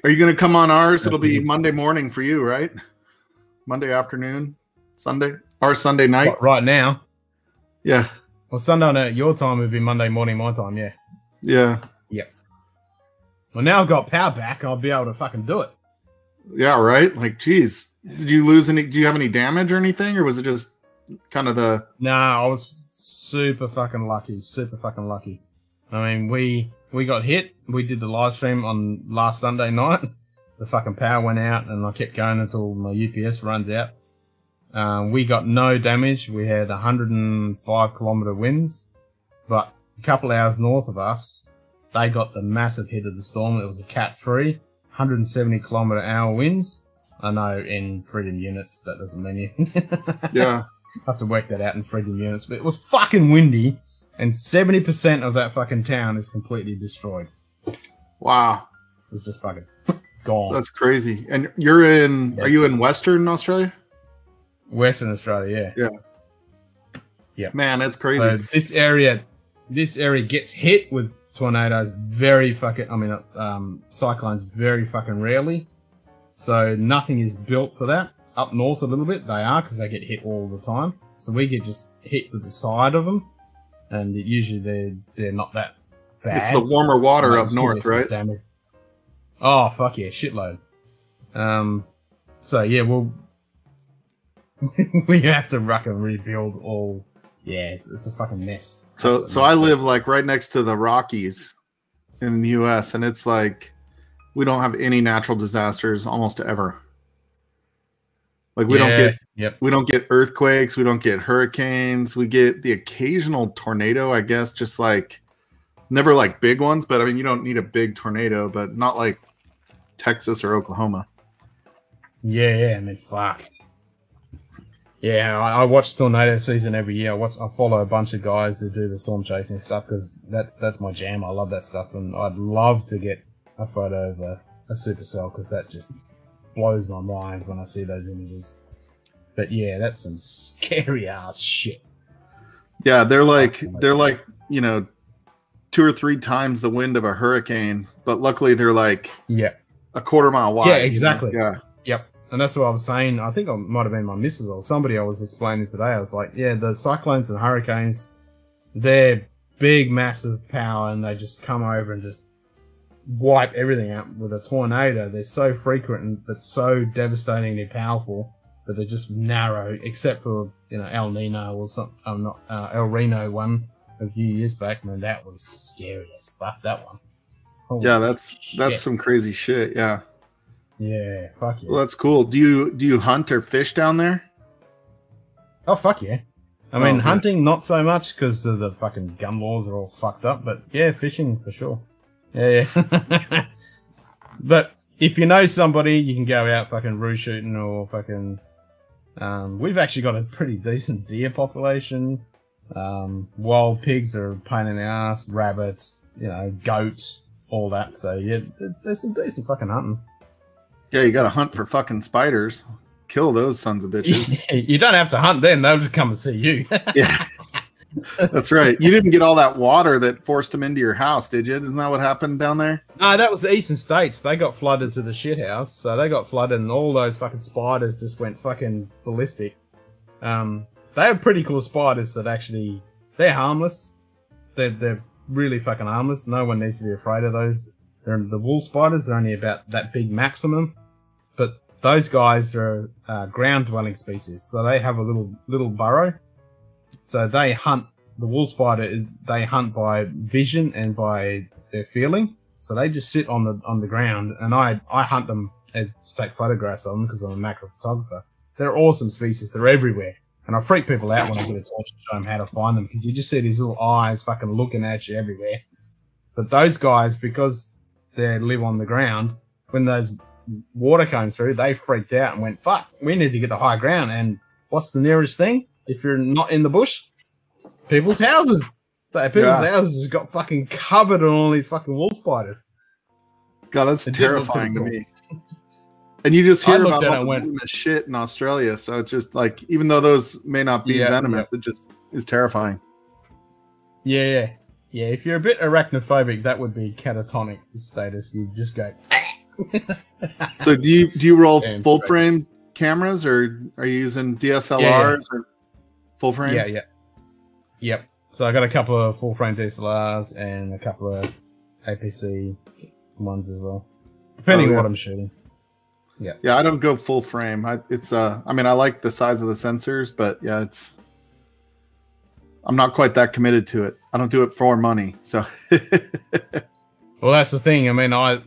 M: Are you gonna come on ours? It'll be Monday morning for you, right? Monday afternoon, Sunday, or Sunday night.
A: Right now.
M: Yeah,
A: Well, Sunday at your time would be Monday morning my time. Yeah.
M: yeah,
A: Yep. Well, now I've got power back. I'll be able to fucking do it.
M: yeah. Right? Like, geez, did you lose any? Do you have any damage or anything, or was it just kind of the?
A: Nah, I was super fucking lucky. Super fucking lucky. I mean, we we got hit. We did the live stream on last Sunday night. The fucking power went out, and I kept going until my UPS runs out. Um, we got no damage. We had 105 kilometer winds, but a couple hours north of us, they got the massive hit of the storm. It was a Cat 3, 170 kilometer hour winds. I know in freedom units that doesn't mean anything.
M: Yeah.
A: I have to work that out in freedom units, but it was fucking windy, and 70% of that fucking town is completely destroyed.
M: Wow.
A: It's just fucking gone.
M: That's crazy. And you're in? are you in Western Australia?
A: Western Australia, yeah.
M: Yeah.
A: Yeah.
M: Man, that's crazy.
A: So this area, this area gets hit with tornadoes very fucking. I mean, um, cyclones very fucking rarely. So nothing is built for that. Up north a little bit, they are because they get hit all the time. So we get just hit with the side of them, and it, usually they're they're not that bad.
M: It's the warmer water up north, right?
A: damage. Oh fuck yeah, shitload. Um, so yeah, we'll we have to ruck and rebuild all. Yeah, it's, it's a fucking mess.
M: So, so I live like right next to the Rockies in the U.S., and it's like we don't have any natural disasters almost ever. Like we don't get,
A: yep.
M: we don't get earthquakes, we don't get hurricanes, we get the occasional tornado, I guess, just like never like big ones, but I mean you don't need a big tornado, but not like Texas or Oklahoma.
A: Yeah, yeah, I mean, fuck. Yeah, I, I watch tornado season every year. I watch, I follow a bunch of guys that do the storm chasing stuff because that's that's my jam. I love that stuff, and I'd love to get a photo of a, a supercell because that just blows my mind when I see those images. But yeah, that's some scary ass shit.
M: Yeah, they're like they're like you know two or three times the wind of a hurricane, but luckily they're like
A: Yeah.
M: a quarter mile wide.
A: Yeah,
M: you know?
A: exactly.
M: Yeah.
A: Yep. And that's what I was saying. I think I might have been my missus or somebody I was explaining today. I was like, yeah, the cyclones and hurricanes, they're big, massive power and they just come over and just wipe everything out with a tornado. They're so frequent and but so devastatingly powerful that they're just narrow, except for, you know, El Nino or some, um, not, uh, El Reno one a few years back. Man, that was scary as fuck, that one. Holy
M: Yeah, that's that's some crazy shit. Yeah.
A: Yeah, fuck yeah.
M: Well, that's cool. Do you do you hunt or fish down there?
A: Oh fuck yeah! I
M: Oh,
A: mean,
M: okay.
A: hunting not so much because the fucking gun laws are all fucked up. But yeah, fishing for sure. Yeah, yeah. but if you know somebody, you can go out fucking roo shooting or fucking. Um, we've actually got a pretty decent deer population. Um, wild pigs are a pain in the ass. Rabbits, you know, goats, all that. So yeah, there's, there's some decent fucking hunting.
M: Yeah, you got to hunt for fucking spiders. Kill those sons of bitches.
A: you don't have to hunt then; they'll just come and see you.
M: yeah, that's right. You didn't get all that water that forced them into your house, did you? Isn't that what happened down there?
A: No, that was the eastern states. They got flooded to the shit house, so they got flooded, and all those fucking spiders just went fucking ballistic. Um, they are pretty cool spiders that actually they're harmless. They're they're really fucking harmless. No one needs to be afraid of those. The wool spiders are only about that big maximum, but those guys are uh, ground dwelling species, so they have a little little burrow. So they hunt. The wool spider they hunt by vision and by their feeling. So they just sit on the on the ground, and I I hunt them to take photographs of them because I'm a macro photographer. They're awesome species. They're everywhere, and I freak people out when I get a torch and show them how to find them because you just see these little eyes fucking looking at you everywhere. But those guys, because they live on the ground, when those water came through, they freaked out and went, "Fuck, we need to get to high ground." And what's the nearest thing if you're not in the bush? People's houses. So people's
M: Yeah.
A: houses just got fucking covered in all these fucking wall spiders.
M: God, that's
A: It
M: terrifying to me. And you just hear about all the
A: went-
M: venomous shit in Australia, so it's just like even though those may not be
A: Yeah,
M: venomous, it just is terrifying.
A: Yeah, yeah, yeah. If you're a bit arachnophobic, that would be catatonic status. You just go.
M: So do you do you roll full frame cameras or are you using DSLRs or full frame?
A: Yeah, yeah, yep. So I got a couple of full frame DSLRs and a couple of APC ones as well, depending
M: Oh,
A: on what I'm shooting. Yeah.
M: Yeah, I don't go full frame. I, it's uh, I mean, I like the size of the sensors, but yeah, it's. I'm not quite that committed to it. I don't do it for money, so.
A: Well, that's the thing. I mean, I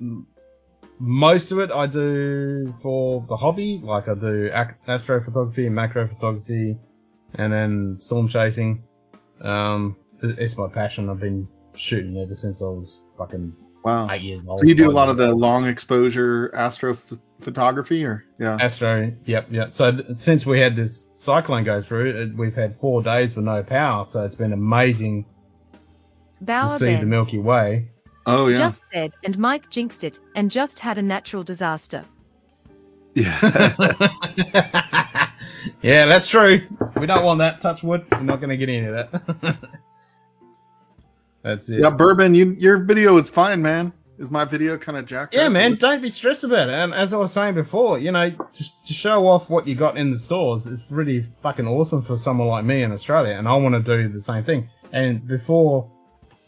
A: most of it I do for the hobby. Like I do astrophotography and macro photography, and then storm chasing. Um, it's my passion. I've been shooting ever since I was fucking
M: Wow.
A: eight years old.
M: So you do a lot of the long exposure astrophotography, or yeah?
A: Astro, yep, yep. So since we had this cyclone go through, we've had four days with no power. So it's been amazing to
B: Bauer
A: see the Milky Way.
M: Oh yeah.
B: Just said, and Mike jinxed it, and just had a natural disaster.
M: yeah.
A: yeah, that's true. We don't want that. Touch wood. We're not going to get any of that. that's it.
M: yeah, bourbon. You your video is fine, man. Is my video kind of jacked?
A: Yeah, man, don't be stressed about it. And as I was saying before, you know, just to show off what you got in the stores is really fucking awesome for someone like me in Australia. And I want to do the same thing. And before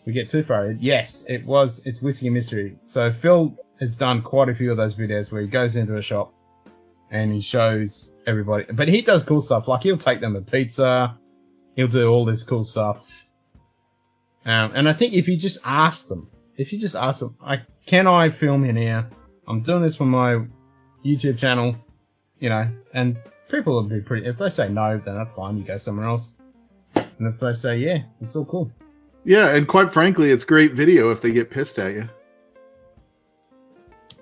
A: we get too far, yes, it was, it's Whiskey Mystery. So Phil has done quite a few of those videos where he goes into a shop and he shows everybody. But he does cool stuff. Like he'll take them a pizza, he'll do all this cool stuff. Um, and I think if you just ask them, if you just ask them, like, can I film in here? I'm doing this for my YouTube channel, you know, and people will be pretty. If they say no, then that's fine. You go somewhere else. And if they say yeah, it's all cool.
M: Yeah, and quite frankly, it's great video if they get pissed at you.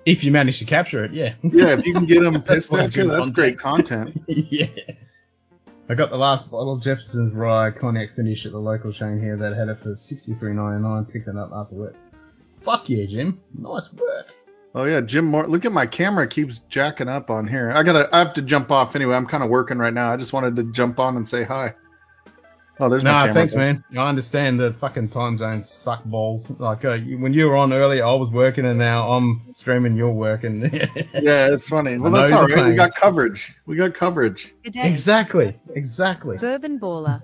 A: If you manage to capture it, yeah.
M: Yeah, if you can get them pissed at you, that's great content.
A: yeah. I got the last bottle of Jefferson's Rye cognac finish at the local chain here that had it for sixty three ninety nine. Picked it up after work. Fuck yeah, Jim. Nice work.
M: Oh yeah, Jim. Look at my camera keeps jacking up on here. I gotta. I have to jump off anyway. I'm kind of working right now. I just wanted to jump on and say hi. Oh, there's my
A: Nah,
M: camera.
A: thanks, man. I understand the fucking time zones suck balls. Like uh, you- when you were on earlier, I was working, and now I'm streaming. You're working.
M: Yeah, it's funny. Well, that's all right. all.
A: We
M: got coverage. We got coverage.
A: Exactly, exactly.
B: Bourbon Baller.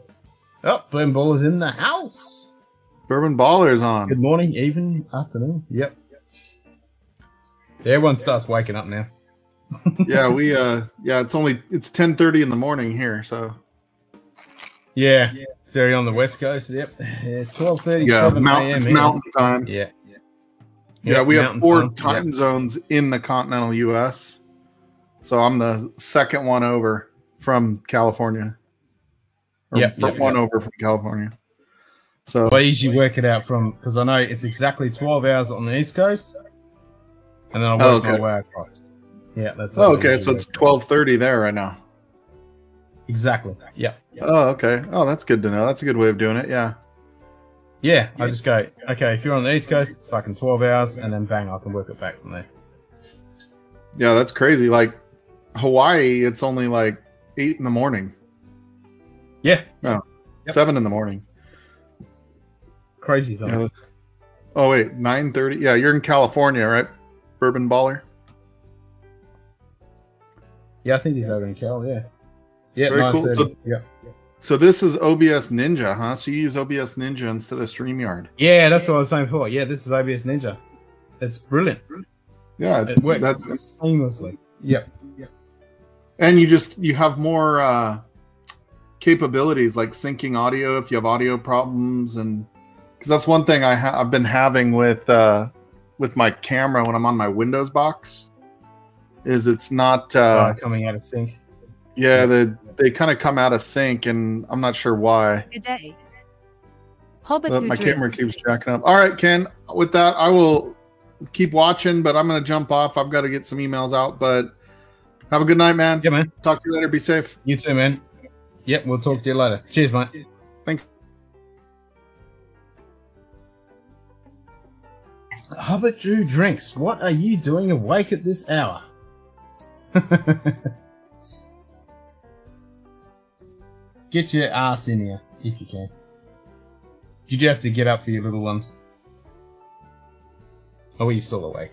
A: Oh, bourbon Ball is in the house.
M: Bourbon Ballers on.
A: Good morning, even afternoon. Yep. Yeah, everyone starts waking up now.
M: yeah, we. uh Yeah, it's only it's 10:30 in the morning here. So
A: Yeah, Sorry, on the west coast. Yep, yeah, it's twelve
M: yeah,
A: thirty-seven
M: mount,
A: a.m.
M: it's mountain time.
A: Yeah,
M: Yeah, we have four
A: time,
M: time
A: yep.
M: zones in the continental U.S. So I'm the second one over from California. Or
A: Yep,
M: fr-
A: yep,
M: one
A: yep.
M: over from California. So
A: I usually work it out from because I know it's exactly twelve hours on the east coast, and then I work
M: Oh,
A: my
M: okay.
A: way across. Yeah, that's.
M: oh, okay, so it's
A: work it.
M: 12:30 there right now.
A: Exactly. Yeah,
M: Oh, okay. Oh, that's good to know. That's a good way of doing it. Yeah.
A: yeah. I just go okay. If you're on the east coast, it's fucking twelve hours, and then bang, I can work it back from there.
M: Yeah, that's crazy. Like Hawaii, it's only like eight in the morning.
A: Yeah.
M: No,
A: Yep.
M: seven in the morning.
A: Crazy thing.
M: Yeah. Oh wait, nine thirty. Yeah, you're in California, right? Bourbon baller.
A: Yeah, I think he's over in Cal. Yeah. Yeah.
M: Very cool.
A: 9:30.
M: So-
A: yeah.
M: So this is OBS Ninja, huh? So you use OBS Ninja instead of StreamYard.
A: Yeah, that's what I was saying before. Yeah, this is OBS Ninja. It's brilliant.
M: Yeah,
A: It works
M: that's
A: seamlessly. Yep.
M: and you just you have more uh capabilities like syncing audio if you have audio problems and because that's one thing I ha- I've been having with uh with my camera when I'm on my Windows box is it's not uh
A: Uh, coming out of sync.
M: Yeah the they kind of come out of sync and I'm not sure why
B: Good day. Hobbit
M: but
B: who
M: my camera keeps jacking up all right Ken with that I will keep watching but I'm gonna jump off I've got to get some emails out but have a good night man
A: Yeah, man.
M: talk to you later be safe
A: You too, man. Yep, we'll talk to you later. Cheers, mate.
M: thanks
A: Hobbit Drew drinks. What are you doing awake at this hour? Get your ass in here if you can. Did you have to get up for your little ones? Oh, are you still awake?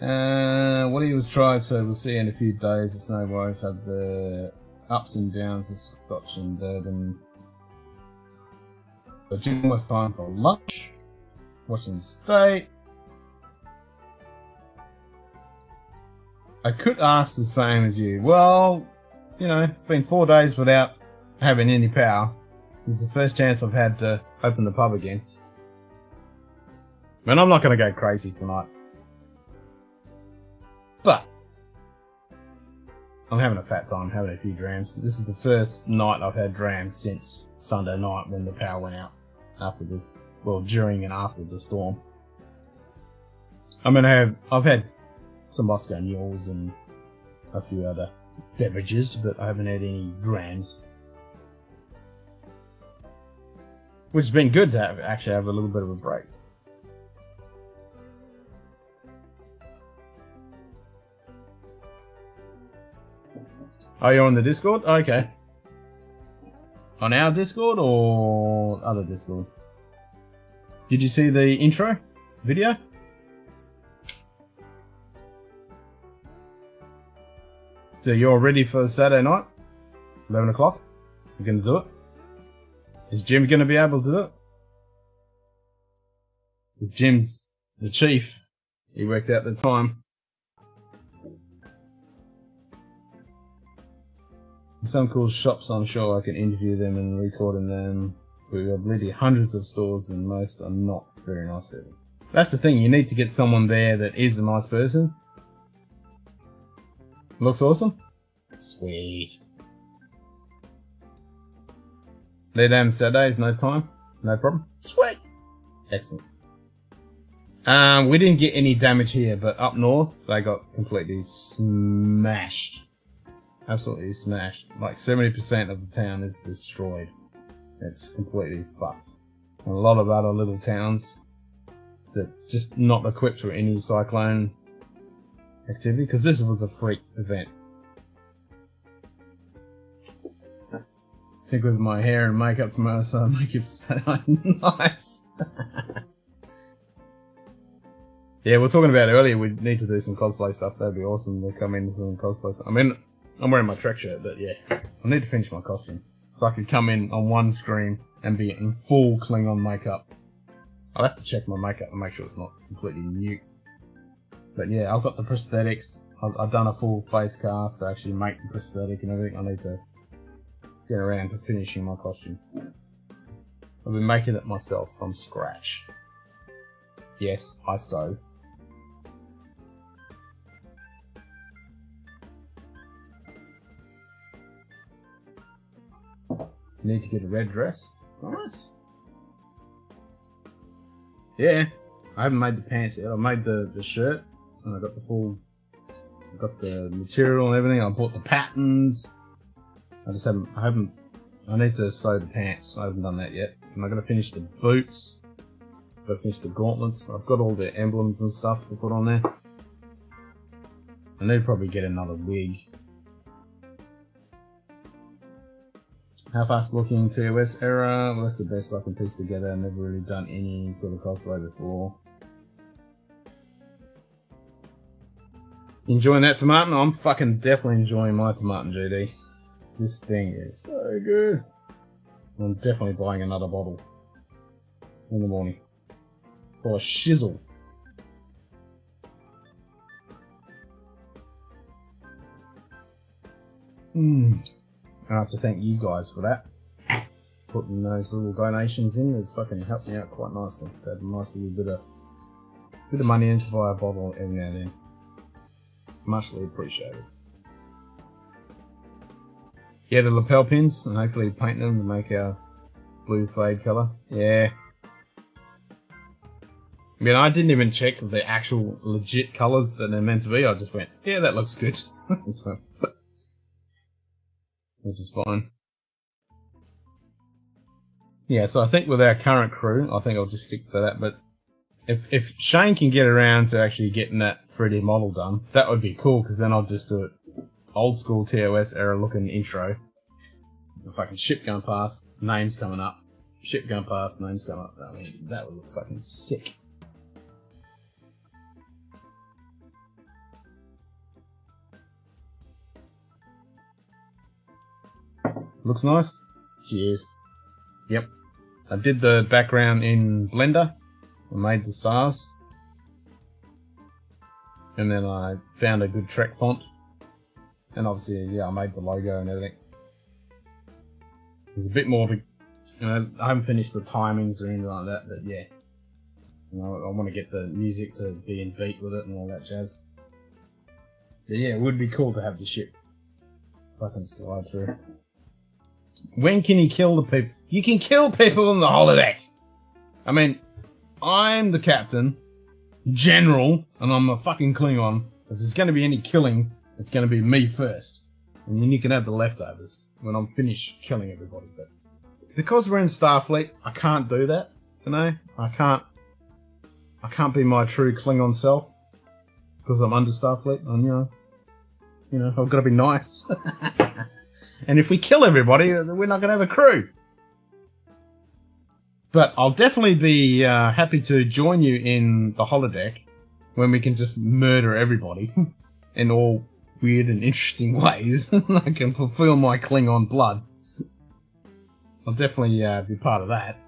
A: Uh, what he was trying, so we'll see in a few days. It's no worries. Have the ups and downs of Scotch and bourbon. So, Jim, almost time for lunch. Washington State. I could ask the same as you. Well, you know, it's been four days without having any power. This is the first chance I've had to open the pub again. And I'm not going to go crazy tonight. But I'm having a fat time, having a few drams. This is the first night I've had drams since Sunday night when the power went out after the well, during and after the storm. I mean, I have I've had some Moscow mules and a few other beverages, but I haven't had any drams. Which has been good to have, actually have a little bit of a break. Are you're on the Discord? Okay. On our Discord or other Discord? Did you see the intro video? So you're ready for Saturday night? 11 o'clock? You're going to do it? Is Jim going to be able to do it? Because Jim's the chief. He worked out the time. Some cool shops, I'm sure I can interview them and record in them. We've got literally hundreds of stores and most are not very nice people. That's the thing, you need to get someone there that is a nice person. Looks awesome? Sweet. Let them Saturdays, no time, no problem. Sweet. Excellent. Um, we didn't get any damage here, but up north, they got completely smashed. Absolutely smashed. Like 70% of the town is destroyed. It's completely fucked. And a lot of other little towns that just not equipped for any cyclone activity, because this was a freak event. I think with my hair and makeup tomorrow, so I make it nice. yeah, we are talking about earlier, we need to do some cosplay stuff. That'd be awesome to come in some cosplay. I mean, I'm wearing my trek shirt, but yeah, I need to finish my costume. So I could come in on one screen and be in full Klingon makeup. I'll have to check my makeup and make sure it's not completely nuked. But yeah, I've got the prosthetics. I've, I've done a full face cast to actually make the prosthetic and everything. I need to get around to finishing my costume. I've been making it myself from scratch. Yes, I sew. Need to get a red dress. Nice. Yeah, I haven't made the pants yet. I made the, the shirt, and I got the full, I got the material and everything. I bought the patterns. I just haven't, I haven't, I need to sew the pants. I haven't done that yet. And I'm gonna finish the boots. Gotta finish the gauntlets. I've got all the emblems and stuff to put on there. I need to probably get another wig. How fast looking TOS era? Well, that's the best I can piece together. I've never really done any sort of cosplay before. Enjoying that Tomatin? I'm fucking definitely enjoying my Tomatin, GD. This thing is so good. I'm definitely buying another bottle in the morning for a shizzle. Hmm. I have to thank you guys for that. Putting those little donations in has fucking helped me out quite nicely. Got a nice little bit of bit of money in to buy a bottle every now and then. Muchly appreciated. Yeah, the lapel pins, and hopefully paint them to make our blue fade colour. Yeah. I mean, I didn't even check the actual legit colours that they're meant to be. I just went, yeah, that looks good. which is fine. Yeah, so I think with our current crew, I think I'll just stick to that. But if if Shane can get around to actually getting that 3D model done, that would be cool. Because then I'll just do it old school TOS era looking intro. The fucking ship going past, names coming up. Ship going past, names coming up. I mean, that would look fucking sick. Looks nice. Cheers. Yep. I did the background in Blender. I made the stars. And then I found a good track font. And obviously, yeah, I made the logo and everything. There's a bit more to, you know, I haven't finished the timings or anything like that, but yeah. You know, I want to get the music to be in beat with it and all that jazz. But yeah, it would be cool to have the ship fucking slide through. When can you kill the people? You can kill people in the holodeck. I mean, I'm the captain. general and I'm a fucking Klingon, if there's going to be any killing, it's going to be me first. And then you can have the leftovers when I'm finished killing everybody. But because we're in Starfleet, I can't do that. You know, I can't. I can't be my true Klingon self because I'm under Starfleet. And you know, you know, I've got to be nice. and if we kill everybody, we're not going to have a crew. But I'll definitely be uh, happy to join you in the holodeck when we can just murder everybody in all weird and interesting ways. I can fulfill my Klingon blood. I'll definitely uh, be part of that.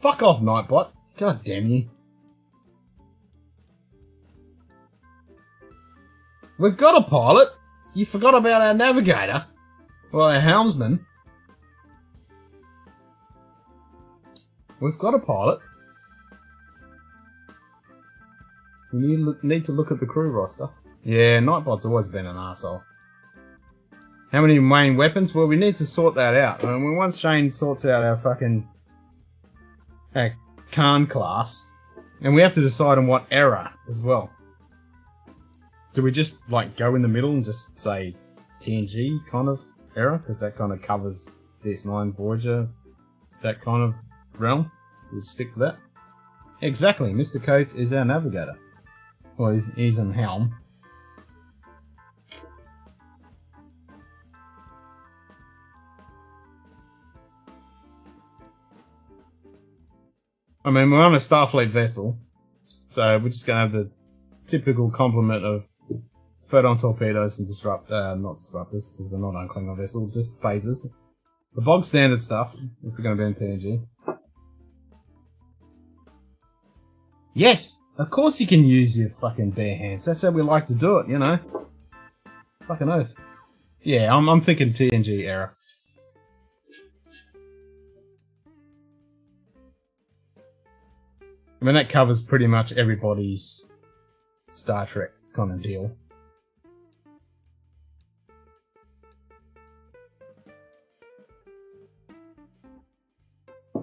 A: Fuck off, Nightbot. God damn you. We've got a pilot. You forgot about our navigator. Well, our helmsman. We've got a pilot. We need, need to look at the crew roster. Yeah, Nightbot's always been an asshole. How many main weapons? Well, we need to sort that out. I mean, once Shane sorts out our fucking our Khan class, and we have to decide on what era as well. Do we just like go in the middle and just say TNG kind of era because that kind of covers DS9 Voyager, that kind of realm? We'll stick with that. Exactly, Mr. Coates is our navigator. Well, he's, he's in helm. I mean, we're on a Starfleet vessel, so we're just gonna have the typical complement of photon torpedoes and disrupt, uh, not disruptors, because we're not on Klingon vessel, just phasers. The bog standard stuff, if we're gonna be in TNG. Yes! Of course you can use your fucking bare hands. That's how we like to do it, you know? Fucking oath. Yeah, I'm, I'm thinking TNG era. I mean, that covers pretty much everybody's Star Trek kind of deal.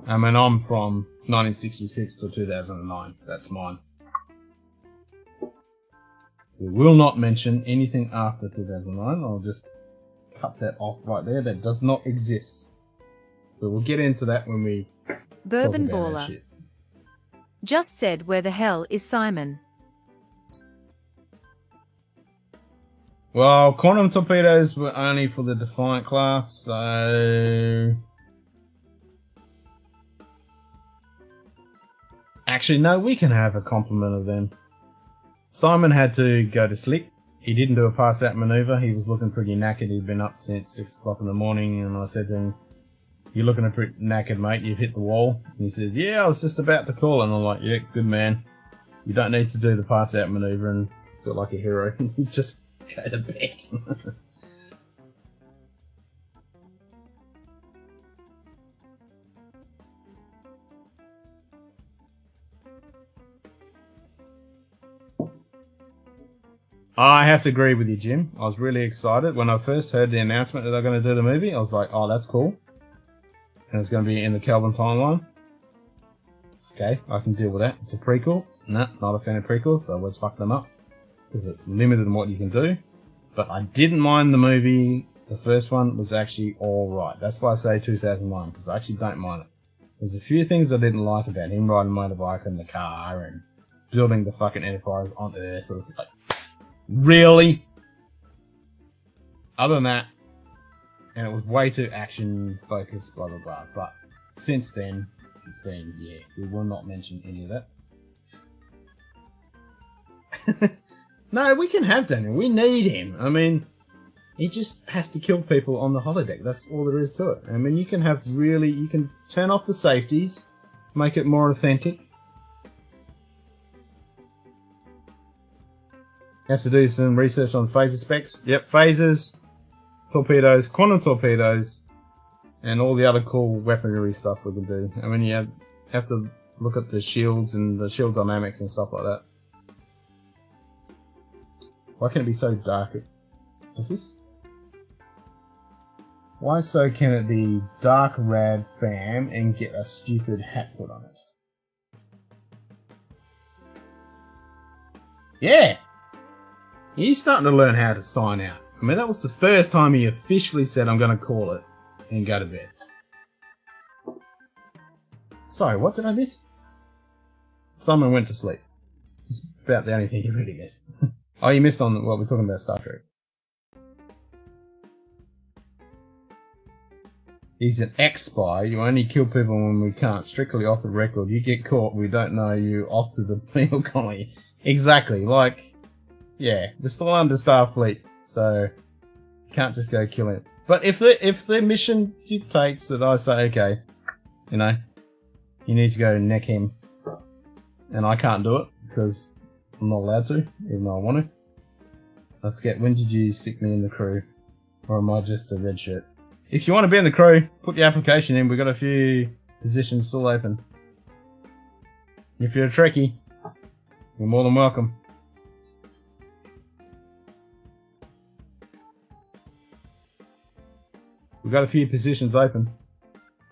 A: I mean, I'm from 1966 to 2009. That's mine. We will not mention anything after 2009. I'll just cut that off right there. That does not exist. But we'll get into that when we
B: Bourbon
A: talk about that
B: Baller. Just said where the hell is Simon?
A: Well, quantum torpedoes were only for the Defiant class, so. Actually, no, we can have a complement of them. Simon had to go to sleep. He didn't do a pass out maneuver. He was looking pretty knackered. He'd been up since 6 o'clock in the morning, and I said to him, You're looking a pretty knackered, mate. You've hit the wall. And he said, Yeah, I was just about to call. And I'm like, Yeah, good man. You don't need to do the pass out maneuver and feel like a hero. just go to bed. I have to agree with you, Jim. I was really excited when I first heard the announcement that they're going to do the movie. I was like, "Oh, that's cool," and it's going to be in the Kelvin timeline. Okay, I can deal with that. It's a prequel. Nah, not a fan of prequels. They always fuck them up because it's limited in what you can do. But I didn't mind the movie. The first one was actually all right. That's why I say 2009 because I actually don't mind it. There's a few things I didn't like about him riding a motorbike in the car and building the fucking Enterprise on Earth. It was like, really? Other than that, and it was way too action focused, blah blah blah. But since then, it's been yeah, we will not mention any of that. no, we can have Daniel. We need him. I mean, he just has to kill people on the holodeck. That's all there is to it. I mean, you can have really, you can turn off the safeties, make it more authentic. Have to do some research on phaser specs. Yep, phasers, torpedoes, quantum torpedoes, and all the other cool weaponry stuff we can do. I mean, you have, have to look at the shields and the shield dynamics and stuff like that. Why can it be so dark? What's this? Why so can it be dark rad fam and get a stupid hat put on it? Yeah! He's starting to learn how to sign out. I mean, that was the first time he officially said, I'm going to call it and go to bed. Sorry, what did I miss? Someone went to sleep. It's about the only thing you really missed. oh, you missed on what we're talking about Star Trek. He's an ex-spy. You only kill people when we can't. Strictly off the record. You get caught, we don't know you. Off to the penal colony. Exactly. Like, yeah, we're still under Starfleet, so can't just go kill him. But if the if the mission dictates that I say, okay, you know, you need to go neck him, and I can't do it because I'm not allowed to, even though I want to. I forget when did you stick me in the crew, or am I just a red shirt? If you want to be in the crew, put your application in. We've got a few positions still open. If you're a Trekkie, you're more than welcome. We've got a few positions open.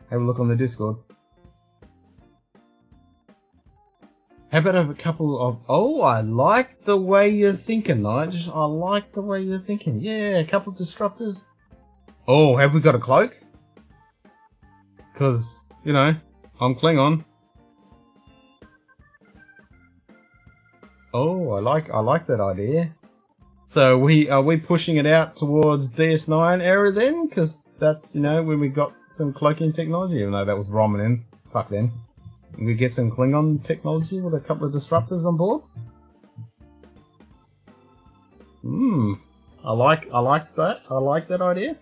A: Have a look on the Discord. How about a couple of... Oh, I like the way you're thinking, Nigel. I like the way you're thinking. Yeah, a couple of disruptors. Oh, have we got a cloak? Because, you know, I'm Klingon. Oh, I like I like that idea. So we are we pushing it out towards DS9 era then? Because that's you know when we got some cloaking technology. Even though that was Romulan, fuck then. We get some Klingon technology with a couple of disruptors on board. Hmm. I like I like that. I like that idea.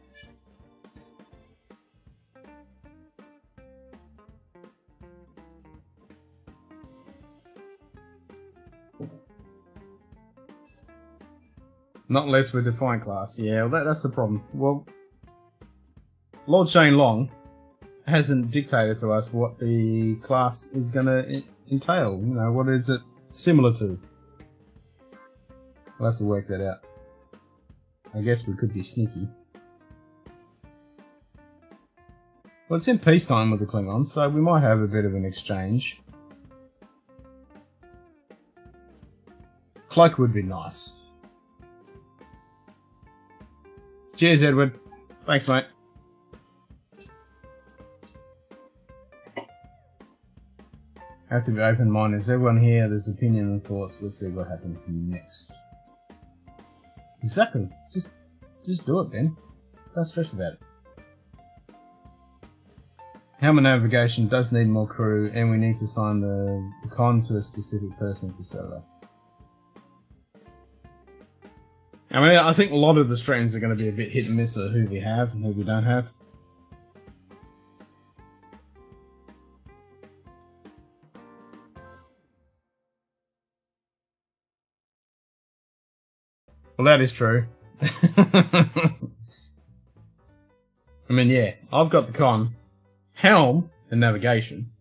A: Not less with Defiant class. Yeah, well, that, that's the problem. Well, Lord Shane Long hasn't dictated to us what the class is going to entail. You know, what is it similar to? We'll have to work that out. I guess we could be sneaky. Well, it's in peacetime with the Klingons, so we might have a bit of an exchange. Cloak would be nice. Cheers, Edward. Thanks, mate. Have to be open-minded. Is everyone here? There's opinion and thoughts. Let's see what happens next. Exactly. Just, just do it, Ben. Don't stress about it. Helmet navigation does need more crew, and we need to sign the, the con to a specific person for solo. I mean, I think a lot of the streams are going to be a bit hit and miss of who we have and who we don't have. Well, that is true. I mean, yeah, I've got the con. Helm and navigation.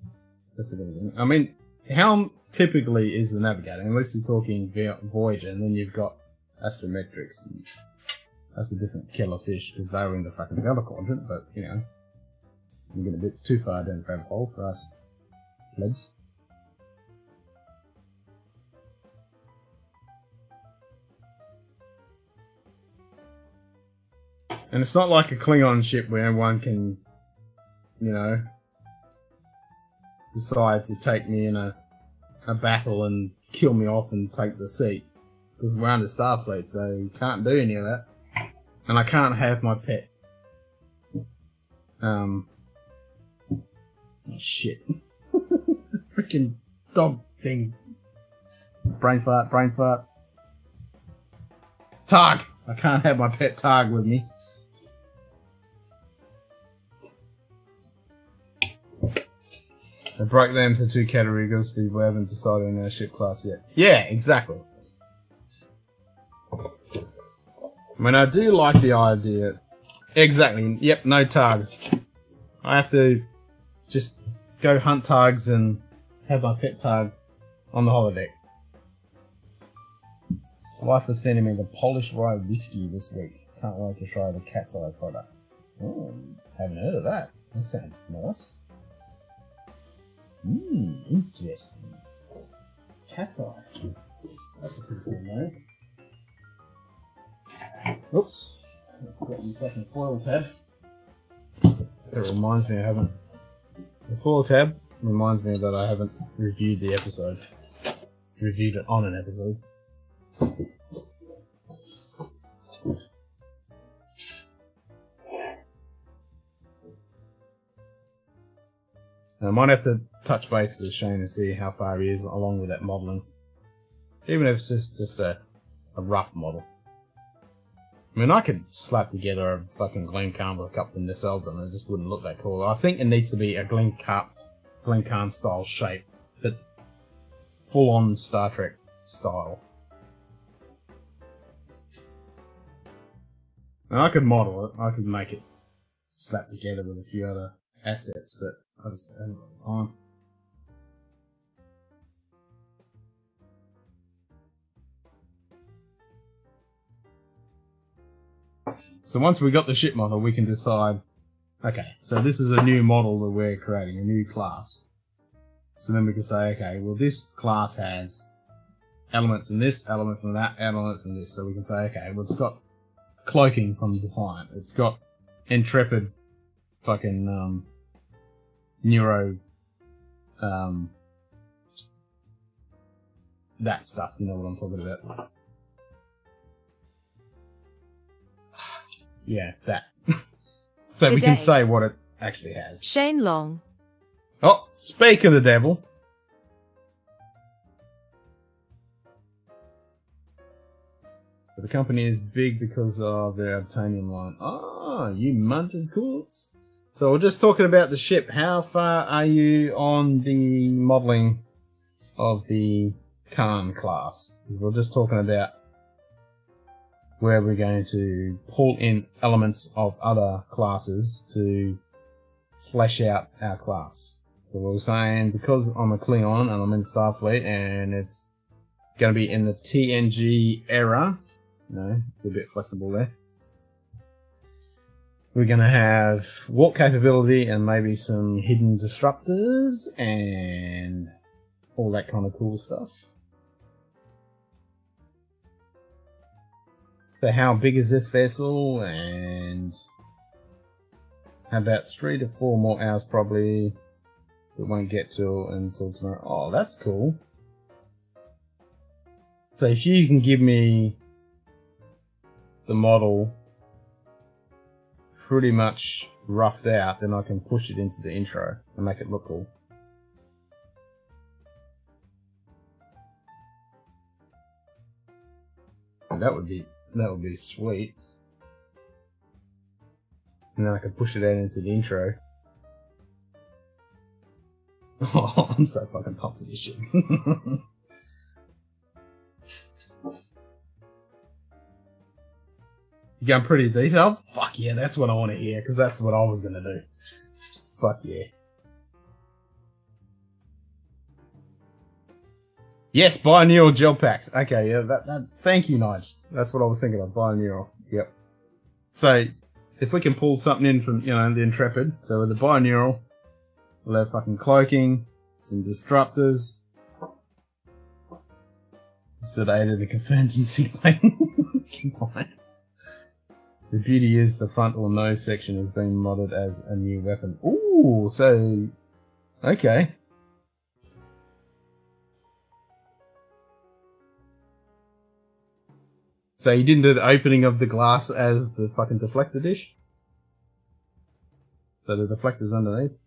A: That's a good thing. I mean, Helm typically is the navigator, unless you're talking Voyager, and then you've got Astrometrics. That's a different killer fish because they were in the fucking Delta Quadrant, but you know, we're getting a bit too far down the rabbit hole for us plebs. And it's not like a Klingon ship where one can, you know, decide to take me in a, a battle and kill me off and take the seat. Because we're under Starfleet, so you can't do any of that. And I can't have my pet. Um. Oh, shit. the freaking dog thing. Brain fart, brain fart. Targ! I can't have my pet Targ with me. They broke them into two categories because we haven't decided on our ship class yet. Yeah, exactly. I mean, I do like the idea. Exactly. Yep, no targets. I have to just go hunt targs and have my pet targ on the holodeck. Wife is sending me the Polish rye whiskey this week. Can't wait to try the cat's eye product. Haven't heard of that. That sounds nice. Hmm, interesting. Cat's eye. That's a pretty cool name. Oops. I forgot the fucking foil tab. It reminds me I haven't. The foil tab reminds me that I haven't reviewed the episode. Reviewed it on an episode. I might have to touch base with Shane and see how far he is along with that modelling. Even if it's just, just a, a rough model. I mean, I could slap together a fucking Glencairn with a couple of nacelles and it just wouldn't look that cool. I think it needs to be a Glencairn, Glencairn style shape, but full on Star Trek style. And I could model it, I could make it slap together with a few other assets, but I just haven't got the time. So once we got the ship model, we can decide, okay, so this is a new model that we're creating, a new class. So then we can say, okay, well this class has element from this, element from that, element from this. So we can say, okay, well it's got cloaking from the Defiant. It's got intrepid fucking um, neuro um, that stuff, you know what I'm talking about. Yeah, that. so
B: Good
A: we can
B: day.
A: say what it actually has.
B: Shane Long.
A: Oh, speak of the devil. The company is big because of their obtanium line. Ah, you munted cooks. So we're just talking about the ship. How far are you on the modelling of the Khan class? We're just talking about where we're going to pull in elements of other classes to flesh out our class. So we're saying because I'm a Klingon and I'm in Starfleet and it's going to be in the TNG era, you know, a bit flexible there. We're going to have warp capability and maybe some hidden disruptors and all that kind of cool stuff. So how big is this vessel and about three to four more hours probably we won't get to until tomorrow. Oh, that's cool. So if you can give me the model pretty much roughed out, then I can push it into the intro and make it look cool. And that would be that would be sweet. And then I can push it out into the intro. Oh, I'm so fucking pumped for this shit. you going pretty detailed? Fuck yeah, that's what I want to hear, because that's what I was gonna do. Fuck yeah. Yes, bioneural gel packs. Okay, yeah, that, that thank you, Nige. That's what I was thinking of, bioneural. Yep. So, if we can pull something in from, you know, the Intrepid, so with the bioneural, we'll have fucking cloaking, some disruptors, sedated a contingency plane. The beauty is the front or nose section has been modded as a new weapon. Ooh, so, okay. So you didn't do the opening of the glass as the fucking deflector dish? So the deflector's underneath?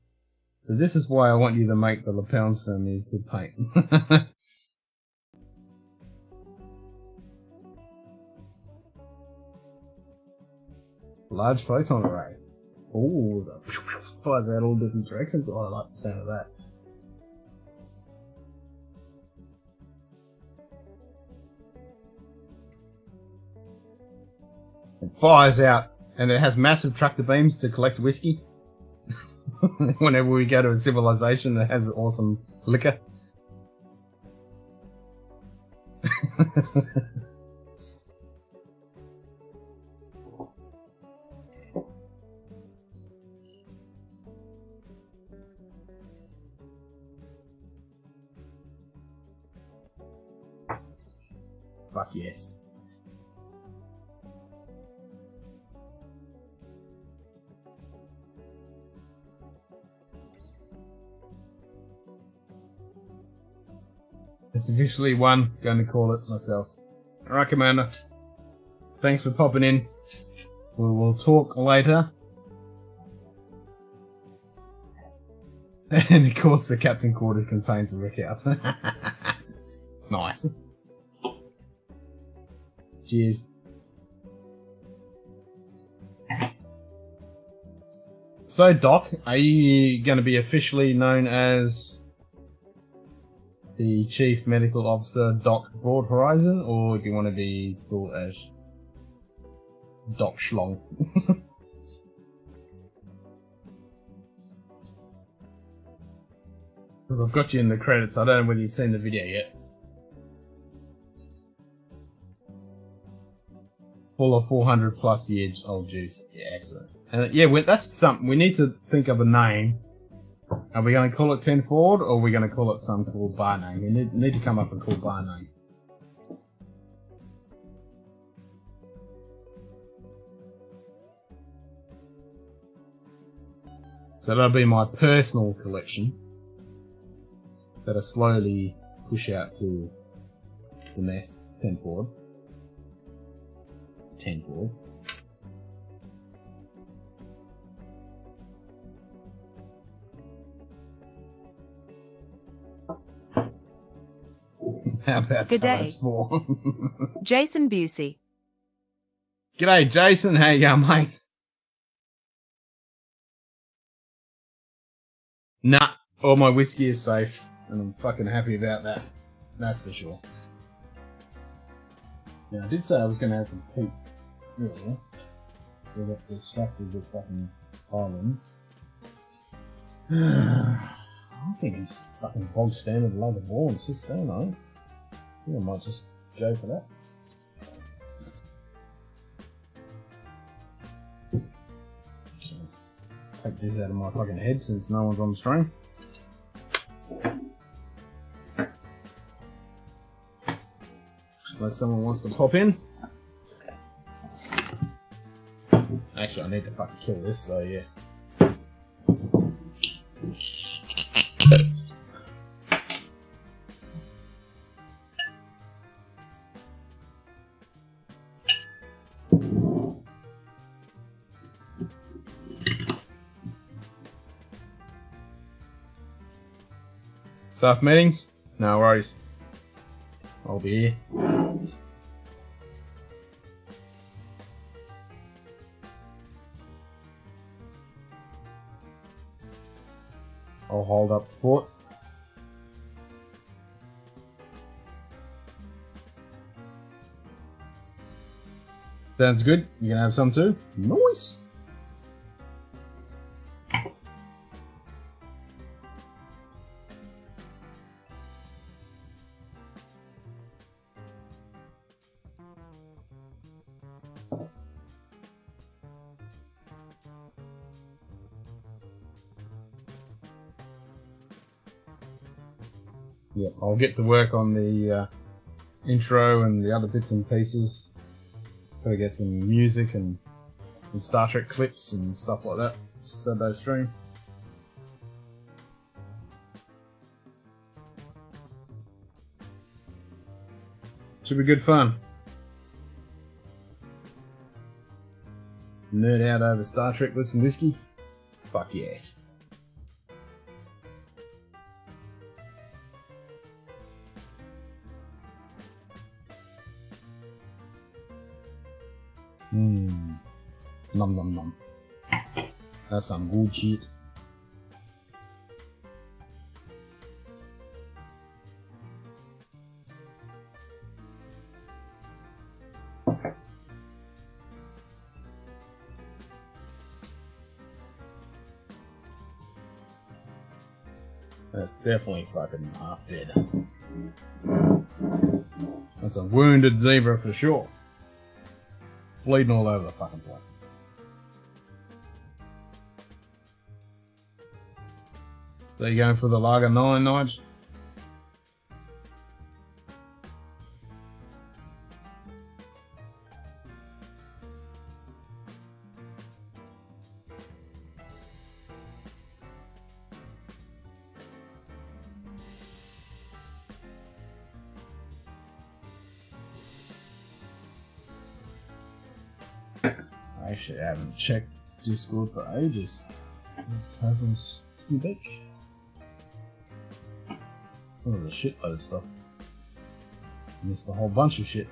A: So this is why I want you to make the lapels for me to paint. Large photon array. Ooh, the fires out all different directions. Oh, I like the sound of that. fires out and it has massive tractor beams to collect whiskey. Whenever we go to a civilization that has awesome liquor. Fuck yes. It's officially one. Going to call it myself. Alright, Commander. Thanks for popping in. We will talk later. And of course, the captain quarter contains a house. nice. Cheers. So, Doc, are you going to be officially known as the Chief Medical Officer, Doc Broad Horizon, or do you want to be still as Doc Schlong? Because I've got you in the credits. I don't know whether you've seen the video yet. Full of 400 plus years old juice. Yeah, excellent. And yeah, that's something. We need to think of a name. Are we going to call it 10 Forward or are we going to call it some cool bar name? We need, need to come up with a cool bar name. So that'll be my personal collection that I slowly push out to the mess. 10 forward. 10 forward. How about
B: Good day.
A: four?
B: Jason Busey.
A: G'day, Jason. How you going, mate? Nah, all my whiskey is safe, and I'm fucking happy about that. That's for sure. Yeah, I did say I was going to have some peat earlier. We got distracted with fucking islands. I think just fucking bog standard Lagavulin 16, I think. I might just go for that. Take this out of my fucking head since no one's on the stream. Unless someone wants to pop in. Actually, I need to fucking kill this, so yeah. Staff meetings? No worries. I'll be here. I'll hold up the fort. Sounds good. You can have some too. Nice. I'll get to work on the uh, intro and the other bits and pieces. Gotta get some music and some Star Trek clips and stuff like that. Sunday stream. Should be good fun. Nerd out over Star Trek with some whiskey. Fuck yeah. That's some shit. That's definitely fucking half dead. That's a wounded zebra for sure. Bleeding all over the fucking place. Are you going for the Lager 9, Nige? I actually haven't checked Discord for ages. Let's have a back. Oh, there's a shitload of stuff. Missed a whole bunch of shit.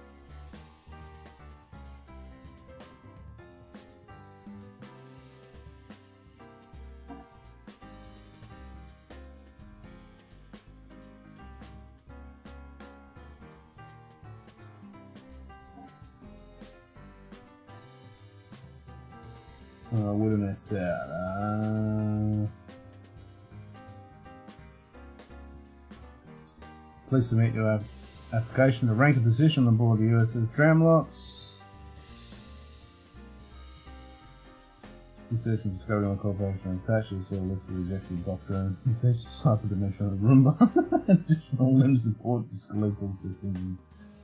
A: Pleased submit your application to rank a position on the board the USS Dramlots. Research and discovery on corporation and statues, so list of rejected doctrines. This is hyperdimensional Roomba. Additional limb support to skeletal systems and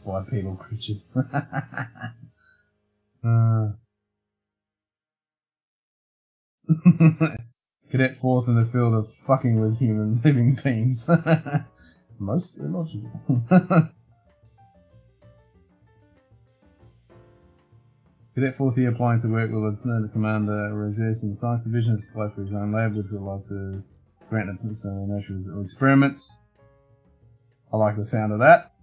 A: bipedal creatures. uh, Cadet fourth in the field of fucking with human living beings. Most illogical. Cadet fourth year applying to work with Lieutenant Commander Regis in the Science Division has applied for his own lab, which would like to grant him some or experiments. I like the sound of that.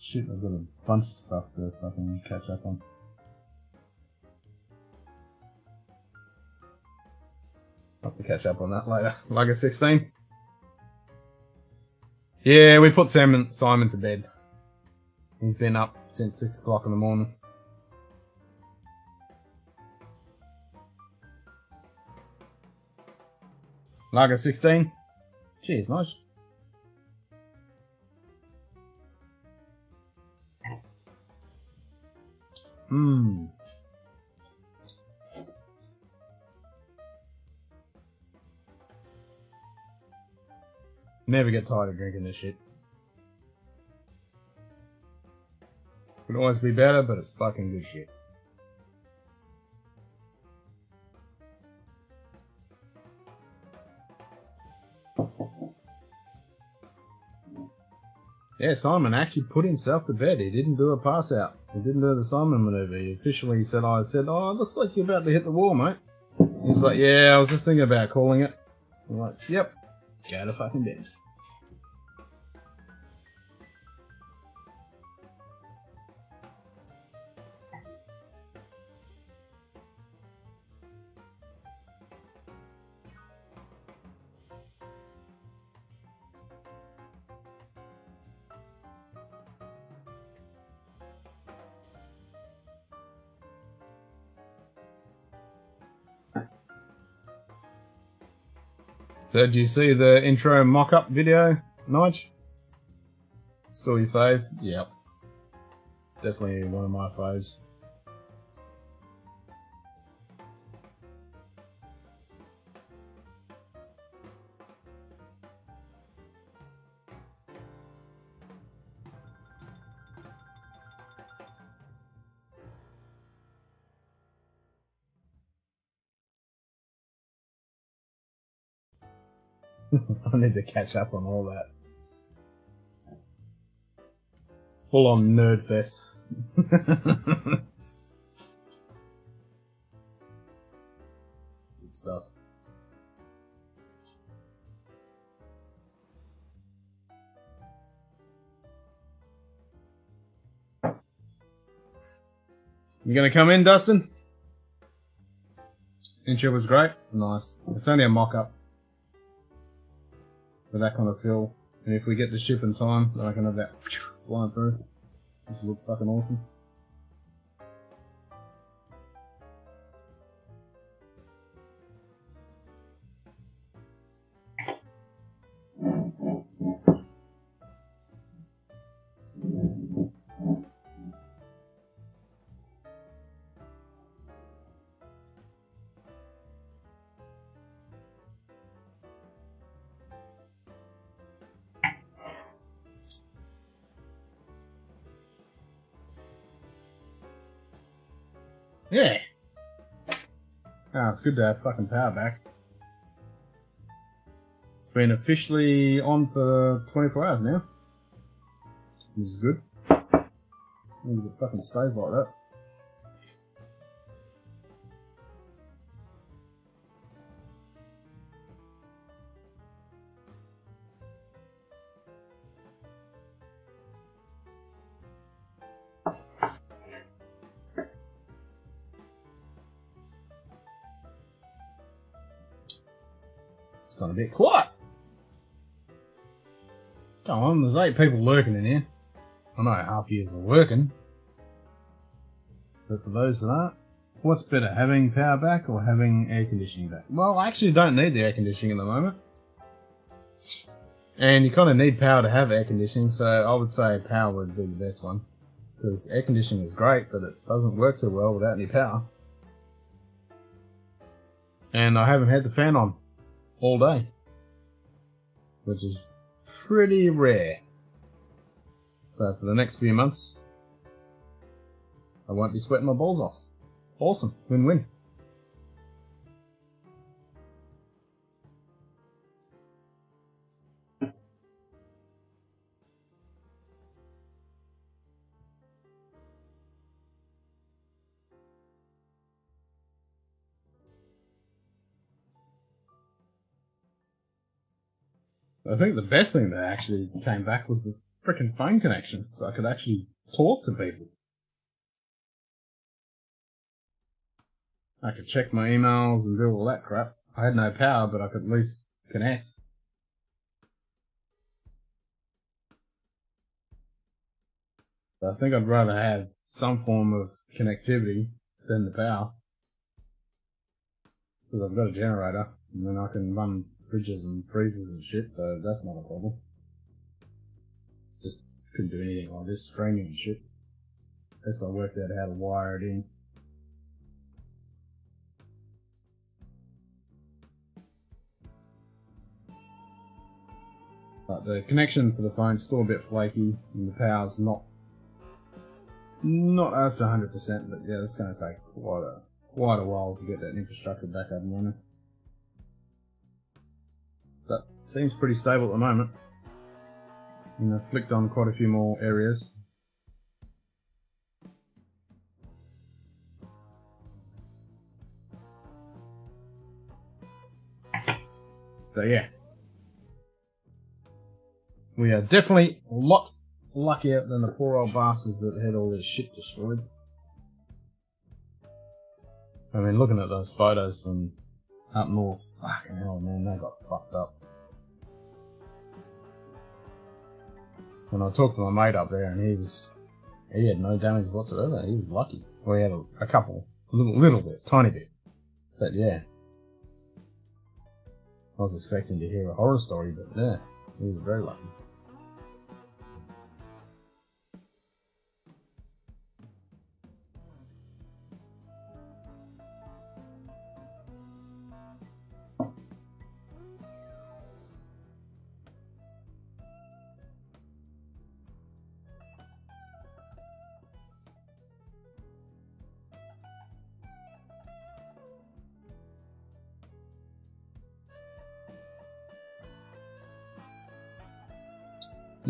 A: Shit, I've got a bunch of stuff to fucking catch up on. I'll have to catch up on that later. Like a 16. Yeah, we put Simon, Simon to bed. He's been up since 6 o'clock in the morning. Lager 16. Cheers, nice. Hmm. Never get tired of drinking this shit. Could always be better, but it's fucking good shit. Yeah, Simon actually put himself to bed. He didn't do a pass out. He didn't do the Simon maneuver. He officially said, I said, oh, it looks like you're about to hit the wall, mate. He's like, yeah, I was just thinking about calling it. I'm like, yep, go to fucking bed. So, do you see the intro mock-up video, Nige? Still your fave? Yep. It's definitely one of my faves. I need to catch up on all that. Full on nerd fest. Good stuff. You gonna come in, Dustin? Intro was great. Nice. It's only a mock-up that kind of feel. And if we get the ship in time, then I can have that flying through. This will look fucking awesome. It's good to have fucking power back. It's been officially on for 24 hours now. This is good. As long as it fucking stays like that. People lurking in here. I know half years are working. But for those that aren't, what's better, having power back or having air conditioning back? Well, I actually don't need the air conditioning at the moment. And you kind of need power to have air conditioning, so I would say power would be the best one. Because air conditioning is great, but it doesn't work too well without any power. And I haven't had the fan on all day. Which is pretty rare. So for the next few months, I won't be sweating my balls off. Awesome. Win-win. I think the best thing that actually came back was the freaking phone connection, so I could actually talk to people. I could check my emails and do all that crap. I had no power, but I could at least connect. I think I'd rather have some form of connectivity than the power. Because I've got a generator, and then I can run fridges and freezers and shit, so that's not a problem. Just couldn't do anything like this, streaming and shit. Unless I worked out how to wire it in. But the connection for the phone's still a bit flaky, and the power's not not up to 100%, but yeah, it's going to take quite a quite a while to get that infrastructure back up and running. But seems pretty stable at the moment. And I've flicked on quite a few more areas. So yeah. We are definitely a lot luckier than the poor old bastards that had all their shit destroyed. I mean, looking at those photos from up north, fucking hell, man, they got fucked up. When I talked to my mate up there, and he was, he had no damage whatsoever. He was lucky. Well, he had a, a couple, a little, little bit, tiny bit, but yeah. I was expecting to hear a horror story, but yeah, he was very lucky.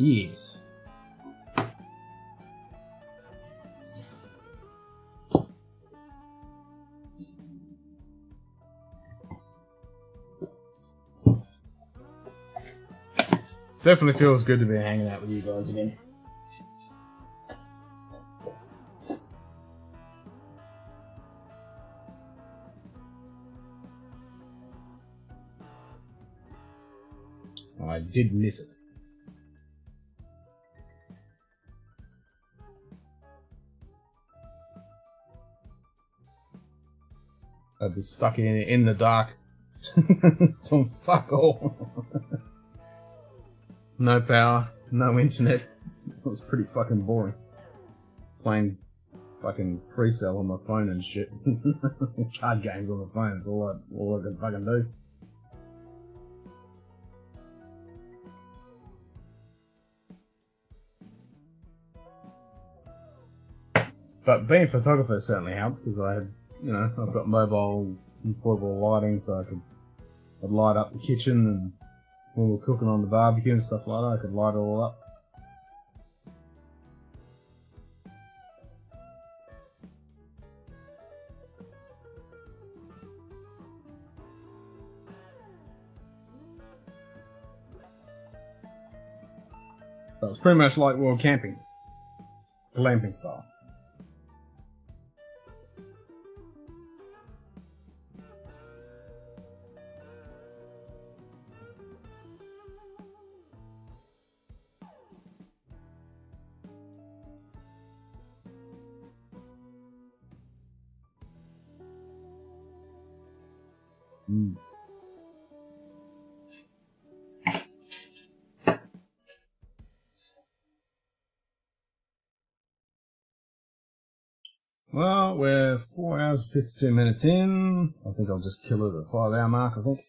A: Yes. Definitely feels good to be hanging out with you guys again. I did miss it. Be stuck in in the dark. Doing fuck all. no power, no internet. It was pretty fucking boring. Playing fucking free cell on my phone and shit. Card games on the phone is all I, all I can fucking do. But being a photographer certainly helped because I had you know, I've got mobile portable lighting so I could I'd light up the kitchen and when we're cooking on the barbecue and stuff like that, I could light it all up. So it's pretty much like world camping, glamping style. Hours 52 minutes in. I think I'll just kill it at the five hour mark, I think.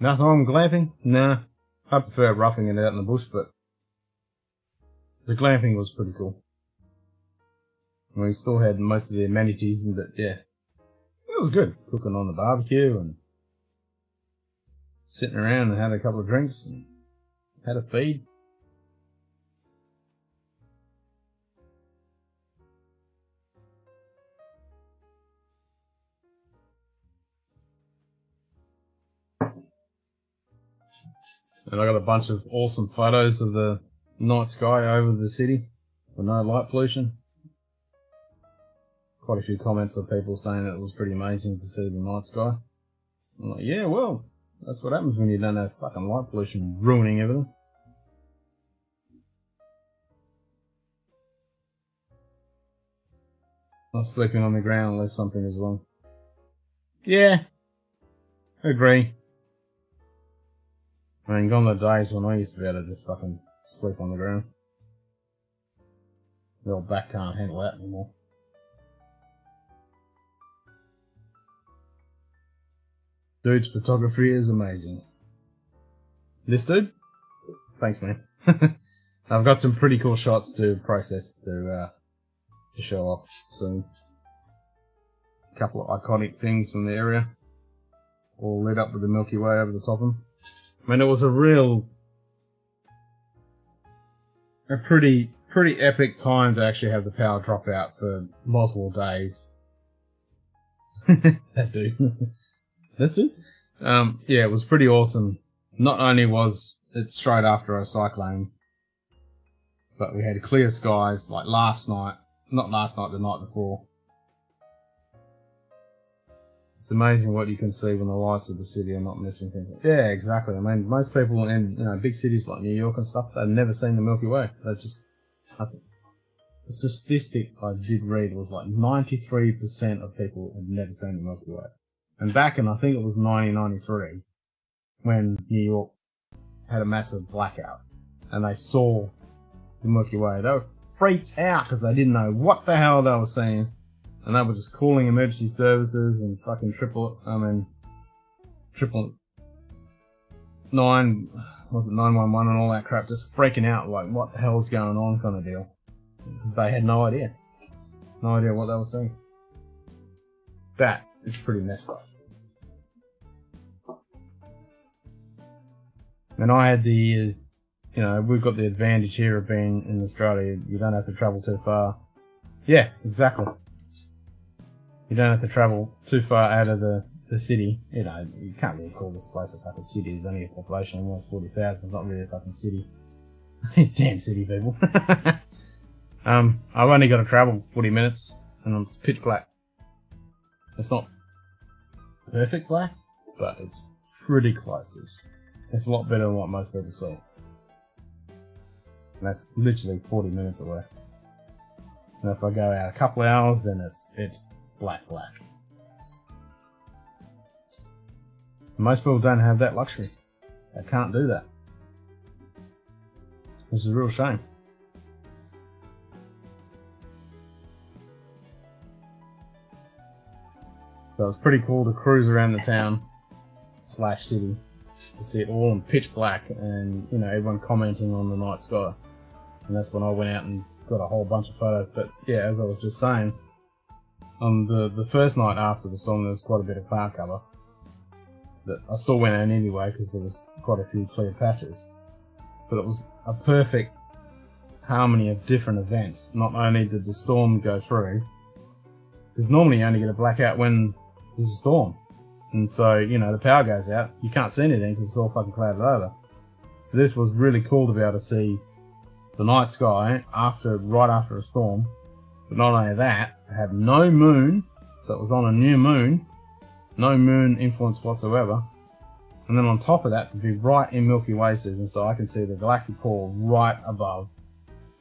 A: Nothing wrong with glamping? Nah. I prefer roughing it out in the bush, but the glamping was pretty cool. We still had most of the amenities, but yeah, it was good. Cooking on the barbecue and sitting around and had a couple of drinks and had a feed. And I got a bunch of awesome photos of the night sky over the city with no light pollution. Quite a few comments of people saying it was pretty amazing to see the night sky. I'm like, yeah, well, that's what happens when you don't have fucking light pollution ruining everything. Not sleeping on the ground unless something is wrong. Yeah, agree. I mean, gone the days when I used to be able to just fucking sleep on the ground. The old back can't handle that anymore. Dude's photography is amazing. This dude? Thanks, man. I've got some pretty cool shots to process to uh, to show off soon. A couple of iconic things from the area, all lit up with the Milky Way over the top of them. I mean, it was a real, a pretty, pretty epic time to actually have the power drop out for multiple days. that dude. That's it. Um, yeah, it was pretty awesome. Not only was it straight after a cyclone, but we had clear skies like last night. Not last night, the night before. Amazing what you can see when the lights of the city are not missing things. Yeah, exactly. I mean, most people in you know big cities like New York and stuff, they've never seen the Milky Way. They just, I think, the statistic I did read was like 93% of people had never seen the Milky Way. And back in, I think it was 1993, when New York had a massive blackout, and they saw the Milky Way, they were freaked out because they didn't know what the hell they were seeing, and they were just calling emergency services and fucking triple, I mean, triple nine, was it 911 and all that crap, just freaking out like what the hell's going on kind of deal, because they had no idea, no idea what they were seeing. That is pretty messed up. And I had the, uh, you know, we've got the advantage here of being in Australia. You don't have to travel too far. Yeah, exactly. You don't have to travel too far out of the, the city. You know, you can't really call this place a fucking city. There's only a population of almost 40,000. It's not really a fucking city. Damn city people. um, I've only got to travel 40 minutes and it's pitch black. It's not perfect black, but it's pretty close. It's, it's a lot better than what most people see. And that's literally 40 minutes away. And if I go out a couple of hours, then it's it's black black. Most people don't have that luxury. They can't do that. This is a real shame. So it's pretty cool to cruise around the town slash city to see it all in pitch black and you know everyone commenting on the night sky. And that's when I went out and got a whole bunch of photos. But yeah, as I was just saying, on the the first night after the storm, there was quite a bit of cloud cover. But I still went out anyway because there was quite a few clear patches. But it was a perfect harmony of different events. Not only did the storm go through, because normally you only get a blackout when there's a storm. And so, you know, the power goes out, you can't see anything because it's all fucking clouded over. So this was really cool to be able to see the night sky after, right after a storm. But not only that, it had no moon, so it was on a new moon, no moon influence whatsoever. And then on top of that, to be right in Milky Way season, so I can see the galactic core right above.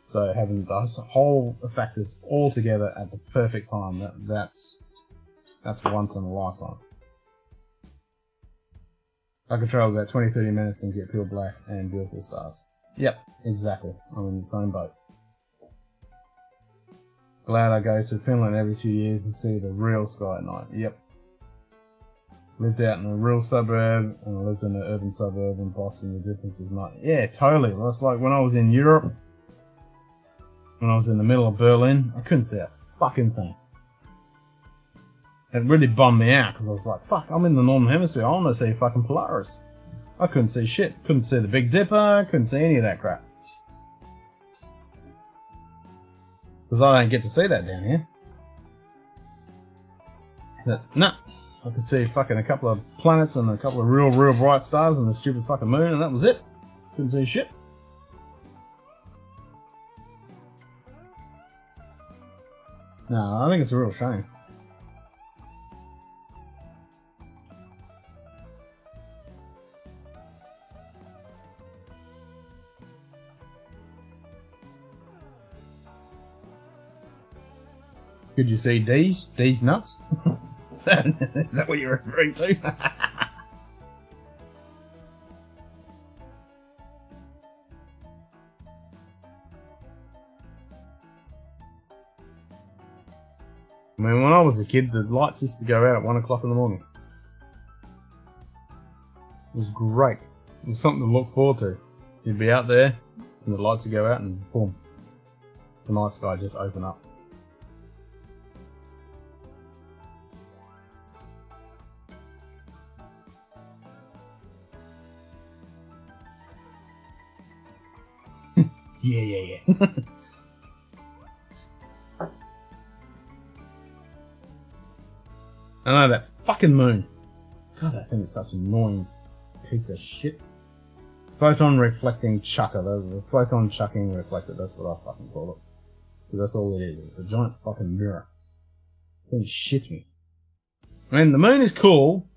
A: So having the whole factors all together at the perfect time, that, that's That's once in a lifetime. I could travel about 20 30 minutes and get pure black and beautiful stars. Yep, exactly. I'm in the same boat. Glad I go to Finland every two years and see the real sky at night. Yep. Lived out in a real suburb and I lived in an urban suburb in Boston. The difference is not. Yeah, totally. That's like when I was in Europe, when I was in the middle of Berlin, I couldn't see a fucking thing. It really bummed me out because I was like, fuck, I'm in the Northern Hemisphere. I want to see fucking Polaris. I couldn't see shit. Couldn't see the Big Dipper. Couldn't see any of that crap. Because I don't get to see that down here. But, no. I could see fucking a couple of planets and a couple of real, real bright stars and the stupid fucking moon, and that was it. Couldn't see shit. No, I think it's a real shame. Could you see D's? D's nuts? Is that, is that what you're referring to? I mean, when I was a kid, the lights used to go out at 1 o'clock in the morning. It was great. It was something to look forward to. You'd be out there, and the lights would go out, and boom. The night sky just open up. Yeah, yeah, yeah. I know that fucking moon. God, that thing is such an annoying piece of shit. Photon reflecting chucker. The photon chucking reflector. That's what I fucking call it. Because that's all it is. It's a giant fucking mirror. Thing shits me. I mean, the moon is cool,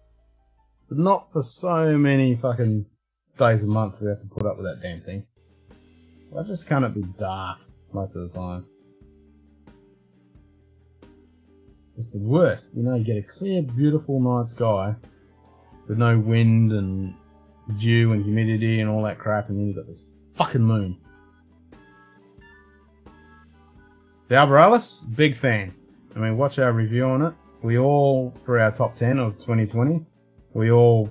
A: but not for so many fucking days a month we have to put up with that damn thing. Why just can't be dark most of the time? It's the worst. You know, you get a clear, beautiful night sky with no wind and dew and humidity and all that crap, and then you've got this fucking moon. The Arborealis, big fan. I mean, watch our review on it. We all, for our top 10 of 2020, we all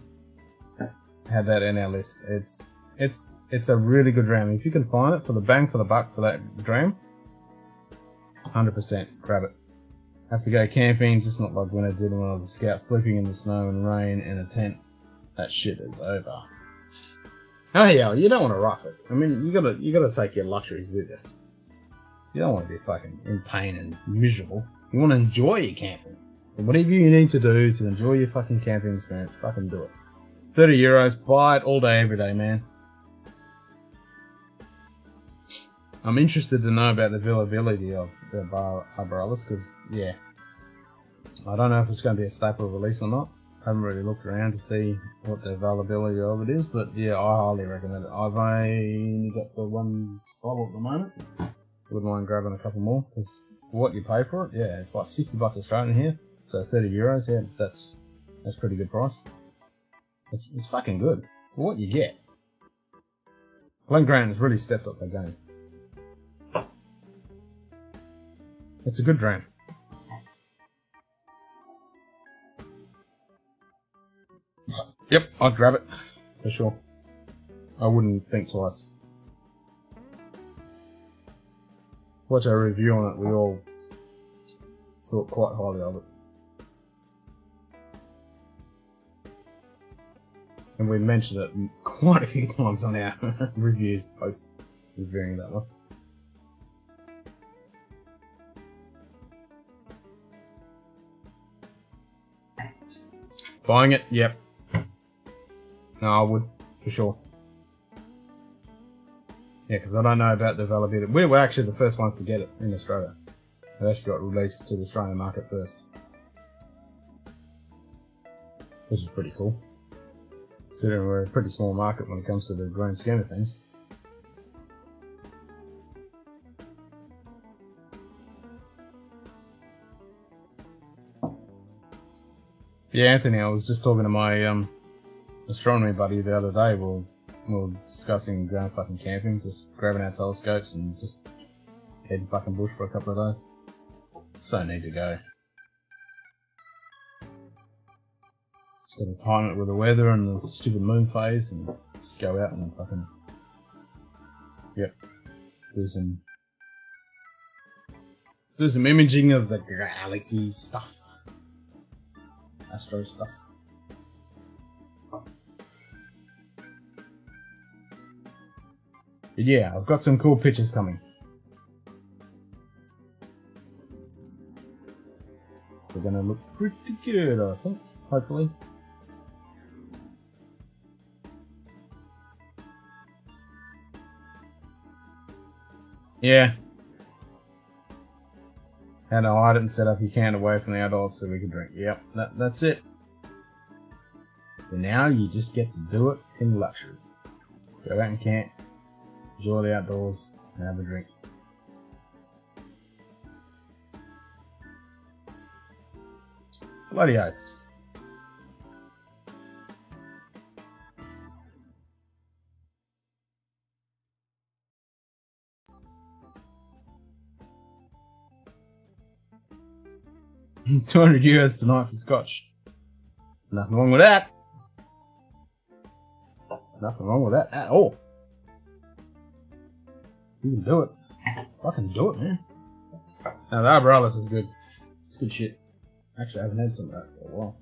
A: had that in our list. It's it's it's a really good dram. If you can find it for the bang for the buck for that dram, 100% grab it. Have to go camping, just not like when I did when I was a scout, sleeping in the snow and rain in a tent. That shit is over. Oh yeah, you don't want to rough it. I mean, you gotta you gotta take your luxuries with you. You don't want to be fucking in pain and miserable. You want to enjoy your camping. So whatever you need to do to enjoy your fucking camping experience, fucking do it. 30 euros, buy it all day, every day, man. I'm interested to know about the availability of the Bar because, yeah, I don't know if it's going to be a staple release or not. I haven't really looked around to see what the availability of it is, but yeah, I highly recommend it. I've only got the one bottle at the moment. Wouldn't mind grabbing a couple more because for what you pay for it, yeah, it's like 60 bucks Australian here, so 30 euros. Yeah, that's that's pretty good price. It's, it's fucking good for what you get. Glen Grant has really stepped up their game. It's a good dram. Yep, I'd grab it. For sure. I wouldn't think twice. Watch our review on it, we all thought quite highly of it. And we mentioned it quite a few times on our reviews post reviewing that one. Buying it? Yep. No, I would, for sure. Yeah, because I don't know about the availability. We were actually the first ones to get it in Australia. It actually got released to the Australian market first. Which is pretty cool. Considering we're a pretty small market when it comes to the grand scheme of things. Yeah, Anthony, I was just talking to my um astronomy buddy the other day. We were, we were discussing going fucking camping, just grabbing our telescopes and just heading fucking bush for a couple of days. So need to go. Just got to time it with the weather and the stupid moon phase and just go out and fucking. Yep. Do some. Do some imaging of the galaxy stuff. Astro stuff. But yeah, I've got some cool pictures coming. They're gonna look pretty good, I think, hopefully. Yeah. Had to hide it and set up your can away from the adults so we can drink. Yep, that, that's it. But now you just get to do it in luxury. Go out and camp, enjoy the outdoors, and have a drink. Bloody oath. Two hundred US tonight for scotch. Nothing wrong with that. Nothing wrong with that at all. You can do it. Fucking do it, man. Now the Arboralis is good. It's good shit. Actually, I haven't had some of that for a while.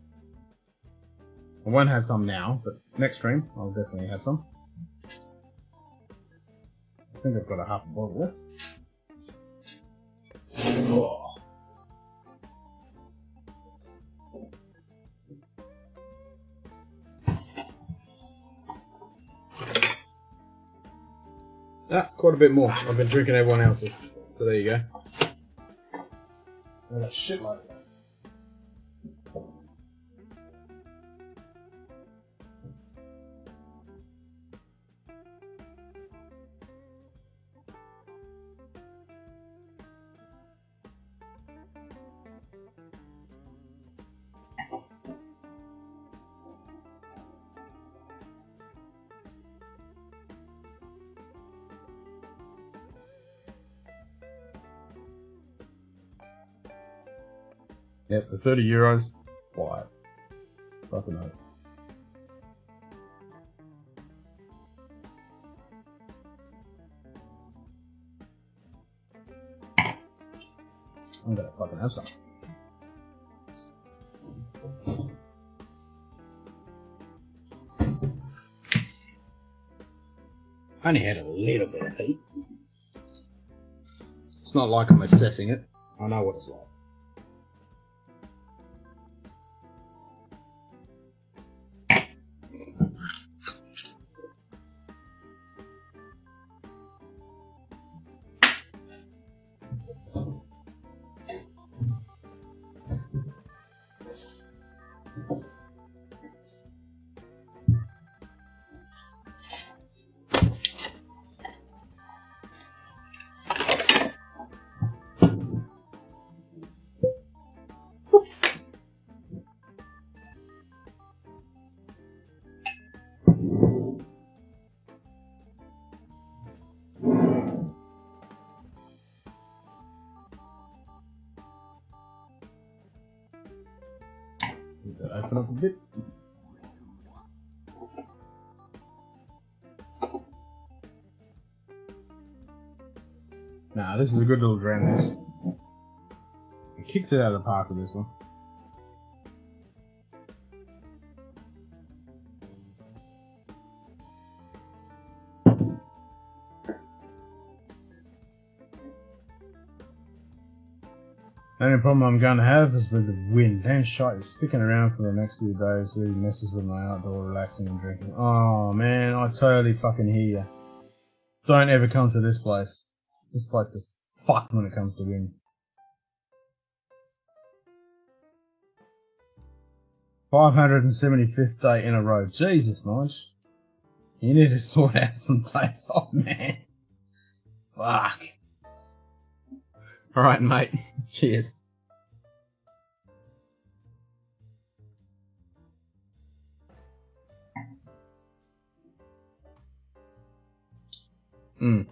A: I won't have some now, but next stream I'll definitely have some. I think I've got a half a bottle left. Oh. Ah, quite a bit more. I've been drinking everyone else's. So there you go. I got a shitload Yeah, for 30 euros, buy it. Fucking oath. I'm gonna fucking have some. I only had a little bit of heat. It's not like I'm assessing it. I know what it's like. Open up a bit. Nah, this is a good little dram. This kicked it out of the park with this one. Only problem I'm going to have is with the wind. Damn shite is sticking around for the next few days. Really messes with my outdoor relaxing and drinking. Oh man, I totally fucking hear you. Don't ever come to this place. This place is fucked when it comes to wind. Five hundred and seventy fifth day in a row. Jesus, Nige. You need to sort out some days off, man. Fuck. Alright, mate. Cheers. Mm.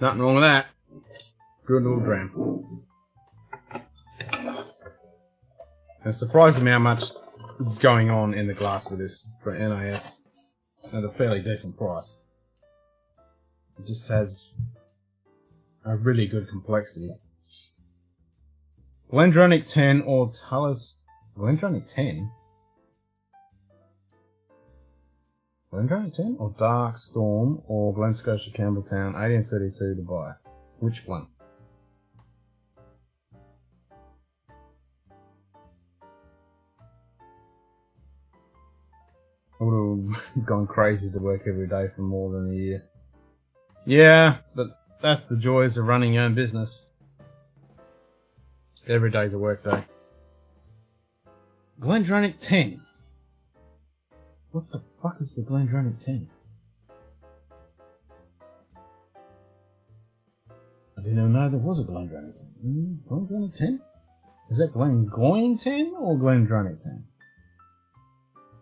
A: Nothing wrong with that. Good little dram. It surprises me how much is going on in the glass with this for NAS at a fairly decent price. It just has a really good complexity. Glendronach 10 or Talus. Glendronach 10? Glendronach 10 or Dark Storm or Glen Scotia Campbeltown 1832 to buy? Which one? I would have gone crazy to work every day for more than a year. Yeah, but that's the joys of running your own business. Every day's a work day. Glendronach 10. What the fuck is the Glendronach 10? I didn't even know there was a Glendronach 10. Mm, Glendronach 10? Is that Glengoyne 10 or Glendronach 10?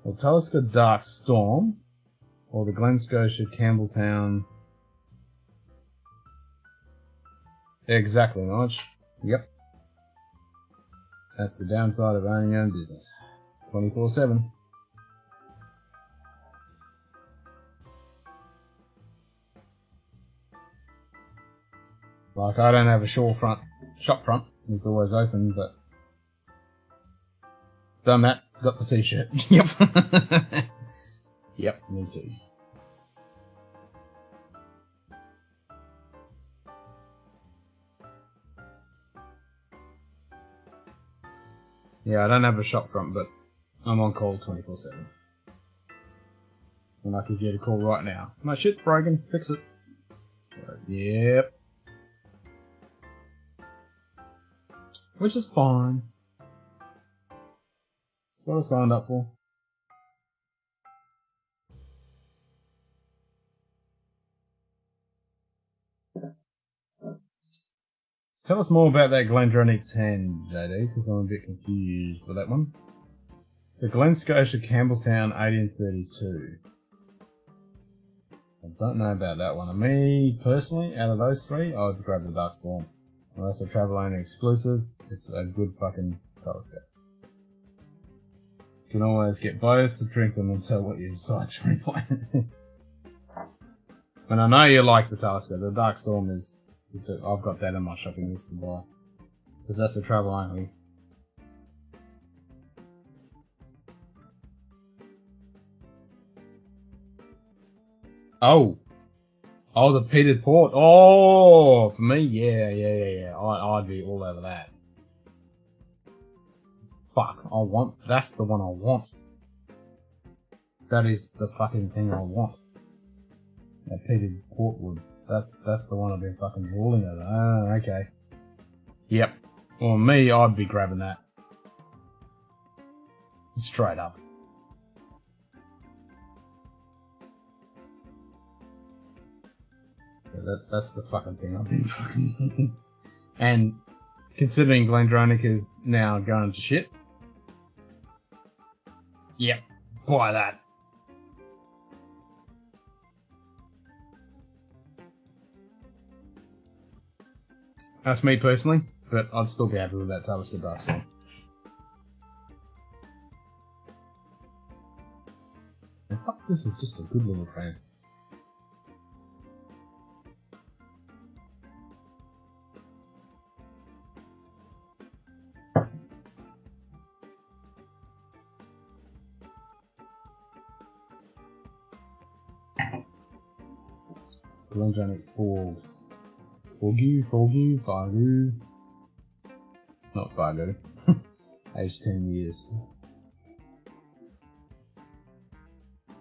A: Well, Talisker Dark Storm or the Glen Scotia Campbeltown. Exactly, Notch. Yep. That's the downside of owning your own business. 24 7. Like, I don't have a shore front, shop front. It's always open, but. Done that. Got the t shirt. yep. yep, me too. Yeah, I don't have a shop front, but I'm on call 24 7. And I could get a call right now. My shit's broken, fix it. Yep. Which is fine. That's what I signed up for. Tell us more about that Glendronach 10, JD, because I'm a bit confused with that one. The Glen Scotia Campbeltown 1832. I don't know about that one. Me, personally, out of those three, I would grab the Dark Storm. Unless a travel only exclusive, it's a good fucking telescope. You can always get both to drink them and tell what you decide to replay. and I know you like the telescope. The Dark Storm is I've got that in my shopping list to buy. Because that's the travel only. Oh! Oh, the peated port. Oh, for me, yeah, yeah, yeah, yeah. I, I'd be all over that. Fuck, I want. That's the one I want. That is the fucking thing I want. That peated portwood. That's that's the one I've been fucking drooling over. Ah, okay. Yep. Well, me, I'd be grabbing that. Straight up. That, that's the fucking thing I've been fucking... and considering Glendronach is now going to shit. Yep. Buy that. That's me personally, but I'd still be happy with that Talisker Dark. And fuck, this is just a good little train. Glendronach Ford. Foggy, Foggy, Fagu. Not Fargo. Age 10 years.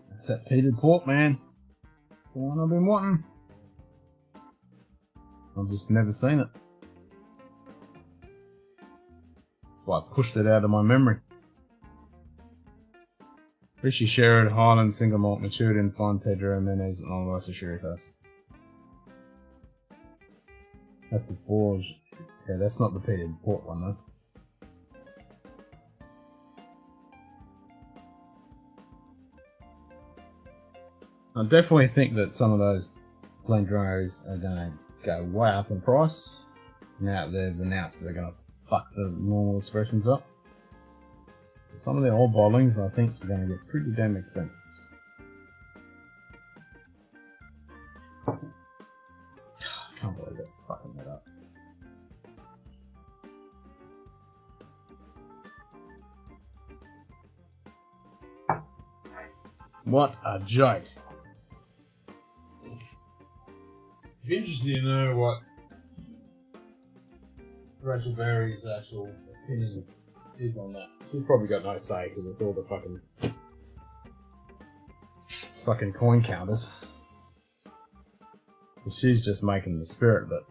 A: That's that peated port, man. It's the one I've been wanting. I've just never seen it. Well, I pushed it out of my memory. Rishi Sherrod, Highland, Single Malt, matured in Fine Pedro, Menez, and Oloroso Shiritas. That's the forge. Yeah, that's not the peated port one though. I definitely think that some of those Glendros are going to go way up in price. Now they've announced they're going to fuck the normal expressions up. Some of the old bottlings, I think, are going to get pretty damn expensive. I can't believe What a joke. Be interested to know what Rachel Barrie's actual opinion is on that. She's probably got no say because it's all the fucking fucking coin counters. She's just making the spirit of it.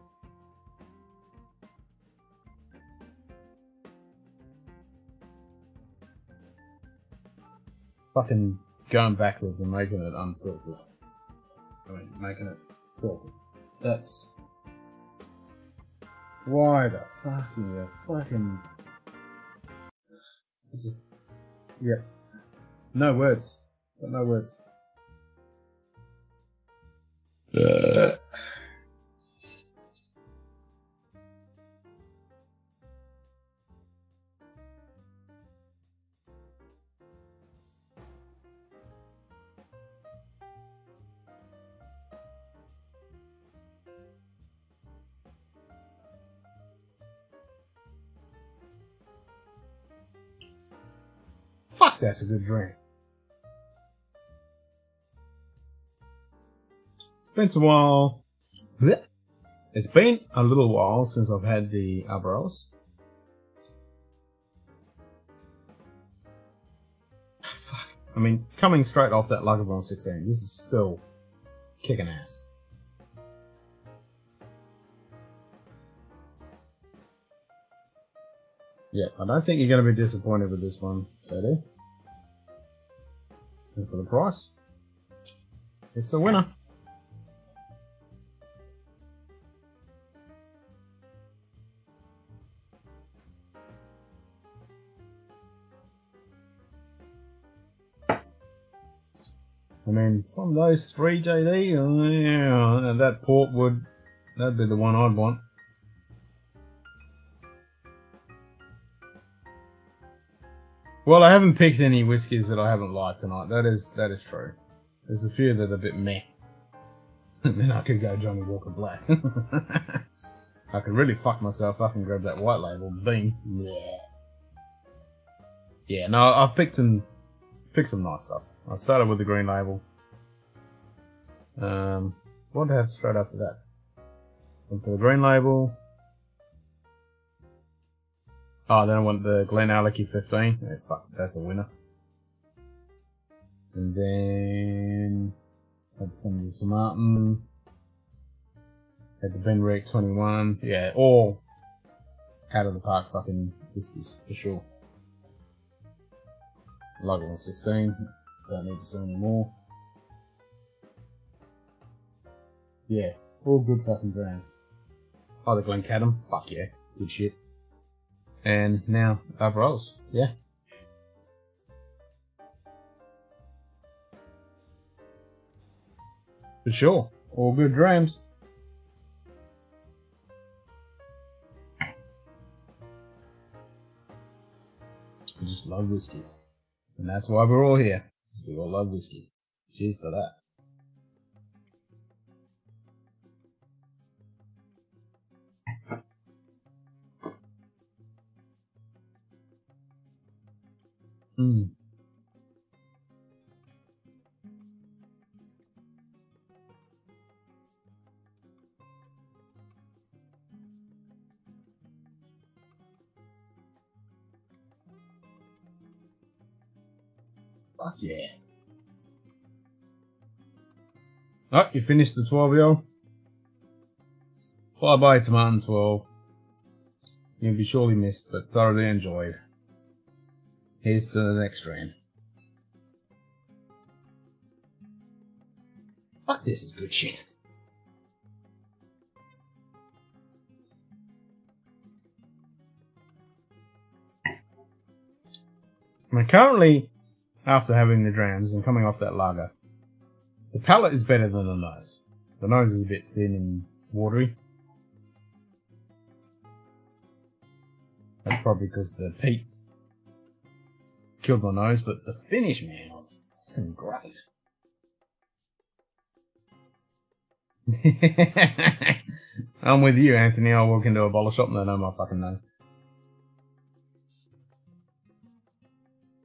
A: Fucking going backwards and making it unfiltered. I mean, making it filtered. That's why the fuck are you fucking I just yeah. No words. Got no words. Fuck, that's a good drink. Been a while. Blech. It's been a little while since I've had the Arboralis. Fuck. I mean, coming straight off that Lagavulin 16, this is still kicking ass. Yeah, I don't think you're going to be disappointed with this one, Betty. And for the price, it's a winner. I mean, from those three, JD, uh, yeah, that port would, that'd be the one I'd want. Well, I haven't picked any whiskies that I haven't liked tonight. That is that is true. There's a few that are a bit meh. then I could go Johnnie Walker Black. I could really fuck myself up and grab that white label. Bing. Yeah. Yeah. No, I've picked some picked some nice stuff. I started with the green label. Um, what I have straight after that? And for the green label. Oh, then I want the GlenAllachie 15. Yeah, fuck, that's a winner. And then had some some Martin. Had the BenRiach 21. Yeah, all out of the park fucking whiskies for sure. Lagavulin 16. Don't need to say any more. Yeah, all good fucking brands. Oh, the Glencadam. Fuck yeah, good shit. And now Arboralis. Yeah. For sure. All good dreams. We just love whiskey. And that's why we're all here. We all love whiskey. Cheers to that. Mm. Fuck yeah. Oh, you finished the 12 year old? Bye bye, Tomatin 12. You'll be surely missed, but thoroughly enjoyed. Here's to the next strain. Fuck this is good shit. I mean, currently, after having the drams and coming off that lager, The palate is better than the nose. The nose is a bit thin and watery. That's probably because the peats killed my nose, but the finish, man, was fucking great. I'm with you, Anthony. I'll walk into a bottle shop and they know my fucking name.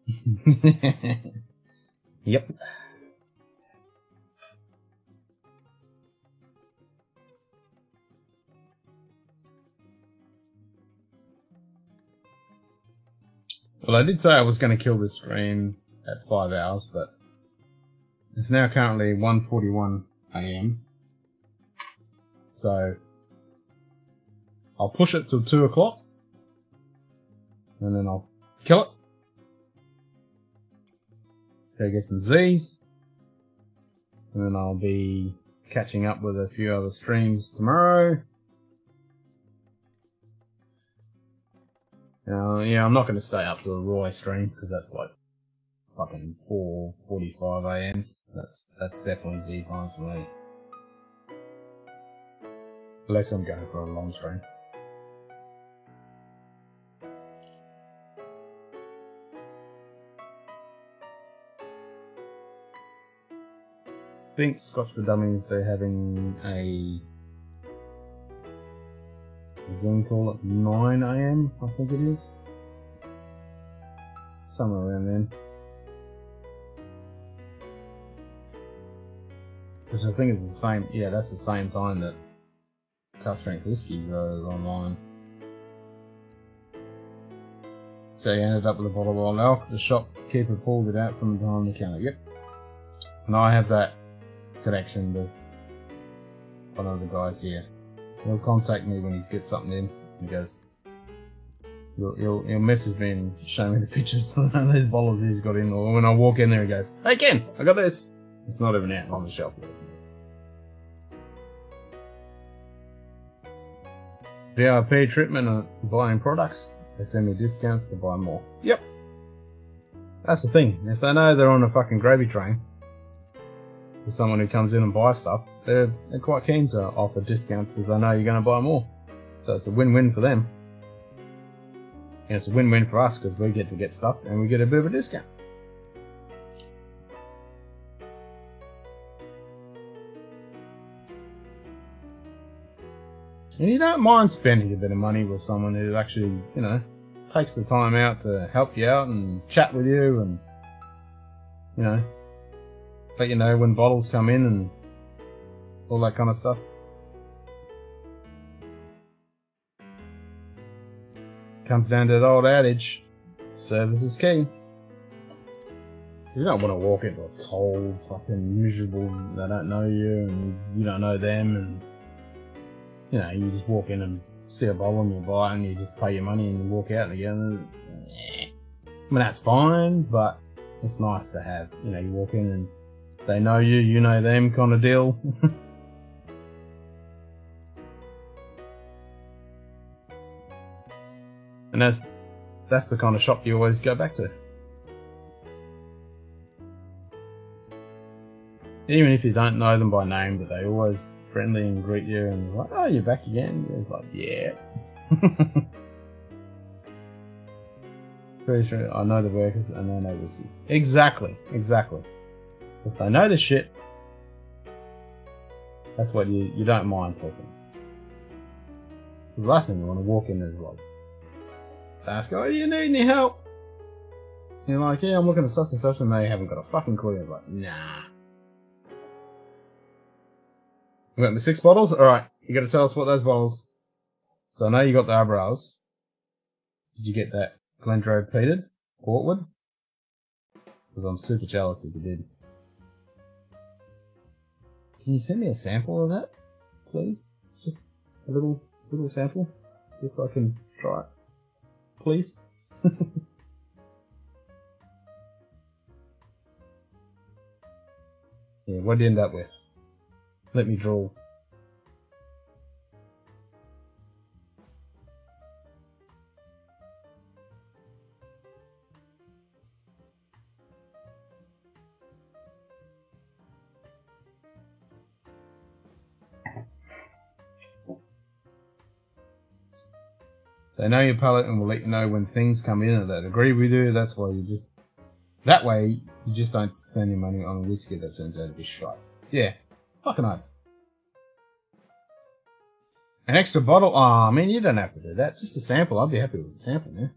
A: yep. Well, I did say I was going to kill this stream at 5 hours, but it's now currently 1.41 a.m. So, I'll push it till 2 o'clock, and then I'll kill it. Go get some Z's, and then I'll be catching up with a few other streams tomorrow. Uh, yeah, I'm not going to stay up to a Roy stream because that's like fucking 4:45 a.m. That's that's definitely Z times for me. Unless I'm going for a long stream. I think Scotch for Dummies they're having a Zoom call at 9 a.m. I think it is. Somewhere around then. Which I think is the same, yeah, that's the same time that Cut Strength Whiskey goes online. So he ended up with a bottle of old elk. The shopkeeper pulled it out from behind the counter. Yep. And I have that connection with one of the guys here. He'll contact me when he's get something in. He goes, he'll, he'll, he'll message me and show me the pictures of those bottles he's got in. Or when I walk in there, he goes, Hey Ken, I got this. It's not even out on the shelf. VIP treatment on buying products. They send me discounts to buy more. Yep. That's the thing. If they know they're on a fucking gravy train for someone who comes in and buys stuff, they're, they're quite keen to offer discounts because they know you're going to buy more. So it's a win-win for them. And it's a win-win for us because we get to get stuff and we get a bit of a discount. And you don't mind spending a bit of money with someone who actually, you know, takes the time out to help you out and chat with you and, you know, let you know when bottles come in and all that kind of stuff. Comes down to that old adage, service is key. You don't want to walk into a cold, fucking miserable, they don't know you and you don't know them and you know, you just walk in and see a bottle and you buy it and you just pay your money and you walk out again. I mean, that's fine, but it's nice to have, you know, you walk in and they know you, you know them kind of deal. and that's, that's the kind of shop you always go back to. Even if you don't know them by name, but they always friendly and greet you and like, oh, you're back again. It's like, yeah. Pretty sure I know the workers and they know whiskey. Exactly, exactly. If they know the shit, that's what you you don't mind talking. Because the last thing you want to walk in is like, ask, oh, you need any help? And you're like, yeah, I'm looking at such and such, and they haven't got a fucking clue. You're like, nah. We got the six bottles? Alright, you gotta tell us what those bottles. So I know you got the eyebrows. Did you get that Glendrode peated? Portwood? Because I'm super jealous if you did. Can you send me a sample of that? Please? Just a little little sample? Just so I can try it. Please? yeah, what did you end up with? Let me draw. They know your palate and will let you know when things come in at that agree we do. That's why you just that way you just don't spend your money on whiskey that turns out to be shite. Yeah, fucking oath. An extra bottle? Oh, I mean, you don't have to do that. Just a sample. I'd be happy with a sample, man.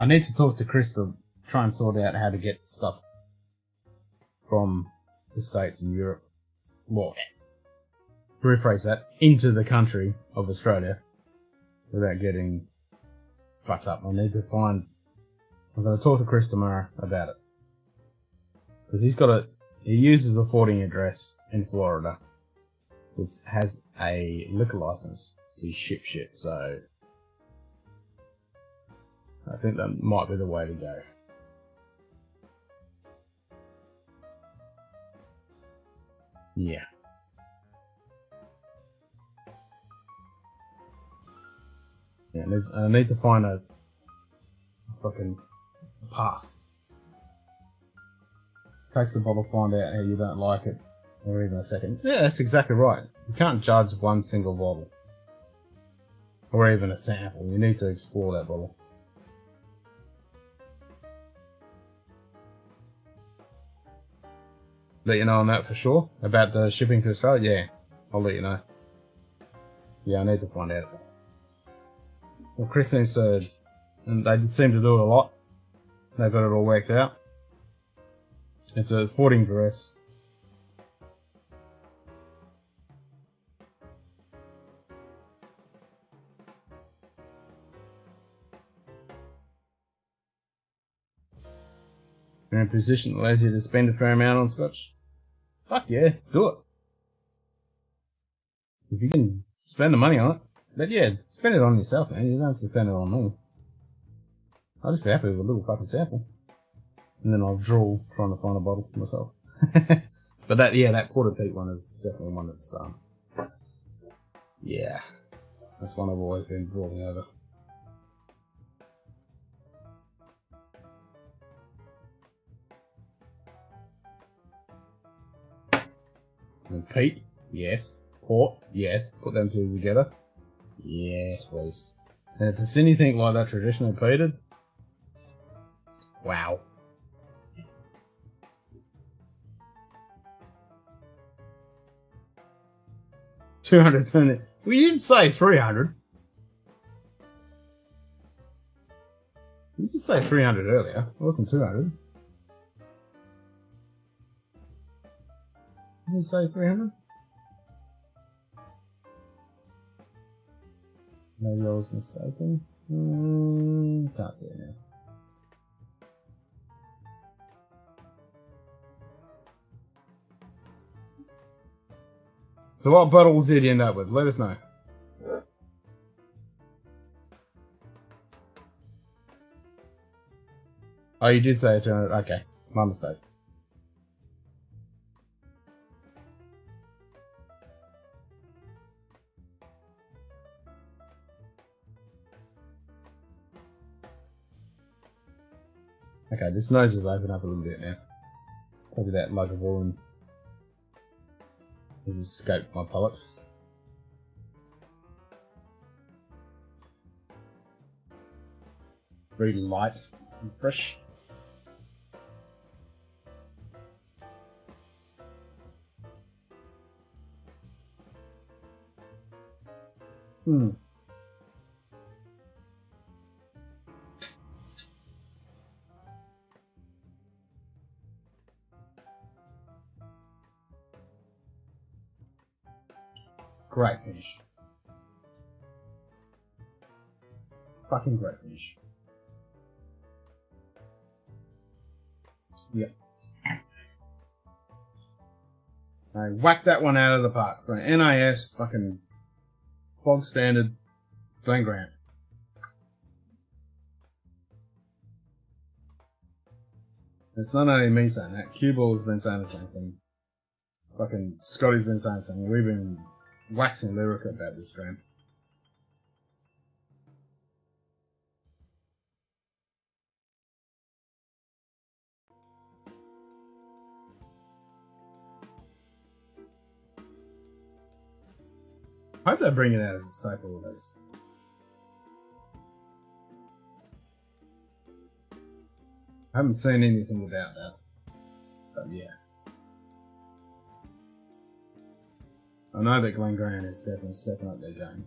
A: I need to talk to Chris to try and sort out how to get stuff from the States and Europe. Well, rephrase that, into the country of Australia without getting fucked up. I need to find. I'm going to talk to Chris tomorrow about it. Because he's got a. He uses a forwarding address in Florida, which has a liquor license to ship shit, so. I think that might be the way to go. Yeah. Yeah, I need, I need to find a, a fucking path. Takes the bottle, find out how you don't like it, or even a second. Yeah, that's exactly right. You can't judge one single bottle, or even a sample. You need to explore that bottle. Let you know on that for sure. About the shipping to Australia, yeah, I'll let you know. Yeah, I need to find out. Well, Chris seems to, and they just seem to do it a lot. They've got it all worked out. It's a forwarding dress. You're in a position that allows you to spend a fair amount on scotch. Fuck yeah, do it. If you can spend the money on it, but yeah, spend it on yourself, man. You don't have to spend it on me. I'll just be happy with a little fucking sample. And then I'll draw trying to find a bottle for myself. but that, yeah, that quarter peat one is definitely one that's, um, yeah, that's one I've always been drawing over. And peat, yes. Port, yes. Put them two together. Yes, please. And if it's anything like that traditional peated, wow. Two hundred twenty. We didn't say three hundred. You did say three hundred earlier. It wasn't two hundred. Did you say three hundred? Maybe I was mistaken. Mm, can't see it now. So what bottles did you end up with? Let us know. Oh, you did say it. Okay, my mistake. Okay, this nose is open up a little bit now. Probably that mug of volume has escaped my palate. Very light and fresh. Hmm. Great finish. Fucking great finish. Yep. I whacked that one out of the park for an NAS fucking bog standard Glen Grant. It's not only me saying that. Cueball's been saying the same thing. Fucking Scotty's been saying the same thing. We've been waxing lyric about this game. I hope they bring it out as a staple of this. I haven't seen anything about that. But yeah. I know that Glen Grant is definitely stepping up their game.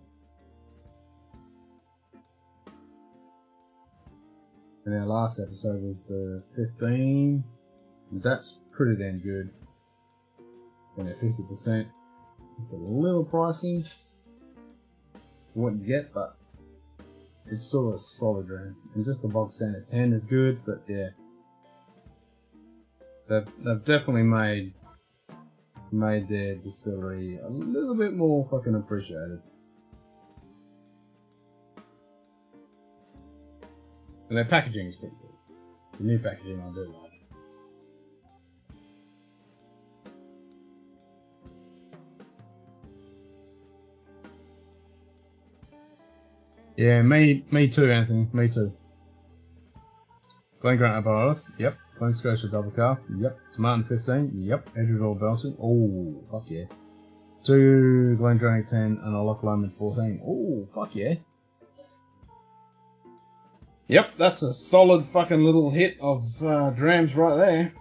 A: And our last episode was the 15. That's pretty damn good. And at 50%, it's a little pricey. Wouldn't get, but it's still a solid room. And just the box standard 10 is good, but yeah. They've, they've definitely made made their distillery a little bit more fucking appreciated. And their packaging is pretty good. The new packaging I do like. Yeah, me, me too, Anthony. Me too. Glen Grant Barbados. Yep. Glen Scotia Double Cask. Yep. Martin 15. Yep. Edgewood Belton. Oh, fuck yeah. Two Glendronach 10 and a Loch Lomond 14. Oh, fuck yeah. Yep, that's a solid fucking little hit of uh, drams right there.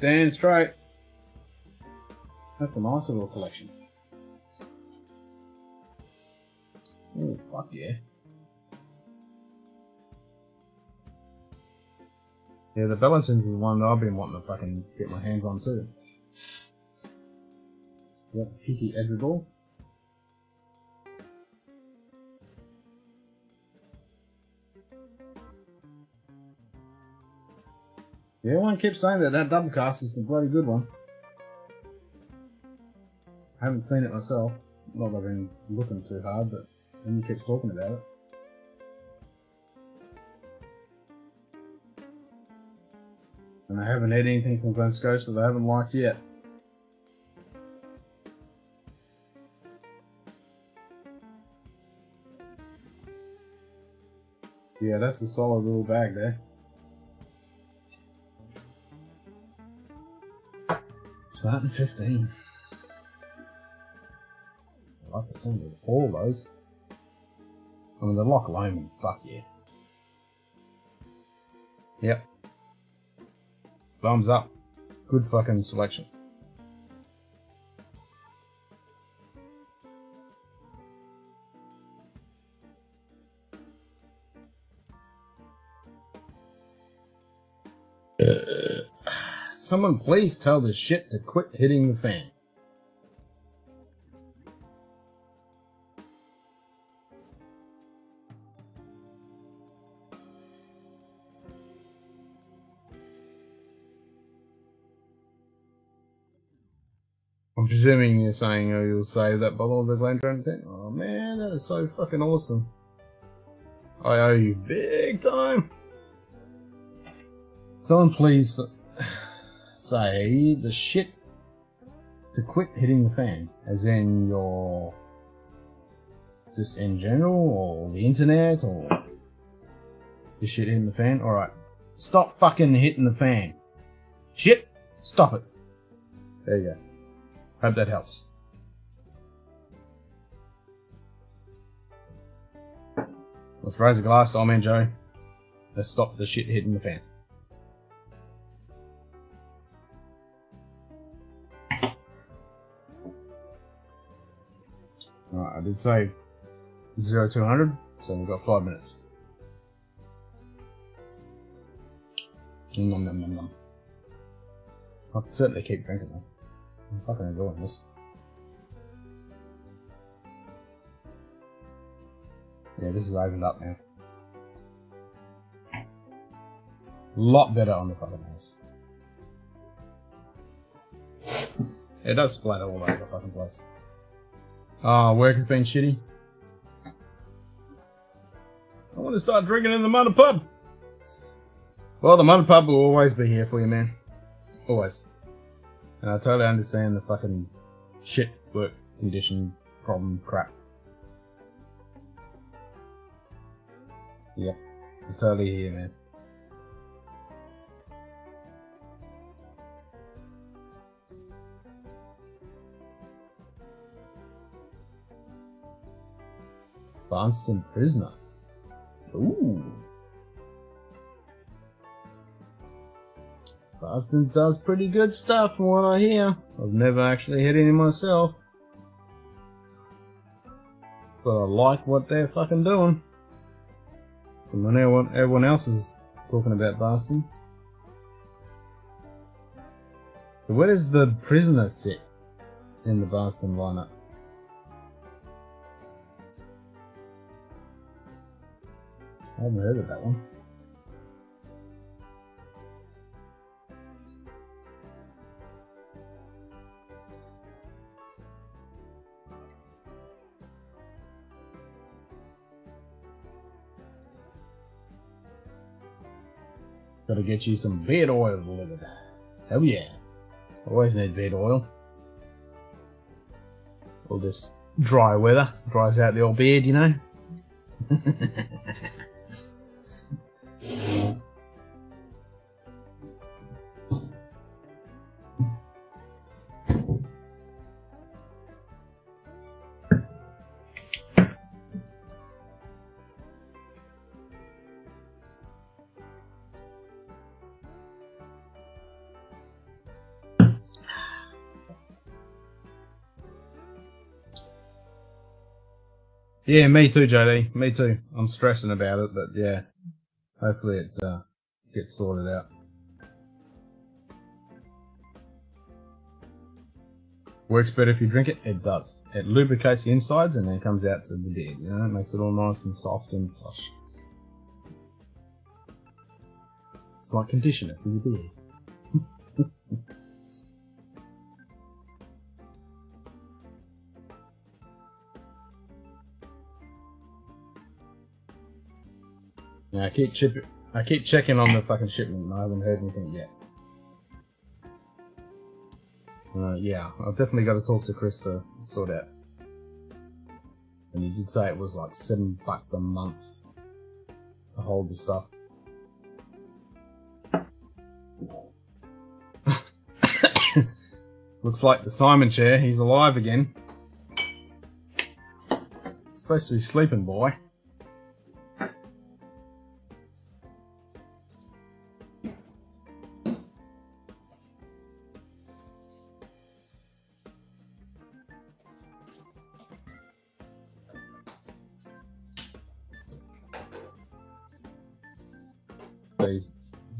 A: Dan straight. That's a nice little collection. Oh, fuck yeah. Yeah, the Ballantines is the one that I've been wanting to fucking get my hands on too. Yep, Peaky Edradour. Yeah, everyone keeps saying that that double cask is a bloody good one. I haven't seen it myself. Not that I've been looking too hard, but everyone keeps talking about it. And I haven't had anything from Glen Scotia that I haven't liked yet. Yeah, that's a solid little bag there. Spartan 15. I like the sound of all those. I mean, the Loch Lomond, fuck yeah. Yep. Thumbs up. Good fucking selection. Uh, Someone please tell this shit to quit hitting the fan. Presuming you're saying oh, you'll save that bottle of the Glendron thing. Oh man, that is so fucking awesome. I owe you big time. Someone please say the shit to quit hitting the fan, as in your just in general, or the internet, or the shit hitting the fan. All right, stop fucking hitting the fan. Shit, stop it. There you go. Hope that helps. Let's raise a glass to old man Joe. Let's stop the shit hitting the fan. Alright, I did say 0 to 100, so we've got 5 minutes. Nom nom nom nom. I can certainly keep drinking though. I'm fucking enjoying this. Yeah, this is opened up now. lot better on the fucking house. It does splatter all over the fucking place. Ah, oh, work has been shitty. I want to start drinking in the mother pub. Well, the mother pub will always be here for you, man. Always. And I totally understand the fucking shit work condition problem crap. Yeah, I totally here, man. Bonston prisoner. Ooh. Barnston does pretty good stuff from what I hear. I've never actually hit any myself. But I like what they're fucking doing. From when everyone, everyone else is talking about Barnston. So where does the prisoner sit in the Barnston lineup? I haven't heard of that one. Gotta get you some beard oil delivered. Hell yeah. Always need beard oil. All this dry weather dries out the old beard, you know. Yeah, me too, JD. Me too. I'm stressing about it, but yeah, hopefully it uh, gets sorted out. Works better if you drink it. It does. It lubricates the insides and then comes out to the beard. You know, it makes it all nice and soft and plush. It's like conditioner for your beard. I keep chip I keep checking on the fucking shipment and I haven't heard anything yet. Uh, yeah, I've definitely got to talk to Chris to sort out. And he did say it was like seven bucks a month to hold the stuff. Looks like the Simon chair, he's alive again. supposed to be sleeping, boy.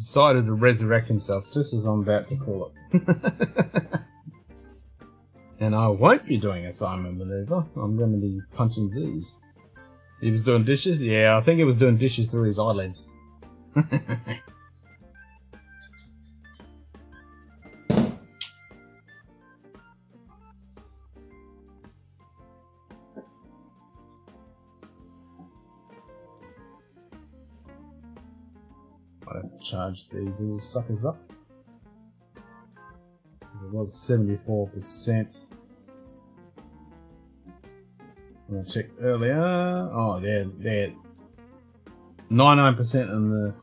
A: Decided to resurrect himself just as I'm about to call it. and I won't be doing a Simon maneuver. I'm going to be punching Z's. He was doing dishes? Yeah, I think he was doing dishes through his eyelids. charge these little suckers up. It was 74%. I checked earlier. Oh, they're they're 99% on the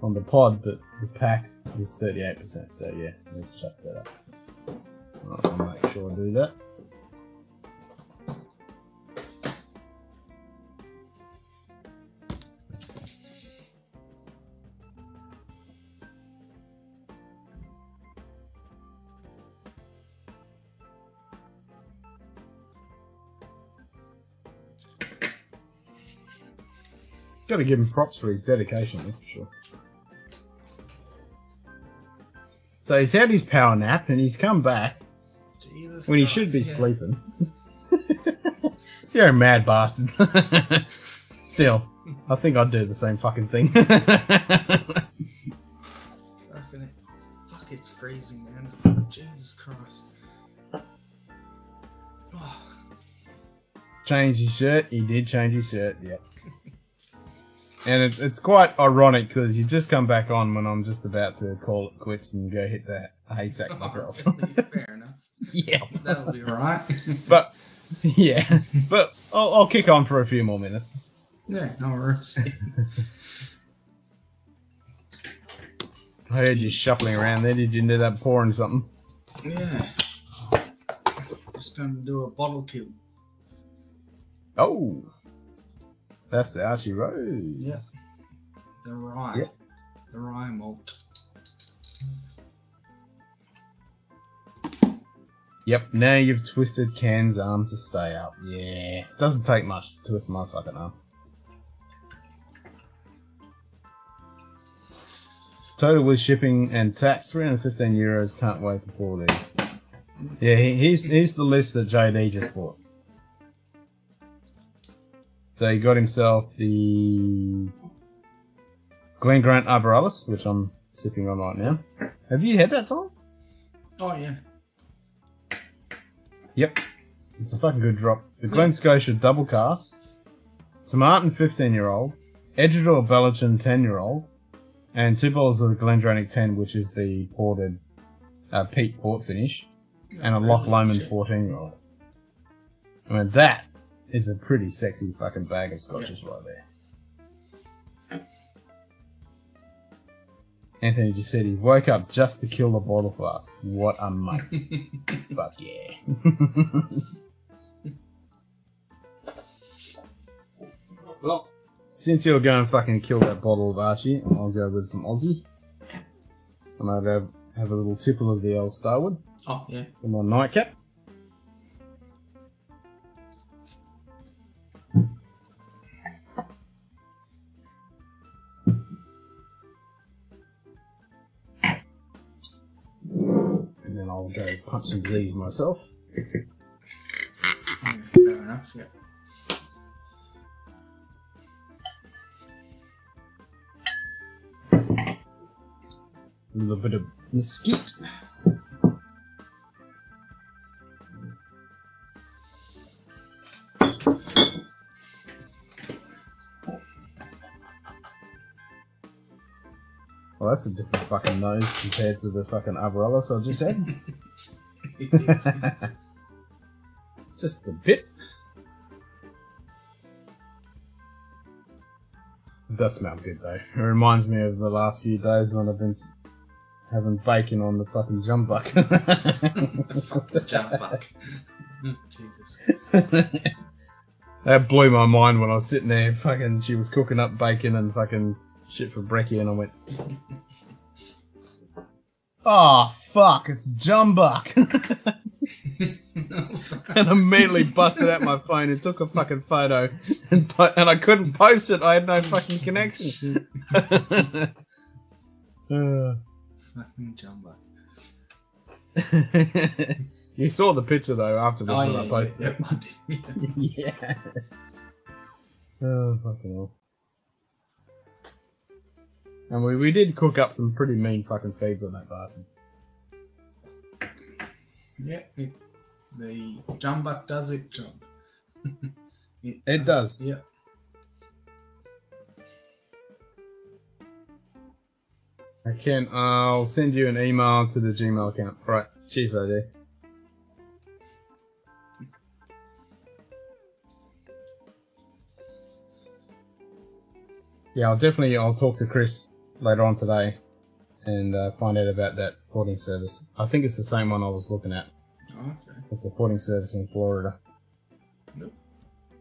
A: on the pod, but the pack is 38%. So yeah, let's check that up. I'll make sure I do that. Got to give him props for his dedication, that's for sure. So he's had his power nap and he's come back
C: Jesus
A: when he should be
C: yeah.
A: sleeping. You're a mad bastard. Still, I think I'd do the same fucking thing.
C: Fuck, it's freezing, man. Jesus Christ.
A: change his shirt. He did change his shirt. Yep. And it, it's quite ironic because you just come back on when I'm just about to call it quits and go hit the haystack oh, myself.
C: Fair enough.
A: yeah.
C: That'll be alright.
A: But yeah, but I'll, I'll kick on for a few more minutes.
C: yeah, no worries.
A: I heard you shuffling around there. Did you end up pouring something?
C: yeah. Just going to do a bottle kill.
A: Oh, That's the Archie Rose.
C: Yeah. The rye.
A: Yep.
C: The rye malt.
A: Yep, now you've twisted Ken's arm to stay up. Yeah. Doesn't take much to twist my fucking arm. Total with shipping and tax, 315 euros. Can't wait to pour these. Yeah, he- here's, here's the list that JD just bought. So he got himself the Glen Grant Arboralis, which I'm sipping on right now. Have you heard that song?
C: Oh yeah.
A: Yep. It's a fucking good drop. The Glen Scotia double cask, Tomatin 15 year old, Edradour Ballechin 10 year old, and two bottles of the Glendronach 10, which is the ported uh, peat port finish, and a Loch Lomond 14 year old. I mean, that is a pretty sexy fucking bag of scotches right there. Anthony just said he woke up just to kill the bottle for us. What a mate. Fuck yeah. well, since you're going fucking kill that bottle of Archie, I'll go with some Aussie. And I might have, have a little tipple of the old Starward
C: Oh yeah.
A: in my nightcap. Then I'll go punch some Z's myself.
C: Fair enough. Yeah.
A: A little bit of mesquite. Well, that's a different fucking nose compared to the fucking Arboralis I just had. just a bit. It does smell good though. It reminds me of the last few days when I've been having bacon on the fucking jumbuck.
C: Fuck the jumbuck. Jesus.
A: that blew my mind when I was sitting there. Fucking, she was cooking up bacon and fucking shit for brekkie, and I went, "Oh fuck, it's jumbuck!" and immediately busted out my phone and took a fucking photo, and and I couldn't post it. I had no fucking connection. Uh.
C: Fucking jumbuck.
A: you saw the picture though afterwards
C: Oh yeah,
A: I posted
C: yeah,
A: it.
C: Yeah.
A: yeah. Oh fucking hell. And we, we did cook up some pretty mean fucking feeds on that bastard.
C: Yeah, it, the jumbuck does it job.
A: It does.
C: Yeah.
A: I can. I'll send you an email to the Gmail account. Right. Cheers, ID. Yeah, I'll definitely. I'll talk to Chris later on today and uh, find out about that porting service. I think it's the same one I was looking at.
C: Okay.
A: It's a porting service in Florida.
C: Nope.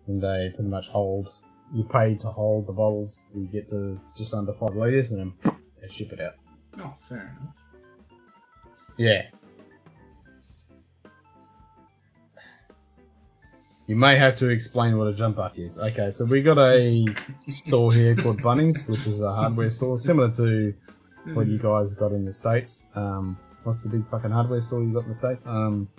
A: And they pretty much hold. You pay to hold the bottles. You get to just under five liters, and then they ship it out.
C: Oh, fair enough.
A: Yeah. You may have to explain what a jumbuck is. Okay, so we got a store here called Bunnings, which is a hardware store similar to what you guys got in the states. Um, what's the big fucking hardware store you got in the states? Um,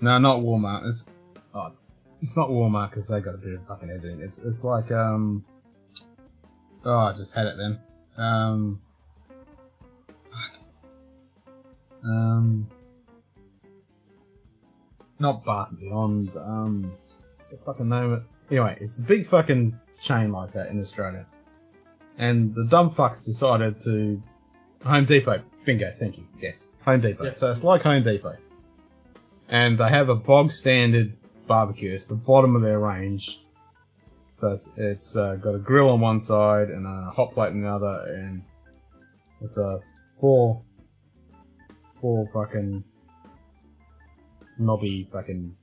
A: no, not Walmart. It's oh, it's, it's not Walmart because they got a bit of fucking everything. It's it's like um, oh, I just had it then. Um, um, not Bath and Beyond. Um, what's the fucking name of it? Anyway, it's a big fucking chain like that in Australia. And the dumb fucks decided to Home Depot. Bingo, thank you. Yes, Home Depot.
C: Yeah.
A: So it's like Home Depot. And they have a bog standard barbecue. It's the bottom of their range. So it's it's uh, got a grill on one side and a hot plate on the other, and it's a four four fucking knobby fucking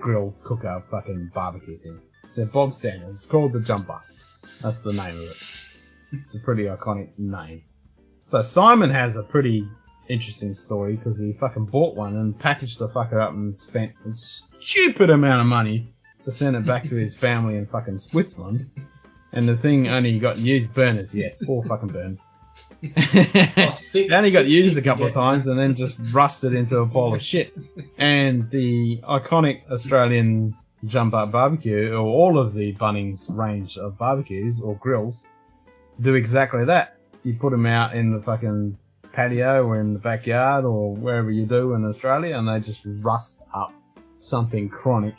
A: grill cooker fucking barbecue thing. So bog standard. It's called the Jumbuck. That's the name of it. It's a pretty iconic name. So Simon has a pretty interesting story because he fucking bought one and packaged the fucker up and spent a stupid amount of money to send it back to his family in fucking Switzerland. And the thing only got used burners, yes, four fucking burns. it only got used a couple of times and then just rusted into a pile of shit. And the iconic Australian Jumbuck barbecue, or all of the Bunnings range of barbecues or grills, do exactly that. You put them out in the fucking patio or in the backyard or wherever you do in Australia, and they just rust up something chronic,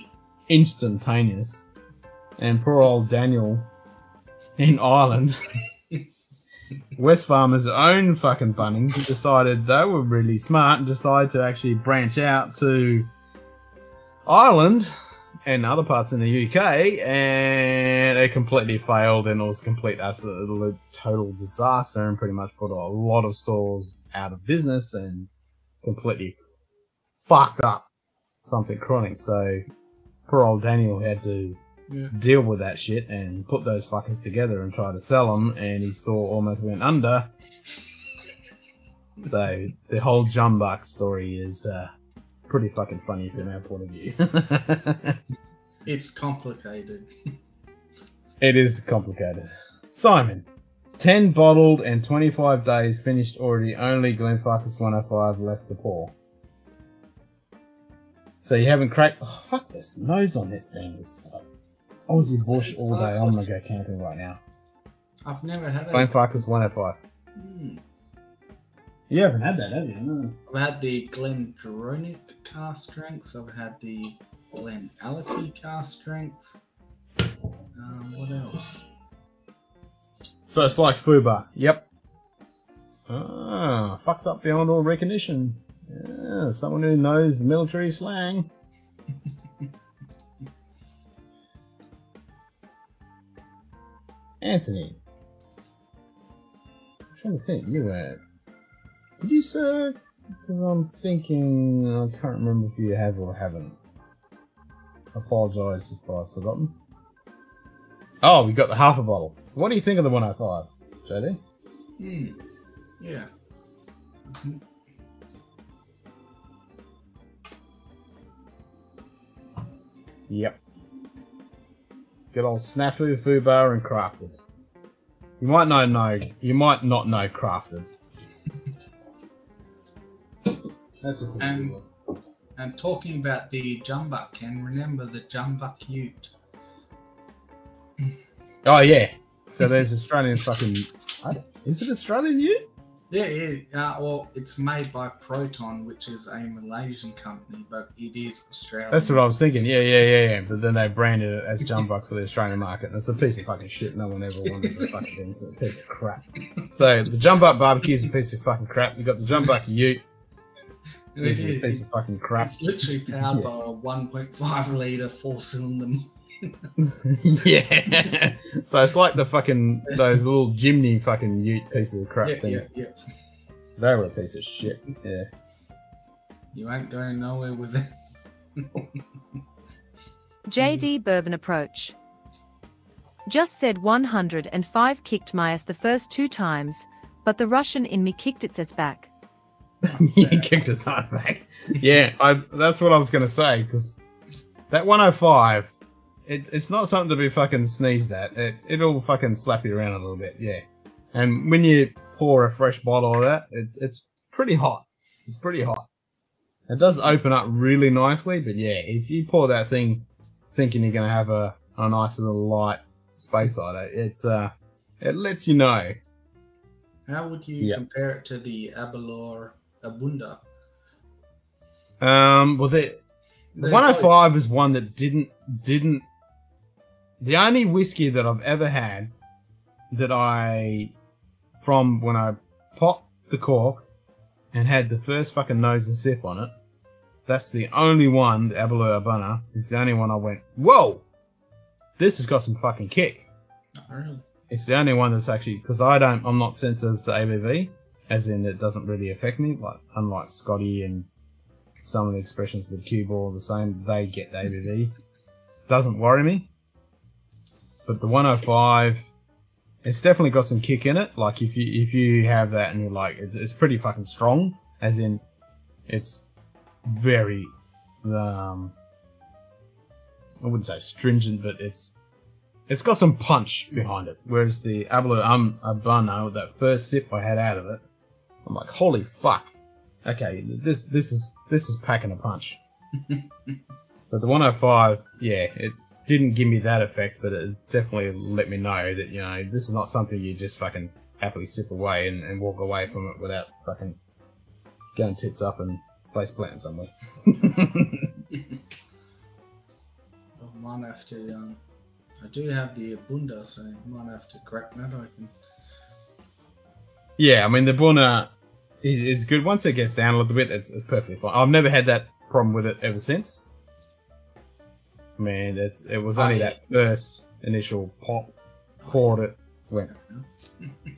A: instantaneous. And poor old Daniel in Ireland, Wesfarmers' own fucking Bunnings decided they were really smart and decided to actually branch out to Ireland and other parts in the UK, and it completely failed, and it was a complete absolute total disaster, and pretty much put a lot of stores out of business and completely fucked up something chronic. So poor old Daniel had to
C: Yeah.
A: deal with that shit and put those fuckers together and try to sell them, and his store almost went under. So the whole Jumbuck story is uh, pretty fucking funny from our point of view.
C: It's complicated.
A: It is complicated. Simon, 10 bottled and 25 days finished already, only Glenfarclas 105 left to pour. So you haven't cracked. Oh, fuck this nose on this thing. It's Aussie bush all day. I'm gonna go camping right now.
C: I've never had it.
A: Glenfarclas 105.
C: Hmm.
A: You haven't had that, have you? No.
C: I've had the GlenDronach cask strengths. I've had the Glen Allity cast strengths. Um, what else?
A: So it's like fubar. Yep. Ah, fucked up beyond all recognition. Yeah, someone who knows the military slang. Anthony. I'm trying to think. You were. Did you serve? Because I'm thinking. I can't remember if you have or haven't. I apologise if I've forgotten. Oh, we got the half a bottle. What do you think of the 105, JD?
C: Hmm. Yeah.
A: Yep. Good old snafu, fubar, and crafted. You might not know, you might not know crafted. That's a pretty
C: And
A: one.
C: and talking about the Jumbuck, can remember the Jumbuck Ute.
A: Oh yeah. So there's Australian fucking. I Is it Australian you?
C: Yeah, yeah. Uh, well, it's made by Proton, which is a Malaysian company, but it is Australian.
A: That's what I was thinking. Yeah, yeah, yeah, yeah. But then they branded it as Jumbuck for the Australian market, and it's a piece of fucking shit. No one ever wanted the fucking thing. It's a piece of crap. So the Jumbuck barbecue is a piece of fucking crap. You got the Jumbuck Ute,
C: It
A: is a piece of fucking crap.
C: It's literally powered
A: Yeah.
C: by a 1.5 litre four cylinder.
A: yeah. so it's like the fucking those little Jimny fucking Ute pieces of crap
C: Yeah, yeah,
A: things.
C: yeah.
A: They were a piece of shit. Yeah.
C: You ain't going nowhere with it.
B: JD Bourbon approach. Just said 105 kicked my ass the first two times, but the Russian in me kicked its ass back.
A: he kicked his time back. Yeah, I, that's what I was gonna say because that 105, it, it's not something to be fucking sneezed at. It, it'll fucking slap you around a little bit. Yeah, and when you pour a fresh bottle of that, it, it's pretty hot. It's pretty hot. It does open up really nicely, but yeah, if you pour that thing thinking you're gonna have a, a nice little light space lighter, it uh, it lets you know.
C: How would you
A: Yep.
C: compare it to the Aberlour A'bunadh?
A: Um, well, the, the 105 is one that didn't didn't. The only whiskey that I've ever had that I from when I popped the cork and had the first fucking nose and sip on it. That's the only one, the Aberlour A'bunadh, is the only one I went, whoa, this has got some fucking kick.
C: Not really.
A: It's the only one that's actually because I don't, I'm not sensitive to ABV, as in it doesn't really affect me. Like unlike Scotty and some of the expressions with Cueball the same. They get the ABV. Doesn't worry me. But the 105, it's definitely got some kick in it. Like if you if you have that and you're like, it's it's pretty fucking strong. As in, it's very um I wouldn't say stringent, but it's it's got some punch behind it. Whereas the Aberlour um A'bunadh, that first sip I had out of it, I'm like, holy fuck. Okay, this this is this is packing a punch. but the 105, yeah, it didn't give me that effect, but it definitely let me know that you know this is not something you just fucking happily sip away and, and walk away from it without fucking going tits up and face planting somewhere.
C: I might have to. Um, I do have the A'bunadh, so I might have to crack that open.
A: Yeah, I mean the Buna is, is good. Once it gets down a little bit, it's, it's perfectly fine. I've never had that problem with it ever since. Man, it's, it was
C: Oh,
A: only
C: yeah.
A: that first initial pop, poured it, went.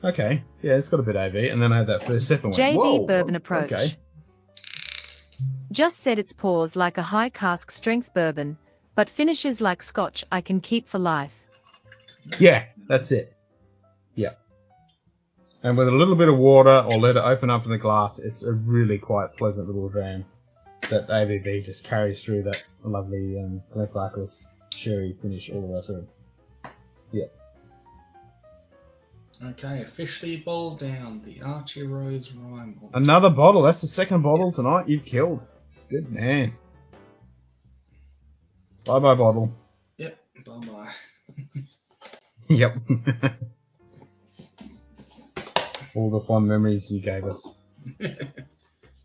A: Okay, yeah, it's got a bit AV, and then I had that first sip and went,
B: JD
A: Whoa,
B: Bourbon Approach.
A: Okay,
B: Just said its pours like a high cask strength bourbon, but finishes like scotch I can keep for life.
A: yeah, that's it. Yeah, and with a little bit of water or let it open up in the glass, it's a really quite pleasant little dram. That ABV just carries through that lovely um, Glenfarclas sherry finish all the way through. Yeah.
C: Okay, officially bottled down the Archie Rose Rye
A: Another bottle. That's the second bottle tonight. You've killed. Good man. Bye bye, bottle.
C: Yep, bye bye.
A: Yep. All the fond memories you gave us.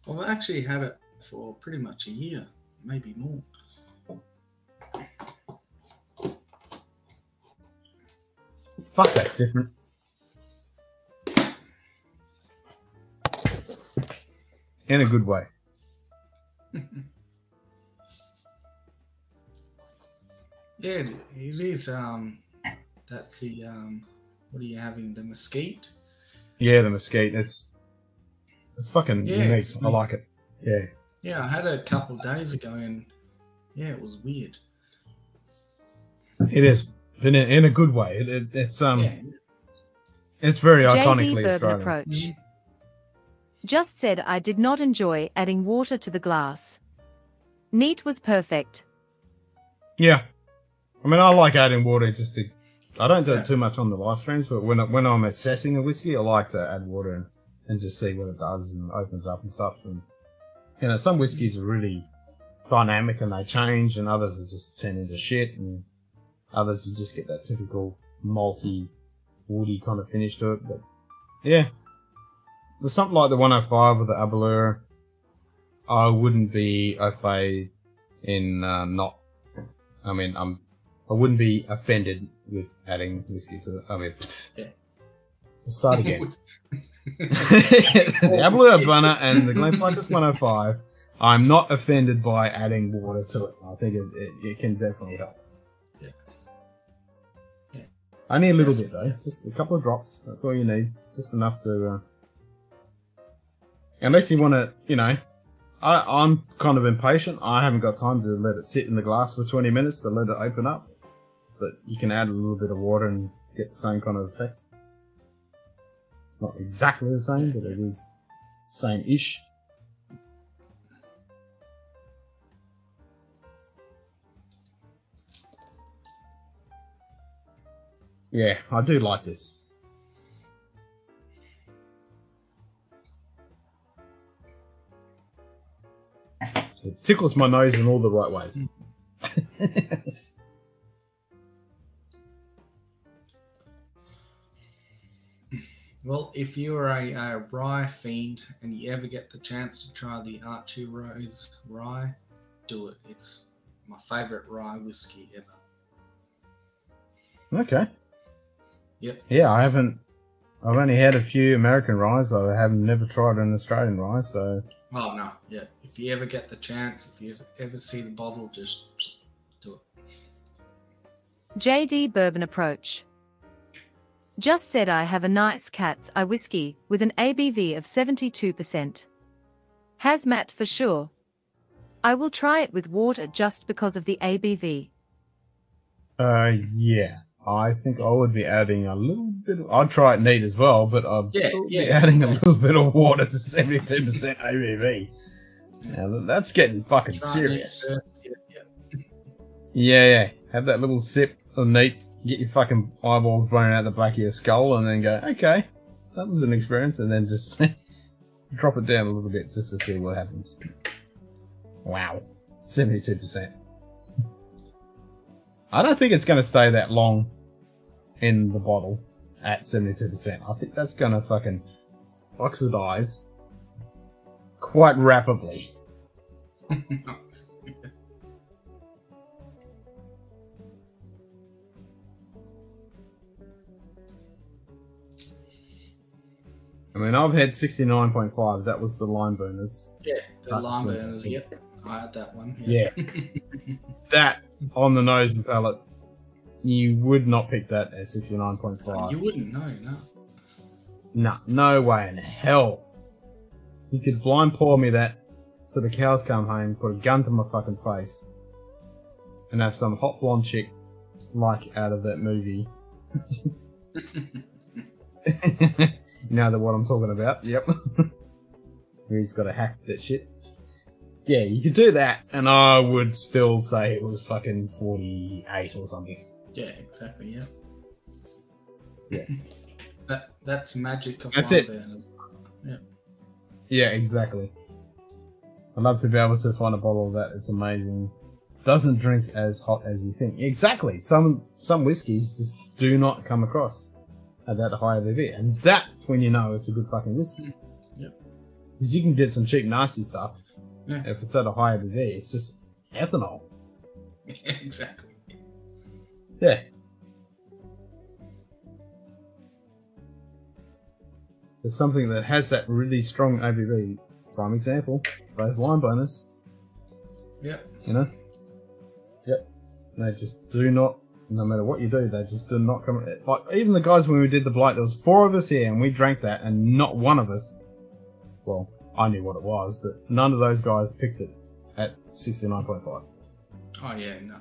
C: Well I've actually had it for pretty much a year, maybe more.
A: Fuck, that's different. In a good way.
C: Yeah, it, is. Um, that's the um, what are you having? The mesquite.
A: Yeah, the mesquite. It's it's fucking
C: Yeah,
A: unique.
C: it's
A: I like it. Yeah.
C: Yeah, I had it a couple of days ago, and yeah, it was weird.
A: It is. In a, in a good way. It, it, it's um it's very
B: JD
A: iconically
B: Bourbon
A: Australian.
B: Approach. Just said I did not enjoy adding water to the glass. Neat was perfect.
A: Yeah. I mean, I like adding water just to. I don't do it too much on the live streams, but when I- when I'm assessing a whiskey, I like to add water and, and just see what it does and opens up and stuff. And you know, some whiskeys are really dynamic and they change, and others are just turn into shit, and others you just get that typical malty, woody kind of finish to it. But yeah, with something like the 105 or the Aberlour, I wouldn't be au fait in uh, not. I mean, I'm. I wouldn't be offended with adding whiskey to. I mean, pfft.
C: Yeah.
A: We'll start again. the Aberlour A'bunadh and the Glenfarclas 105. I'm not offended by adding water to it. I think it, it, it can definitely help.
C: Yeah. Yeah.
A: Only a little bit though, just a couple of drops. That's all you need, just enough to. Uh... Unless you want to, you know, I, I'm kind of impatient. I haven't got time to let it sit in the glass for 20 minutes to let it open up. But you can add a little bit of water and get the same kind of effect. It's not exactly the same, but it is same-ish. Yeah, I do like this. It tickles my nose in all the right ways.
C: Well, if you're a, a rye fiend and you ever get the chance to try the Archie Rose rye, do it. It's my favorite rye whiskey ever.
A: Okay.
C: Yep.
A: Yeah, I haven't. I've only had a few American ryes. I haven't never tried an Australian rye, so
C: Oh no, yeah. If you ever get the chance, if you ever see the bottle, just do it.
B: JD Bourbon Approach. Just said I have a nice cat's eye whiskey with an ABV of 72%. Hazmat for sure. I will try it with water just because of the ABV.
A: Uh, yeah. I think I would be adding a little bit. Of, I'd try it neat as well, but I'd
C: Yeah,
A: sort of be
C: yeah,
A: adding a little bit of water to seventy-two percent ABV. Now, that's getting fucking serious.
C: first, yeah, yeah.
A: Yeah, yeah. Have that little sip of neat. Get your fucking eyeballs blown out the back of your skull, and then go, okay, that was an experience, and then just drop it down a little bit just to see what happens. Wow, seventy-two percent. I don't think it's going to stay that long in the bottle at seventy-two percent. I think that's going to fucking oxidize quite rapidly. I mean, I've had sixty-nine point five. That was the Limeburners.
C: Yeah, the Limeburners. Yep, I had that one.
A: Yeah. that on the nose and palate, you would not pick that as sixty-nine point five.
C: you wouldn't know, no.
A: Nah, no way in hell. You could blind pour me that so the cows come home, put a gun to my fucking face, and have some hot blonde chick like out of that movie. you know the what I'm talking about? Yep. He's got to hack that shit. Yeah, you could do that, and I would still say it was fucking 48 or something.
C: Yeah, exactly. Yeah.
A: Yeah.
C: That that's magic of
A: That's it.
C: burners. Yeah.
A: Yeah, exactly. I'd love to be able to find a bottle of that. It's amazing. Doesn't drink as hot as you think. Exactly. Some some whiskies just do not come across at that high ABV, and that's when you know it's a good fucking whiskey. Mm.
C: Yep.
A: Because you can get some cheap nasty stuff.
C: Yeah.
A: If it's at a high ABV, it's just ethanol.
C: exactly.
A: Yeah. There's something that has that really strong ABV. Prime example, those Limeburners.
C: Yep.
A: You know? Yep. They just do not, no matter what you do, they just do not come. Eh, like, even the guys when we did the blight, there was four of us here and we drank that, and not one of us, well, I knew what it was, but none of those guys picked it at 69.5.
C: Oh yeah, no.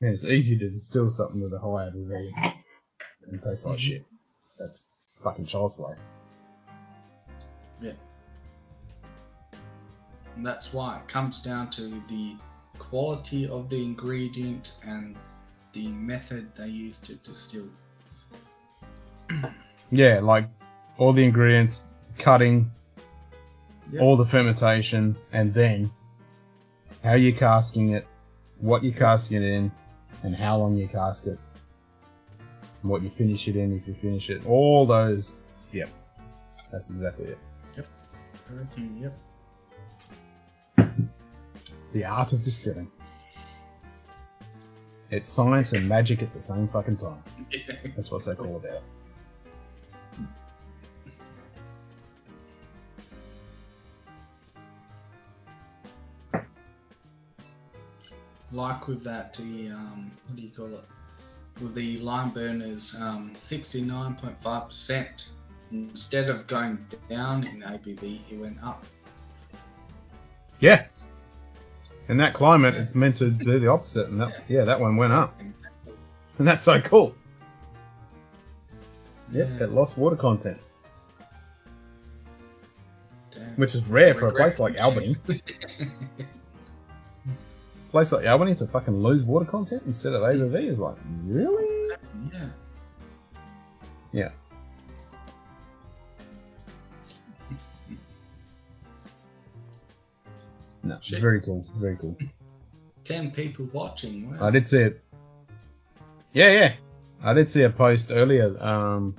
A: Yeah, it's easy to distill something with a high ABV and it tastes like mm-hmm. shit. That's fucking child's play.
C: Yeah. And that's why it comes down to the quality of the ingredient and the method they use to distill.
A: Yeah, like all the ingredients, cutting,
C: Yep.
A: all the fermentation, and then how you're casking it, what you're casking it in, and how long you cask it, and what you finish it in if you finish it. All those. Yep. That's exactly it.
C: Yep. Everything, yep.
A: The art of distilling. It's science and magic at the same fucking time. That's what they call it.
C: Like with that the um what do you call it with the Limeburners um 69.5 percent instead of going down in abv it went up
A: Yeah. In that climate, it's meant to do the opposite, and that yeah, that one went up, and that's so cool. Yep,
C: Yeah.
A: it lost water content,
C: Damn.
A: which is rare for a place like Albany. place like Albany to fucking lose water content instead of ABV is like really?
C: yeah
A: Yeah. No,
C: Shit.
A: very cool, very cool.
C: 10 people watching wow.
A: I did see it. Yeah, yeah. I did see a post earlier. Um,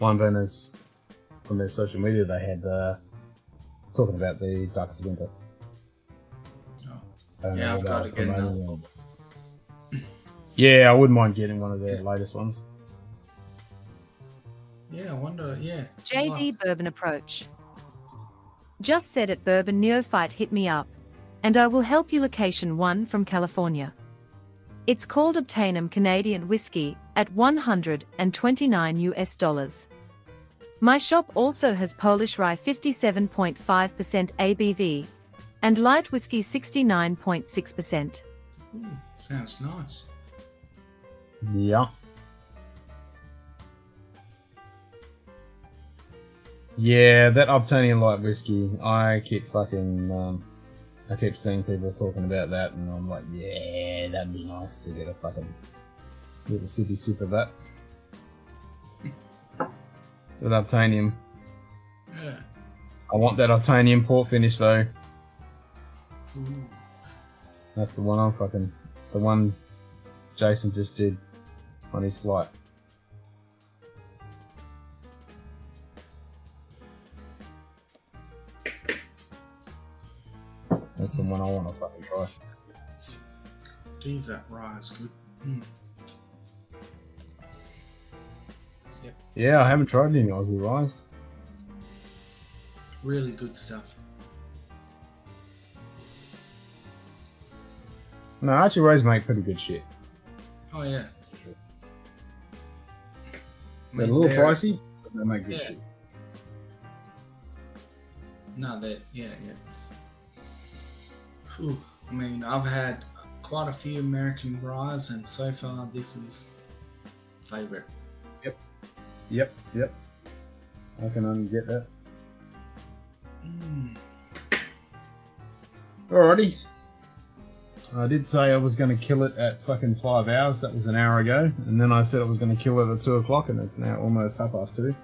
A: Limeburners on their social media, they had uh, talking about the Darkest Winter.
C: Yeah, I've got to get another
A: promoting. Yeah, I wouldn't mind getting one of their latest ones.
C: yeah i wonder yeah
B: JD Bourbon Approach. Just said it Bourbon Neophyte hit me up. and I will help you location one from California. It's called Obtainum Canadian Whiskey at 129 US dollars. My shop also has Polish rye 57.5% ABV and light whiskey 69.6%.
C: Ooh, sounds nice.
A: Yeah. Yeah, that Obtanian light whiskey, I keep fucking, um, I keep seeing people talking about that, and I'm like, yeah, that'd be nice to get a fucking, get a sippy sip of that. With Obtanium.
C: Yeah.
A: I want that Obtanium port finish though.
C: Ooh.
A: That's the one I'm fucking, the one Jason just did on his flight. That's the one I want to fucking try.
C: Geez, that rye is good. Mm. Yep,
A: Yeah, I haven't tried any Aussie rice.
C: really good stuff.
A: No, Archie Rose make pretty good shit.
C: Oh yeah. I
A: They're a
C: mean,
A: little
C: they're-
A: pricey, but they make good
C: Yeah.
A: shit.
C: No, that yeah, yeah. It's, Whew. I mean, I've had quite a few American ryes, and so far this is favorite.
A: Yep. Yep, yep. I can only get that.
C: Mm.
A: Alrighty. I did say I was going to kill it at fucking five hours. That was an hour ago. And then I said I was going to kill it at two o'clock, and it's now almost half past two.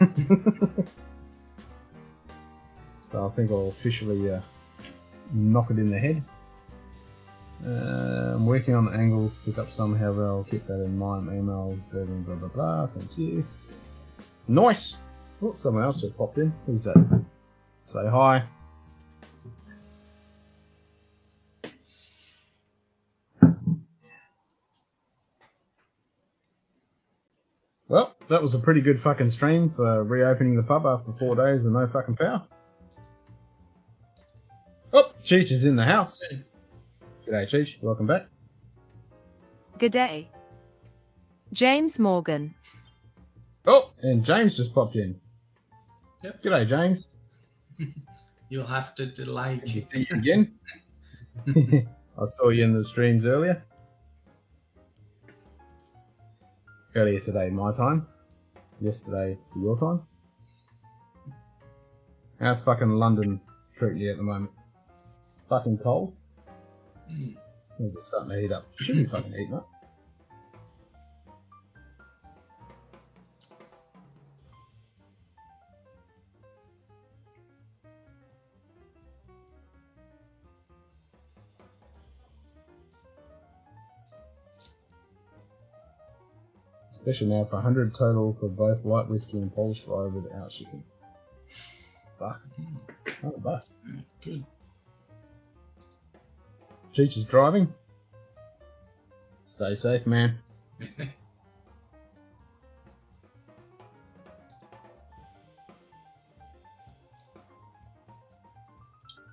A: so I think I'll officially uh, knock it in the head. Uh, I'm working on the angle to pick up somehow. I'll keep that in mind. Emails, blah, blah, blah, blah. Thank you. Nice. Oh, someone else just popped in. Who's that? Say hi. Well, that was a pretty good fucking stream for reopening the pub after four days of no fucking power. Oh, Cheech is in the house. G'day, Cheech. Welcome back.
B: G'day. James Morgan.
A: Oh, and James just popped in.
C: Yep.
A: G'day, James.
C: You'll have to delay.
A: Good to see you again. I saw you in the streams earlier. Earlier today, my time. Yesterday, your time. How's fucking London treating you at the moment? Fucking cold? Is it starting to heat up? Should be fucking heating up. Special now for 100 total for both light whiskey and Polish rye without shipping. Fuck. 100 bucks.
C: Good.
A: Cheech is driving. Stay safe, man.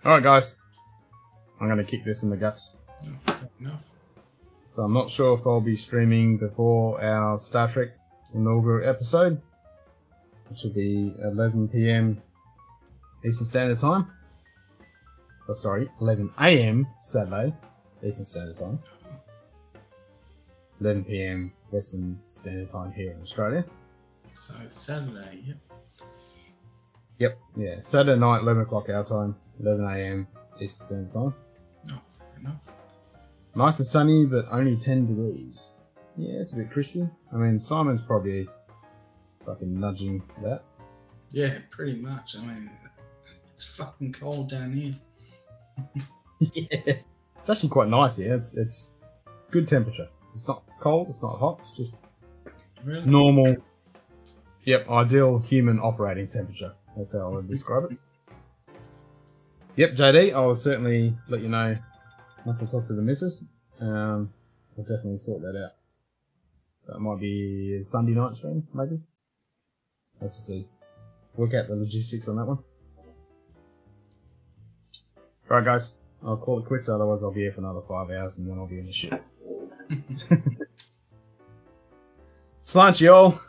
A: Alright, guys. I'm going to kick this in the guts.
C: Enough.
A: So I'm not sure if I'll be streaming before our Star Trek inaugural episode, which will be 11 p.m. Eastern Standard Time. Oh, sorry, 11 a.m. Saturday Eastern Standard Time. 11 p.m. Western Standard Time here in Australia.
C: So Saturday, yep.
A: Yep, yeah, Saturday night, 11 o'clock our time, 11 a.m. Eastern Standard Time.
C: Oh, fair enough.
A: Nice and sunny, but only 10 degrees. Yeah, it's a bit crispy. I mean, Simon's probably fucking nudging that.
C: Yeah, pretty much. I mean, it's fucking cold down here.
A: yeah. It's actually quite nice here. It's, it's good temperature. It's not cold, it's not hot, it's just
C: Really?
A: normal. Yep, ideal human operating temperature. That's how I would describe it. Yep, JD, I will certainly let you know once I talk to the missus. Um, I'll definitely sort that out. That might be a Sunday night stream, maybe. Have to see. Work out the logistics on that one. Alright, guys. I'll call it quits. Otherwise, I'll be here for another five hours, and then I'll be in the shit. Slant y'all.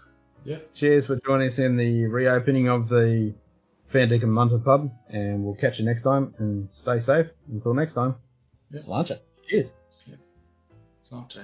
C: Yeah.
A: Cheers for joining us in the reopening of the Dick and Munter pub, and we'll catch you next time. And stay safe until next time.
C: Yeah.
A: Slàinte. Cheers.
C: Sante.